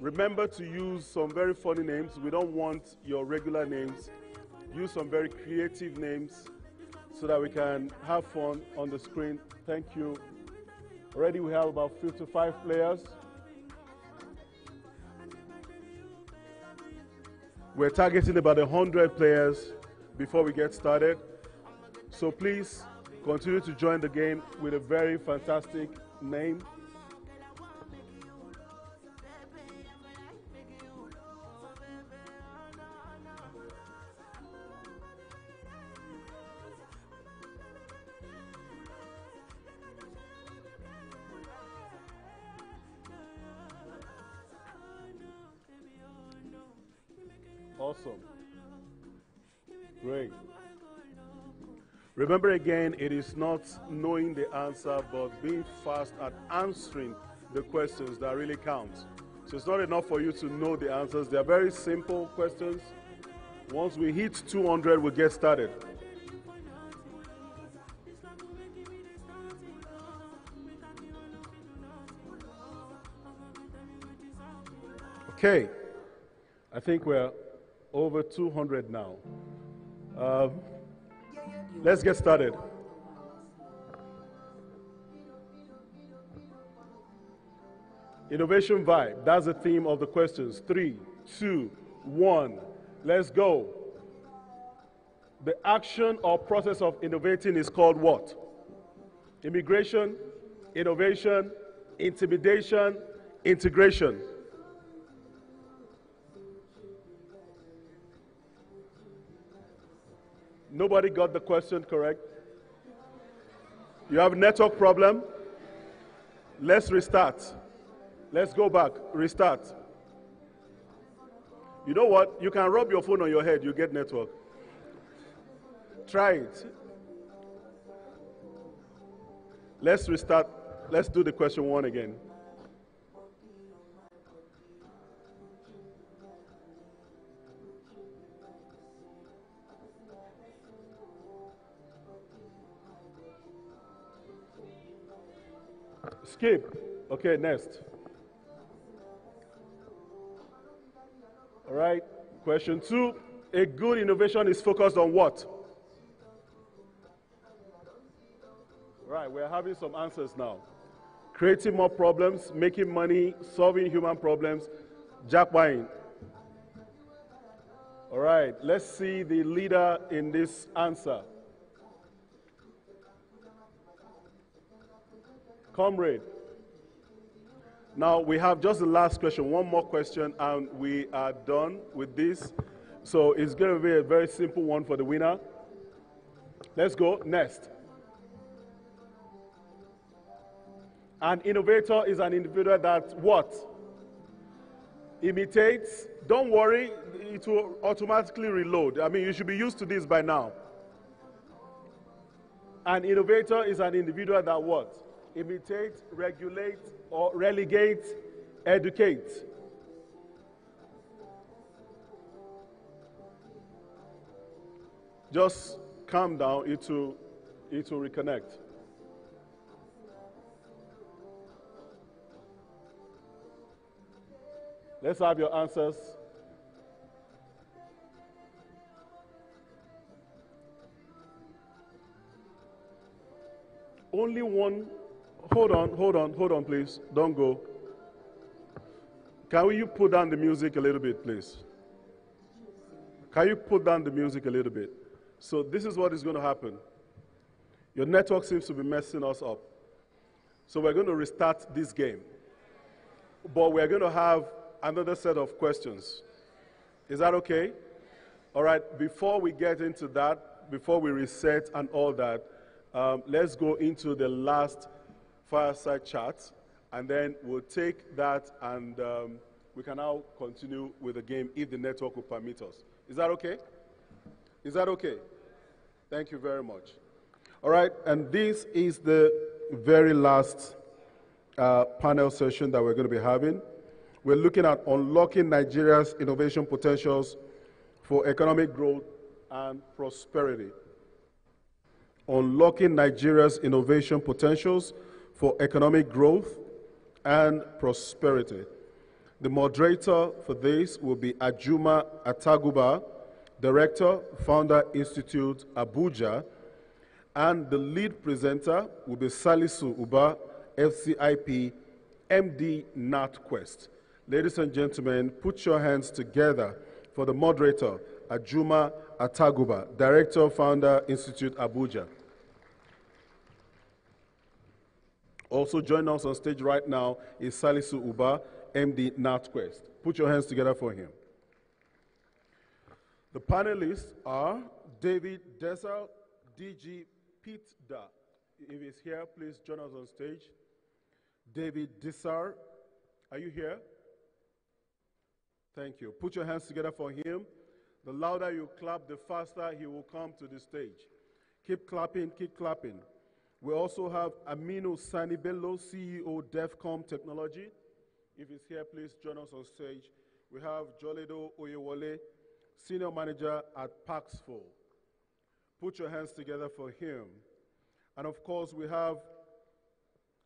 Remember to use some very funny names. We don't want your regular names use some very creative names so that we can have fun on the screen. Thank you. Already we have about 55 players. We're targeting about 100 players before we get started. So please continue to join the game with a very fantastic name. Remember again, it is not knowing the answer, but being fast at answering the questions that really counts. So it's not enough for you to know the answers. They are very simple questions. Once we hit 200, we'll get started. Okay. I think we're over 200 now. Uh, let's get started. Innovation vibe. That's the theme of the questions. Three, two, one. Let's go. The action or process of innovating is called what? Immigration, innovation, intimidation, integration. Nobody got the question correct. You have a network problem? Let's restart. Let's go back. Restart. You know what? You can rub your phone on your head, you get network. Try it. Let's restart. Let's do the question one again. Skip. Okay, next. All right. Question two. A good innovation is focused on what? Right, we're having some answers now. Creating more problems, making money, solving human problems, jack buying. All right, let's see the leader in this answer. Comrade. Now we have just the last question, one more question, and we are done with this. So it's going to be a very simple one for the winner. Let's go. Next. An innovator is an individual that what? Imitates. Don't worry, it will automatically reload. I mean, you should be used to this by now. An innovator is an individual that what? Imitate, regulate, or relegate, educate. Just calm down, it will, it will reconnect. Let's have your answers. Only one. Hold on, hold on, hold on, please. Don't go. Can you put down the music a little bit, please? Can you put down the music a little bit? So, this is what is going to happen. Your network seems to be messing us up. So, we're going to restart this game. But we're going to have another set of questions. Is that okay? All right, before we get into that, before we reset and all that, um, let's go into the last fireside chat, and then we'll take that and um, we can now continue with the game if the network will permit us. Is that okay? Is that okay? Thank you very much. All right, and this is the very last uh, panel session that we're going to be having. We're looking at unlocking Nigeria's innovation potentials for economic growth and prosperity unlocking Nigeria's innovation potentials for economic growth and prosperity. The moderator for this will be Ajuma Ataguba, Director, Founder Institute, Abuja, and the lead presenter will be Salisu Uba, FCIP, MD NatQuest. Ladies and gentlemen, put your hands together for the moderator, Ajuma Ataguba, Director, Founder, Institute, Abuja. Also joining us on stage right now is Salisu Uba, MD NatQuest. Put your hands together for him. The panelists are David Desal, DG Pitda. If he's here, please join us on stage. David Desar, are you here? Thank you. Put your hands together for him. The louder you clap, the faster he will come to the stage. Keep clapping, keep clapping. We also have Aminu Sanibello, CEO DEFCOM Technology. If he's here, please join us on stage. We have Joledo Oyewole, Senior Manager at Paxful. Put your hands together for him. And of course, we have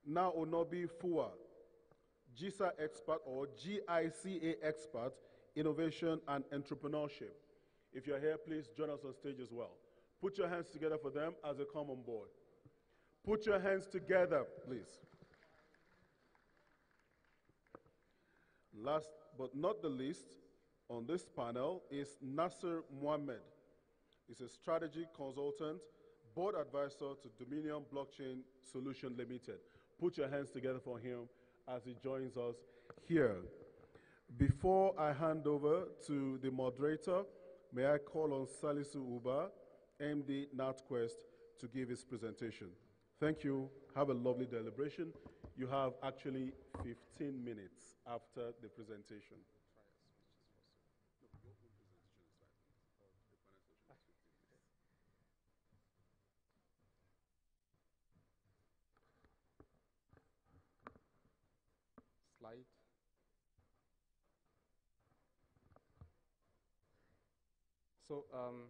Na Onobi Fua, GISA expert or GICA expert, Innovation and Entrepreneurship. If you're here, please join us on stage as well. Put your hands together for them as they come on board. Put your hands together, please. Last but not the least, on this panel is Nasser Mohamed. He's a strategy consultant, board advisor to Dominion Blockchain Solution Limited. Put your hands together for him as he joins us here. Before I hand over to the moderator, may I call on Salisu Uba, MD NatQuest, to give his presentation. Thank you. Have a lovely deliberation. You have actually 15 minutes after the presentation. Slide. So, um,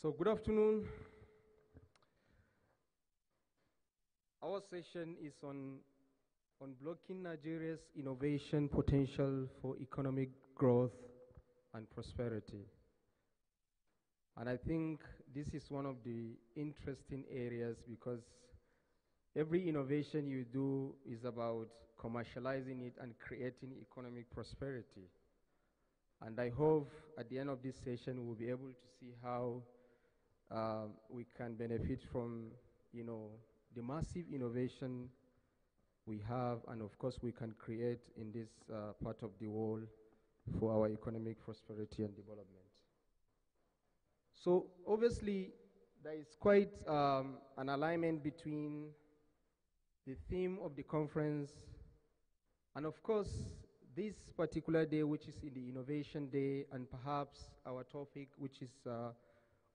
So good afternoon. Our session is on on blocking Nigeria's innovation potential for economic growth and prosperity. And I think this is one of the interesting areas because every innovation you do is about commercializing it and creating economic prosperity. And I hope at the end of this session we'll be able to see how uh, we can benefit from, you know, the massive innovation we have, and of course we can create in this uh, part of the world for our economic prosperity and development. So obviously, there is quite um, an alignment between the theme of the conference and of course, this particular day, which is in the Innovation Day, and perhaps our topic, which is uh,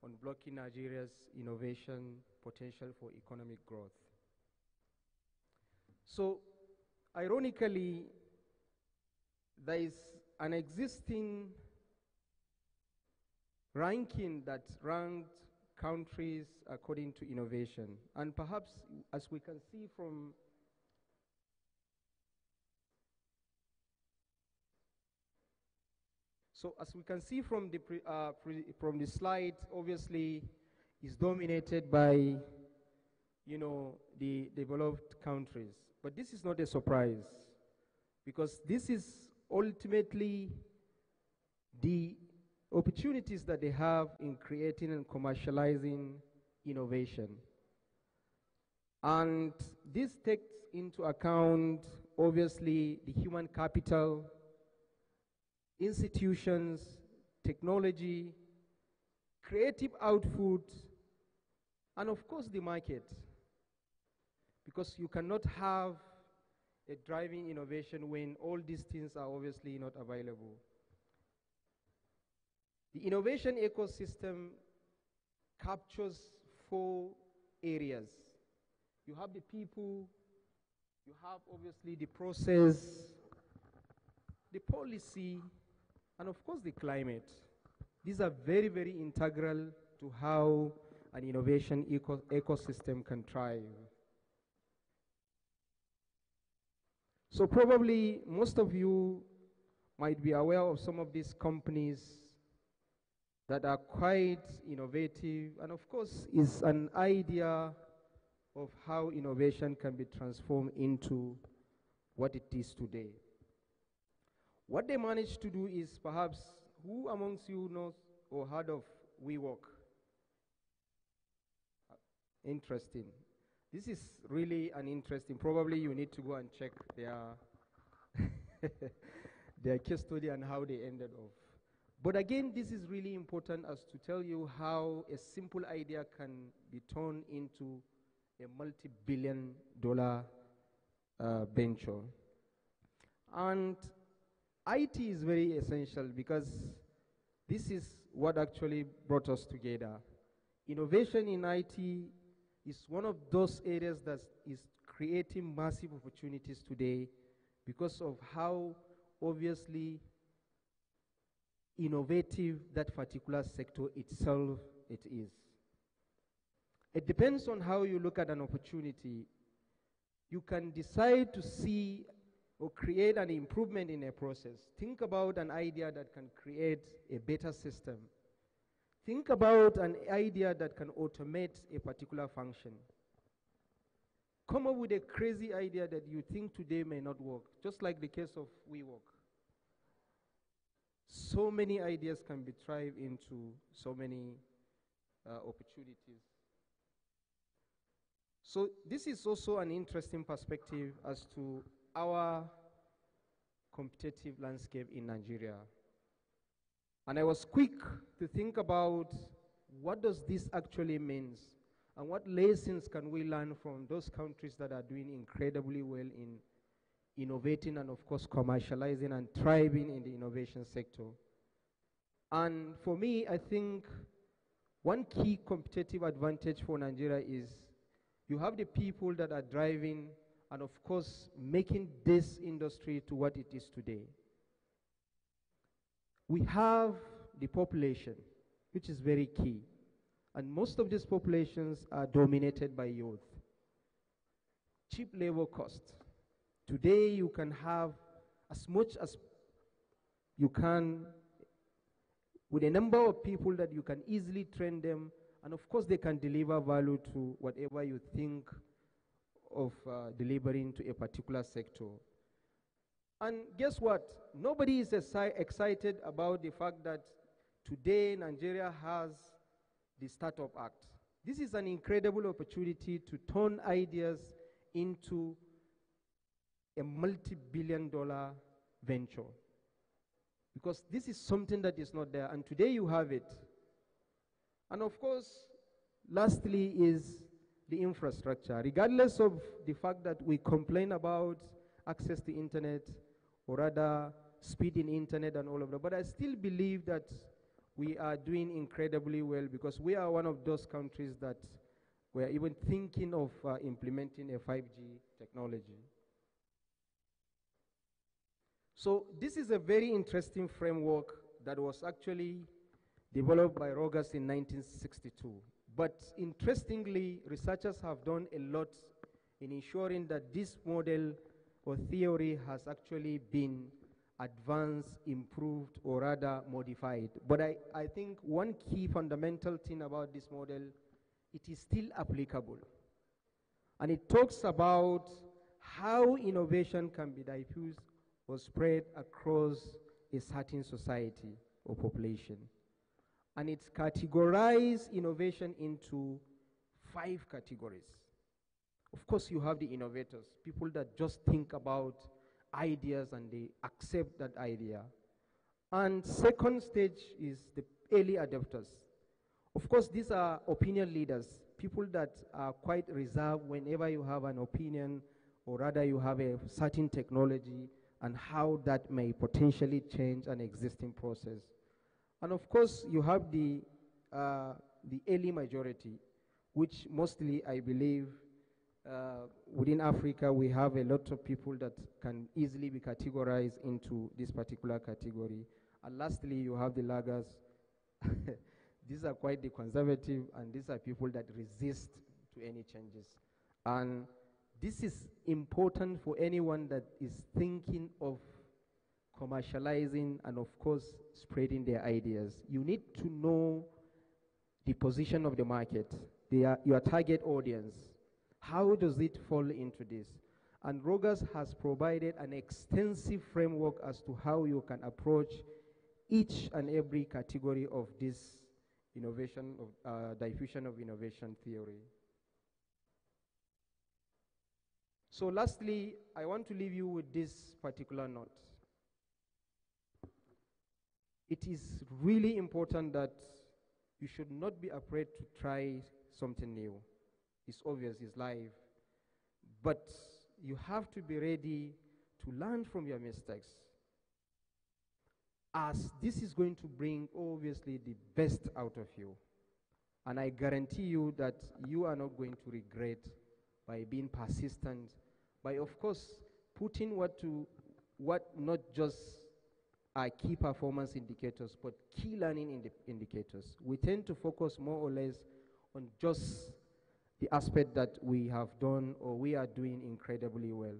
on blocking Nigeria's innovation potential for economic growth. So, ironically, there is an existing ranking that ranked countries according to innovation. And perhaps, as we can see from So as we can see from the, pre, uh, pre, from the slide, obviously, is dominated by, you know, the developed countries. But this is not a surprise, because this is ultimately the opportunities that they have in creating and commercializing innovation. And this takes into account, obviously, the human capital, institutions, technology, creative output, and of course the market. Because you cannot have a driving innovation when all these things are obviously not available. The innovation ecosystem captures four areas. You have the people, you have obviously the process, the policy, and of course the climate. These are very, very integral to how an innovation eco ecosystem can thrive. So probably most of you might be aware of some of these companies that are quite innovative and of course is an idea of how innovation can be transformed into what it is today. What they managed to do is perhaps who amongst you knows or heard of WeWork? Interesting. This is really an interesting. Probably you need to go and check their [LAUGHS] their case study and how they ended off. But again, this is really important as to tell you how a simple idea can be turned into a multi-billion dollar uh, venture. And IT is very essential because this is what actually brought us together. Innovation in IT is one of those areas that is creating massive opportunities today because of how obviously innovative that particular sector itself it is. It depends on how you look at an opportunity. You can decide to see or create an improvement in a process. Think about an idea that can create a better system. Think about an idea that can automate a particular function. Come up with a crazy idea that you think today may not work, just like the case of WeWork. So many ideas can be tried into so many uh, opportunities. So this is also an interesting perspective as to our competitive landscape in Nigeria. And I was quick to think about what does this actually mean and what lessons can we learn from those countries that are doing incredibly well in innovating and of course commercializing and thriving in the innovation sector. And for me, I think one key competitive advantage for Nigeria is you have the people that are driving and of course making this industry to what it is today. We have the population, which is very key. And most of these populations are dominated by youth. Cheap labor cost. Today you can have as much as you can with a number of people that you can easily train them and of course they can deliver value to whatever you think of uh, delivering to a particular sector. And guess what? Nobody is excited about the fact that today Nigeria has the Startup Act. This is an incredible opportunity to turn ideas into a multi billion dollar venture. Because this is something that is not there, and today you have it. And of course, lastly, is the infrastructure. Regardless of the fact that we complain about access to internet, or rather speed in internet and all of that. But I still believe that we are doing incredibly well because we are one of those countries that we're even thinking of uh, implementing a 5G technology. So this is a very interesting framework that was actually developed by Rogers in 1962. But interestingly, researchers have done a lot in ensuring that this model or theory has actually been advanced, improved, or rather modified. But I, I think one key fundamental thing about this model, it is still applicable. And it talks about how innovation can be diffused or spread across a certain society or population. And it's categorized innovation into five categories. Of course, you have the innovators, people that just think about ideas and they accept that idea. And second stage is the early adopters. Of course, these are opinion leaders, people that are quite reserved whenever you have an opinion or rather you have a certain technology and how that may potentially change an existing process. And of course, you have the, uh, the early majority, which mostly I believe uh, within Africa, we have a lot of people that can easily be categorized into this particular category. And lastly, you have the laggers. [LAUGHS] these are quite the conservative, and these are people that resist to any changes. And this is important for anyone that is thinking of commercializing and, of course, spreading their ideas. You need to know the position of the market, their, your target audience, how does it fall into this? And Rogers has provided an extensive framework as to how you can approach each and every category of this innovation, of, uh, diffusion of innovation theory. So lastly, I want to leave you with this particular note. It is really important that you should not be afraid to try something new. It's obvious, it's life. But you have to be ready to learn from your mistakes. As this is going to bring, obviously, the best out of you. And I guarantee you that you are not going to regret by being persistent, by, of course, putting what to what not just are key performance indicators, but key learning indi indicators. We tend to focus more or less on just the aspect that we have done or we are doing incredibly well.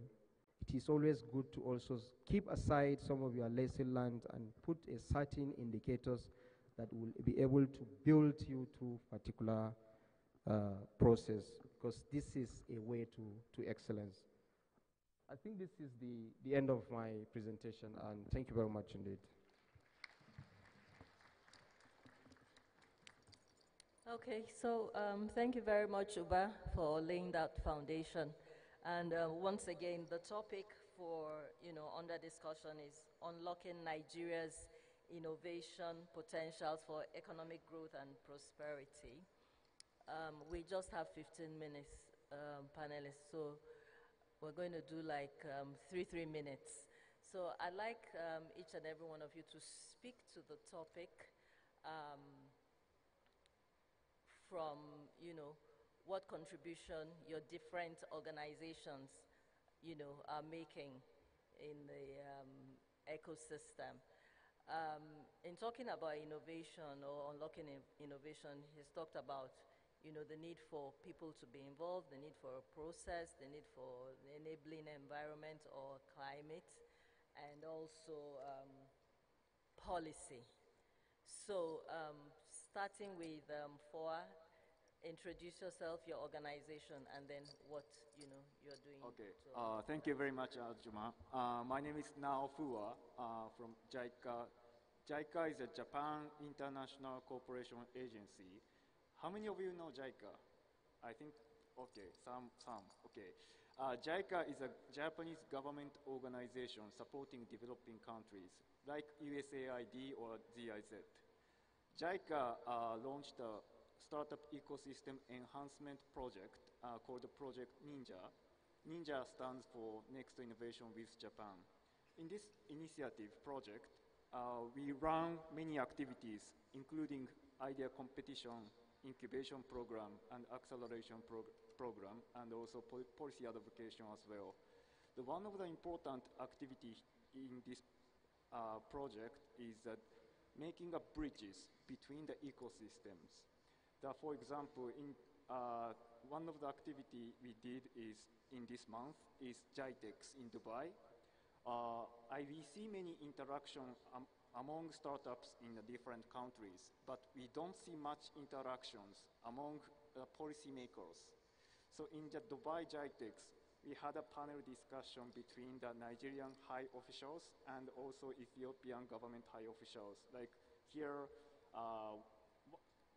It is always good to also keep aside some of your lesson learned and put a certain indicators that will be able to build you to particular uh, process because this is a way to, to excellence. I think this is the, the end of my presentation and thank you very much indeed. Okay, so um, thank you very much, Uba, for laying that foundation. And uh, once again, the topic for, you know, under discussion is unlocking Nigeria's innovation potentials for economic growth and prosperity. Um, we just have 15 minutes, um, panelists, so we're going to do like um, three, three minutes. So I'd like um, each and every one of you to speak to the topic. Um, from, you know, what contribution your different organizations, you know, are making in the um, ecosystem. Um, in talking about innovation or unlocking innovation, he's talked about, you know, the need for people to be involved, the need for a process, the need for the enabling environment or climate, and also um, policy. So um, starting with um, FOA, introduce yourself, your organization, and then what you know you're doing. Okay. Uh, thank you very much, Juma. Uh, my name is Nao Fua uh, from JICA. JICA is a Japan International Cooperation Agency. How many of you know JICA? I think, okay, some, some, okay. Uh, JICA is a Japanese government organization supporting developing countries like USAID or GIZ. JICA uh, launched a startup ecosystem enhancement project uh, called Project Ninja. Ninja stands for Next Innovation with Japan. in this initiative project, uh, we run many activities, including idea competition, incubation program, and acceleration prog program, and also po policy advocacy as well. The one of the important activities in this uh, project is that making a bridges between the ecosystems. That, for example, in uh, one of the activity we did is in this month is GITEX in Dubai. Uh, I, we see many interaction um, among startups in the different countries, but we don't see much interactions among uh, policymakers. So in the Dubai GITEX, we had a panel discussion between the Nigerian high officials and also Ethiopian government high officials. Like here, uh,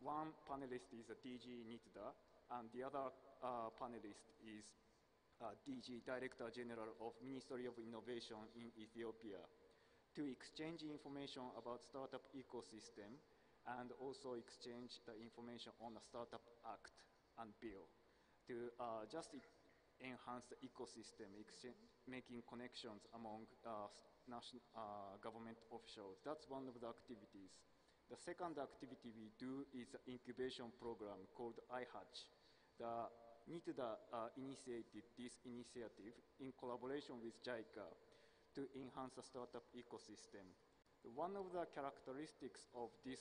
one panelist is a DG NITDA, and the other uh, panelist is uh, DG Director General of Ministry of Innovation in Ethiopia to exchange information about startup ecosystem and also exchange the information on the Startup Act and bill to uh, just enhance the ecosystem, making connections among uh, national uh, government officials. That's one of the activities. The second activity we do is an incubation program called iHatch. The NITDA uh, initiated this initiative in collaboration with JICA to enhance the startup ecosystem. One of the characteristics of this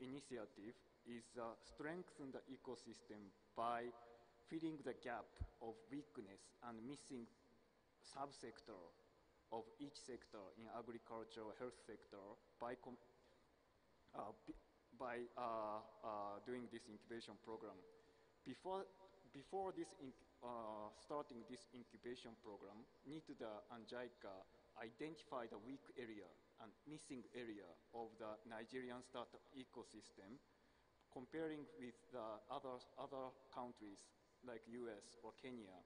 initiative is uh, strengthen the ecosystem by filling the gap of weakness and missing subsector of each sector in agriculture, health sector by, uh, by uh, uh, doing this incubation program. Before, before this uh, starting this incubation program, NITDA and JICA identify the weak area and missing area of the Nigerian startup ecosystem, comparing with the other, other countries like US or Kenya.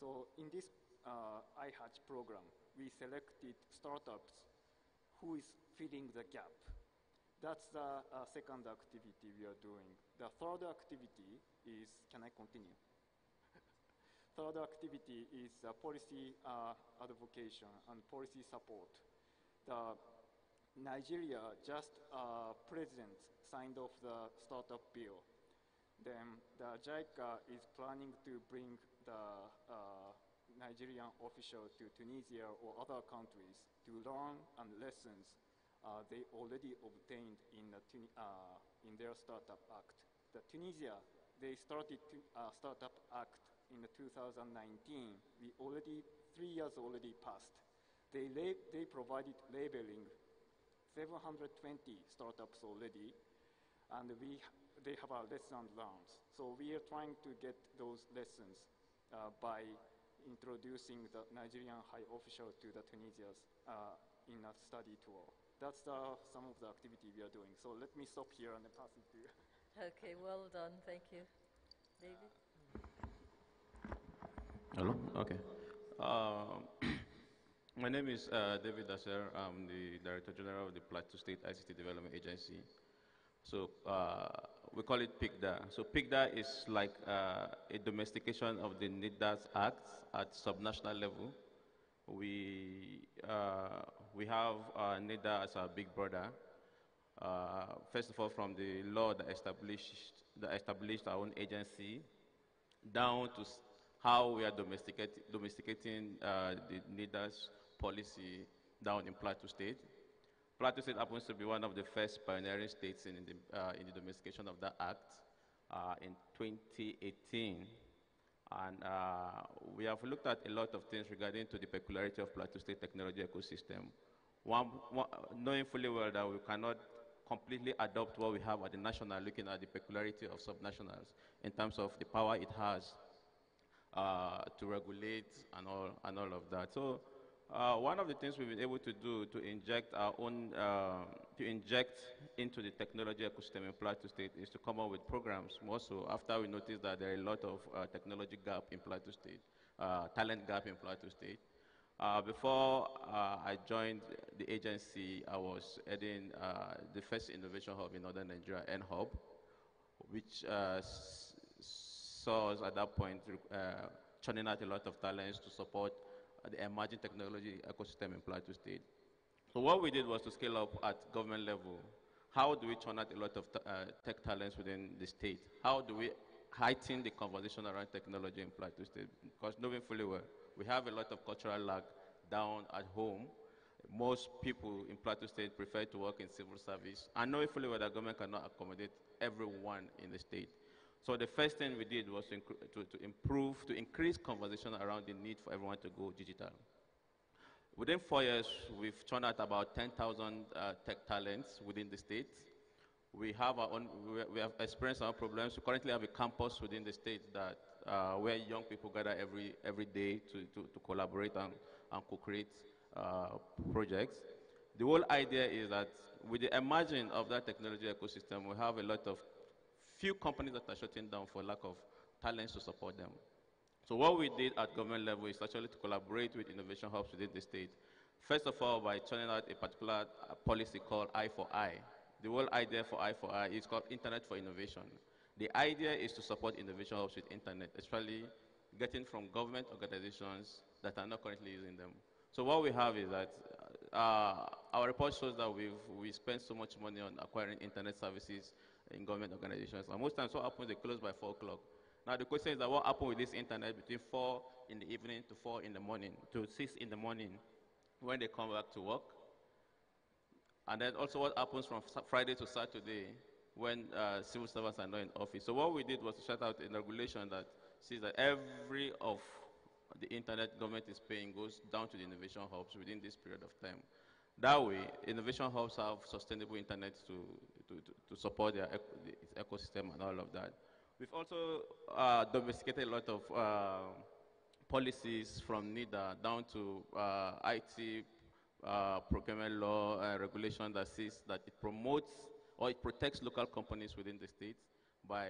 So in this uh, iHatch program, we selected startups who is filling the gap. That's the uh, second activity we are doing. The third activity is, can I continue? Third activity is uh, policy uh, advocation and policy support. The Nigeria just uh, president signed off the startup bill. Then the JICA is planning to bring the uh, Nigerian official to Tunisia or other countries to learn and lessons uh, they already obtained in, the uh, in their startup act. The Tunisia, they started to, startup act in the 2019, we already, three years already passed. They, they provided labeling 720 startups already, and we, they have our lesson learned. So we are trying to get those lessons uh, by introducing the Nigerian high official to the Tunisians uh, in a study tour. That's the, some of the activity we are doing. So let me stop here and pass it to you. Okay, well done. Thank you. David? Hello? Okay. Uh, [CLEARS THROAT] my name is uh, David Dasser. I'm the Director General of the Plateau State ICT Development Agency. So uh, we call it PICDA. So PICDA is like uh, a domestication of the NITDA's Act at subnational level. We, uh, we have uh, NITDA as our big brother. first of all, from the law that established, that established our own agency down to how we are domesticate, domesticating uh, the NITDA's policy down in Plateau State. Plateau State happens to be one of the first pioneering states in the, uh, in the domestication of that act uh, in 2018. And uh, we have looked at a lot of things regarding to the peculiarity of Plateau State technology ecosystem. One, one, knowing fully well that we cannot completely adopt what we have at the national, looking at the peculiarity of subnationals in terms of the power it has uh, to regulate and all, and all of that. So uh, one of the things we've been able to do to inject our own, uh, to inject into the technology ecosystem in Plateau State is to come up with programs more so after we noticed that there are a lot of uh, technology gap in Plateau State, uh, talent gap in Plateau State. Before I joined the agency, I was heading the first innovation hub in Northern Nigeria, N-Hub, which saw us at that point uh, churning out a lot of talents to support the emerging technology ecosystem in Plateau State. So what we did was to scale up at government level. How do we turn out a lot of uh, tech talents within the state? How do we heighten the conversation around technology in Plateau State? Because knowing fully well, we have a lot of cultural lag down at home. Most people in Plateau State prefer to work in civil service. I know fully well that government cannot accommodate everyone in the state. So the first thing we did was to, to, to, improve, to increase conversation around the need for everyone to go digital. Within four years, we've turned out about 10,000 uh, tech talents within the state. We have our own, we have experienced our problems. We currently have a campus within the state that, uh, where young people gather every, every day to, to, to collaborate and, and co-create uh, projects. The whole idea is that with the emerging of that technology ecosystem, we have a lot of few companies that are shutting down for lack of talents to support them. So what we did at government level is actually to collaborate with innovation hubs within the state. First of all, by turning out a particular uh, policy called I for I. The whole idea for I for I is called Internet for Innovation. The idea is to support innovation hubs with internet, especially getting from government organizations that are not currently using them. So what we have is that uh, our report shows that we've we spend so much money on acquiring internet services in government organizations. And most times what happens, they close by 4 o'clock. Now the question is that what happened with this internet between 4 in the evening to 4 in the morning, to 6 in the morning when they come back to work? And then also what happens from Friday to Saturday when uh, civil servants are not in office. So what we did was to set out a regulation that says that every of the internet government is paying goes down to the innovation hubs within this period of time. That way, innovation hubs have sustainable internet to, to, to, to support their ecosystem and all of that. We've also uh, domesticated a lot of uh, policies from NITDA down to uh, IT uh, procurement law and regulation that says that it promotes or it protects local companies within the state by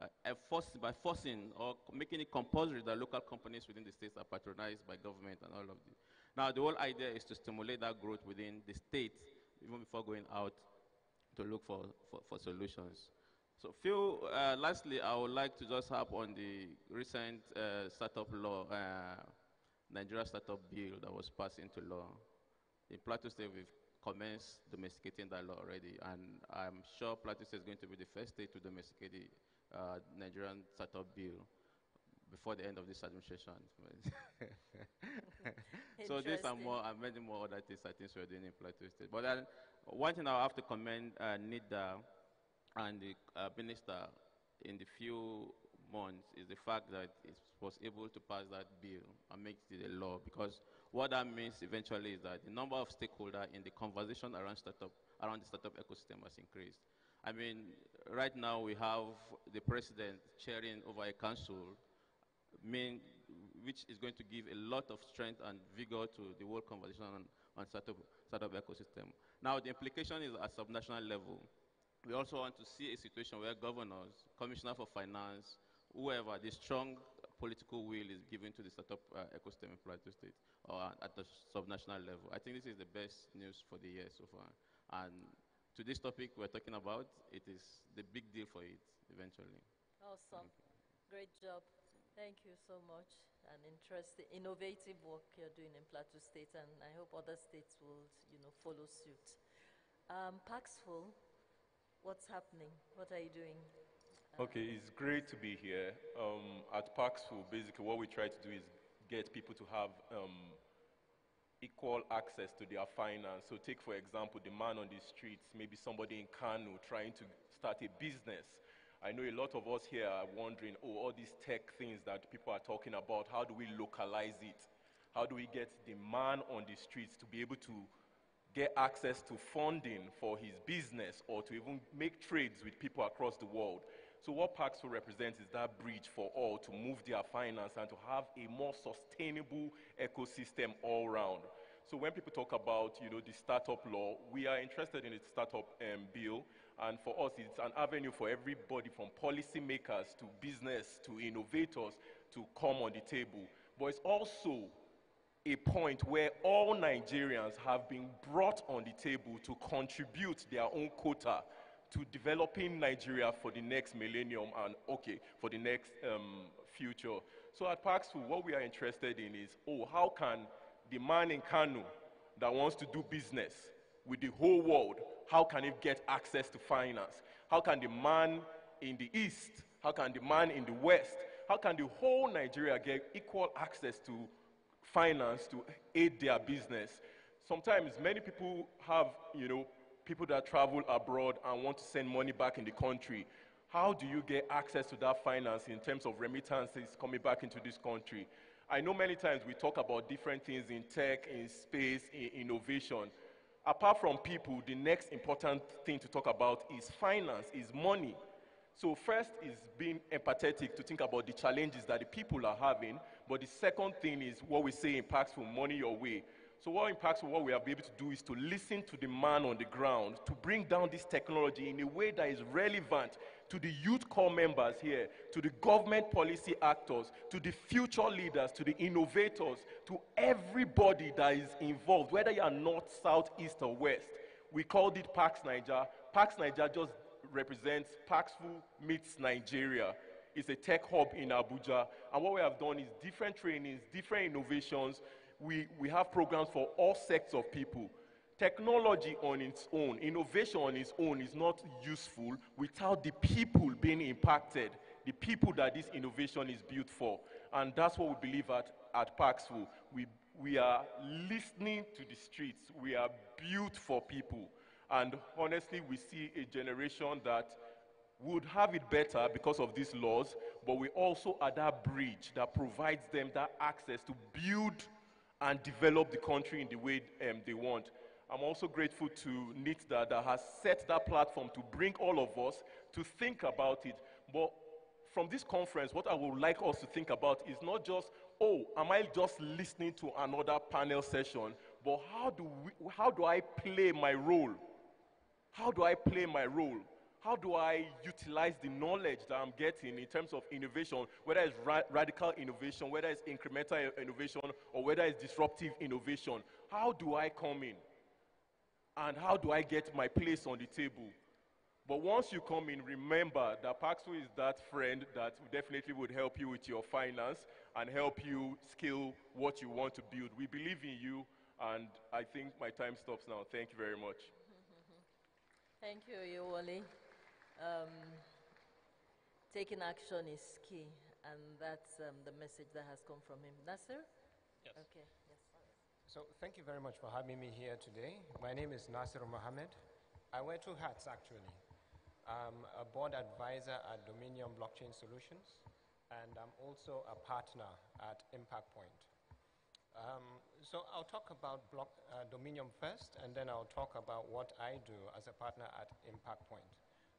uh, by forcing or making it compulsory that local companies within the states are patronized by government and all of this. Now, the whole idea is to stimulate that growth within the state even before going out to look for, for, for solutions. So, Phil, uh, lastly, I would like to just harp on the recent uh, startup law, uh, Nigeria startup bill that was passed into law. In Plateau State, we've commenced domesticating that law already, and I'm sure Plateau State is going to be the first state to domesticate the uh, Nigerian startup bill before the end of this administration. [LAUGHS] so these are more, and many more other things I think we're doing in Plateau State. But then, one thing I have to commend uh, NITDA and the uh, minister in the few months is the fact that it was able to pass that bill and make it a law because what that means eventually is that the number of stakeholders in the conversation around startup around the startup ecosystem has increased. I mean, right now we have the president chairing over a council, mean, which is going to give a lot of strength and vigor to the whole conversation on, on startup, startup ecosystem. Now, the implication is at subnational level. We also want to see a situation where governors, commissioner for finance, whoever, the strong political will is given to the startup uh, ecosystem in Plateau State or at the subnational level. I think this is the best news for the year so far. And to this topic we're talking about, it is the big deal for it eventually. Awesome. Great job. Thank you so much. An interesting, innovative work you're doing in Plateau State, and I hope other states will, you know, follow suit. Um, Paxful, what's happening? What are you doing? Okay, it's great to be here. Um, at Paxful, basically what we try to do is get people to have um, equal access to their finance. So take, for example, the man on the streets, maybe somebody in Kano trying to start a business. I know a lot of us here are wondering, oh, all these tech things that people are talking about, how do we localize it? How do we get the man on the streets to be able to get access to funding for his business or to even make trades with people across the world? So what Paxful represents is that bridge for all to move their finance and to have a more sustainable ecosystem all around. So when people talk about, you know, the startup law, we are interested in the startup um, bill. And for us, it's an avenue for everybody from policymakers to business to innovators to come on the table. But it's also a point where all Nigerians have been brought on the table to contribute their own quota to developing Nigeria for the next millennium and, okay, for the next um, future. So at Paxful, what we are interested in is, oh, how can the man in Kano that wants to do business with the whole world, how can he get access to finance? How can the man in the East, how can the man in the West, how can the whole Nigeria get equal access to finance to aid their business? Sometimes many people have, you know, people that travel abroad and want to send money back in the country. How do you get access to that finance in terms of remittances coming back into this country? I know many times we talk about different things in tech, in space, in innovation. Apart from people, the next important thing to talk about is finance, is money. So first is being empathetic to think about the challenges that the people are having, but the second thing is what we say impacts from money your way. So what impacts what we are able to do is to listen to the man on the ground, to bring down this technology in a way that is relevant to the youth core members here, to the government policy actors, to the future leaders, to the innovators, to everybody that is involved, whether you are north, south, east, or west. We called it Pax Niger. Pax Niger just represents Paxful meets Nigeria. It's a tech hub in Abuja. And what we have done is different trainings, different innovations. We, we have programs for all sects of people. Technology on its own, innovation on its own is not useful without the people being impacted, the people that this innovation is built for. And that's what we believe at, at Paxful. We, we are listening to the streets. We are built for people. And honestly, we see a generation that would have it better because of these laws, but we also are that bridge that provides them that access to build and develop the country in the way um, they want. I'm also grateful to NITDA that has set that platform to bring all of us to think about it. But from this conference, what I would like us to think about is not just, oh, am I just listening to another panel session, but how do, we, how do I play my role? How do I play my role? How do I utilize the knowledge that I'm getting in terms of innovation, whether it's ra radical innovation, whether it's incremental innovation, or whether it's disruptive innovation? How do I come in? And how do I get my place on the table? But once you come in, remember that Paxful is that friend that definitely would help you with your finance and help you scale what you want to build. We believe in you, and I think my time stops now. Thank you very much. [LAUGHS] Thank you, Yewale. Um, taking action is key, and that's um, the message that has come from him. Nasir? Yes. Okay. So thank you very much for having me here today. My name is Nasir Mohammed. I wear two hats actually. I'm a board advisor at Dominion Blockchain Solutions, and I'm also a partner at Impact Point. Um, so I'll talk about block, uh, Dominion first, and then I'll talk about what I do as a partner at Impact Point.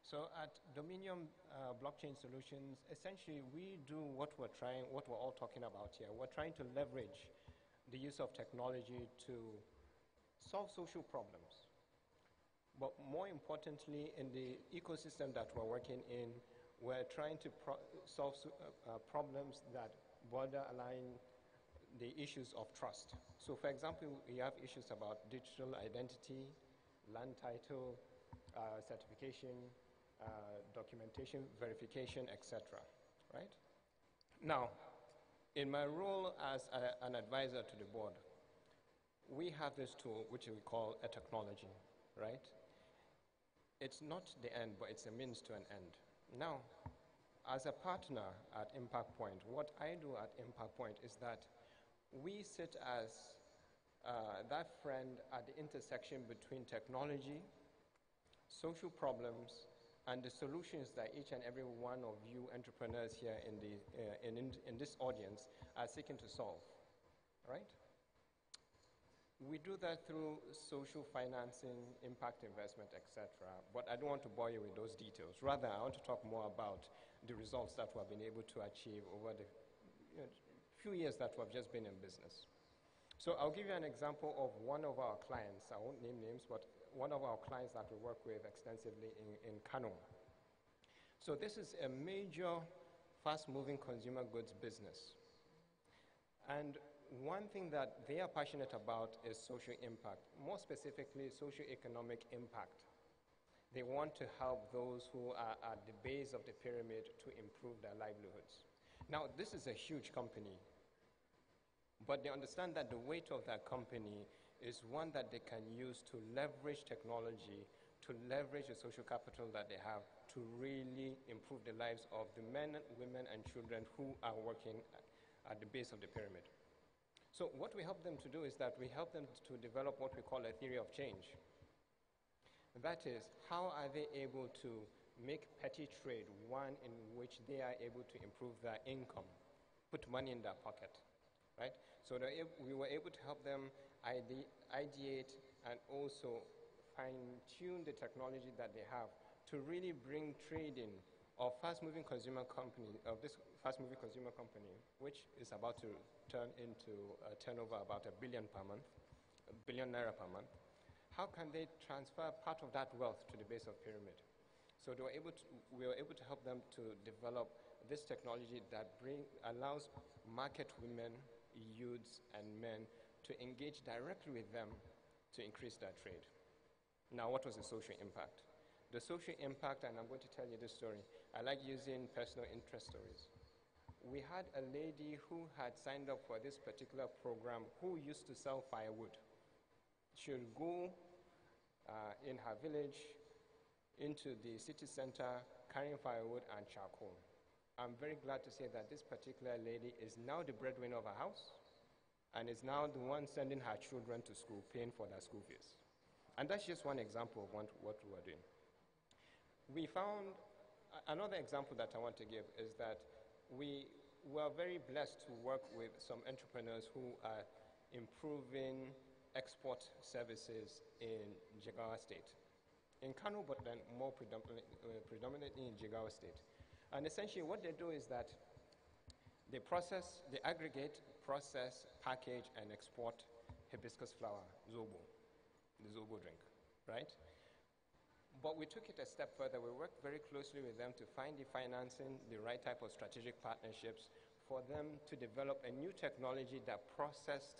So at Dominion uh, Blockchain Solutions, essentially we do what we're trying, what we're all talking about here. We're trying to leverage the use of technology to solve social problems. But more importantly, in the ecosystem that we're working in, we're trying to pro solve uh, uh, problems that border align the issues of trust. So for example, we have issues about digital identity, land title, uh, certification, uh, documentation, verification, etc. Right? Now, in my role as a, an advisor to the board, we have this tool which we call a technology, right? It's not the end, but it's a means to an end. Now, as a partner at Impact Point, what I do at Impact Point is that we sit as uh, that friend at the intersection between technology, social problems, and the solutions that each and every one of you entrepreneurs here in, the, uh, in, in, in this audience are seeking to solve, right? We do that through social financing, impact investment, etc. But I don't want to bore you with those details. Rather, I want to talk more about the results that we've been able to achieve over the you know, few years that we've just been in business. So I'll give you an example of one of our clients. I won't name names, but one of our clients that we work with extensively in, in Kano. So this is a major fast-moving consumer goods business. And one thing that they are passionate about is social impact, more specifically socio-economic impact. They want to help those who are at the base of the pyramid to improve their livelihoods. Now, this is a huge company, but they understand that the weight of that company is one that they can use to leverage technology, to leverage the social capital that they have to really improve the lives of the men, women, and children who are working at the base of the pyramid. So what we help them to do is that we help them to develop what we call a theory of change. That is, how are they able to make petty trade one in which they are able to improve their income, put money in their pocket, right? So we were able to help them ideate and also fine-tune the technology that they have to really bring trading of fast-moving consumer company, of this fast-moving consumer company, which is about to turn into a turnover about a billion per month, a billion naira per month, how can they transfer part of that wealth to the base of pyramid? So they were able to, we were able to help them to develop this technology that bring, allows market women, youths, and men to engage directly with them to increase their trade. Now, what was the social impact? The social impact, and I'm going to tell you this story. I like using personal interest stories. We had a lady who had signed up for this particular program who used to sell firewood. She would go uh, in her village into the city center carrying firewood and charcoal. I'm very glad to say that this particular lady is now the breadwinner of her house and is now the one sending her children to school, paying for their school fees. And that's just one example of what, what we are doing. We found another example that I want to give is that we were very blessed to work with some entrepreneurs who are improving export services in Jigawa State. In Kano, but then more predominantly, uh, predominantly in Jigawa State. And essentially what they do is that they process, they aggregate, process, package, and export hibiscus flower, zobo, the zobo drink, right? But we took it a step further. We worked very closely with them to find the financing, the right type of strategic partnerships for them to develop a new technology that processed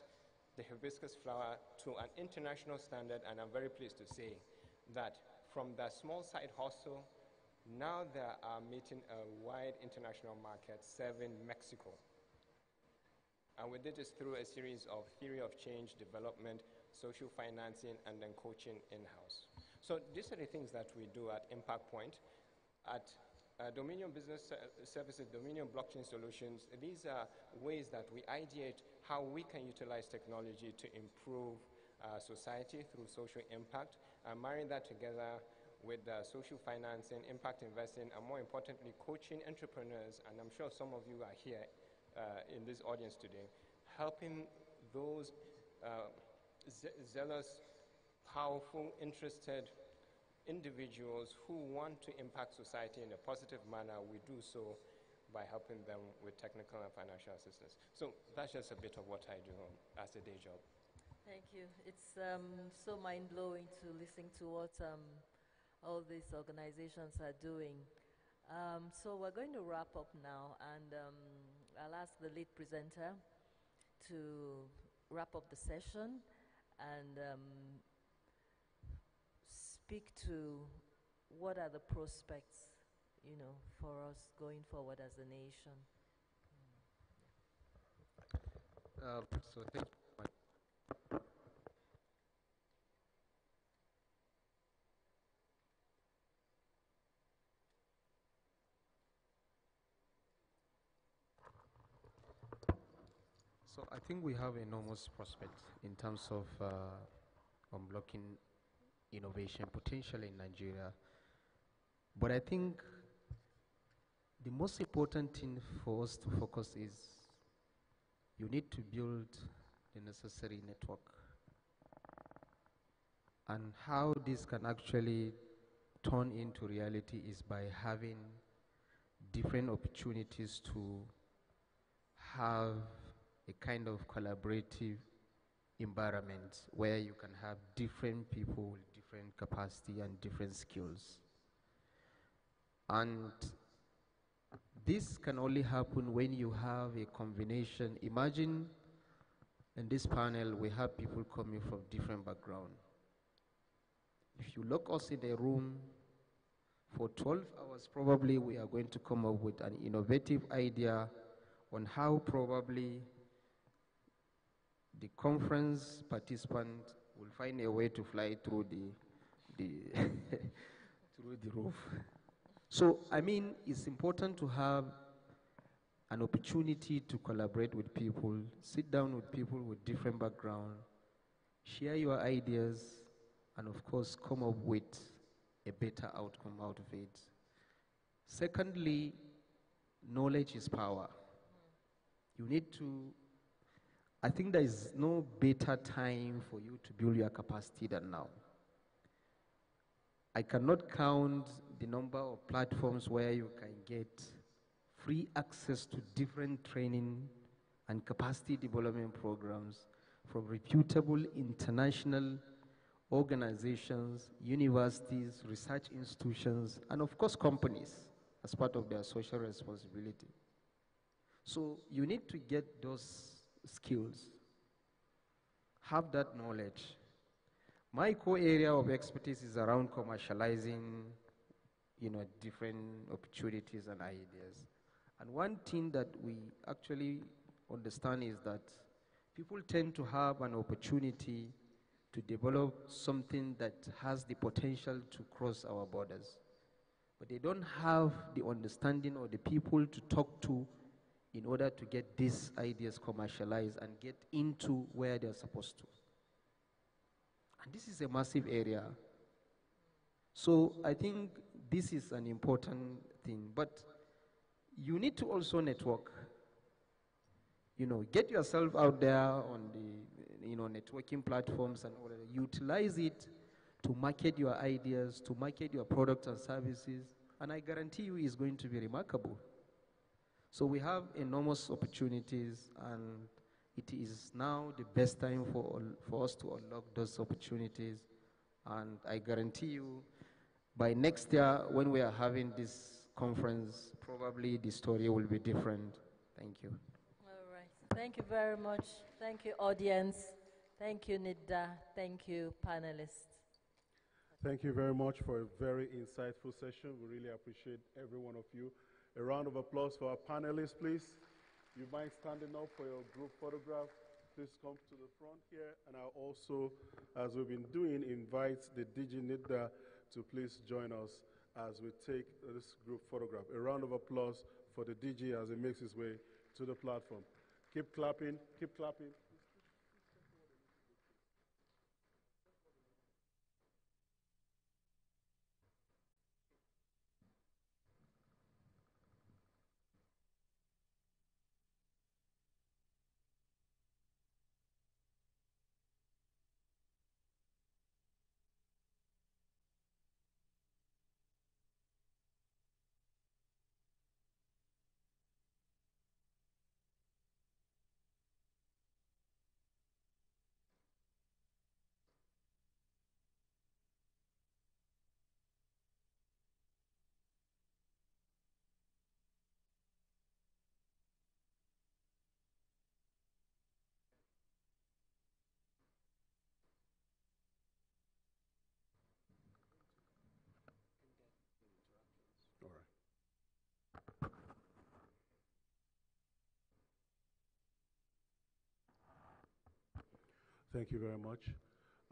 the hibiscus flower to an international standard, and I'm very pleased to say that from that small side hustle, now they are meeting a wide international market serving Mexico. And we did this through a series of theory of change development, social financing, and then coaching in-house. So these are the things that we do at Impact Point. At uh, Dominion Business Services, Dominion Blockchain Solutions, these are ways that we ideate how we can utilize technology to improve uh, society through social impact, and marrying that together with uh, social financing, impact investing, and more importantly, coaching entrepreneurs, and I'm sure some of you are here uh, in this audience today, helping those uh, ze zealous, powerful, interested individuals who want to impact society in a positive manner, we do so by helping them with technical and financial assistance. So that's just a bit of what I do as a day job. Thank you. It's um, so mind-blowing to listen to what um, all these organizations are doing. Um, so we're going to wrap up now, and um, I'll ask the lead presenter to wrap up the session and um, speak to what are the prospects you know, for us going forward as a nation. Uh, so thank you. I think we have enormous prospects in terms of uh, unblocking innovation potential in Nigeria. But I think the most important thing for us to focus is you need to build the necessary network. And how this can actually turn into reality is by having different opportunities to have a kind of collaborative environment where you can have different people with different capacity and different skills. And this can only happen when you have a combination. Imagine in this panel we have people coming from different backgrounds. If you lock us in a room for 12 hours, probably we are going to come up with an innovative idea on how probably the conference participant will find a way to fly through the, the [LAUGHS] through the roof. So, I mean, it's important to have an opportunity to collaborate with people, sit down with people with different background, share your ideas, and of course, come up with a better outcome out of it. Secondly, knowledge is power. You need to, I think there is no better time for you to build your capacity than now. I cannot count the number of platforms where you can get free access to different training and capacity development programs from reputable international organizations, universities, research institutions, and of course companies as part of their social responsibility. So you need to get those skills, have that knowledge. My core area of expertise is around commercializing, you know, different opportunities and ideas. And one thing that we actually understand is that people tend to have an opportunity to develop something that has the potential to cross our borders. But they don't have the understanding or the people to talk to in order to get these ideas commercialized and get into where they're supposed to. And this is a massive area. So I think this is an important thing. But you need to also network. You know, get yourself out there on the, you know, networking platforms and. Utilize it to market your ideas, to market your products and services, and I guarantee you it's going to be remarkable. So we have enormous opportunities, and it is now the best time for, for us to unlock those opportunities. And I guarantee you, by next year, when we are having this conference, probably the story will be different. Thank you. All right. Thank you very much. Thank you, audience. Thank you, NITDA. Thank you, panelists. Thank you very much for a very insightful session. We really appreciate every one of you. A round of applause for our panelists, please. You mind standing up for your group photograph? Please come to the front here. And I'll also, as we've been doing, invite the DG NITDA to please join us as we take this group photograph. A round of applause for the DG as he makes his way to the platform. Keep clapping, keep clapping. Thank you very much.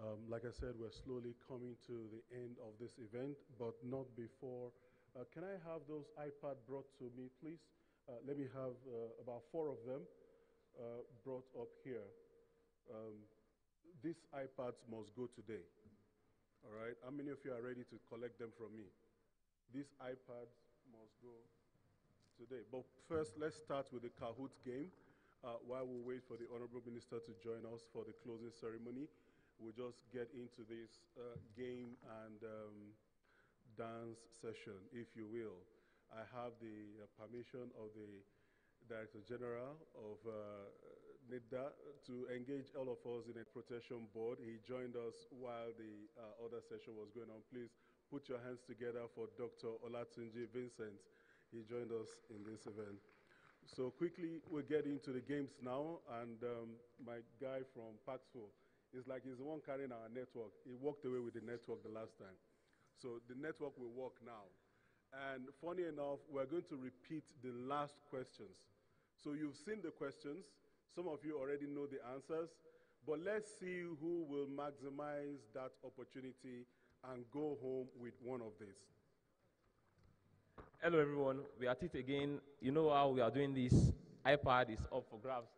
Um, like I said, we're slowly coming to the end of this event, but not before. Uh, can I have those iPad brought to me, please? Uh, let me have uh, about four of them uh, brought up here. Um, these iPads must go today. All right? How many of you are ready to collect them from me? These iPads must go today. But first, let's start with the Kahoot game. Uh, while we wait for the Honorable Minister to join us for the closing ceremony, we'll just get into this uh, game and um, dance session, if you will. I have the uh, permission of the Director General of uh, NITDA to engage all of us in a protection board. He joined us while the uh, other session was going on. Please put your hands together for Dr. Olatunji Vincent. He joined us in this event. So quickly, we'll get into the games now. And um, my guy from Paxful is like he's the one carrying our network. He walked away with the network the last time. So the network will work now. And funny enough, we're going to repeat the last questions. So you've seen the questions. Some of you already know the answers. But let's see who will maximize that opportunity and go home with one of these. Hello, everyone. We are at it again. You know how we are doing this. iPad is up for grabs.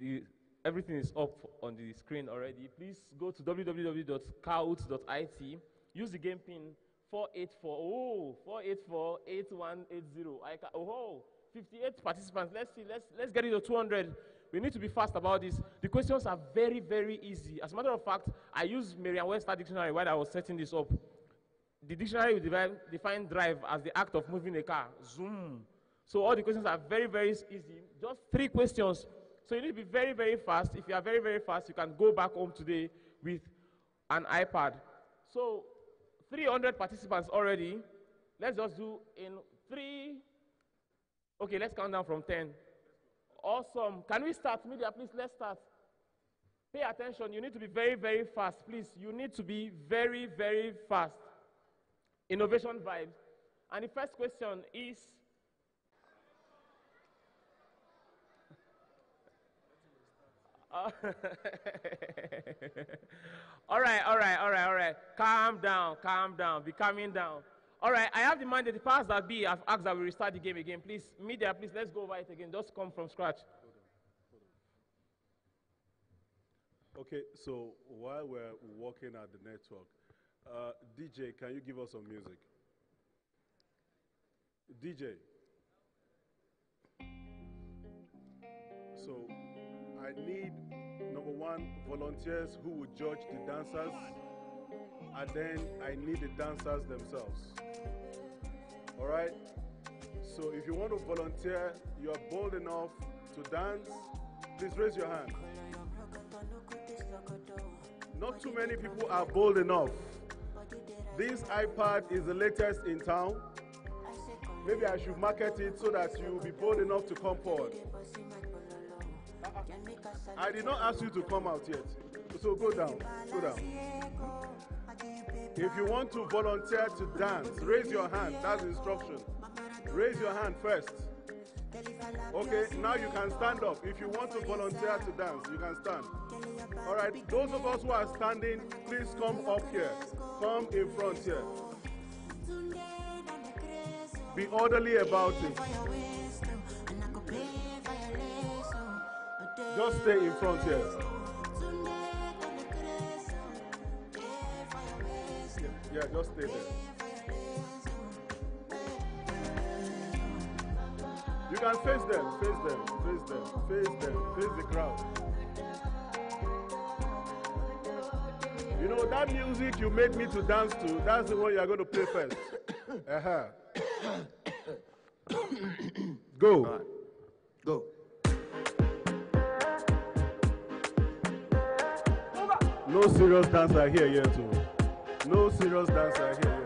The, everything is up on the screen already. Please go to www.kahoot.it. Use the game pin 484. Oh, 484 I ca- oh, 58 participants. Let's see. Let's, let's get it to 200. We need to be fast about this. The questions are very, very easy. As a matter of fact, I used Merriam-Webster dictionary while I was setting this up the dictionary will define, define drive as the act of moving a car. Zoom. So all the questions are very, very easy. Just three questions. So you need to be very, very fast. If you are very, very fast, you can go back home today with an iPad. So 300 participants already. Let's just do in three. Okay, let's count down from 10. Awesome. Can we start? Media, please, let's start. Pay attention. You need to be very, very fast. Please, you need to be very, very fast innovation vibes. And the first question is [LAUGHS] all right, all right, all right, all right. Calm down, calm down, be calming down. All right, I have the mandate. The powers that be have asked that we restart the game again. Please, media, please, let's go over it again. Just come from scratch. Okay, so while we're working at the network, uh, DJ, can you give us some music? DJ. So I need, number one, volunteers who will judge the dancers, and then I need the dancers themselves. All right? So if you want to volunteer, you are bold enough to dance, please raise your hand. Not too many people are bold enough. This iPad is the latest in town. Maybe I should market it so that you will be bold enough to come forward. I did not ask you to come out yet. So go down. Go down. If you want to volunteer to dance, raise your hand. That's instruction. Raise your hand first. Okay, now you can stand up. If you want to volunteer to dance, you can stand. All right, those of us who are standing, please come up here. Come in front here. Be orderly about it. Just stay in front here. Yeah, just stay there. You can face them, face them, face them, face them, face the crowd. Know, that music you made me to dance to, that's the one you are going to play first. [COUGHS] uh-huh. [COUGHS] Go. Go. No serious dancer here yet, too. No serious dancer here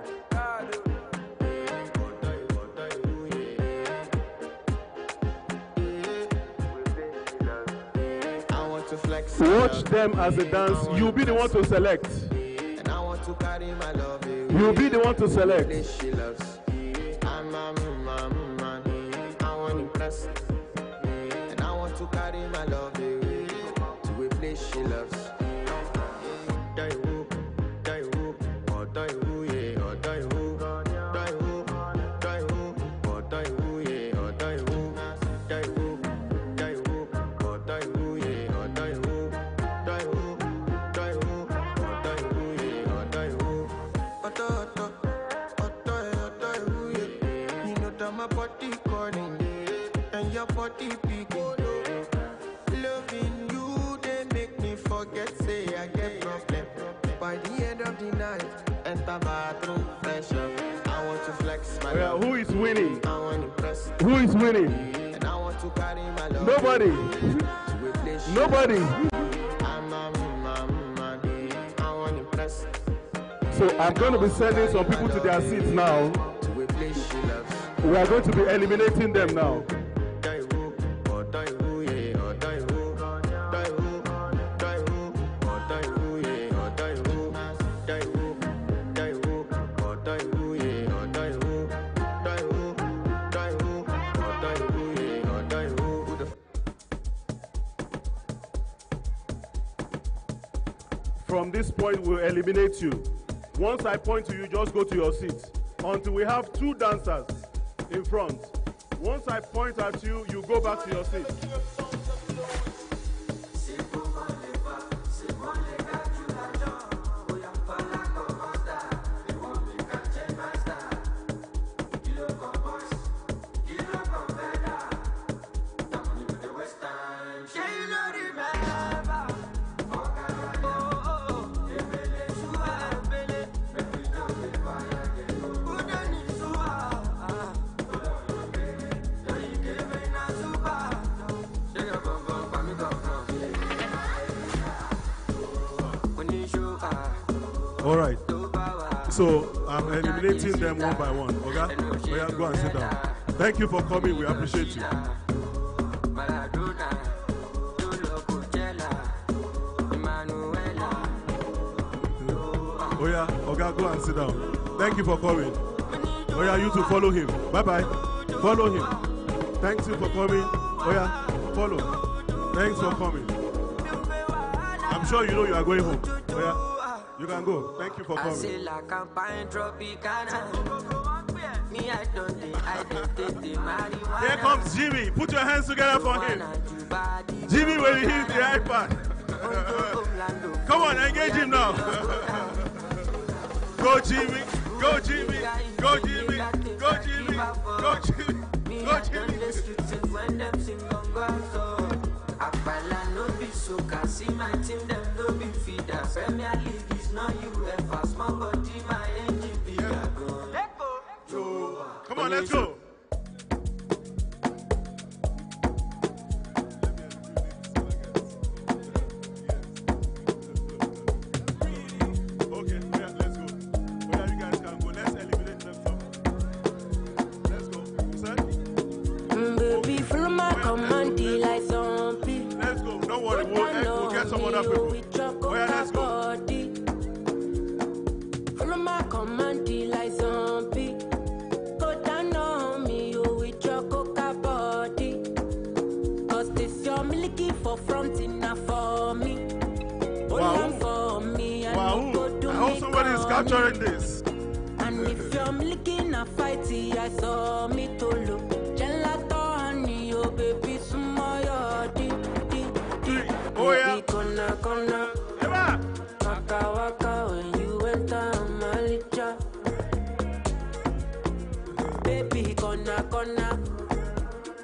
Watch them as they dance. You'll be the one to select. And I want to carry my love. You'll be the one to select. Place she loves. I'm a man, man. I want to impress. And I want to carry my love away to a place she loves. Man. I want to impress. So I'm going to be sending some people to their seats now. We are going to be eliminating them now. From this point will eliminate you. Once I point to you, just go to your seats until we have two dancers in front. Once I point at you, you go back to your seat. All right. So I'm eliminating them one by one. Okay? Yeah, go and sit down. Thank you for coming. We appreciate you. Yeah, okay, go and sit down. Thank you for coming. Yeah, you to follow him. Bye bye. Follow him. Thanks you for coming. Yeah, follow. Thanks for coming. I'm sure you know you are going home. You can go. Thank you for I coming. say like campaign Tropicana. Me, I don't think I don't the marijuana. Here comes Jimmy. Put your hands together for him. Jimmy will hit the iPad. [LAUGHS] Come on, engage him now. go Jimmy. Go Jimmy. Go Jimmy. Go Jimmy. Go Jimmy. Go Jimmy. When them sing on so Akbala no be so see my team them no be feeder. Premier League is not UEFA. Small body my engine bigger. Go. Come on, let's go. Okay, yeah, let's go. You guys can go. Let's eliminate them from. Let's go. You said? Mm, baby, follow my command like zombie. Let's go. Don't worry, we'll, we'll get some other people. Oh, yeah, let's go. Capturing this. And if you're milking a fighty, I saw me to look. Gelato honey, oh baby, sumo yo di di di. Oh, yeah. Kona kona. Kona kona.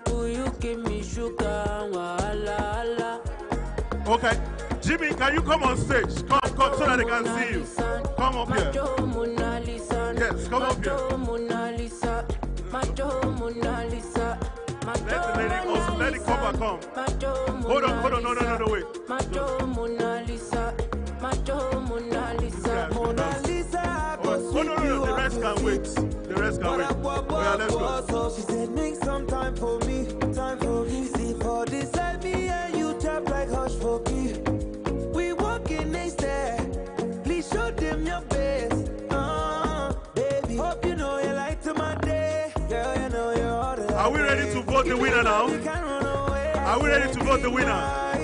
Will you give me sugar? Wala wala. Okay. Jimmy, can you come on stage? Come, come, so that they can see you. Come up here. Macho Mona Lisa. Yes, come up here. Macho Mona Lisa. Macho Mona Lisa. Let the lady also, let the cover come. Hold on, hold on, no, no, no, no, wait. Can wait. The rest can wait. Yeah, let's go. She said, make some time for me, time for me. See for this me and you like hush for me. We walking next there. Please show them your best. Uh, baby, hope you know you like to my day. Girl, you know you're all that. Are we ready to vote the winner now? Are we ready to vote the winner?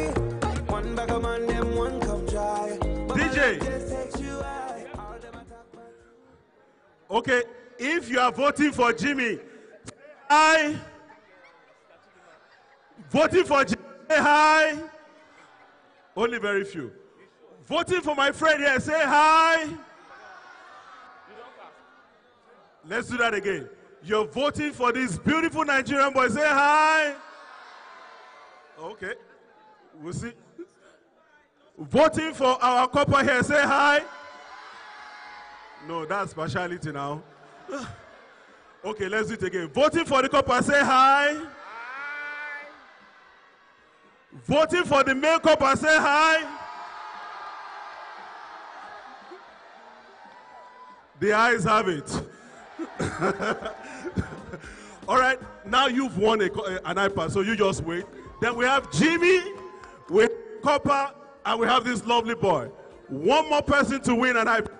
Okay, if you are voting for Jimmy, I voting for Jimmy, say hi. Only very few. Voting for my friend here, say hi. Let's do that again. You're voting for this beautiful Nigerian boy, say hi. Okay, we'll see. Voting for our couple here, say hi. No, that's partiality now. [SIGHS] okay, let's do it again. Voting for the couple, say hi. Voting for the male couple, say hi. The eyes have it. [LAUGHS] All right, now you've won a, uh, an iPad, so you just wait. Then we have Jimmy, with Copper, and we have this lovely boy. One more person to win an iPad.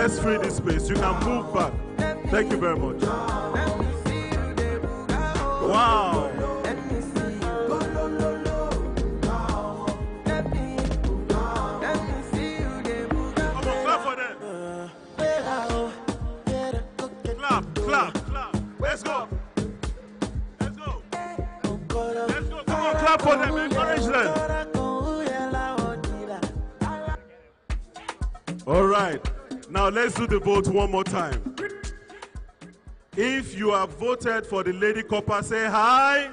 Let's free this space. You can move back. Thank you very much. Wow. Come on, clap for them. Clap, clap, clap. Let's go. Let's go. Let's go. Come on, clap for them. Encourage them. All right. Now let's do the vote one more time. If you have voted for the lady copper, say hi.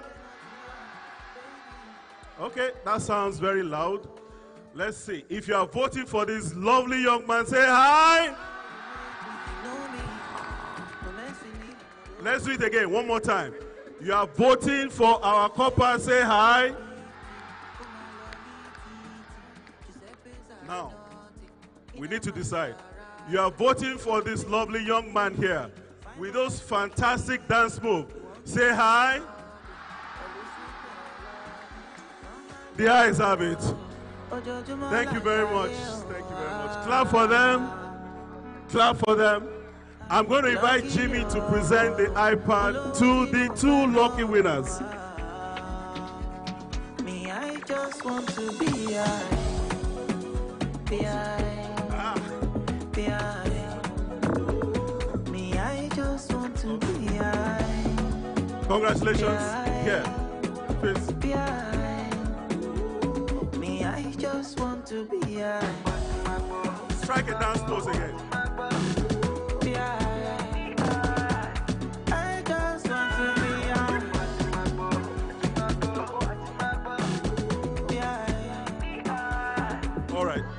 Okay, that sounds very loud. Let's see. If you are voting for this lovely young man, say hi. Let's do it again, one more time. You are voting for our copper, say hi. Now, we need to decide. You are voting for this lovely young man here with those fantastic dance moves. Say hi. The eyes have it. Thank you very much. Thank you very much. Clap for them. Clap for them. I'm going to invite Jimmy to present the iPad to the two lucky winners. Me, I just want to be high. Be high. Be high. Me, I just want to be high. Congratulations. Yeah. Please. Be high. Me, I just want to be high. Strike a dance pose again.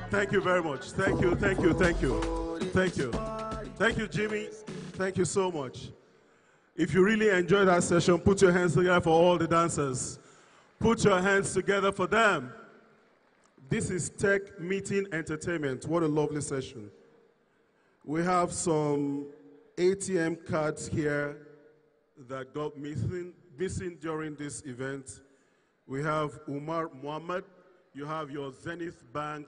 Thank you very much. Thank you. Thank you. Thank you. Thank you. Thank you, Jimmy. Thank you so much. If you really enjoyed that session, put your hands together for all the dancers. Put your hands together for them. This is Tech Meeting Entertainment. What a lovely session. We have some ATM cards here that got missing, missing during this event. We have Umar Muhammad. You have your Zenith Bank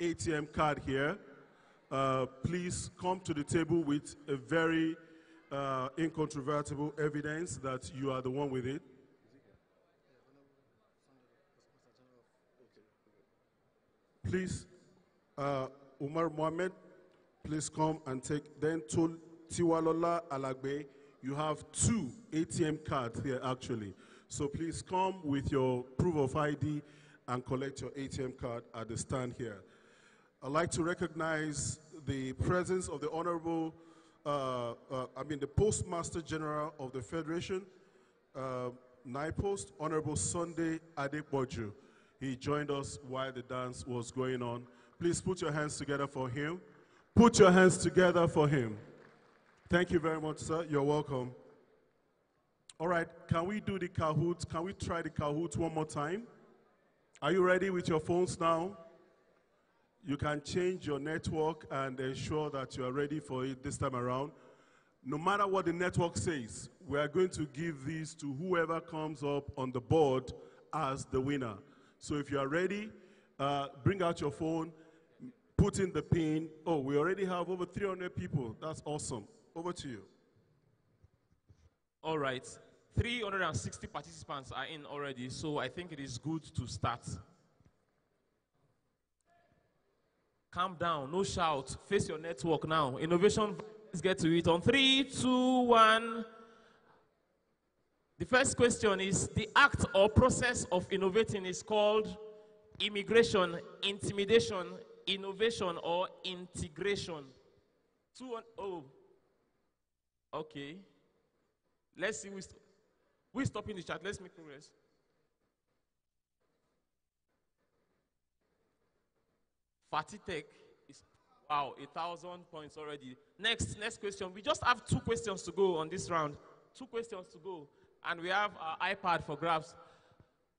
ATM card here. Uh, please come to the table with a very uh, incontrovertible evidence that you are the one with it. Please, uh, Umar Mohammed, please come and take. Then Tol- Tiwalola Alagbe, you have two ATM cards here actually. So please come with your proof of ID and collect your ATM card at the stand here. I'd like to recognize the presence of the Honorable, uh, uh, I mean, the Postmaster General of the Federation, uh, NIPOST, Honorable Sunday Adepoju. He joined us while the dance was going on. Please put your hands together for him. Put your hands together for him. Thank you very much, sir. You're welcome. All right, can we do the Kahoot? Can we try the Kahoot one more time? Are you ready with your phones now? You can change your network and ensure that you are ready for it this time around. No matter what the network says, we are going to give these to whoever comes up on the board as the winner. So if you are ready, uh, bring out your phone, put in the pin. Oh, we already have over 300 people. That's awesome. Over to you. All right. 360 participants are in already, so I think it is good to start. Calm down, no shout. Face your network now. Innovation, let's get to it. On three, two, one. The first question is The act or process of innovating is called immigration, intimidation, innovation, or integration. Two. Oh. Okay. Let's see who's, who's stopping the chat. Let's make progress. Fatitech is wow, a thousand points already. Next, next question. We just have two questions to go on this round. Two questions to go, and we have our iPad for grabs.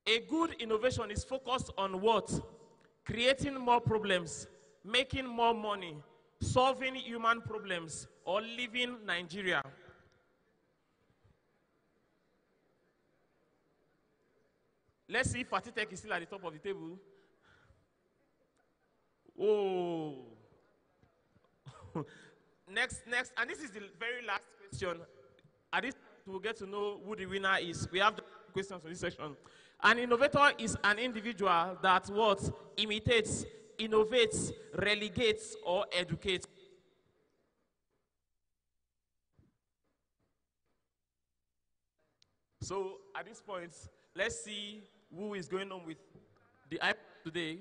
A good innovation is focused on what? Creating more problems, making more money, solving human problems, or leaving Nigeria. Let's see if Fatitech is still at the top of the table. Oh, [LAUGHS] next, next, and this is the very last question. At this, we'll get to know who the winner is. We have the questions for this section. An innovator is an individual that what imitates, innovates, relegates, or educates. So at this point, let's see who is going on with the iPad today.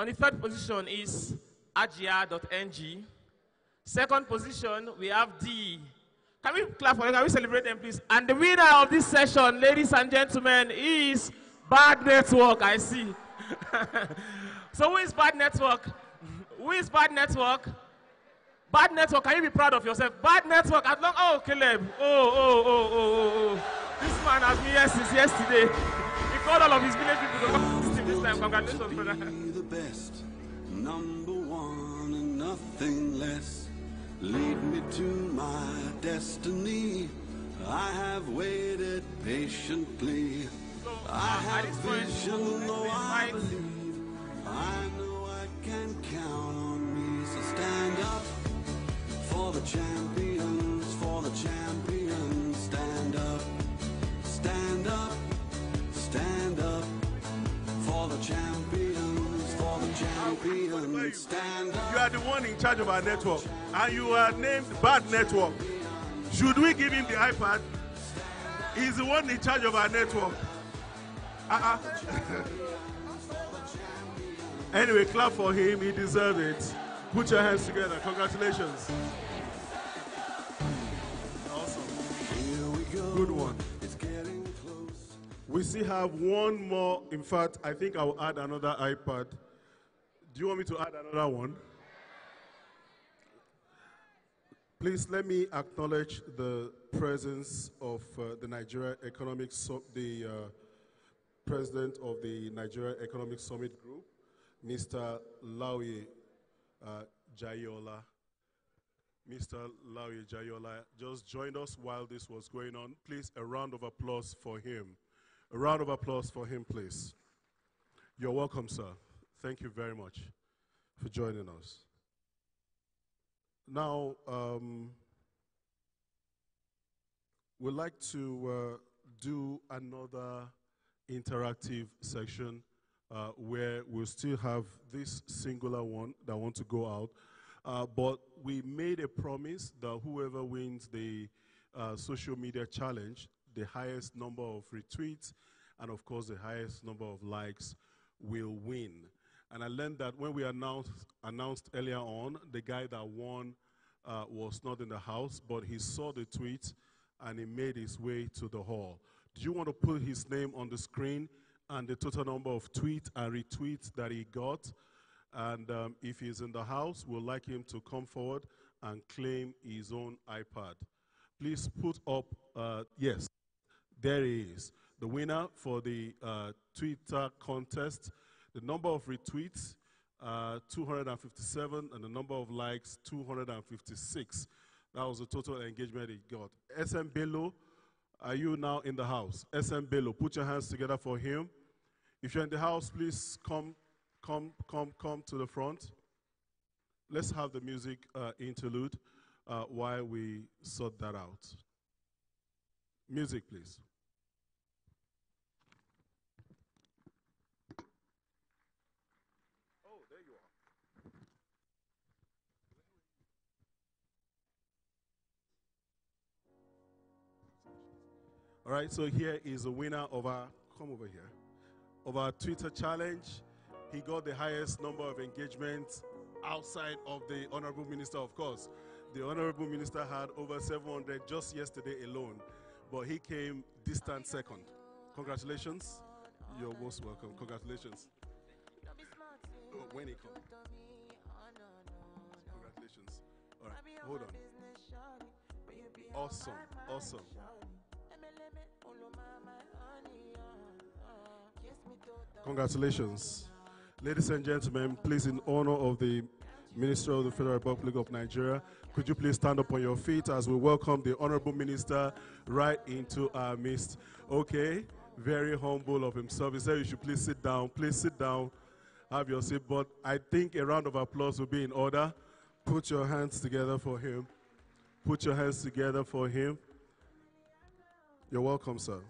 On the third position is agia.ng. Second position, we have D. Can we clap for them? Can we celebrate them, please? And the winner of this session, ladies and gentlemen, is Bad Network. I see. [LAUGHS] so who is Bad Network? Who is Bad Network? Bad Network, can you be proud of yourself? Bad Network, at long, oh, Caleb. Oh, oh, oh, oh, oh, oh. This man has been here since yesterday. [LAUGHS] He called all of his village people to come to this time. Congratulations, brother. Best, number one and nothing less. Lead me to my destiny. I have waited patiently. I have vision, though I believe. I know I can count on me. So stand up for the champions, for the champions. Stand up, stand up, stand up for the champions, You are the one in charge of our network, and you are named Bad Network. Should we give him the iPad? He's the one in charge of our network. Uh-uh. [LAUGHS] anyway, clap for him. He deserves it. Put your hands together. Congratulations. Awesome. Good one. We still have one more. In fact, I think I'll add another iPad. Do you want me to add another one? Please let me acknowledge the presence of uh, the Nigeria Economic the uh, president of the Nigeria Economic Summit Group, Mr. Laoye uh, Jaiyeola. Mr. Laoye Jaiyeola just joined us while this was going on. Please, a round of applause for him. A round of applause for him, please. You're welcome, sir. Thank you very much for joining us. Now, um, we'd like to uh, do another interactive section uh, where we'll still have this singular one that want to go out. Uh, but we made a promise that whoever wins the uh, social media challenge, the highest number of retweets, and of course the highest number of likes will win. And I learned that when we announced, announced earlier on, the guy that won uh, was not in the house, but he saw the tweet and he made his way to the hall. Do you want to put his name on the screen and the total number of tweets and retweets that he got? And um, if he's in the house, we'd like him to come forward and claim his own iPad. Please put up, uh, yes, there he is. The winner for the uh, Twitter contest, the number of retweets, uh, 257, and the number of likes, 256. That was the total engagement he got. SM Bello, are you now in the house? SM Bello, put your hands together for him. If you're in the house, please come, come, come, come to the front. Let's have the music uh, interlude uh, while we sort that out. Music, please. All right, so here is the winner of our, come over here, of our Twitter challenge. He got the highest number of engagements outside of the Honorable Minister, of course. The Honorable Minister had over 700 just yesterday alone, but he came distant second. Congratulations. You're most welcome. Congratulations. Oh, when he comes. Congratulations. All right, hold on. Awesome, awesome. Congratulations. Ladies and gentlemen, please, in honor of the Minister of the Federal Republic of Nigeria, could you please stand up on your feet as we welcome the Honorable Minister right into our midst? Okay, very humble of himself. He said you should please sit down. Please sit down, have your seat. But I think a round of applause will be in order Put your hands together for him. Put your hands together for him. You're welcome, sir.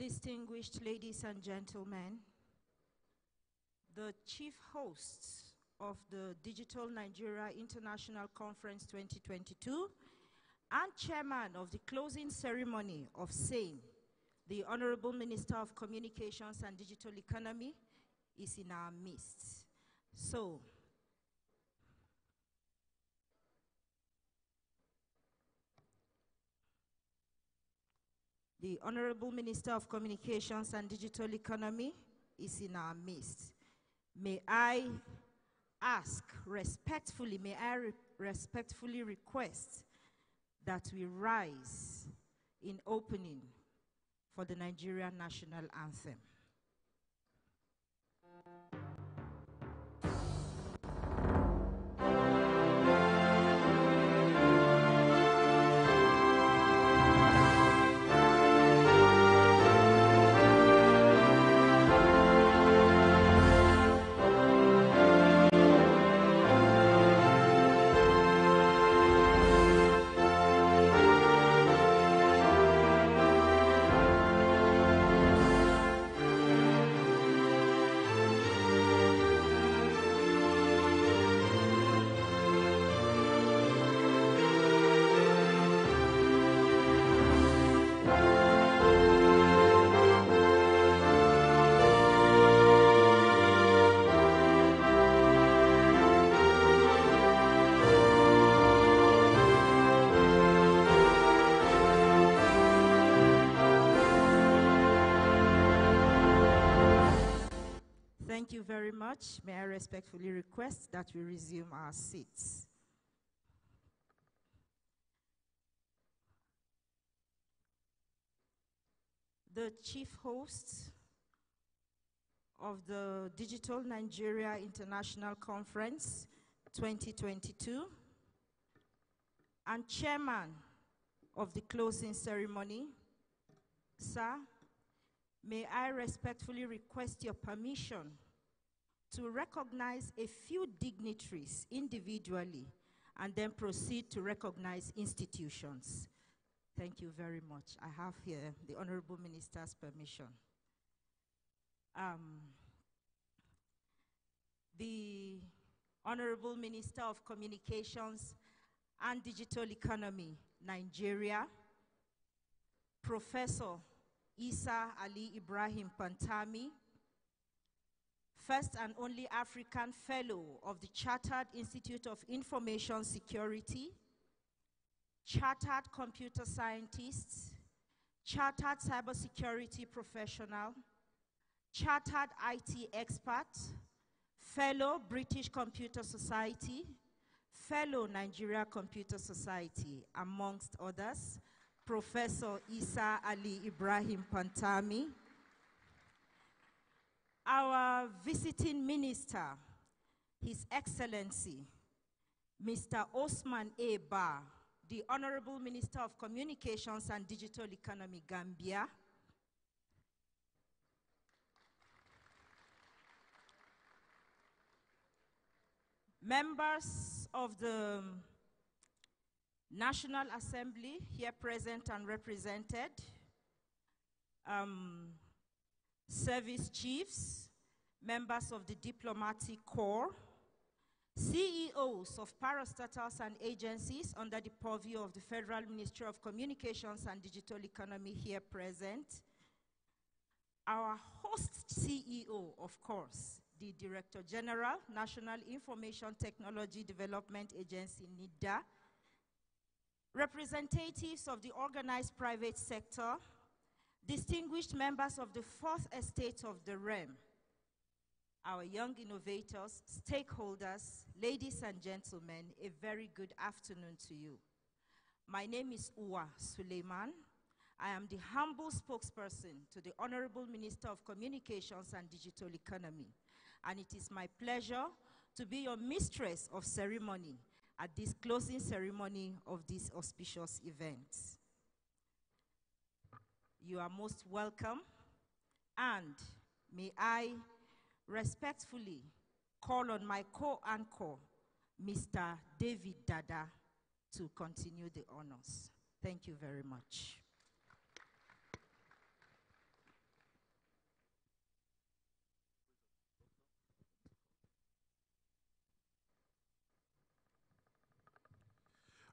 Distinguished ladies and gentlemen, the chief hosts of the Digital Nigeria International Conference 2022 and chairman of the closing ceremony of SAME, the Honorable Minister of Communications and Digital Economy, is in our midst. So, The Honorable Minister of Communications and Digital Economy is in our midst. May I ask respectfully, may I re respectfully request that we rise in opening for the Nigerian national anthem. Thank you very much. May I respectfully request that we resume our seats. The chief host of the Digital Nigeria International Conference 2022 and chairman of the closing ceremony, sir, may I respectfully request your permission to recognize a few dignitaries individually and then proceed to recognize institutions. Thank you very much. I have here the Honorable Minister's permission. Um, the Honorable Minister of Communications and Digital Economy, Nigeria, Professor Isa Ali Ibrahim Pantami, first and only African Fellow of the Chartered Institute of Information Security, Chartered Computer Scientist, Chartered Cybersecurity Professional, Chartered IT Expert, Fellow British Computer Society, Fellow Nigeria Computer Society, amongst others, Professor Isa Ali Ibrahim Pantami, our visiting minister, His Excellency, Mr. Ousman A. Bah, the Honorable Minister of Communications and Digital Economy, Gambia, members of the National Assembly here present and represented, um, service chiefs, members of the diplomatic corps, CEOs of parastatals and agencies under the purview of the Federal Ministry of Communications and Digital Economy here present, our host CEO, of course, the Director General, National Information Technology Development Agency, NITDA, representatives of the organized private sector, distinguished members of the fourth estate of the realm, our young innovators, stakeholders, ladies and gentlemen, a very good afternoon to you. My name is Uwa Suleiman. I am the humble spokesperson to the Honorable Minister of Communications and Digital Economy, and it is my pleasure to be your mistress of ceremony at this closing ceremony of this auspicious event. You are most welcome, and may I respectfully call on my co-anchor, Mr. David Dada, to continue the honors. Thank you very much.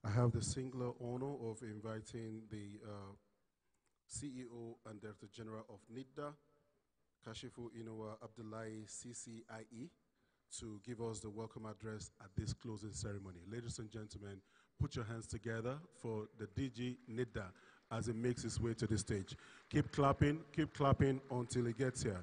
I have the singular honor of inviting the uh, CEO and Director General of NITDA, Kashifu Inowa Abdullahi CCIE, to give us the welcome address at this closing ceremony. Ladies and gentlemen, put your hands together for the DG NITDA as it makes its way to the stage. Keep clapping, keep clapping until it gets here.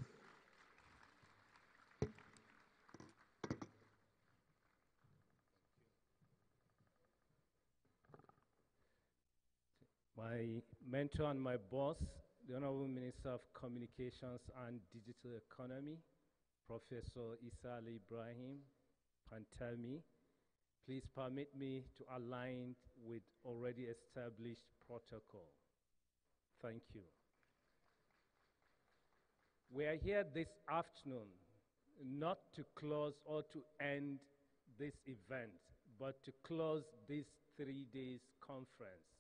My mentor and my boss, the Honorable Minister of Communications and Digital Economy, Professor Isa Ali Ibrahim Pantami. Please permit me to align with already established protocol. Thank you. We are here this afternoon not to close or to end this event, but to close this three days conference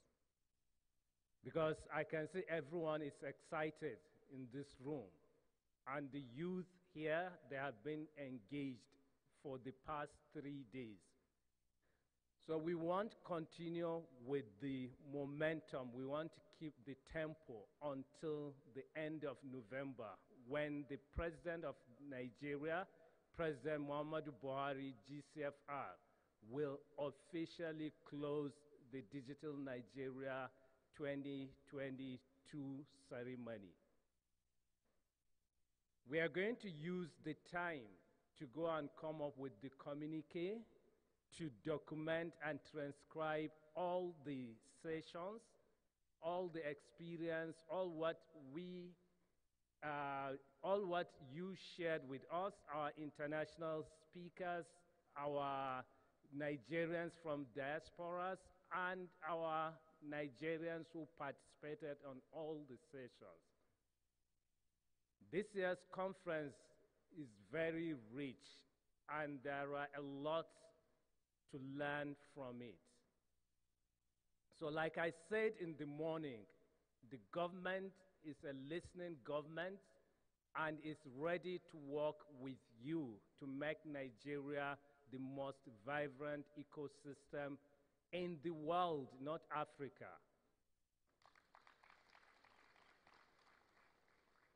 because I can see everyone is excited in this room. And the youth here, they have been engaged for the past three days. So we want to continue with the momentum. We want to keep the tempo until the end of November when the President of Nigeria, President Muhammadu Buhari, GCFR, will officially close the Digital Nigeria 2022 ceremony. We are going to use the time to go and come up with the communique to document and transcribe all the sessions, all the experience, all what we, uh, all what you shared with us, our international speakers, our Nigerians from diasporas, and our Nigerians who participated on all the sessions. This year's conference is very rich and there are a lot to learn from it. So like I said in the morning, the government is a listening government and is ready to work with you to make Nigeria the most vibrant ecosystem in the world, not Africa.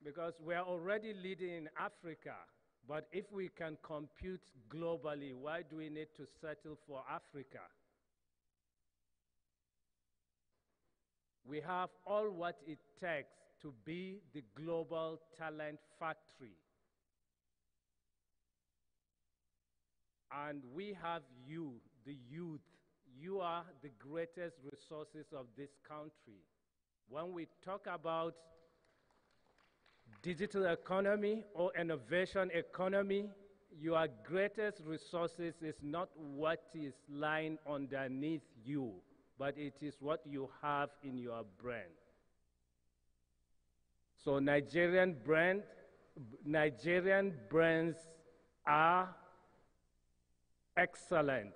Because we are already leading in Africa, but if we can compute globally, why do we need to settle for Africa? We have all what it takes to be the global talent factory. And we have you, the youth, you are the greatest resources of this country. When we talk about digital economy or innovation economy, your greatest resources is not what is lying underneath you, but it is what you have in your brain. So Nigerian brand, Nigerian brands are excellent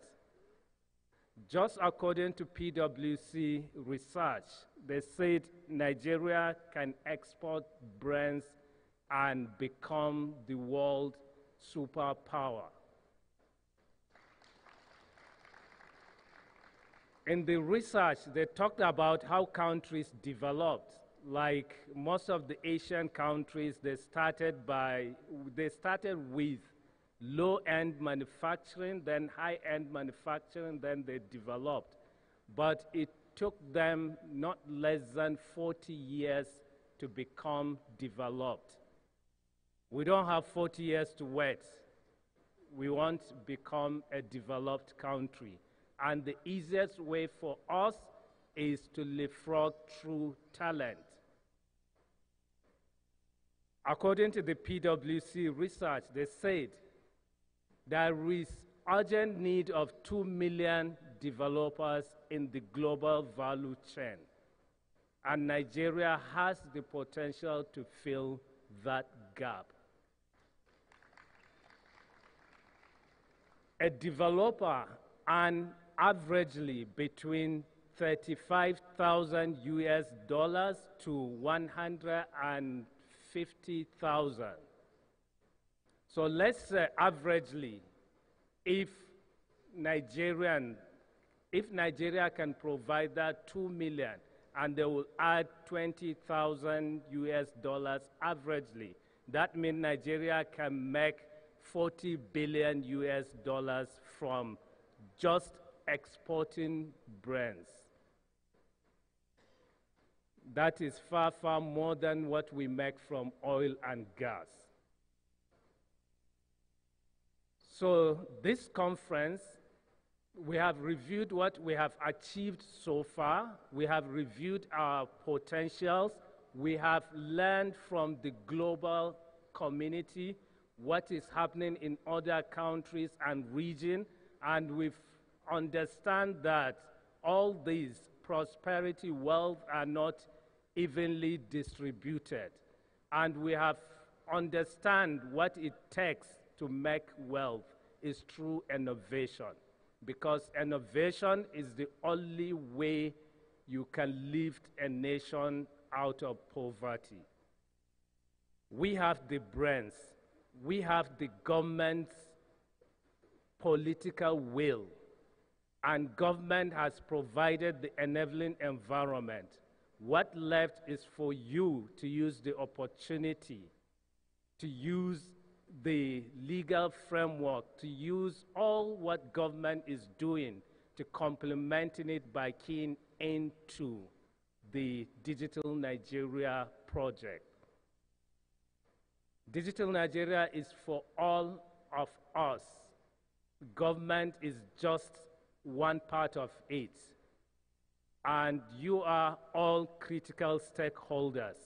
just according to PwC research, they said Nigeria can export brands and become the world superpower. In the research, they talked about how countries developed. Like most of the Asian countries, they started by, they started with low-end manufacturing, then high-end manufacturing, then they developed. But it took them not less than 40 years to become developed. We don't have 40 years to wait. We want to become a developed country. And the easiest way for us is to leapfrog through talent. According to the PwC research, they said there is urgent need of 2 million developers in the global value chain. And Nigeria has the potential to fill that gap. A developer earns averagely between 35,000 US dollars to 150,000. So let's say averagely, if Nigerian, if Nigeria can provide that 2 million and they will add 20,000 US dollars averagely, that means Nigeria can make 40 billion US dollars from just exporting brands. That is far, far more than what we make from oil and gas. So, this conference, we have reviewed what we have achieved so far, we have reviewed our potentials, we have learned from the global community what is happening in other countries and regions, and we understand that all these prosperity, wealth are not evenly distributed. And we have understand what it takes to make wealth is through innovation. Because innovation is the only way you can lift a nation out of poverty. We have the brains, we have the government's political will, and government has provided the enabling environment. What left is for you to use the opportunity, to use the legal framework, to use all what government is doing to complementing it by keying into the Digital Nigeria project. Digital Nigeria is for all of us. Government is just one part of it. And you are all critical stakeholders.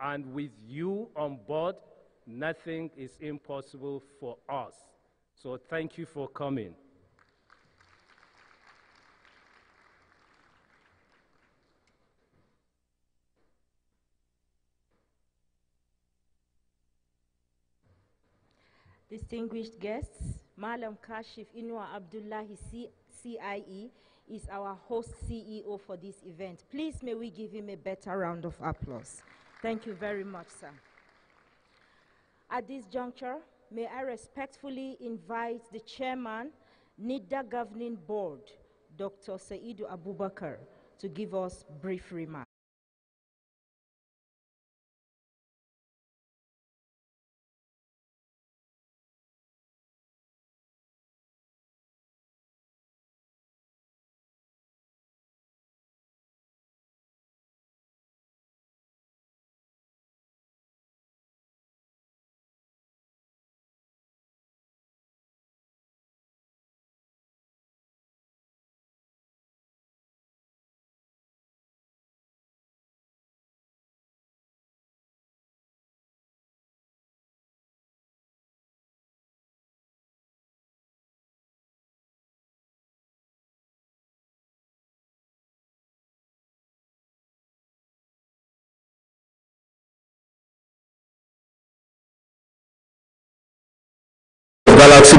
And with you on board, nothing is impossible for us. So thank you for coming. Distinguished guests, Malam Kashifu Inuwa Abdullahi CIE is our host CEO for this event. Please may we give him a better round of applause. Thank you very much, sir. At this juncture, may I respectfully invite the chairman, NITDA Governing Board, Dr. Saidu Abubakar, to give us brief remarks.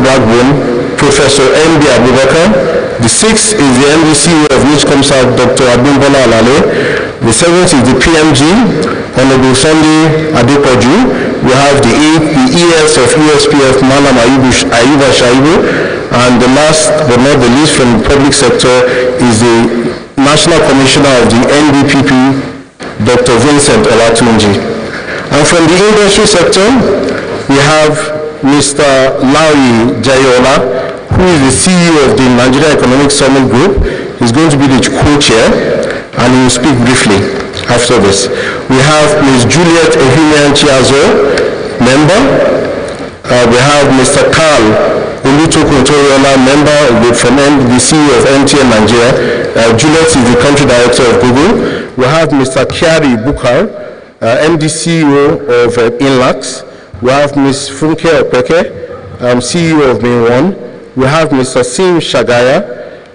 Backbone, Professor M.B. Abubakar. The sixth is the MDCU of which comes out Dr. Abimbola Alale. The seventh is the PMG, Honorable Sunday Adepoju. We have the, e, the ES of USPF, Malam Ayuba Shaibu. And the last but not the least from the public sector is the National Commissioner of the NDPB, Dr. Vincent Olatunji. And from the industry sector, we have Mr. Laoye Jaiyeola, who is the CEO of the Nigeria Economic Summit Group. is going to be the co-chair, and he will speak briefly after this. We have Ms. Juliet Ehimuan Chiazor, member. Uh, we have Mr. Karl Olutokun Toriola, member with, from M- the CEO of MTN Nigeria. Uh, Juliet is the country director of Google. We have Mr. Kiari Bukar, uh, MD CEO of uh, Inlaks. We have Ms. Funke Opeke, um, CEO of Main One. We have Mr. Sim Shagaya,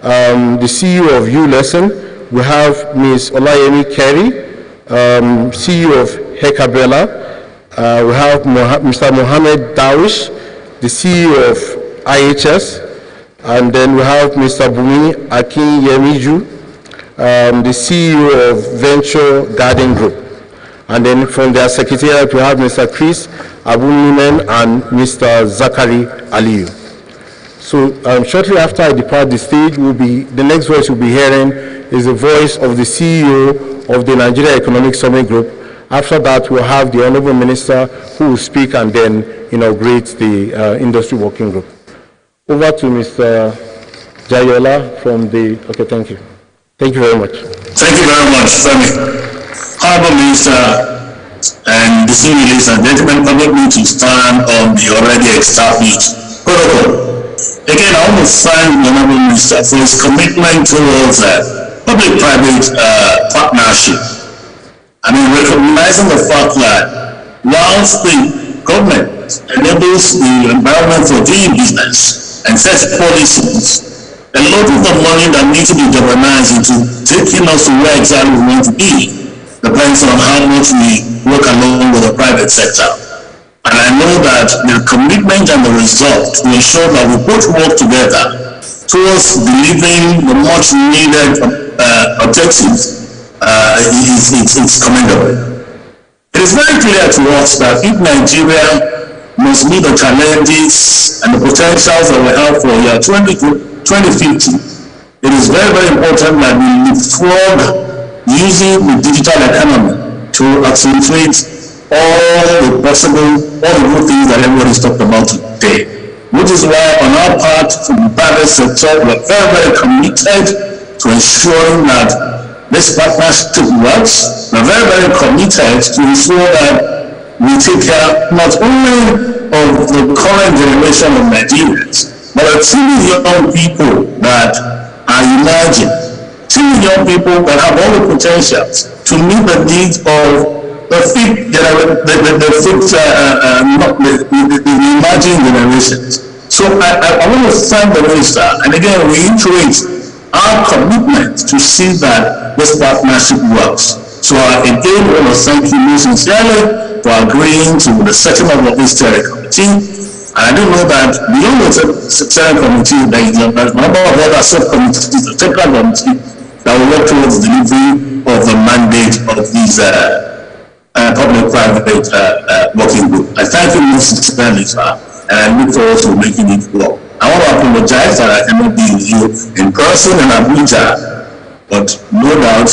um, the CEO of ULesson. We have Ms. Olayemi Kerry, um, CEO of Hekabela. Uh, we have Mr. Mohammed Darwish, the CEO of IHS. And then we have Mr. Bumi Akin Yemiju, um, the CEO of Venture Garden Group. And then from their secretariat, we have Mr. Chris Abumimen and Mr. Zachary Aliyu. So um, shortly after I depart the stage, will be the next voice we'll be hearing is the voice of the CEO of the Nigeria Economic Summit Group. After that, we'll have the Honorable Minister who will speak and then inaugurate the uh, Industry Working Group. Over to Mr. Jaiyeola from the. Okay, thank you. Thank you very much. Thank you very much, Femi. Honorable Minister and distinguished ladies and gentlemen, permit me to stand on the already established protocol. Again, I want to thank the Honorable Minister for his commitment towards uh, public-private uh, partnership. I mean, recognizing the fact that whilst the government enables the environment for doing business and sets policies, a lot of the money that needs to be galvanized into taking us to where exactly we want to be depends on how much we work along with the private sector. And I know that the commitment and the result to ensure that we both work together towards delivering the much needed uh, objectives uh, is, is, is commendable. It is very clear to us that if Nigeria must meet the challenges and the potentials that we have for year 20, 2050, it is very, very important that we leapfrog using the digital economy to accentuate all the possible, all the good things that everybody's talked about today. Which is why on our part, from the private sector, we're very, very committed to ensuring that this partnership works. We're very, very committed to ensure that we take care not only of the current generation of Nigerians, but the truly young people that are emerging, young people that have all the potentials to meet the needs of the fifth the, fifth, uh, uh, not the, emerging generations. So I, I, I want to thank the minister and again reiterate our commitment to see that this partnership works. So I again want to thank you most sincerely for agreeing to the setting up of this steering committee. And I do know that beyond the steering committee, there is a number of other subcommittees, the technical committee, that will work towards delivery of the mandate of these uh, uh, public-private uh, working group. I thank you most sincerely, and I look forward to making it work. I want to apologize that I cannot be with you in person in Abuja, but no doubt,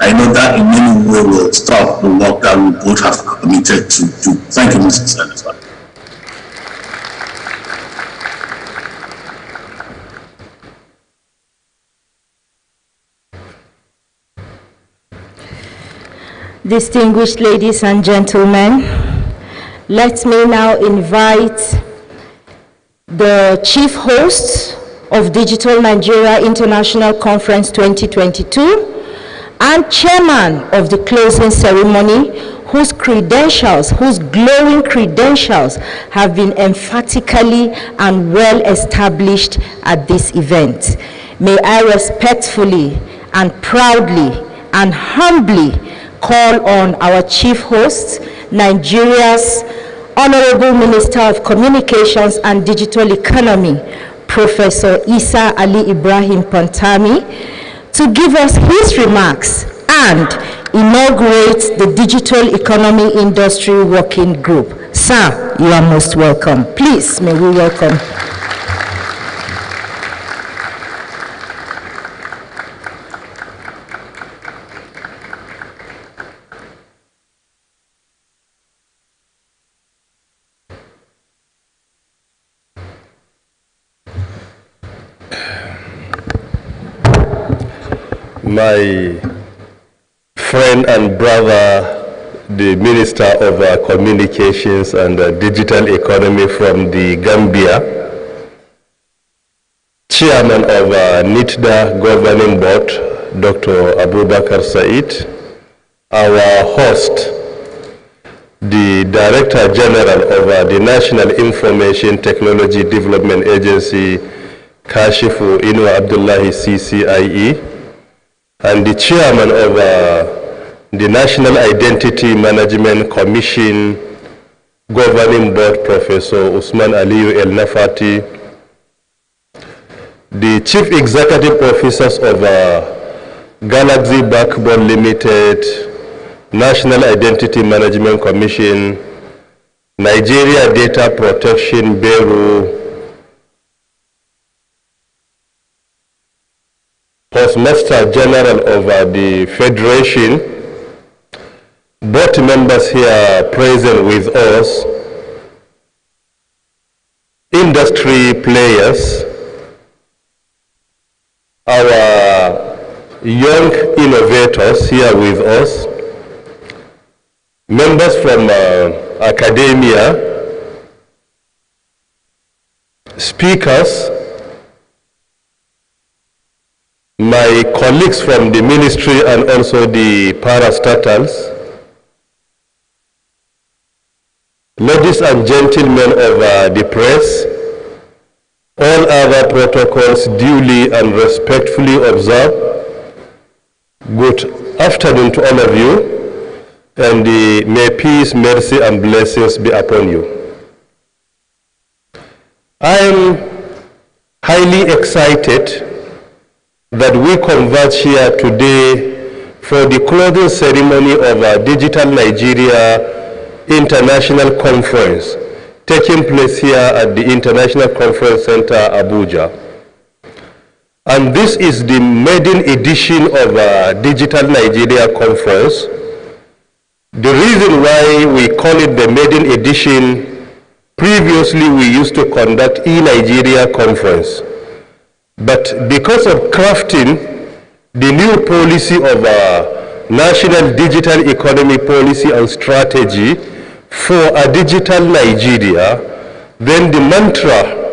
I know that in many ways will stop the work that we both have committed to do. Thank you, Mr. Senator. Distinguished ladies and gentlemen, let me now invite the chief host of Digital Nigeria International Conference 2022 and chairman of the closing ceremony whose credentials, whose glowing credentials have been emphatically and well established at this event. May I respectfully and proudly and humbly call on our chief host, Nigeria's Honorable Minister of Communications and Digital Economy, Professor Isa Ali Ibrahim Pantami, to give us his remarks and inaugurate the Digital Economy Industry Working Group. Sir, you are most welcome. Please, may we welcome. My friend and brother, the Minister of uh, Communications and uh, Digital Economy from the Gambia, Chairman of uh, NITDA Governing Board, Dr. Abubakar Said, our host, the Director General of uh, the National Information Technology Development Agency, Kashifu Inuwa Abdullahi CCIE, and the Chairman of uh, the National Identity Management Commission Governing Board, Professor Usman Aliyu El Nafati, the Chief Executive Officers of uh, Galaxy Backbone Limited, National Identity Management Commission, Nigeria Data Protection Bureau, Postmaster General of uh, the Federation, both members here present with us, industry players, our young innovators here with us, members from uh, academia, speakers, my colleagues from the ministry and also the parastatals, ladies and gentlemen of uh, the press, all other protocols duly and respectfully observed. Good afternoon to all of you, and uh, may peace, mercy, and blessings be upon you. I am highly excited that we converge here today for the closing ceremony of our Digital Nigeria International Conference taking place here at the International Conference Center, Abuja. And this is the maiden edition of our Digital Nigeria Conference. The reason why we call it the maiden edition, previously we used to conduct e-Nigeria Conference. But because of crafting the new policy of our National Digital Economy Policy and Strategy for a digital Nigeria, then the mantra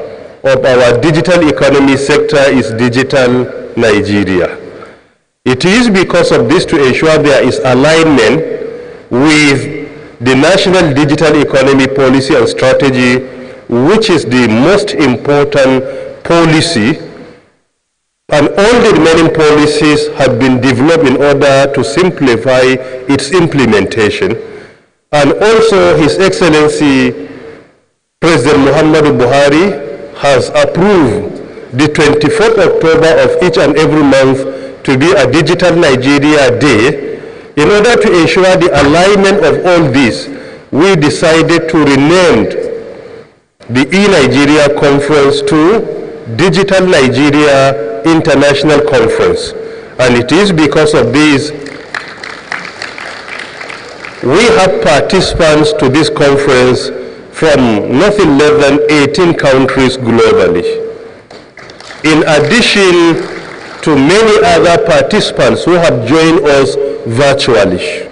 of our digital economy sector is digital Nigeria. It is because of this to ensure there is alignment with the National Digital Economy Policy and Strategy, which is the most important policy and all the remaining policies have been developed in order to simplify its implementation. And also His Excellency President Muhammadu Buhari has approved the 24th October of each and every month to be a Digital Nigeria Day. In order to ensure the alignment of all this, we decided to rename the e-Nigeria Conference to Digital Nigeria International Conference. And it is because of these we have participants to this conference from nothing less than 18 countries globally. In addition to many other participants who have joined us virtually.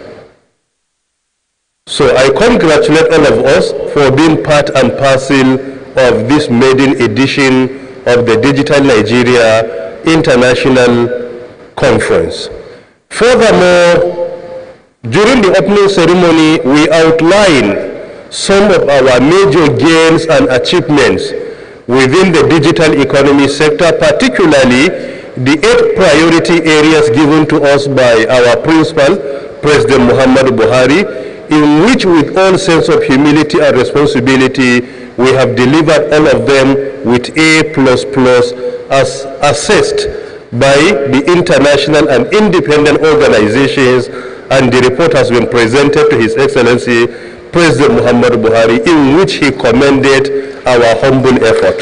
So I congratulate all of us for being part and parcel of this maiden edition of the Digital Nigeria International Conference. Furthermore, during the opening ceremony, we outlined some of our major gains and achievements within the digital economy sector, particularly the eight priority areas given to us by our principal, President Muhammad Buhari, in which with all sense of humility and responsibility, we have delivered all of them with A++ as assessed by the international and independent organizations and the report has been presented to His Excellency President Muhammad Buhari in which he commended our humble effort.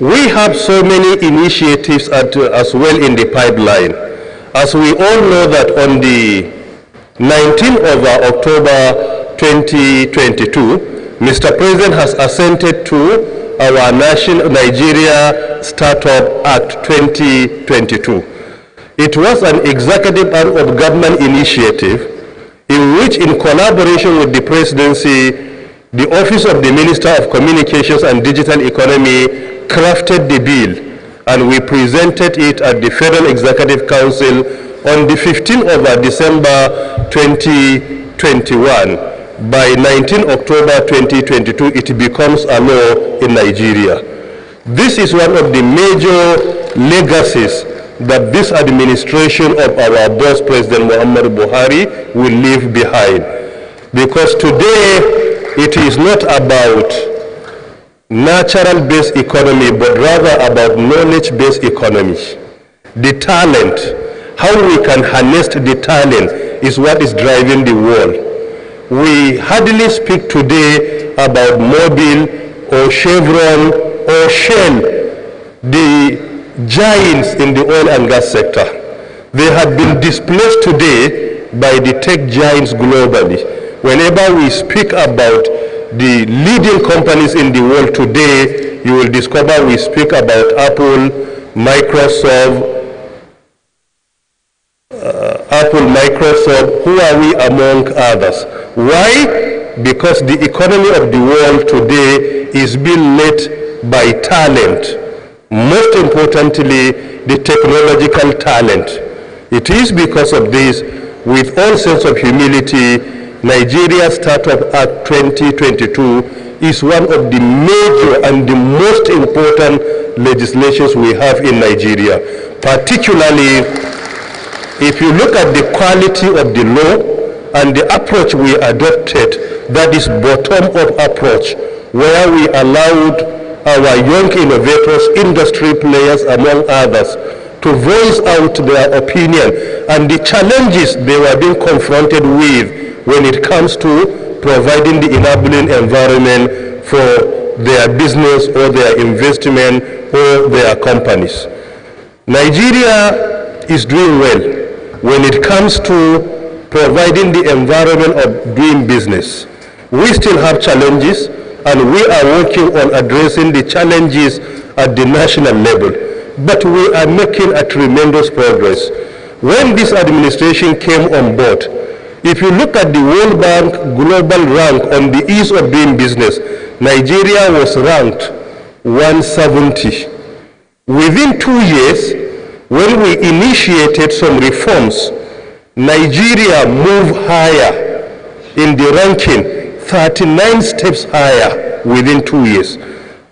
We have so many initiatives at, uh, as well in the pipeline. As we all know that on the 19th of October 2022, Mr. President has assented to our national Nigeria Startup Act 2022. It was an executive arm of government initiative in which, in collaboration with the presidency, the Office of the Minister of Communications and Digital Economy crafted the bill and we presented it at the Federal Executive Council on the 15th of December 2021. By 19 October 2022, it becomes a law in Nigeria. This is one of the major legacies that this administration of our boss, President Muhammad Buhari, will leave behind. Because today, it is not about natural-based economy, but rather about knowledge-based economy. The talent, how we can harness the talent is what is driving the world. We hardly speak today about Mobil or Chevron or Shell, the giants in the oil and gas sector. They have been displaced today by the tech giants globally. Whenever we speak about the leading companies in the world today, you will discover we speak about Apple, Microsoft, uh, Apple, Microsoft, Huawei among others? Why? Because the economy of the world today is being led by talent. Most importantly, the technological talent. It is because of this, with all sense of humility, Nigeria Startup Act 2022 is one of the major and the most important legislations we have in Nigeria. Particularly, if you look at the quality of the law and the approach we adopted, that is bottom-up approach, where we allowed our young innovators, industry players, among others, to voice out their opinion and the challenges they were being confronted with when it comes to providing the enabling environment for their business or their investment or their companies. Nigeria is doing well when it comes to providing the environment of doing business. We still have challenges and we are working on addressing the challenges at the national level. But we are making a tremendous progress. When this administration came on board, if you look at the World Bank global rank on the ease of doing business, Nigeria was ranked 170. Within two years, when we initiated some reforms, Nigeria moved higher in the ranking, 39 steps higher within two years.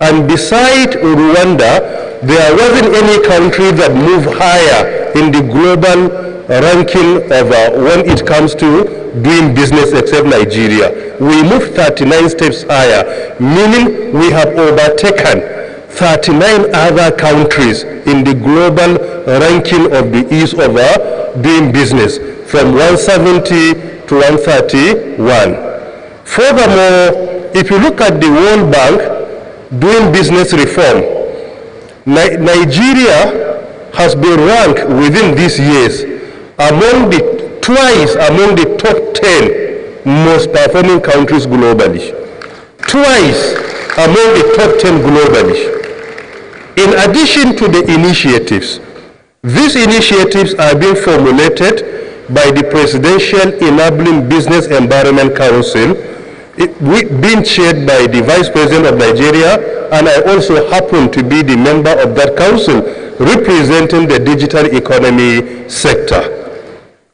And beside Rwanda, there wasn't any country that moved higher in the global ranking of when it comes to doing business except Nigeria. We moved 39 steps higher, meaning we have overtaken 39 other countries in the global ranking of the ease of uh, doing business from 170 to 131. Furthermore, if you look at the World Bank doing business reform, Ni Nigeria has been ranked within these years among the twice among the top 10 most performing countries globally. Twice among the top 10 globally. In addition to the initiatives, these initiatives are being formulated by the Presidential Enabling Business Environment Council, it, being chaired by the Vice President of Nigeria, and I also happen to be the member of that council representing the digital economy sector.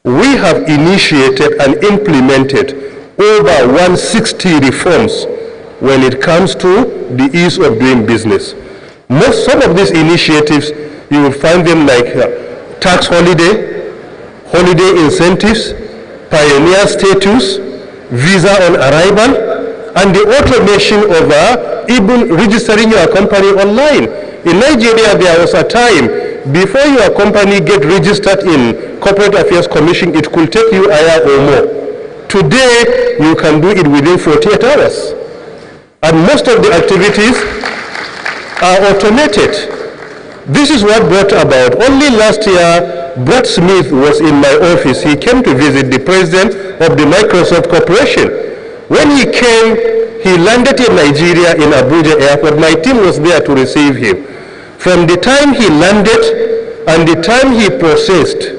We have initiated and implemented over 160 reforms when it comes to the ease of doing business. Most, some of these initiatives, you will find them like uh, tax holiday, holiday incentives, pioneer status, visa on arrival, and the automation of uh, even registering your company online. In Nigeria, there was a time before your company get registered in Corporate Affairs Commission, it could take you a year or more. Today, you can do it within 48 hours. And most of the activities are automated. This is what brought about. Only last year, Brad Smith was in my office. He came to visit the president of the Microsoft Corporation. When he came, he landed in Nigeria in Abuja airport. My team was there to receive him. From the time he landed and the time he processed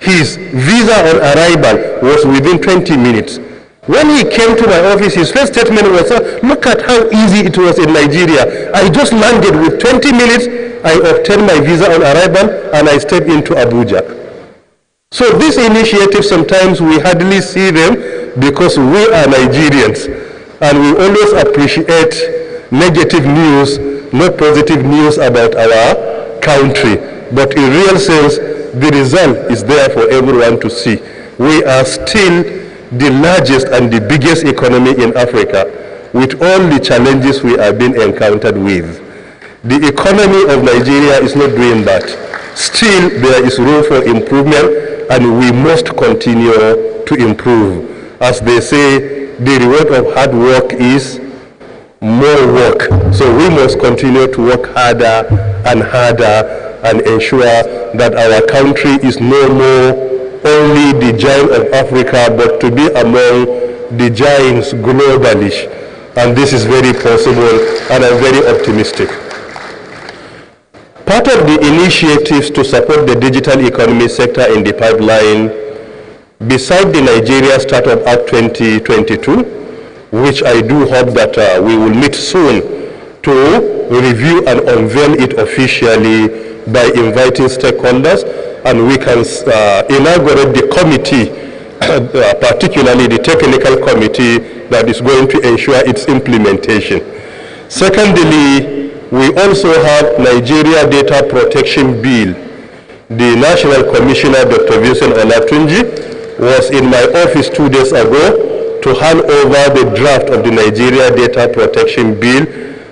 his visa on arrival was within 20 minutes. When he came to my office, his first statement was, "Sir, look at how easy it was in Nigeria. I just landed with 20 minutes, I obtained my visa on arrival, and I stepped into Abuja. So these initiatives, sometimes we hardly see them because we are Nigerians, and we always appreciate negative news, not positive news about our country. But in real sense, the result is there for everyone to see. We are still the largest and the biggest economy in Africa with all the challenges we have been encountered with. The economy of Nigeria is not doing that. Still, there is room for improvement and we must continue to improve. As they say, the reward of hard work is more work. So we must continue to work harder and harder and ensure that our country is no more only the giant of Africa, but to be among the giants globally. And this is very possible, and I'm very optimistic. Part of the initiatives to support the digital economy sector in the pipeline, beside the Nigeria Startup Act 2022, which I do hope that uh, we will meet soon to review and unveil it officially by inviting stakeholders, and we can uh, inaugurate the committee, [COUGHS] uh, particularly the technical committee that is going to ensure its implementation. Secondly, we also have Nigeria Data Protection Bill. The National Commissioner, Dr. Vincent Olatunji, was in my office two days ago to hand over the draft of the Nigeria Data Protection Bill.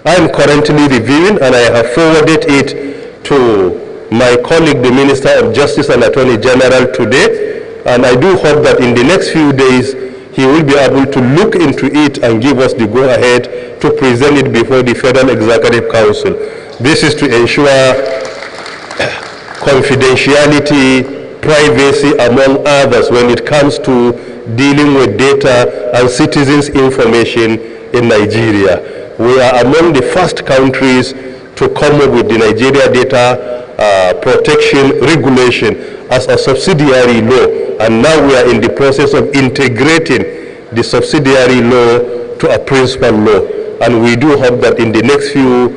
I am currently reviewing and I have forwarded it to my colleague, the Minister of Justice and Attorney General today. And I do hope that in the next few days, he will be able to look into it and give us the go-ahead to present it before the Federal Executive Council. This is to ensure confidentiality, privacy, among others, when it comes to dealing with data and citizens' information in Nigeria. We are among the first countries to come up with the Nigeria Data uh, Protection Regulation as a subsidiary law, and now we are in the process of integrating the subsidiary law to a principal law. And we do hope that in the next few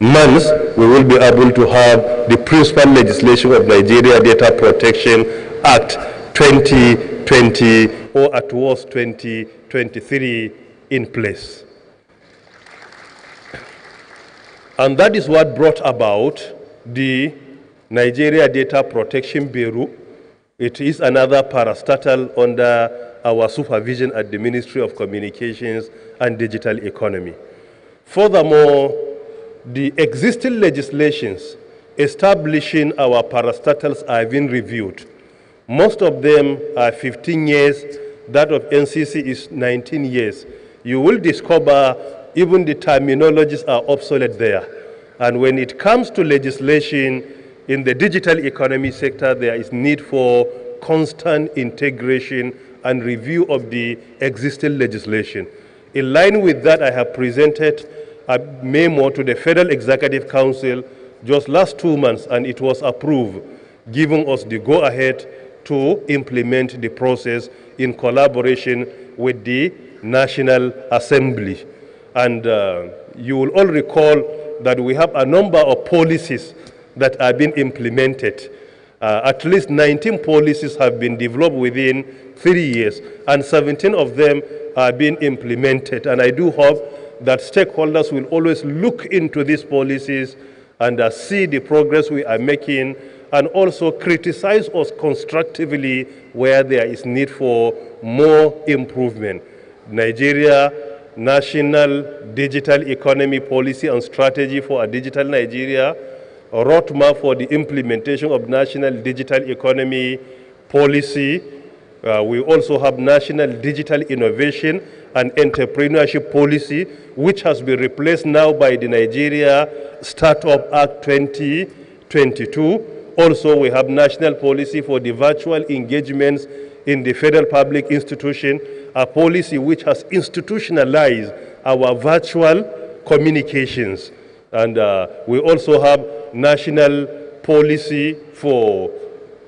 months, we will be able to have the principal legislation of Nigeria Data Protection Act 2020 or at worst 2023 in place. And that is what brought about the Nigeria Data Protection Bureau. It is another parastatal under our supervision at the Ministry of Communications and Digital Economy. Furthermore, the existing legislations establishing our parastatals have been reviewed. Most of them are 15 years, that of NCC is 19 years. You will discover even the terminologies are obsolete there. And when it comes to legislation in the digital economy sector, there is need for constant integration and review of the existing legislation. In line with that, I have presented a memo to the Federal Executive Council just last two months, and it was approved, giving us the go-ahead to implement the process in collaboration with the National Assembly. And uh, you will all recall that we have a number of policies that are being implemented. Uh, at least 19 policies have been developed within three years, and 17 of them are being implemented. And I do hope that stakeholders will always look into these policies and uh, see the progress we are making and also criticize us constructively where there is need for more improvement. Nigeria National Digital Economy Policy and Strategy for a Digital Nigeria, a roadmap for the implementation of National Digital Economy Policy. Uh, we also have National Digital Innovation and Entrepreneurship Policy, which has been replaced now by the Nigeria Startup Act 2022. Also, we have National Policy for the Virtual Engagements in the Federal Public Institution, a policy which has institutionalized our virtual communications. And uh, we also have national policy for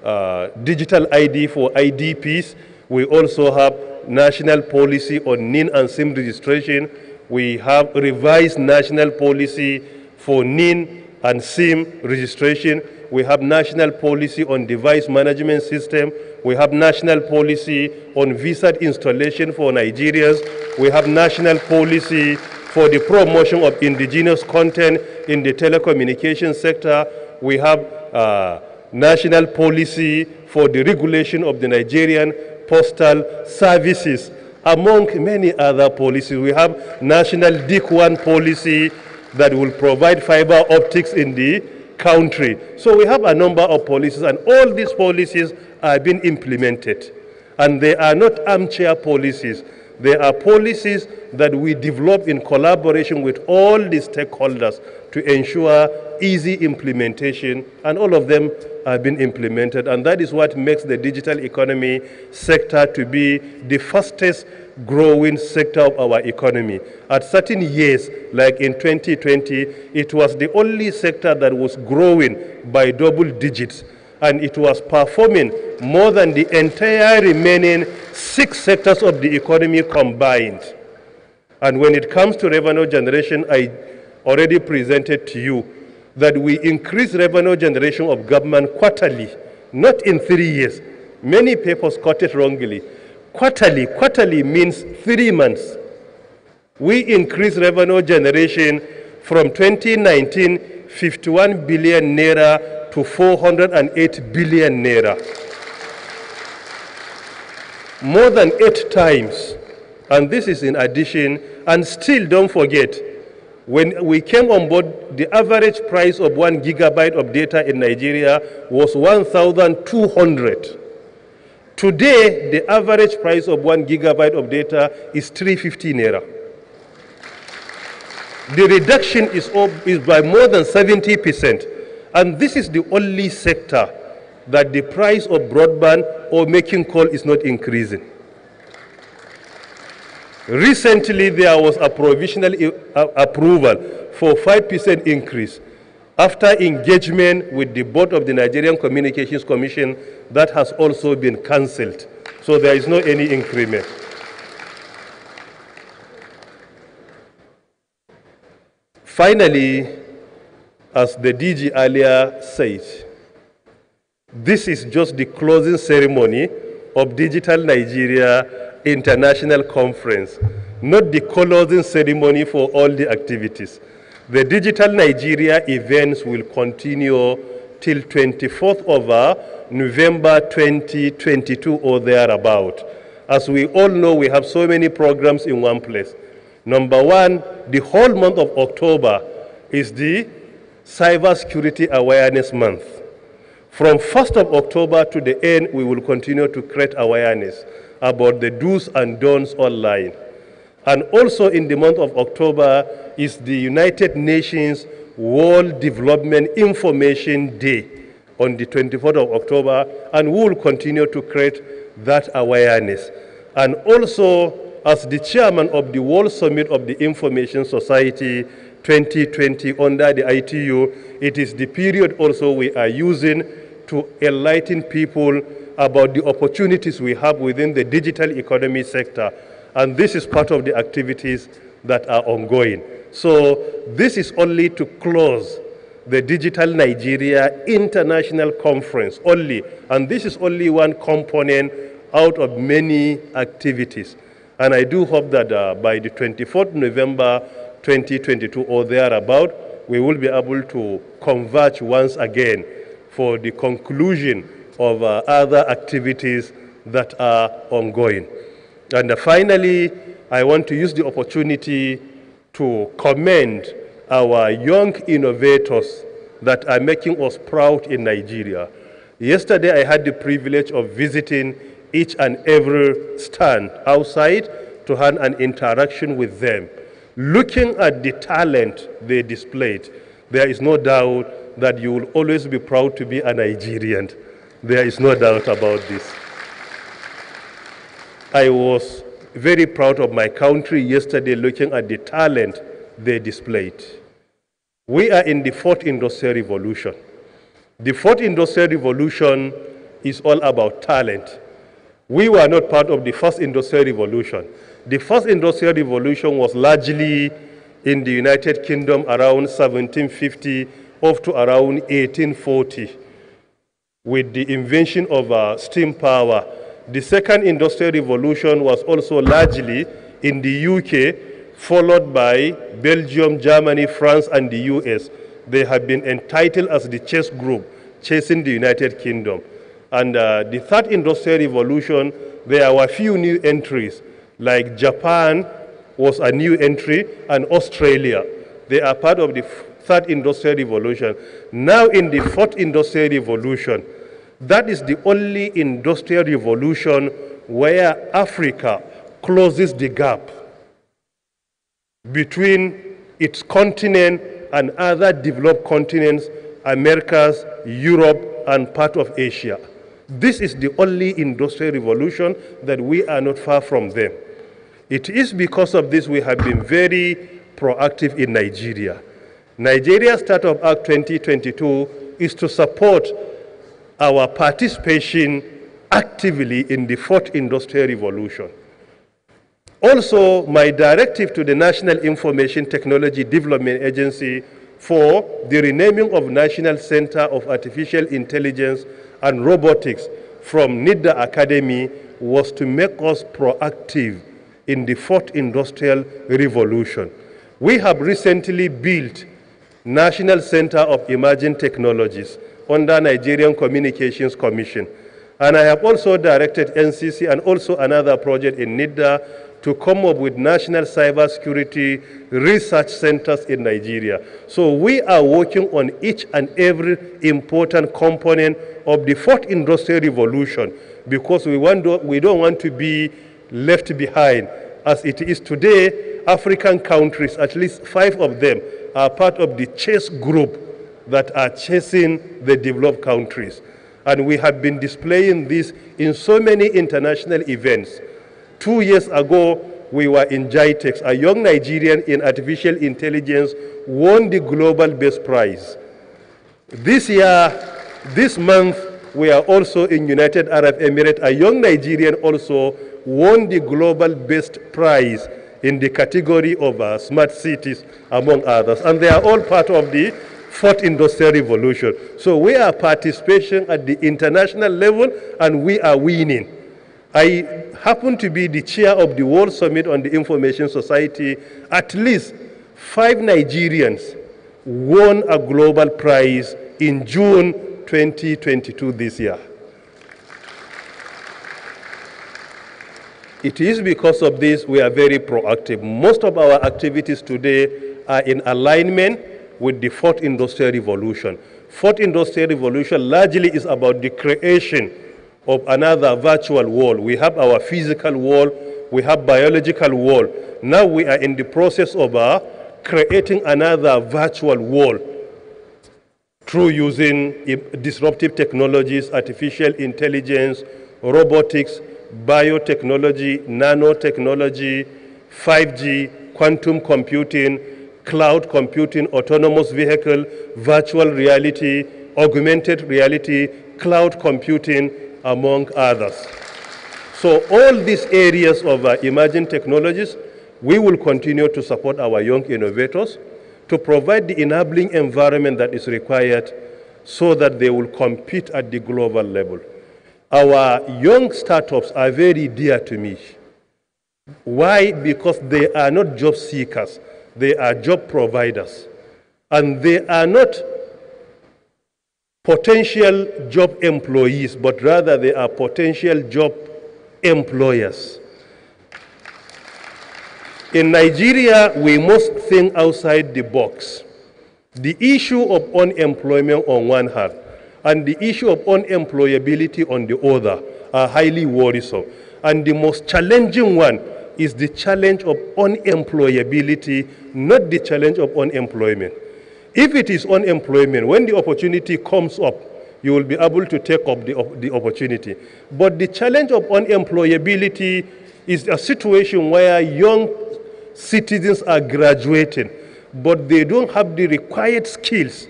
uh, digital ID for IDPs. We also have national policy on NIN and SIM registration. We have revised national policy for NIN and SIM registration. We have national policy on device management system. We have national policy on visa installation for Nigerians. We have national policy for the promotion of indigenous content in the telecommunication sector. We have uh, national policy for the regulation of the Nigerian postal services, among many other policies. We have national DIC-1 policy that will provide fiber optics in the country. So we have a number of policies, and all these policies are being implemented. And they are not armchair policies. They are policies that we develop in collaboration with all the stakeholders to ensure easy implementation, and all of them have been implemented. And that is what makes the digital economy sector to be the fastest growing sector of our economy. At certain years, like in 2020, it was the only sector that was growing by double digits and it was performing more than the entire remaining six sectors of the economy combined. And when it comes to revenue generation, I already presented to you that we increase revenue generation of government quarterly, not in three years. Many papers it wrongly. Quarterly, quarterly means three months. We increase revenue generation from 2019, 51 billion naira to 408 billion naira. More than eight times. And this is in addition, and still don't forget, when we came on board, the average price of one gigabyte of data in Nigeria was 1,200. Today, the average price of one gigabyte of data is 350 naira. The reduction is, is by more than 70 percent. And this is the only sector that the price of broadband or making call is not increasing. Recently, there was a provisional uh, approval for 5% increase. After engagement with the board of the Nigerian Communications Commission, that has also been cancelled. So there is no any increment. Finally, as the DG earlier said, this is just the closing ceremony of Digital Nigeria International Conference, not the closing ceremony for all the activities. The Digital Nigeria events will continue till 24th of uh, November 2022 or thereabout. As we all know, we have so many programs in one place. Number one, the whole month of October is the Cybersecurity Awareness Month. From 1st of October to the end, we will continue to create awareness about the do's and don'ts online. And also in the month of October is the United Nations World Development Information Day on the 24th of October, and we will continue to create that awareness. And also, as the chairman of the World Summit of the Information Society 2020 under the ITU, it is the period also we are using to enlighten people about the opportunities we have within the digital economy sector. And this is part of the activities that are ongoing. So this is only to close the Digital Nigeria International Conference only. And this is only one component out of many activities. And I do hope that uh, by the 24th November 2022 or thereabout, we will be able to converge once again for the conclusion of uh, other activities that are ongoing. And uh, finally, I want to use the opportunity to commend our young innovators that are making us proud in Nigeria. Yesterday, I had the privilege of visiting each and every stand outside to have an interaction with them. Looking at the talent they displayed, there is no doubt that you will always be proud to be a Nigerian. There is no doubt about this. I was very proud of my country yesterday looking at the talent they displayed. We are in the fourth industrial revolution. The fourth industrial revolution is all about talent. We were not part of the first industrial revolution. The first industrial revolution was largely in the United Kingdom around 1750 up to around 1840 with the invention of uh, steam power. The second industrial revolution was also largely in the UK, followed by Belgium, Germany, France, and the US. They have been entitled as the chess group, chasing the United Kingdom. And uh, the third industrial revolution, there were a few new entries, like Japan was a new entry, and Australia. They are part of the third industrial revolution. Now in the fourth industrial revolution, that is the only industrial revolution where Africa closes the gap between its continent and other developed continents, Americas, Europe, and part of Asia. This is the only industrial revolution that we are not far from them. It is because of this we have been very proactive in Nigeria. Nigeria Startup Act 2022 is to support our participation actively in the fourth industrial revolution. Also, my directive to the National Information Technology Development Agency for the renaming of National Center of Artificial Intelligence and Robotics from NITDA Academy was to make us proactive in the fourth industrial revolution. We have recently built National Center of Emerging Technologies under Nigerian Communications Commission. And I have also directed NCC and also another project in NITDA to come up with national cybersecurity research centers in Nigeria. So we are working on each and every important component of the fourth industrial revolution because we, want to, we don't want to be left behind. As it is today, African countries, at least five of them, are part of the chess group that are chasing the developed countries. And we have been displaying this in so many international events. Two years ago, we were in GITEX. A young Nigerian in artificial intelligence won the Global Best Prize. This year, this month, we are also in United Arab Emirates. A young Nigerian also won the Global Best Prize in the category of uh, smart cities, among others. And they are all part of the fourth industrial revolution. So we are participating at the international level and we are winning. I happen to be the chair of the World Summit on the Information Society. At least five Nigerians won a global prize in June 2022 this year. It is because of this we are very proactive. Most of our activities today are in alignment with the fourth industrial revolution. Fourth industrial revolution largely is about the creation of another virtual world. We have our physical world, we have biological world. Now we are in the process of uh, creating another virtual world through using disruptive technologies, artificial intelligence, robotics, biotechnology, nanotechnology, 5G, quantum computing, cloud computing, autonomous vehicle, virtual reality, augmented reality, cloud computing, among others. So all these areas of uh, emerging technologies, we will continue to support our young innovators to provide the enabling environment that is required so that they will compete at the global level. Our young startups are very dear to me. Why? Because they are not job seekers, they are job providers. And they are not potential job employees, but rather they are potential job employers. In Nigeria, we must think outside the box. The issue of unemployment on one hand and the issue of unemployability on the other are highly worrisome. And the most challenging one is the challenge of unemployability, not the challenge of unemployment. If it is unemployment, when the opportunity comes up, you will be able to take up the, the opportunity. But the challenge of unemployability is a situation where young citizens are graduating. but they don't have the required skills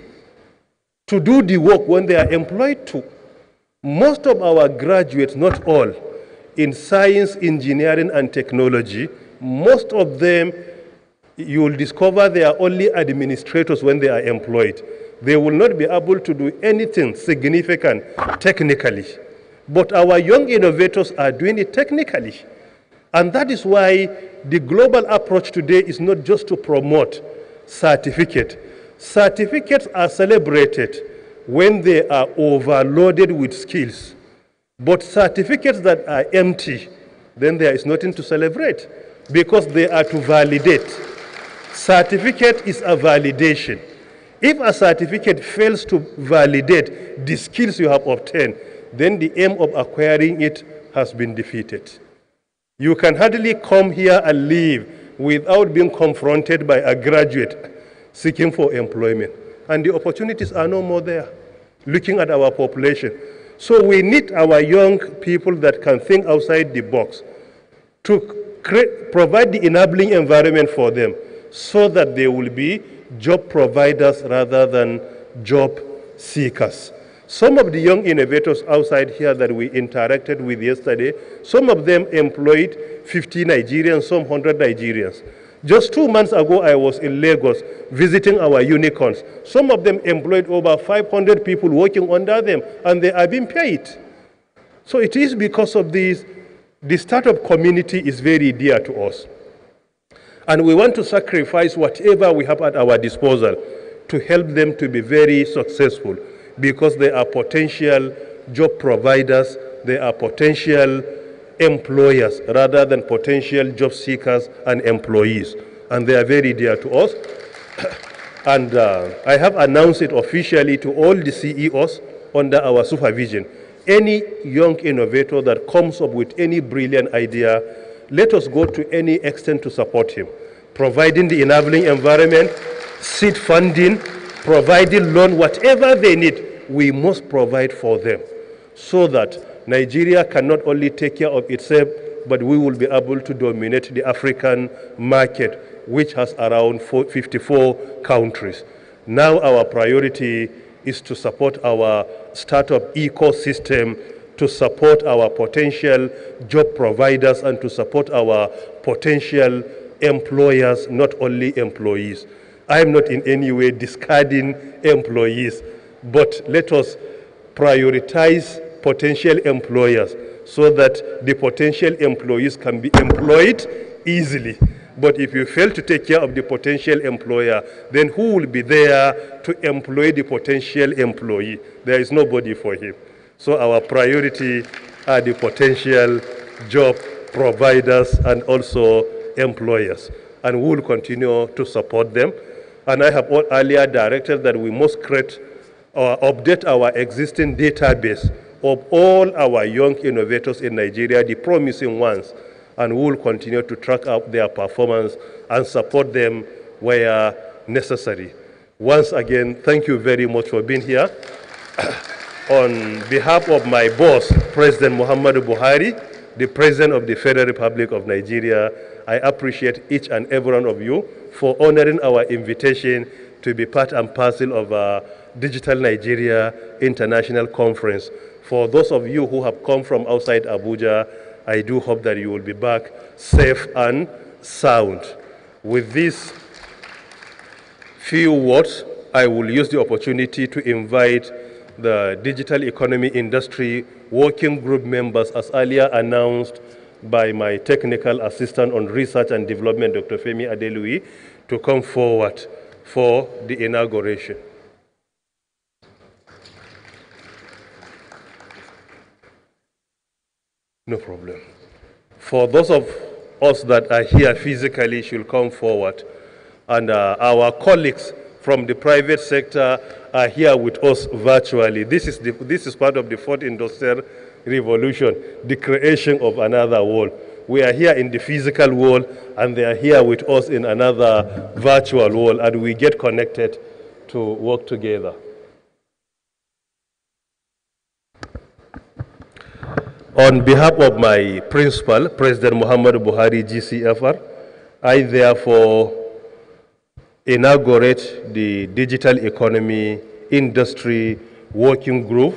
to do the work when they are employed to. Most of our graduates, not all, in science, engineering, and technology, most of them, you will discover they are only administrators when they are employed. They will not be able to do anything significant technically. But our young innovators are doing it technically. And that is why the global approach today is not just to promote certificate. Certificates are celebrated when they are overloaded with skills. But certificates that are empty, then there is nothing to celebrate because they are to validate. Certificate is a validation. If a certificate fails to validate the skills you have obtained, then the aim of acquiring it has been defeated. You can hardly come here and leave without being confronted by a graduate seeking for employment. And the opportunities are no more there, looking at our population. So we need our young people that can think outside the box to create, provide the enabling environment for them so that they will be job providers rather than job seekers. Some of the young innovators outside here that we interacted with yesterday, some of them employed 50 Nigerians, some 100 Nigerians. Just two months ago, I was in Lagos visiting our unicorns. Some of them employed over 500 people working under them, and they are being paid. So it is because of this, the startup community is very dear to us. And we want to sacrifice whatever we have at our disposal to help them to be very successful because they are potential job providers, they are potential employers rather than potential job seekers and employees. And they are very dear to us. [COUGHS] and uh, I have announced it officially to all the CEOs under our supervision. Any young innovator that comes up with any brilliant idea, let us go to any extent to support him, providing the enabling environment, seed funding, providing loan, whatever they need, we must provide for them so that Nigeria can not only take care of itself, but we will be able to dominate the African market, which has around 54 countries. Now our priority is to support our startup ecosystem, to support our potential job providers, and to support our potential employers, not only employees. I am not in any way discarding employees, but let us prioritize potential employers so that the potential employees can be employed easily. But if you fail to take care of the potential employer, then who will be there to employ the potential employee? There is nobody for him. So our priority are the potential job providers and also employers. And we will continue to support them. And I have earlier directed that we must create or update our existing database of all our young innovators in Nigeria, the promising ones, and we will continue to track up their performance and support them where necessary. Once again, thank you very much for being here. [COUGHS] On behalf of my boss, President Muhammadu Buhari, the President of the Federal Republic of Nigeria, I appreciate each and every one of you for honoring our invitation to be part and parcel of our Digital Nigeria International Conference. For those of you who have come from outside Abuja, I do hope that you will be back safe and sound. With these few words, I will use the opportunity to invite the digital economy industry working group members, as earlier announced by my technical assistant on research and development, Dr. Femi Adeluyi, to come forward for the inauguration. No problem. For those of us that are here physically should come forward. And uh, our colleagues from the private sector are here with us virtually. This is, the, this is part of the fourth industrial revolution, the creation of another world. We are here in the physical world and they are here with us in another virtual world and we get connected to work together. On behalf of my principal, President Muhammad Buhari, GCFR, I therefore inaugurate the digital economy industry working group.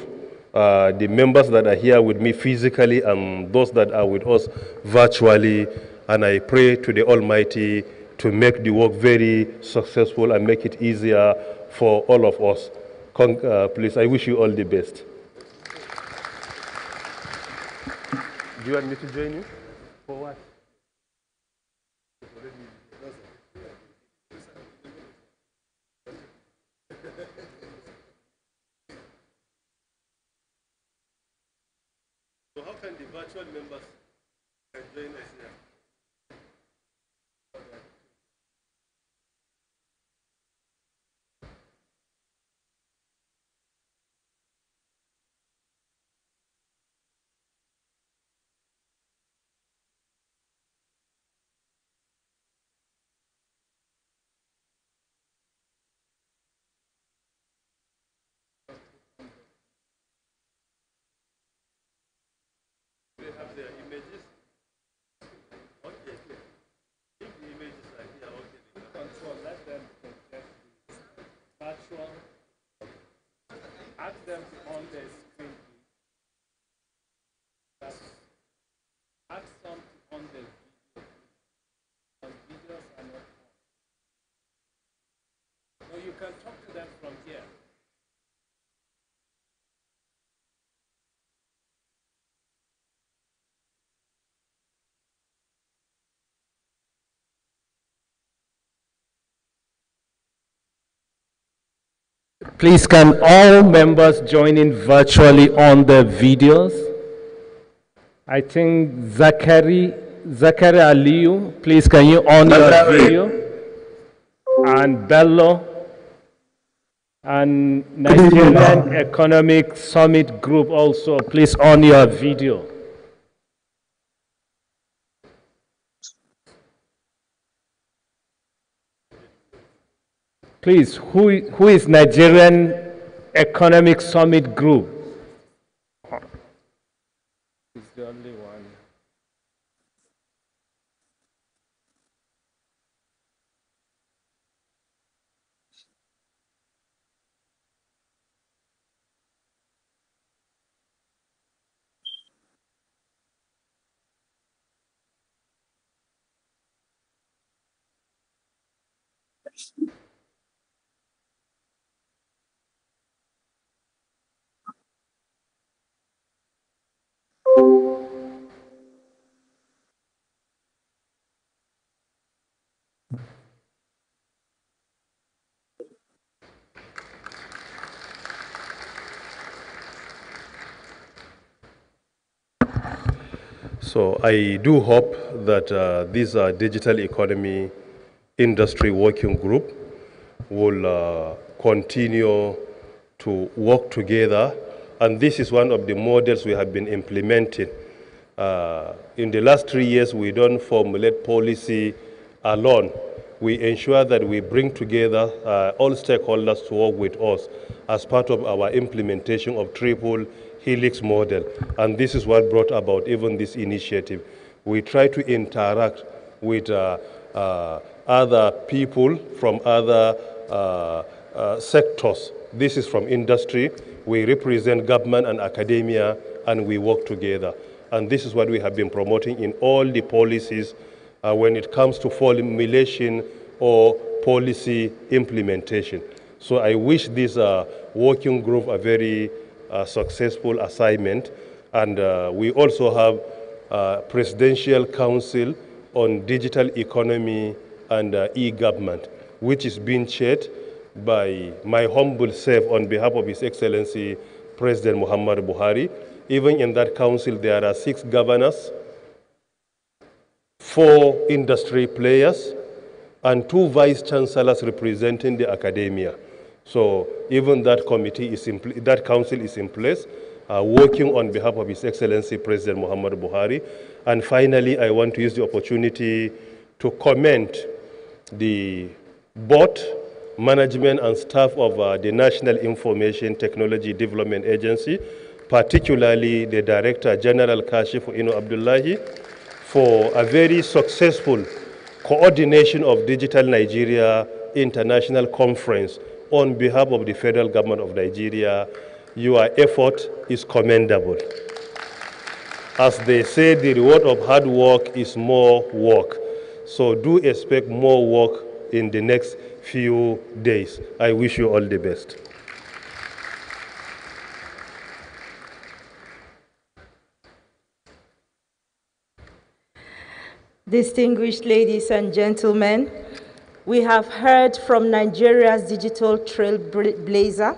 Uh, the members that are here with me physically and those that are with us virtually. And I pray to the Almighty to make the work very successful and make it easier for all of us. Con- uh, please, I wish you all the best. You want me to join you? For what? So how can the virtual members join us here? They have their images. Okay. The images Control, let them this virtual. Ask them to on their screen, please. That's, ask them to on their video. On videos are not on. No, you can talk to them from here. Please, can all members join in virtually on the videos? I think Zachary, Zachary Aliyu, please can you on your video? And Bello, and Nigerian [LAUGHS] Economic Summit Group also, please on your video. Please, who, who is Nigerian Economic Summit Group? So I do hope that uh, this uh, digital economy industry working group will uh, continue to work together. And this is one of the models we have been implementing. Uh, in the last three years, we don't formulate policy alone. We ensure that we bring together uh, all stakeholders to work with us as part of our implementation of triple helix model. And this is what brought about even this initiative. We try to interact with uh, uh, other people from other uh, uh, sectors. This is from industry. We represent government and academia, and we work together. And this is what we have been promoting in all the policies uh, when it comes to formulation or policy implementation. So I wish this uh, working group a very uh, successful assignment. And uh, we also have uh, Presidential Council on Digital Economy and uh, E-Government, which is being chaired by my humble self on behalf of His Excellency President Muhammad Buhari. Even in that council, there are six governors, four industry players, and two vice chancellors representing the academia. So even that committee is in, that council is in place, uh, working on behalf of His Excellency President Muhammad Buhari. And finally, I want to use the opportunity to commend the board, management, and staff of uh, the National Information Technology Development Agency, particularly the Director General Kashifu Inuwa Abdullahi, for a very successful coordination of Digital Nigeria international conference on behalf of the federal government of Nigeria. Your effort is commendable. As they say, the reward of hard work is more work. So do expect more work in the next few days. I wish you all the best. Distinguished ladies and gentlemen, we have heard from Nigeria's digital trailblazer,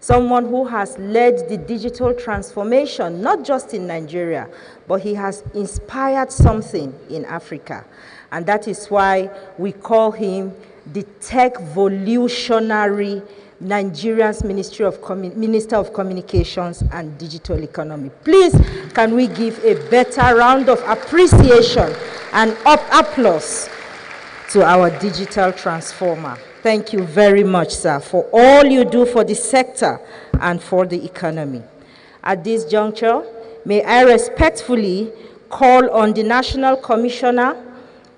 someone who has led the digital transformation, not just in Nigeria, but he has inspired something in Africa. And that is why we call him the tech volutionary Nigeria's Ministry of Minister of Communications and Digital Economy. Please, can we give a better round of appreciation and up applause to our digital transformer. Thank you very much, sir, for all you do for the sector and for the economy. At this juncture, may I respectfully call on the National Commissioner,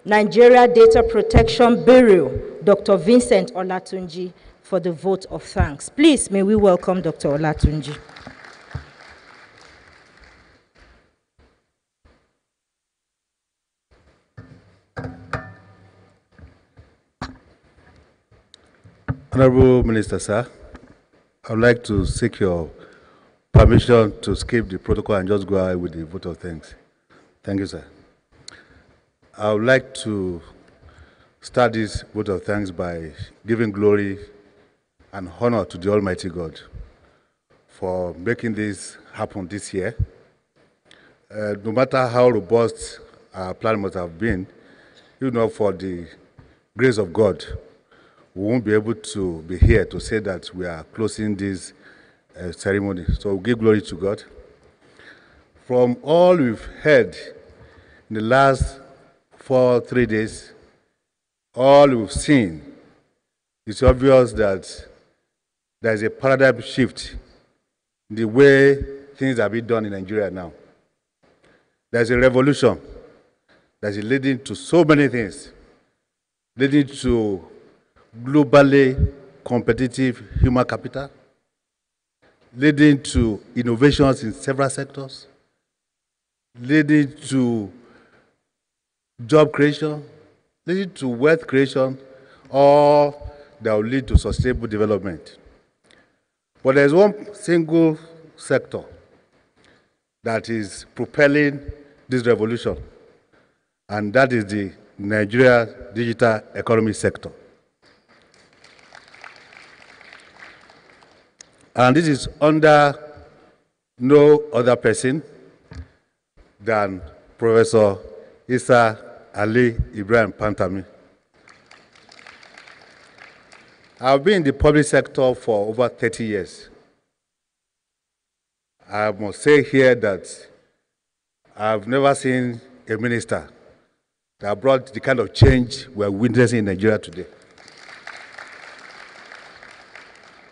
Nigeria Data Protection Bureau, Dr. Vincent Olatunji, for the vote of thanks. Please, may we welcome Dr. Olatunji. Honorable Minister, sir, I would like to seek your permission to skip the protocol and just go ahead with the vote of thanks. Thank you, sir. I would like to start this vote of thanks by giving glory and honor to the Almighty God for making this happen this year. Uh, no matter how robust our plan must have been, you know, for the grace of God, we won't be able to be here to say that we are closing this uh, ceremony. So we give glory to God. From all we've heard in the last four, three days, all we've seen, it's obvious that there is a paradigm shift in the way things are being done in Nigeria now. There's a revolution that is leading to so many things, leading to globally competitive human capital, leading to innovations in several sectors, leading to job creation, leading to wealth creation, or that will lead to sustainable development. But there's one single sector that is propelling this revolution, and that is the Nigeria digital economy sector. And this is under no other person than Professor Isa Ali Ibrahim Pantami. I've been in the public sector for over 30 years. I must say here that I've never seen a minister that brought the kind of change we're witnessing in Nigeria today.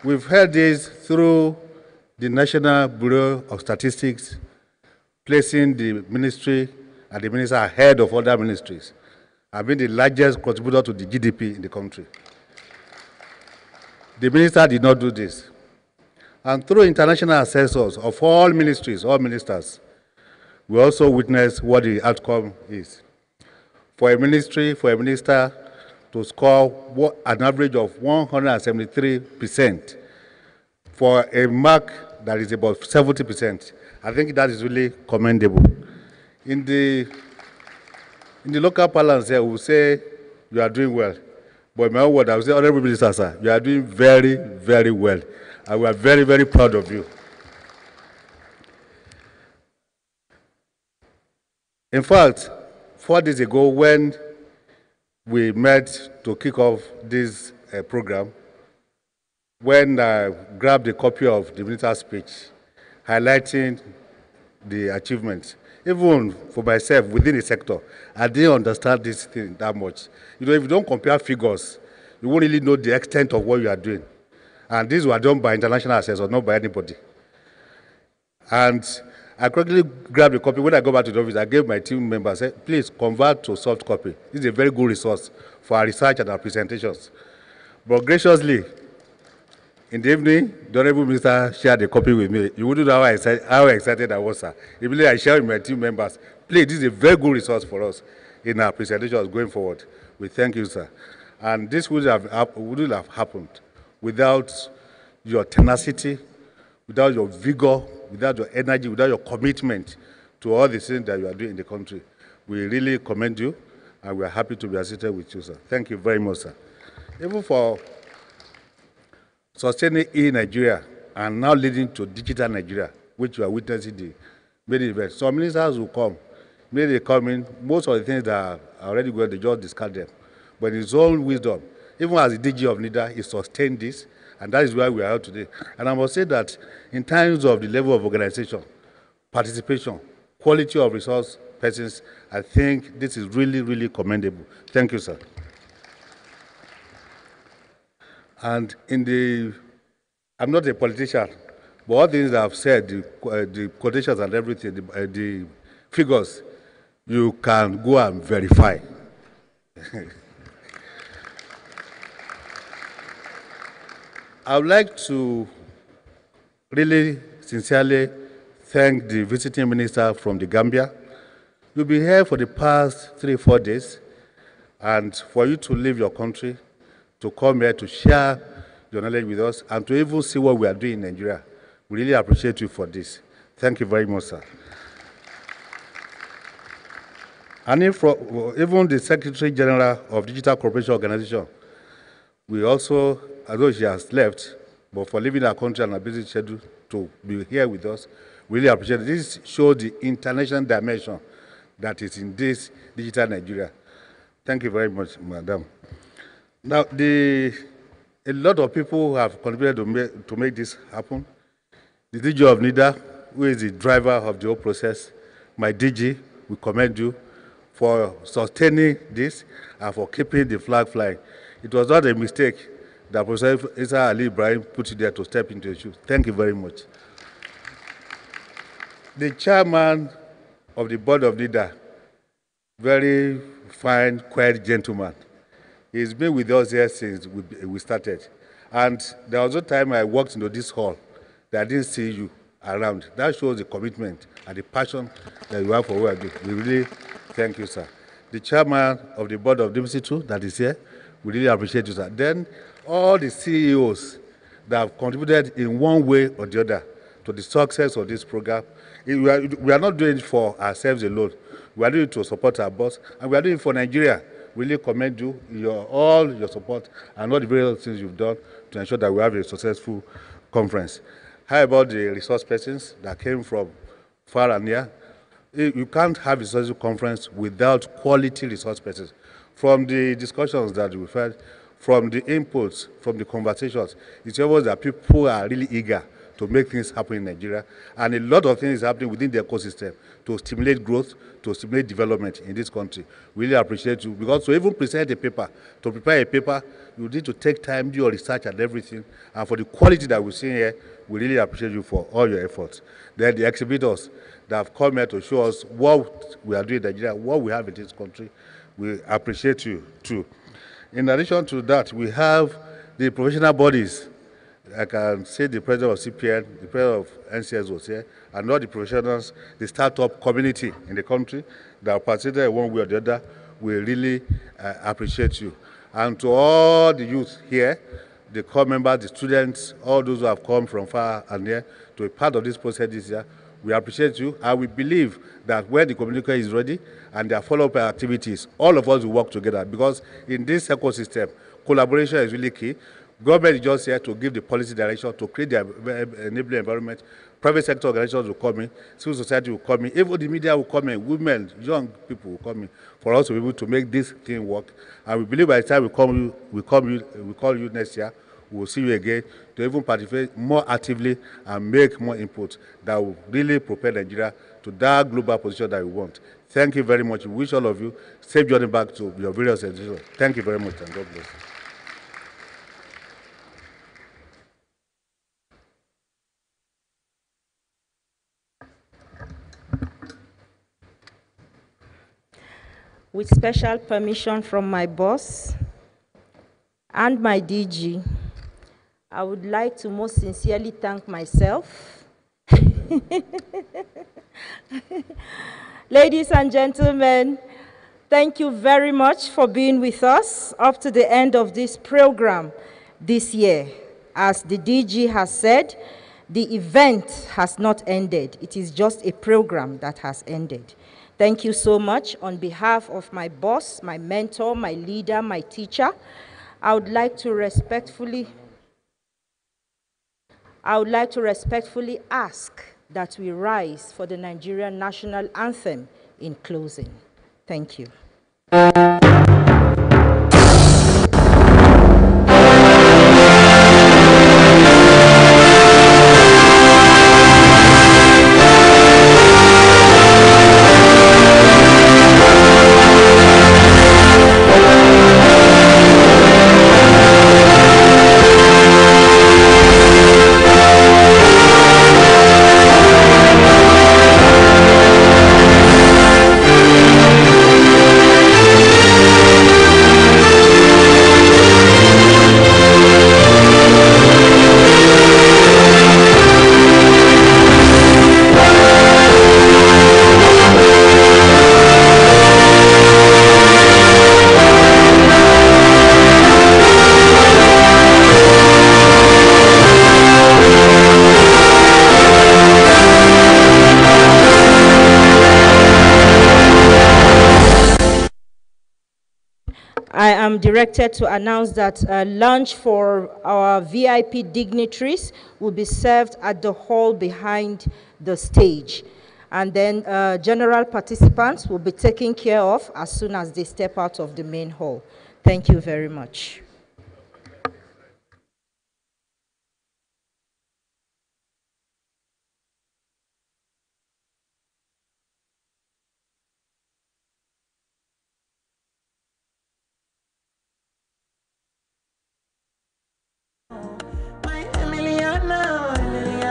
We've heard this through the National Bureau of Statistics placing the ministry and the minister ahead of other ministries and being the largest contributor to the GDP in the country. The minister did not do this. And through international assessors of all ministries, all ministers, we also witness what the outcome is. For a ministry, for a minister to score an average of 173% for a mark that is about 70%, I think that is really commendable. In the, in the local parlance here, we say you are doing well. But my own word, I will say, Honorable Minister, sir, you are doing very, very well. And we are very, very proud of you. In fact, four days ago, when we met to kick off this uh, program, when I grabbed a copy of the minister's speech, highlighting the achievements, even for myself within the sector, I didn't understand this thing that much. You know, if you don't compare figures, you won't really know the extent of what you are doing. And these were done by international assessors, not by anybody. And I quickly grabbed a copy. When I go back to the office, I gave my team members, said, please convert to soft copy. This is a very good resource for our research and our presentations. But graciously, in the evening, the Honorable Minister shared a copy with me. You wouldn't know how excited, how excited I was, sir. Immediately I shared with my team members. Please, this is a very good resource for us in our presentations going forward. We thank you, sir. And this would have, wouldn't have happened without your tenacity, without your vigor, without your energy, without your commitment to all the things that you are doing in the country. We really commend you, and we are happy to be associated with you, sir. Thank you very much, sir. Even for sustaining e-Nigeria and now leading to digital Nigeria, which you are witnessing the many events. Some ministers will come, maybe they come in, most of the things that are already going, they just discard them. But in his own wisdom, even as the DG of NIDA, he sustained this, and that is why we are here today. And I must say that in terms of the level of organization, participation, quality of resource persons, I think this is really, really commendable. Thank you, sir. And in the, I'm not a politician, but all things I've said, the, uh, the quotations and everything, the, uh, the figures, you can go and verify. [LAUGHS] I would like to really sincerely thank the visiting minister from the Gambia. You've been here for the past three, four days, and for you to leave your country, to come here to share your knowledge with us, and to even see what we are doing in Nigeria, we really appreciate you for this. Thank you very much, sir. And if, even the Secretary General of Digital Cooperation Organization, we also, although she has left, but for leaving her country and our busy schedule to be here with us, we really appreciate it. This shows the international dimension that is in this digital Nigeria. Thank you very much, madam. Now, the, a lot of people have contributed to make, to make this happen. The DG of NITDA, who is the driver of the whole process, my DG, we commend you for sustaining this and for keeping the flag flying. It was not a mistake that Professor Isa Ali Ibrahim put you there to step into your shoes. Thank you very much. The chairman of the board of NITDA, very fine, quiet gentleman. He's been with us here since we, we started. And there was a time I walked into this hall that I didn't see you around. That shows the commitment and the passion that you have for what we do. We really thank you, sir. The chairman of the board of DMC2 that is here, we really appreciate you, sir. Then all the CEOs that have contributed in one way or the other to the success of this program. We are, we are not doing it for ourselves alone. We are doing it to support our boss, and we are doing it for Nigeria. We really commend you, your, all your support, and all the various things you've done to ensure that we have a successful conference. How about the resource persons that came from far and near? You can't have a successful conference without quality resource persons. From the discussions that we've had, from the inputs, from the conversations, it shows that people are really eager to make things happen in Nigeria. And a lot of things happening within the ecosystem to stimulate growth, to stimulate development in this country. We really appreciate you because to even present a paper, to prepare a paper, you need to take time, do your research and everything. And for the quality that we're seeing here, we really appreciate you for all your efforts. Then the exhibitors that have come here to show us what we are doing in Nigeria, what we have in this country, we appreciate you too. In addition to that, we have the professional bodies I can say the president of CPN, the president of NCS was here, and all the professionals, the startup community in the country that participated one way or the other, we really uh, appreciate you. And to all the youth here, the corps members, the students, all those who have come from far and near to be part of this process this year, we appreciate you, and we believe that when the communique is ready and their follow-up activities, all of us will work together because in this ecosystem, collaboration is really key. Government is just here to give the policy direction, to create the enabling environment. Private sector organizations will come in, civil society will come in, even the media will come in, women, young people will come in for us to be able to make this thing work. And we believe by the time we come, we come, we call you next year, will see you again to even participate more actively and make more input that will really propel Nigeria to that global position that we want. Thank you very much. We wish all of you safe journey back to your various institutions. Thank you very much and God bless you. With special permission from my boss, and my DG, I would like to most sincerely thank myself. [LAUGHS] Ladies and gentlemen, thank you very much for being with us up to the end of this program this year. As the DG has said, the event has not ended. It is just a program that has ended. Thank you so much on behalf of my boss, my mentor, my leader, my teacher. I would like to respectfully I would like to respectfully ask that we rise for the Nigerian national anthem in closing. Thank you. Directed to announce that uh, lunch for our VIP dignitaries will be served at the hall behind the stage. And then uh, general participants will be taken care of as soon as they step out of the main hall. Thank you very much. me.